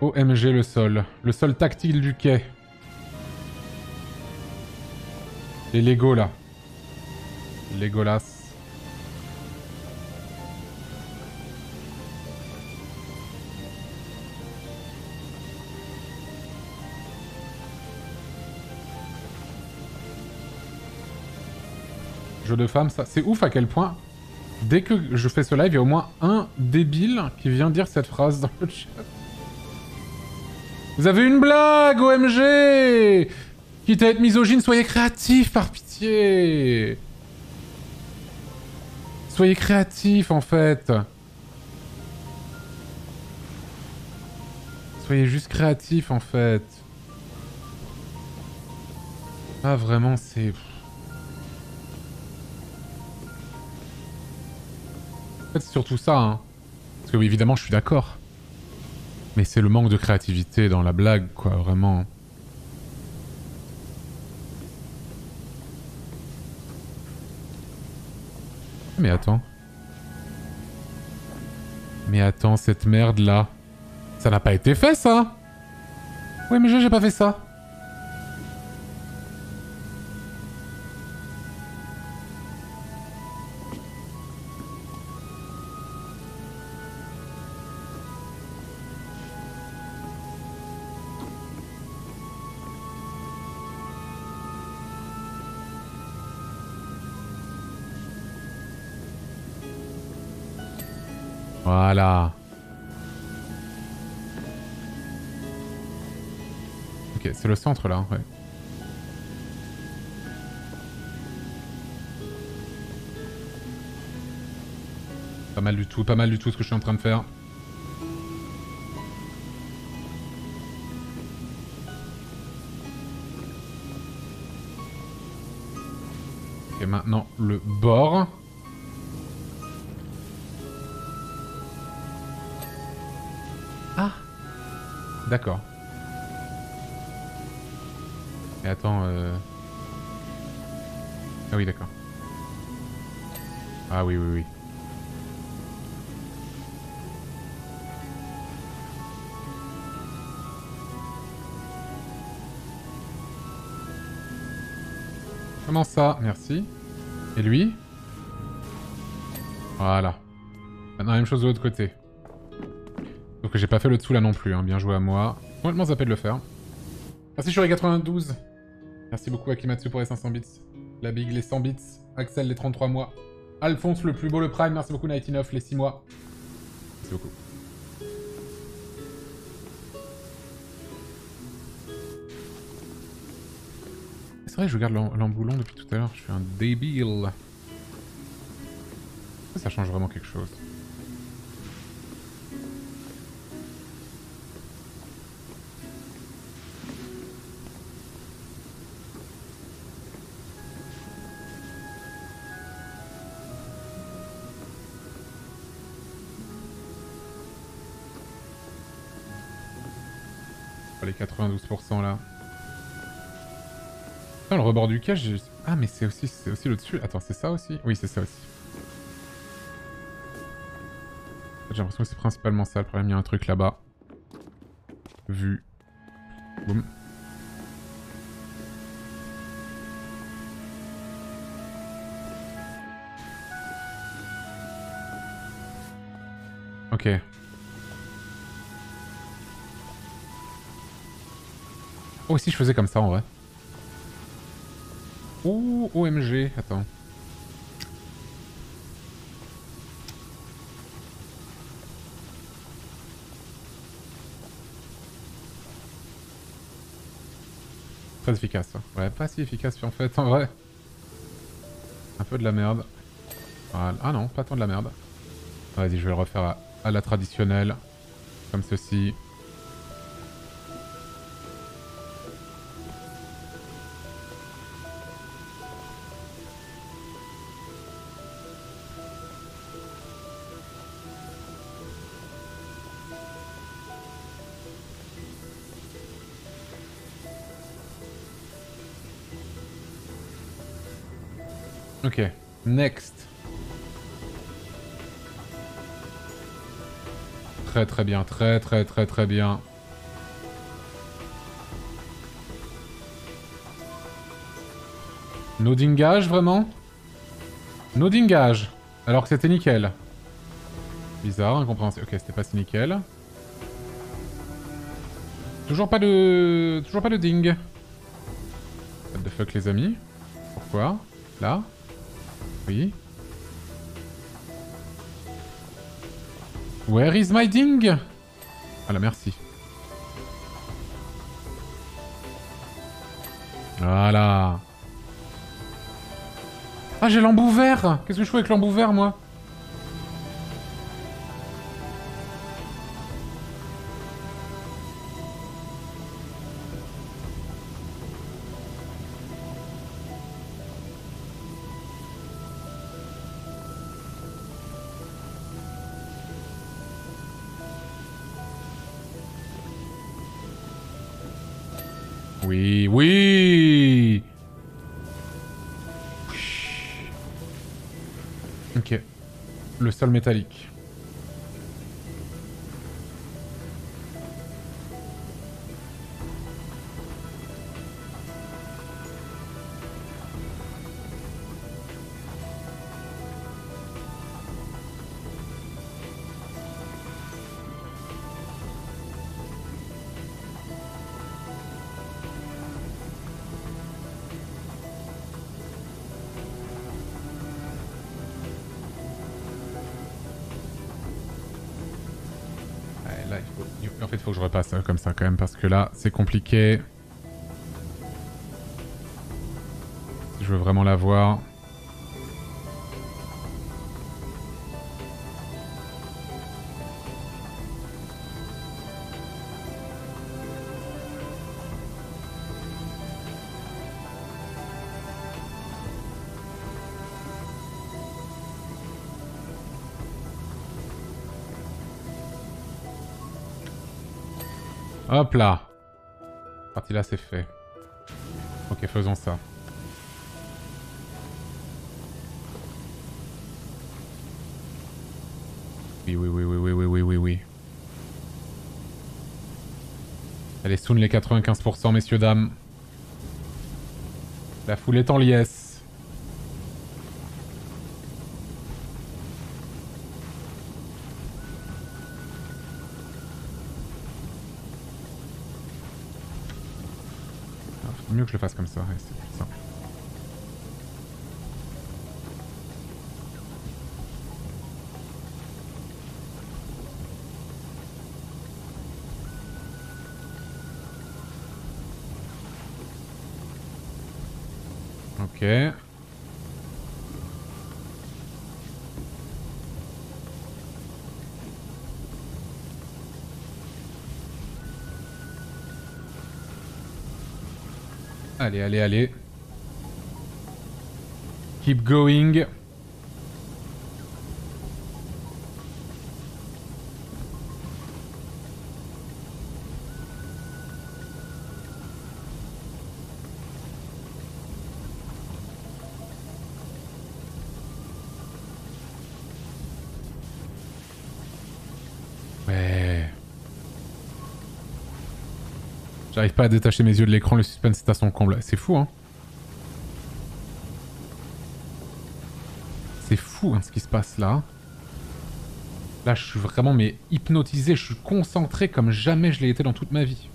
OMG, le sol. Le sol tactile du quai. Les Lego, là. Legolas. De femme, ça. C'est ouf à quel point, dès que je fais ce live, il y a au moins un débile qui vient dire cette phrase dans le chat. Vous avez une blague, OMG Quitte à être misogyne, soyez créatif, par pitié Soyez créatif, en fait Soyez juste créatif, en fait. Ah, vraiment, c'est... En fait, c'est surtout ça, hein. Parce que oui, évidemment, je suis d'accord. Mais c'est le manque de créativité dans la blague, quoi, vraiment. Mais attends. Mais attends, cette merde-là. Ça n'a pas été fait, ça Ouais, mais j'ai pas fait ça. C'est le centre là, ouais. Pas mal du tout, pas mal du tout ce que je suis en train de faire. Ok, maintenant le bord. Ah D'accord. Et attends, euh... Ah oui, d'accord. Ah oui, oui, oui. Comment ça? Merci. Et lui? Voilà. Maintenant, la même chose de l'autre côté. Sauf que j'ai pas fait le dessous là non plus, hein. bien joué à moi. Complètement zappé de le faire. Merci sur les 92. Merci beaucoup Akimatsu pour les 500 bits. La Big les 100 bits. Axel les 33 mois. Alphonse le plus beau le Prime, merci beaucoup 99 les 6 mois. Merci beaucoup. C'est vrai, je regarde l'amboulon depuis tout à l'heure, je suis un débile. Ça change vraiment quelque chose. 92% là. Putain, le rebord du cache, Ah, mais c'est aussi, aussi le dessus. Attends, c'est ça aussi? Oui, c'est ça aussi. J'ai l'impression que c'est principalement ça le problème. Il y a un truc là-bas. Oh, si je faisais comme ça en vrai. Ouh, OMG, attends. Très efficace, ça. Ouais, pas si efficace en fait, en vrai. Un peu de la merde. Voilà. Ah non, pas tant de la merde. Vas-y, je vais le refaire à la traditionnelle. Comme ceci. Next. Très très bien, très très très très bien. No dingage vraiment? No dingage Alors que c'était nickel. Bizarre, incompréhensible. Ok, c'était pas si nickel. Toujours pas de... Toujours pas de ding. What the fuck les amis? Pourquoi? Là? Oui. Where is my ding? Voilà, merci. Voilà. Ah, j'ai l'embout vert Qu'est-ce que je fais avec l'embout vert, moi? cristal métallique. pas ça euh, comme ça quand même, parce que là, c'est compliqué. Je veux vraiment l'avoir. Partie là, c'est fait. Ok, faisons ça. Oui, oui, oui, oui, oui, oui, oui, oui, oui. Allez, soon les 95%, messieurs, dames. La foule est en liesse. Ah, faut mieux que je le fasse comme ça, c'est plus simple. Ok. Allez, allez, allez. Keep going. J'arrive pas à détacher mes yeux de l'écran, le suspense est à son comble. C'est fou, hein C'est fou, hein, ce qui se passe là. Là, je suis vraiment mais hypnotisé, je suis concentré comme jamais je l'ai été dans toute ma vie.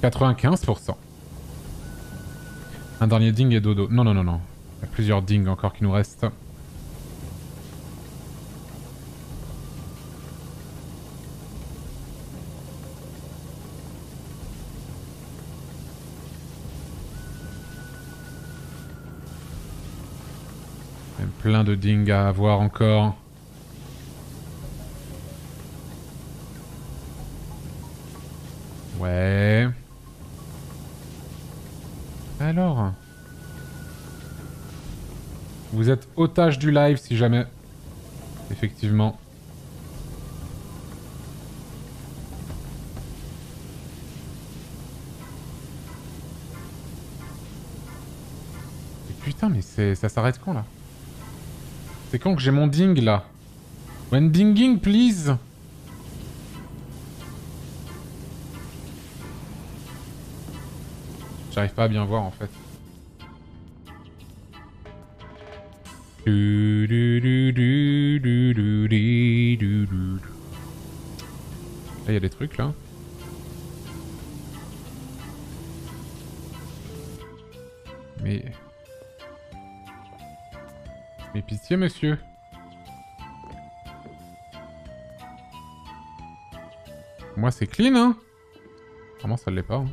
« 95%. Un dernier ding et dodo. Non, non, non, non. Il y a plusieurs dings encore qui nous restent. Plein de dings à avoir encore. Ouais. Alors Vous êtes otage du live si jamais. Effectivement. Et putain, mais ça s'arrête quand là? C'est con que j'ai mon ding là. When dinging, please. J'arrive pas à bien voir en fait. Là, il y a des trucs là. Pitié, monsieur. Moi, c'est clean, hein Vraiment, ça l'est pas. Hein.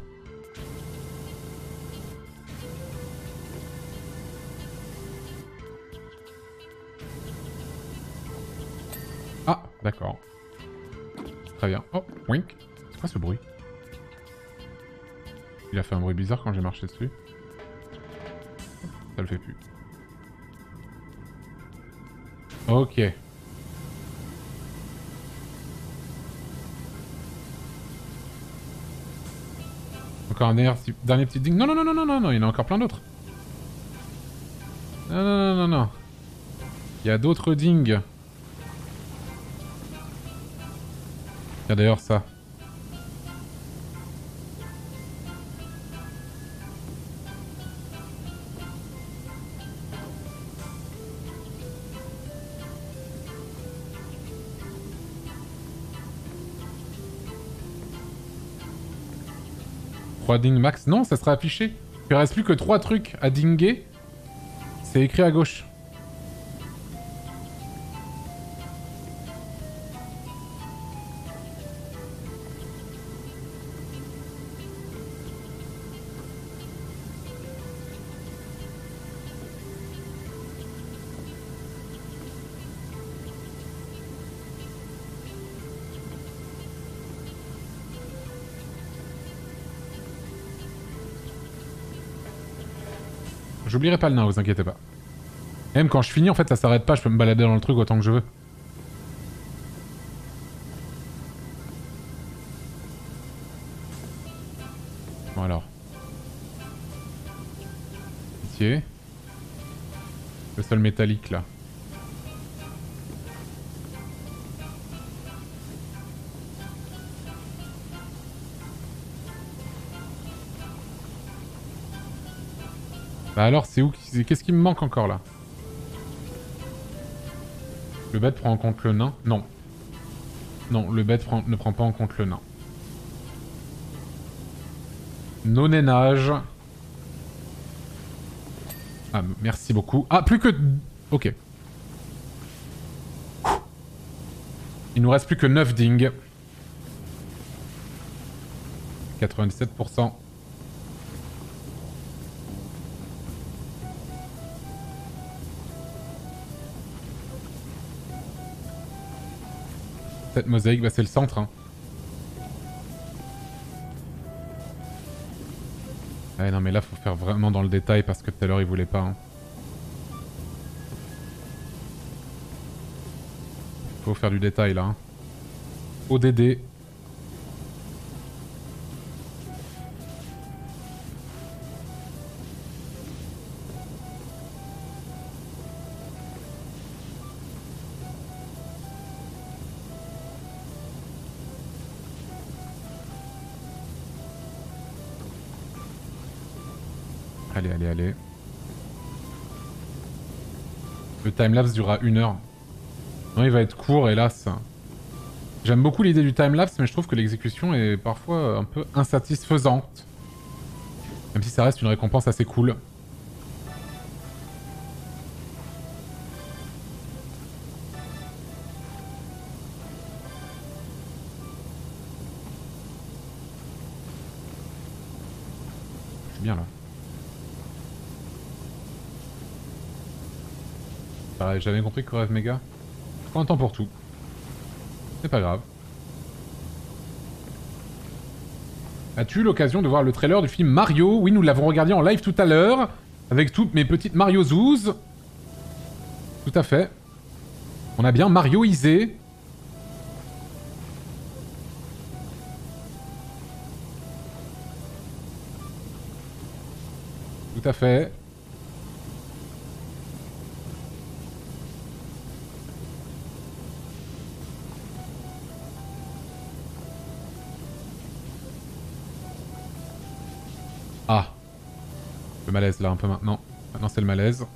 Ah, d'accord. Très bien. Oh, wink. C'est quoi ce bruit? Il a fait un bruit bizarre quand j'ai marché dessus. Ça le fait plus. Ok. Encore un dernier, dernier petit ding. Non, non, non, non, non, non, non, il y en a encore plein d'autres. Non, non, non, non, non. Il y a d'autres dings. Il y a d'ailleurs ça. Trois ding max Non, ça sera affiché. Il reste plus que trois trucs à dinguer. C'est écrit à gauche. J'oublierai pas le nain, vous inquiétez pas. Même quand je finis, en fait, ça s'arrête pas, je peux me balader dans le truc autant que je veux. Bon alors. Pitié. Le sol métallique là. Bah alors, c'est où Qu'est-ce qui me manque encore là? Le bête prend en compte le nain? Non. Non, le bête ne prend pas en compte le nain. Non-énage. Ah, merci beaucoup. Ah, plus que... Ok. Il nous reste plus que 9 ding. 97%. Cette mosaïque, bah c'est le centre. Hein. Non mais là faut faire vraiment dans le détail parce que tout à l'heure il voulait pas. Hein. Faut faire du détail là. Hein. ODD. Allez, allez, allez. Le timelapse durera une heure. Non, il va être court, hélas. J'aime beaucoup l'idée du timelapse, mais je trouve que l'exécution est parfois un peu insatisfaisante. Même si ça reste une récompense assez cool. J'avais compris que rêve méga. Je prends un temps pour tout. C'est pas grave. As-tu eu l'occasion de voir le trailer du film Mario? Oui, nous l'avons regardé en live tout à l'heure, avec toutes mes petites Mario Zoos. Tout à fait. On a bien Mario Isé. Tout à fait. Malaise là un peu maintenant. Maintenant c'est le malaise.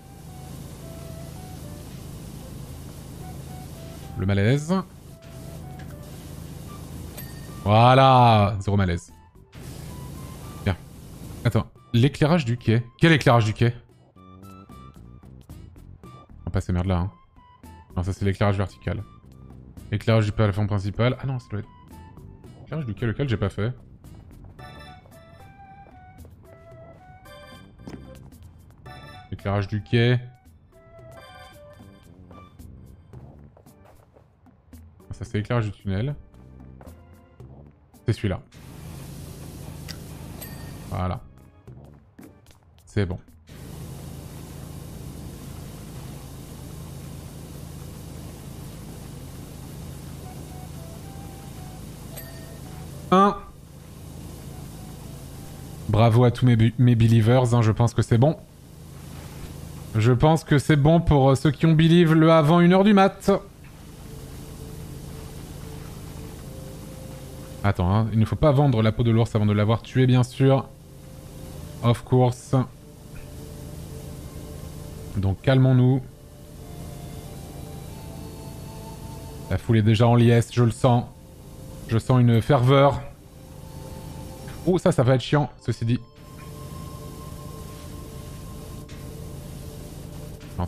Le malaise. Voilà Zéro malaise. Bien. Attends. L'éclairage du quai. Quel éclairage du quai? On va pas ces merdes là. Hein. Non, ça c'est l'éclairage vertical. Éclairage du plafond principal. Ah non. Éclairage du quai, lequel j'ai pas fait. Éclairage du quai. Ça c'est l'éclairage du tunnel. C'est celui-là. Voilà. C'est bon. Bravo à tous mes believers, hein, je pense que c'est bon. Je pense que c'est bon pour euh, ceux qui ont believe le avant 1h du mat. Attends, hein, il ne faut pas vendre la peau de l'ours avant de l'avoir tué, bien sûr. Of course. Donc calmons-nous. La foule est déjà en liesse, je le sens. Je sens une ferveur. Oh, ça, ça va être chiant, ceci dit.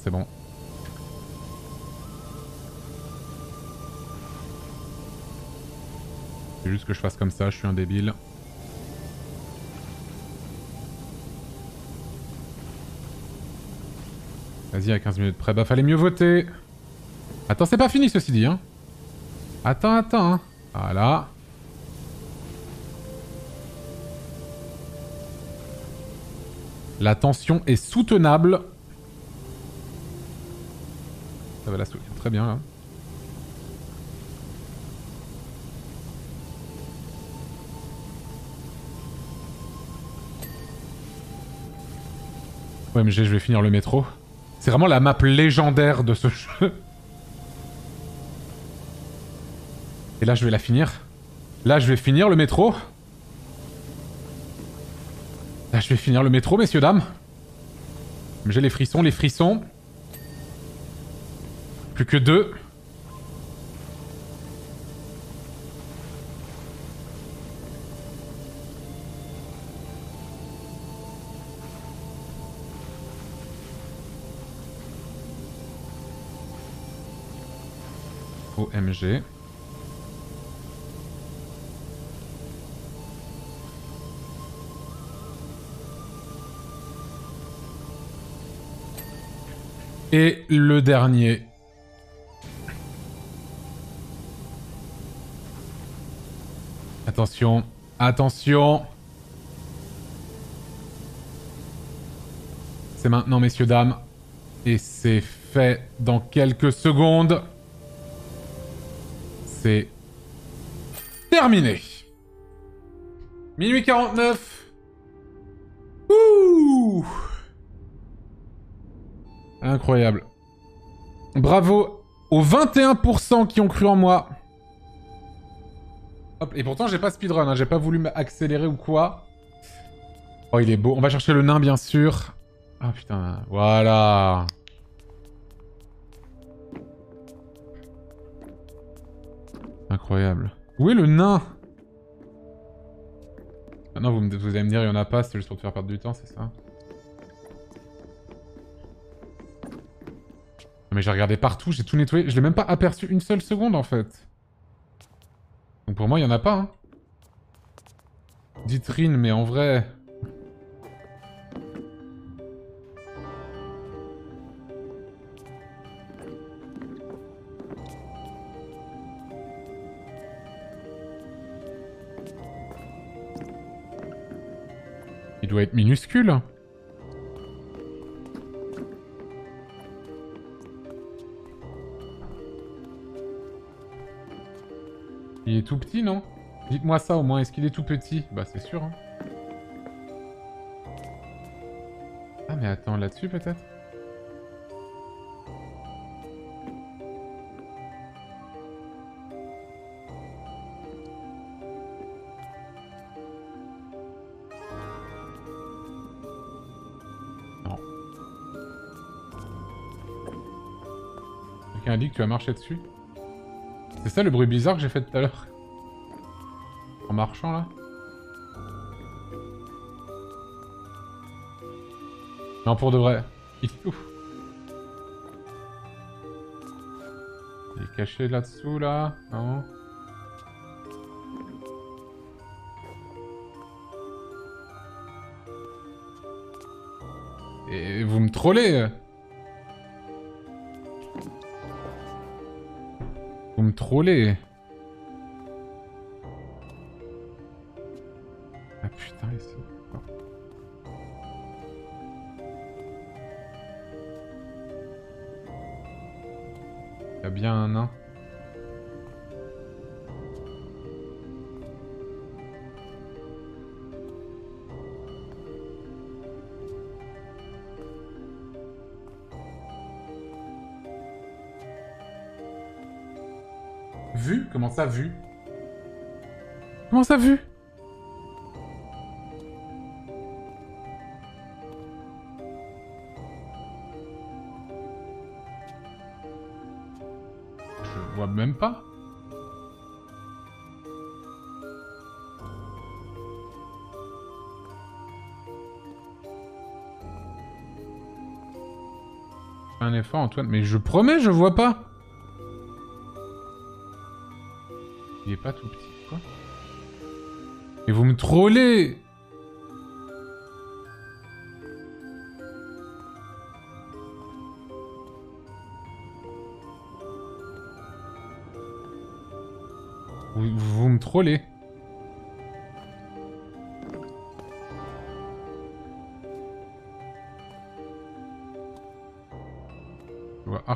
C'est bon. C'est juste que je fasse comme ça, je suis un débile. Vas-y, à 15 minutes près. Bah, fallait mieux voter. Attends, c'est pas fini, ceci dit, hein. Attends, attends, hein. Voilà. La tension est soutenable. Ça va la sou- Très bien, là. OMG, je vais finir le métro. C'est vraiment la map légendaire de ce jeu. Et là, je vais la finir. Là, je vais finir le métro. Là, je vais finir le métro, messieurs, dames. J'ai les frissons, les frissons. Plus que deux. OMG. Et le dernier. Attention, attention. C'est maintenant, messieurs, dames. Et c'est fait dans quelques secondes. C'est terminé. Minuit 49. Ouh. Incroyable. Bravo aux 21% qui ont cru en moi. Et pourtant j'ai pas speedrun, hein, j'ai pas voulu m'accélérer ou quoi. Oh, il est beau. On va chercher le nain, bien sûr. Ah, putain. Voilà. Incroyable. Où est le nain? Ah non, vous, allez me dire, il y en a pas, c'est juste pour te faire perdre du temps, c'est ça? Mais j'ai regardé partout, j'ai tout nettoyé. Je l'ai même pas aperçu une seule seconde, en fait. Donc pour moi, il y en a pas, hein. Dites mais en vrai... Il doit être minuscule. Il est tout petit, non? Dites-moi ça au moins, est-ce qu'il est tout petit? Bah c'est sûr. Hein. Ah mais attends, là-dessus peut-être? Quelqu'un a dit que tu as marché dessus? C'est ça le bruit bizarre que j'ai fait tout à l'heure. En marchant là. Non, pour de vrai. Il est Il est caché là-dessous, là. Non. Et vous me trollez Vous Antoine. Mais je promets, je vois pas. Il est pas tout petit, quoi. Et vous me trollez Vous, vous me trollez.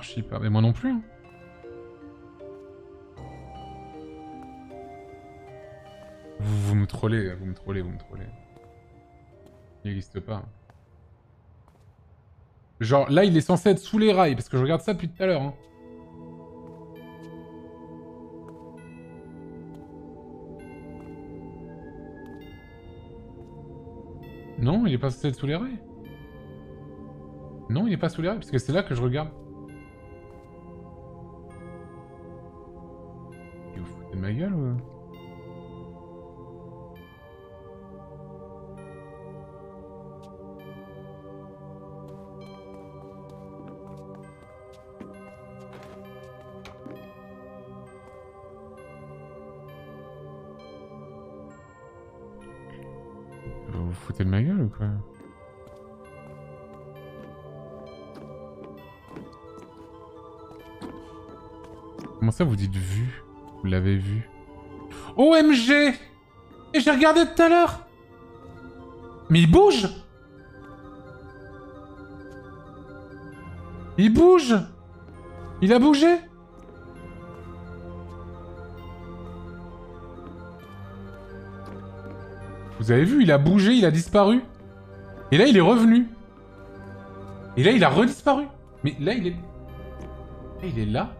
Archi pas. Mais moi non plus. hein. Vous, vous me trollez, vous me trollez, vous me trollez. Il n'existe pas. Genre, là, il est censé être sous les rails, parce que je regarde ça depuis tout à l'heure. hein. Non, il est pas censé être sous les rails. Non, il est pas sous les rails, parce que c'est là que je regarde. Ça vous dites vu Vous l'avez vu OMG Et j'ai regardé tout à l'heure Mais il bouge Il bouge Il a bougé Vous avez vu, il a bougé, il a disparu. Et là, il est revenu. Et là, il a redisparu. Mais là, il est... Là, il est là.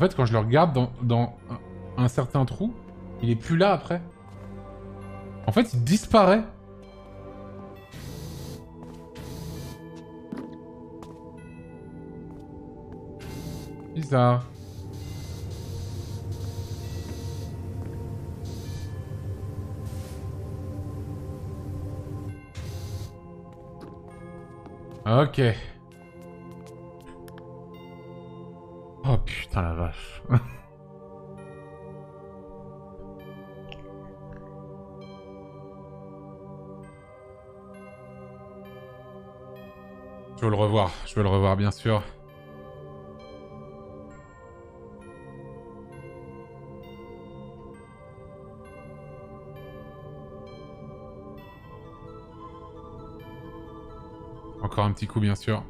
Fait, quand je le regarde dans, dans un, un certain trou, il est plus là après. En fait, il disparaît. Bizarre. Ok. Je veux le revoir, je veux le revoir bien sûr. Encore un petit coup bien sûr.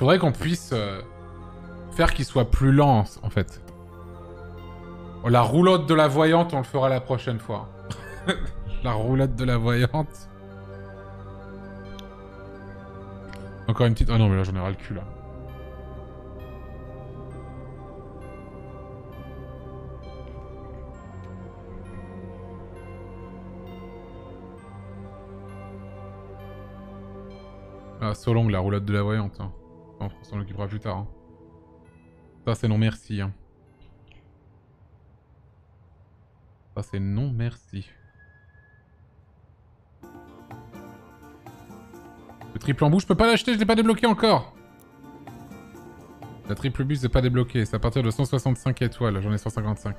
Faudrait qu'on puisse euh, faire qu'il soit plus lent, en fait. Oh, la roulotte de la voyante, on le fera la prochaine fois. la roulotte de la voyante. Encore une petite... Ah non, mais là, j'en ai ras le cul, là. Ah, Solong, la roulotte de la voyante. Hein. On s'en occupera plus tard. hein. Ça, c'est non merci. hein. Ça, c'est non merci. Le triple embout, je peux pas l'acheter, je l'ai pas débloqué encore. La triple bus n'est pas débloquée, c'est à partir de 165 étoiles, j'en ai 155.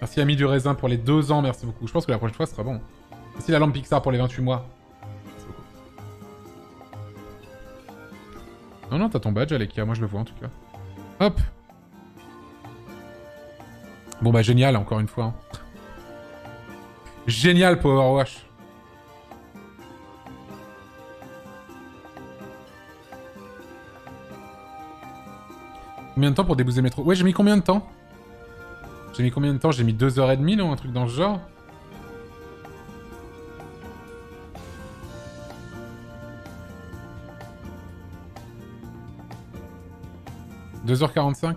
Merci Ami du Raisin pour les deux ans, merci beaucoup. Je pense que la prochaine fois ce sera bon. Merci la lampe Pixar pour les 28 mois. Non, t'as ton badge, Alekia, moi je le vois en tout cas. Hop Bon bah génial, encore une fois. hein. Génial Power Wash. Combien de temps pour débouser métro Ouais, j'ai mis combien de temps? J'ai mis combien de temps? J'ai mis 2h30, non? Un truc dans ce genre? 2h45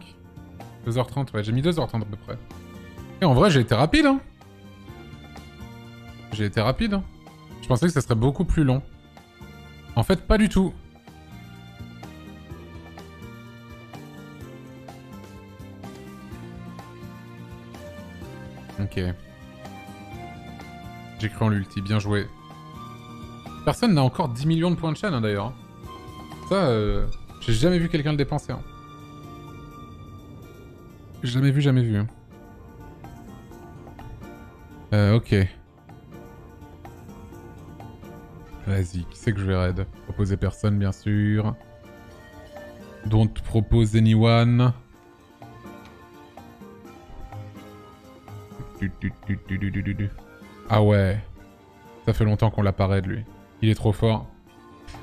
2h30, ouais, j'ai mis 2h30 à peu près. Et en vrai, j'ai été rapide, hein J'ai été rapide, hein Je pensais que ça serait beaucoup plus long. En fait, pas du tout. Ok. J'ai cru en l'ulti, bien joué. Personne n'a encore 10 millions de points de chaîne, hein, d'ailleurs. Ça, euh, j'ai jamais vu quelqu'un le dépenser. hein. Jamais vu, jamais vu. hein. Euh, ok. Vas-y, qui c'est que je vais raid? Proposer personne, bien sûr. Don't propose anyone. Ah ouais. Ça fait longtemps qu'on l'a pas raid, lui. Il est trop fort.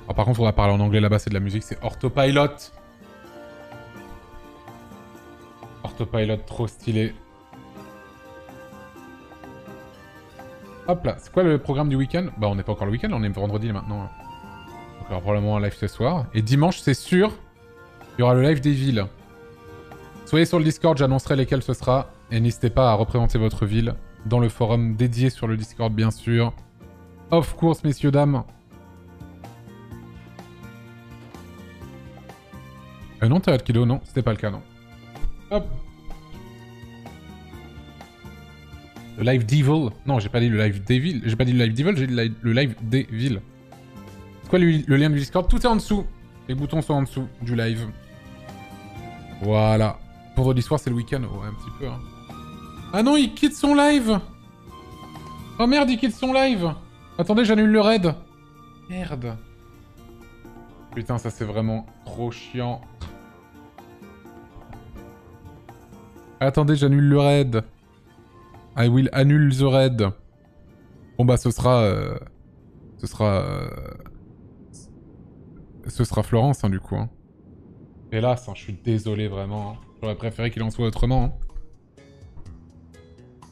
Alors, par contre, faudra parler en anglais là-bas, c'est de la musique, c'est Orthopilot. Orthopilot, trop stylé. Hop là, c'est quoi le programme du week-end? Bah on n'est pas encore le week-end, on est vendredi maintenant. Donc il y aura probablement un live ce soir. Et dimanche, c'est sûr, il y aura le live des villes. Soyez sur le Discord, j'annoncerai lesquels ce sera. Et n'hésitez pas à représenter votre ville dans le forum dédié sur le Discord, bien sûr. Of course, messieurs, dames. Euh, non, t'as Kido, non, c'était pas le cas, non. Hop. Le live d'Evil. Non, j'ai pas dit le live d'Evil. J'ai pas dit le live d'Evil, j'ai dit le li- le live d'Evil. C'est quoi le, le lien du Discord? Tout est en dessous. Les boutons sont en dessous du live. Voilà. Vendredi soir, c'est le week-end. Ouais, un petit peu. hein. Ah non, il quitte son live Oh merde, il quitte son live Attendez, j'annule le raid. Merde. Putain, ça c'est vraiment trop chiant. Attendez, j'annule le raid. I will annule the raid. Bon bah ce sera... euh, Ce sera... euh, Ce sera Florence, hein, du coup. Hélas, hein, je suis désolé, vraiment. hein. J'aurais préféré qu'il en soit autrement. hein.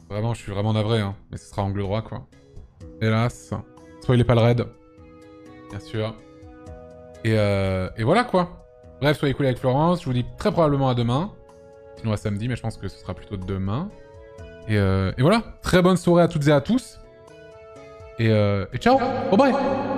Vraiment, je suis vraiment navré. Mais ce sera angle droit, quoi. Hélas. Soit il est pas le raid. Bien sûr. Et, euh, et voilà quoi. Bref, soyez cool avec Florence. Je vous dis très probablement à demain. Sinon à samedi, mais je pense que ce sera plutôt demain. Et, euh, et voilà. Très bonne soirée à toutes et à tous. Et, euh, et ciao. Bye bye.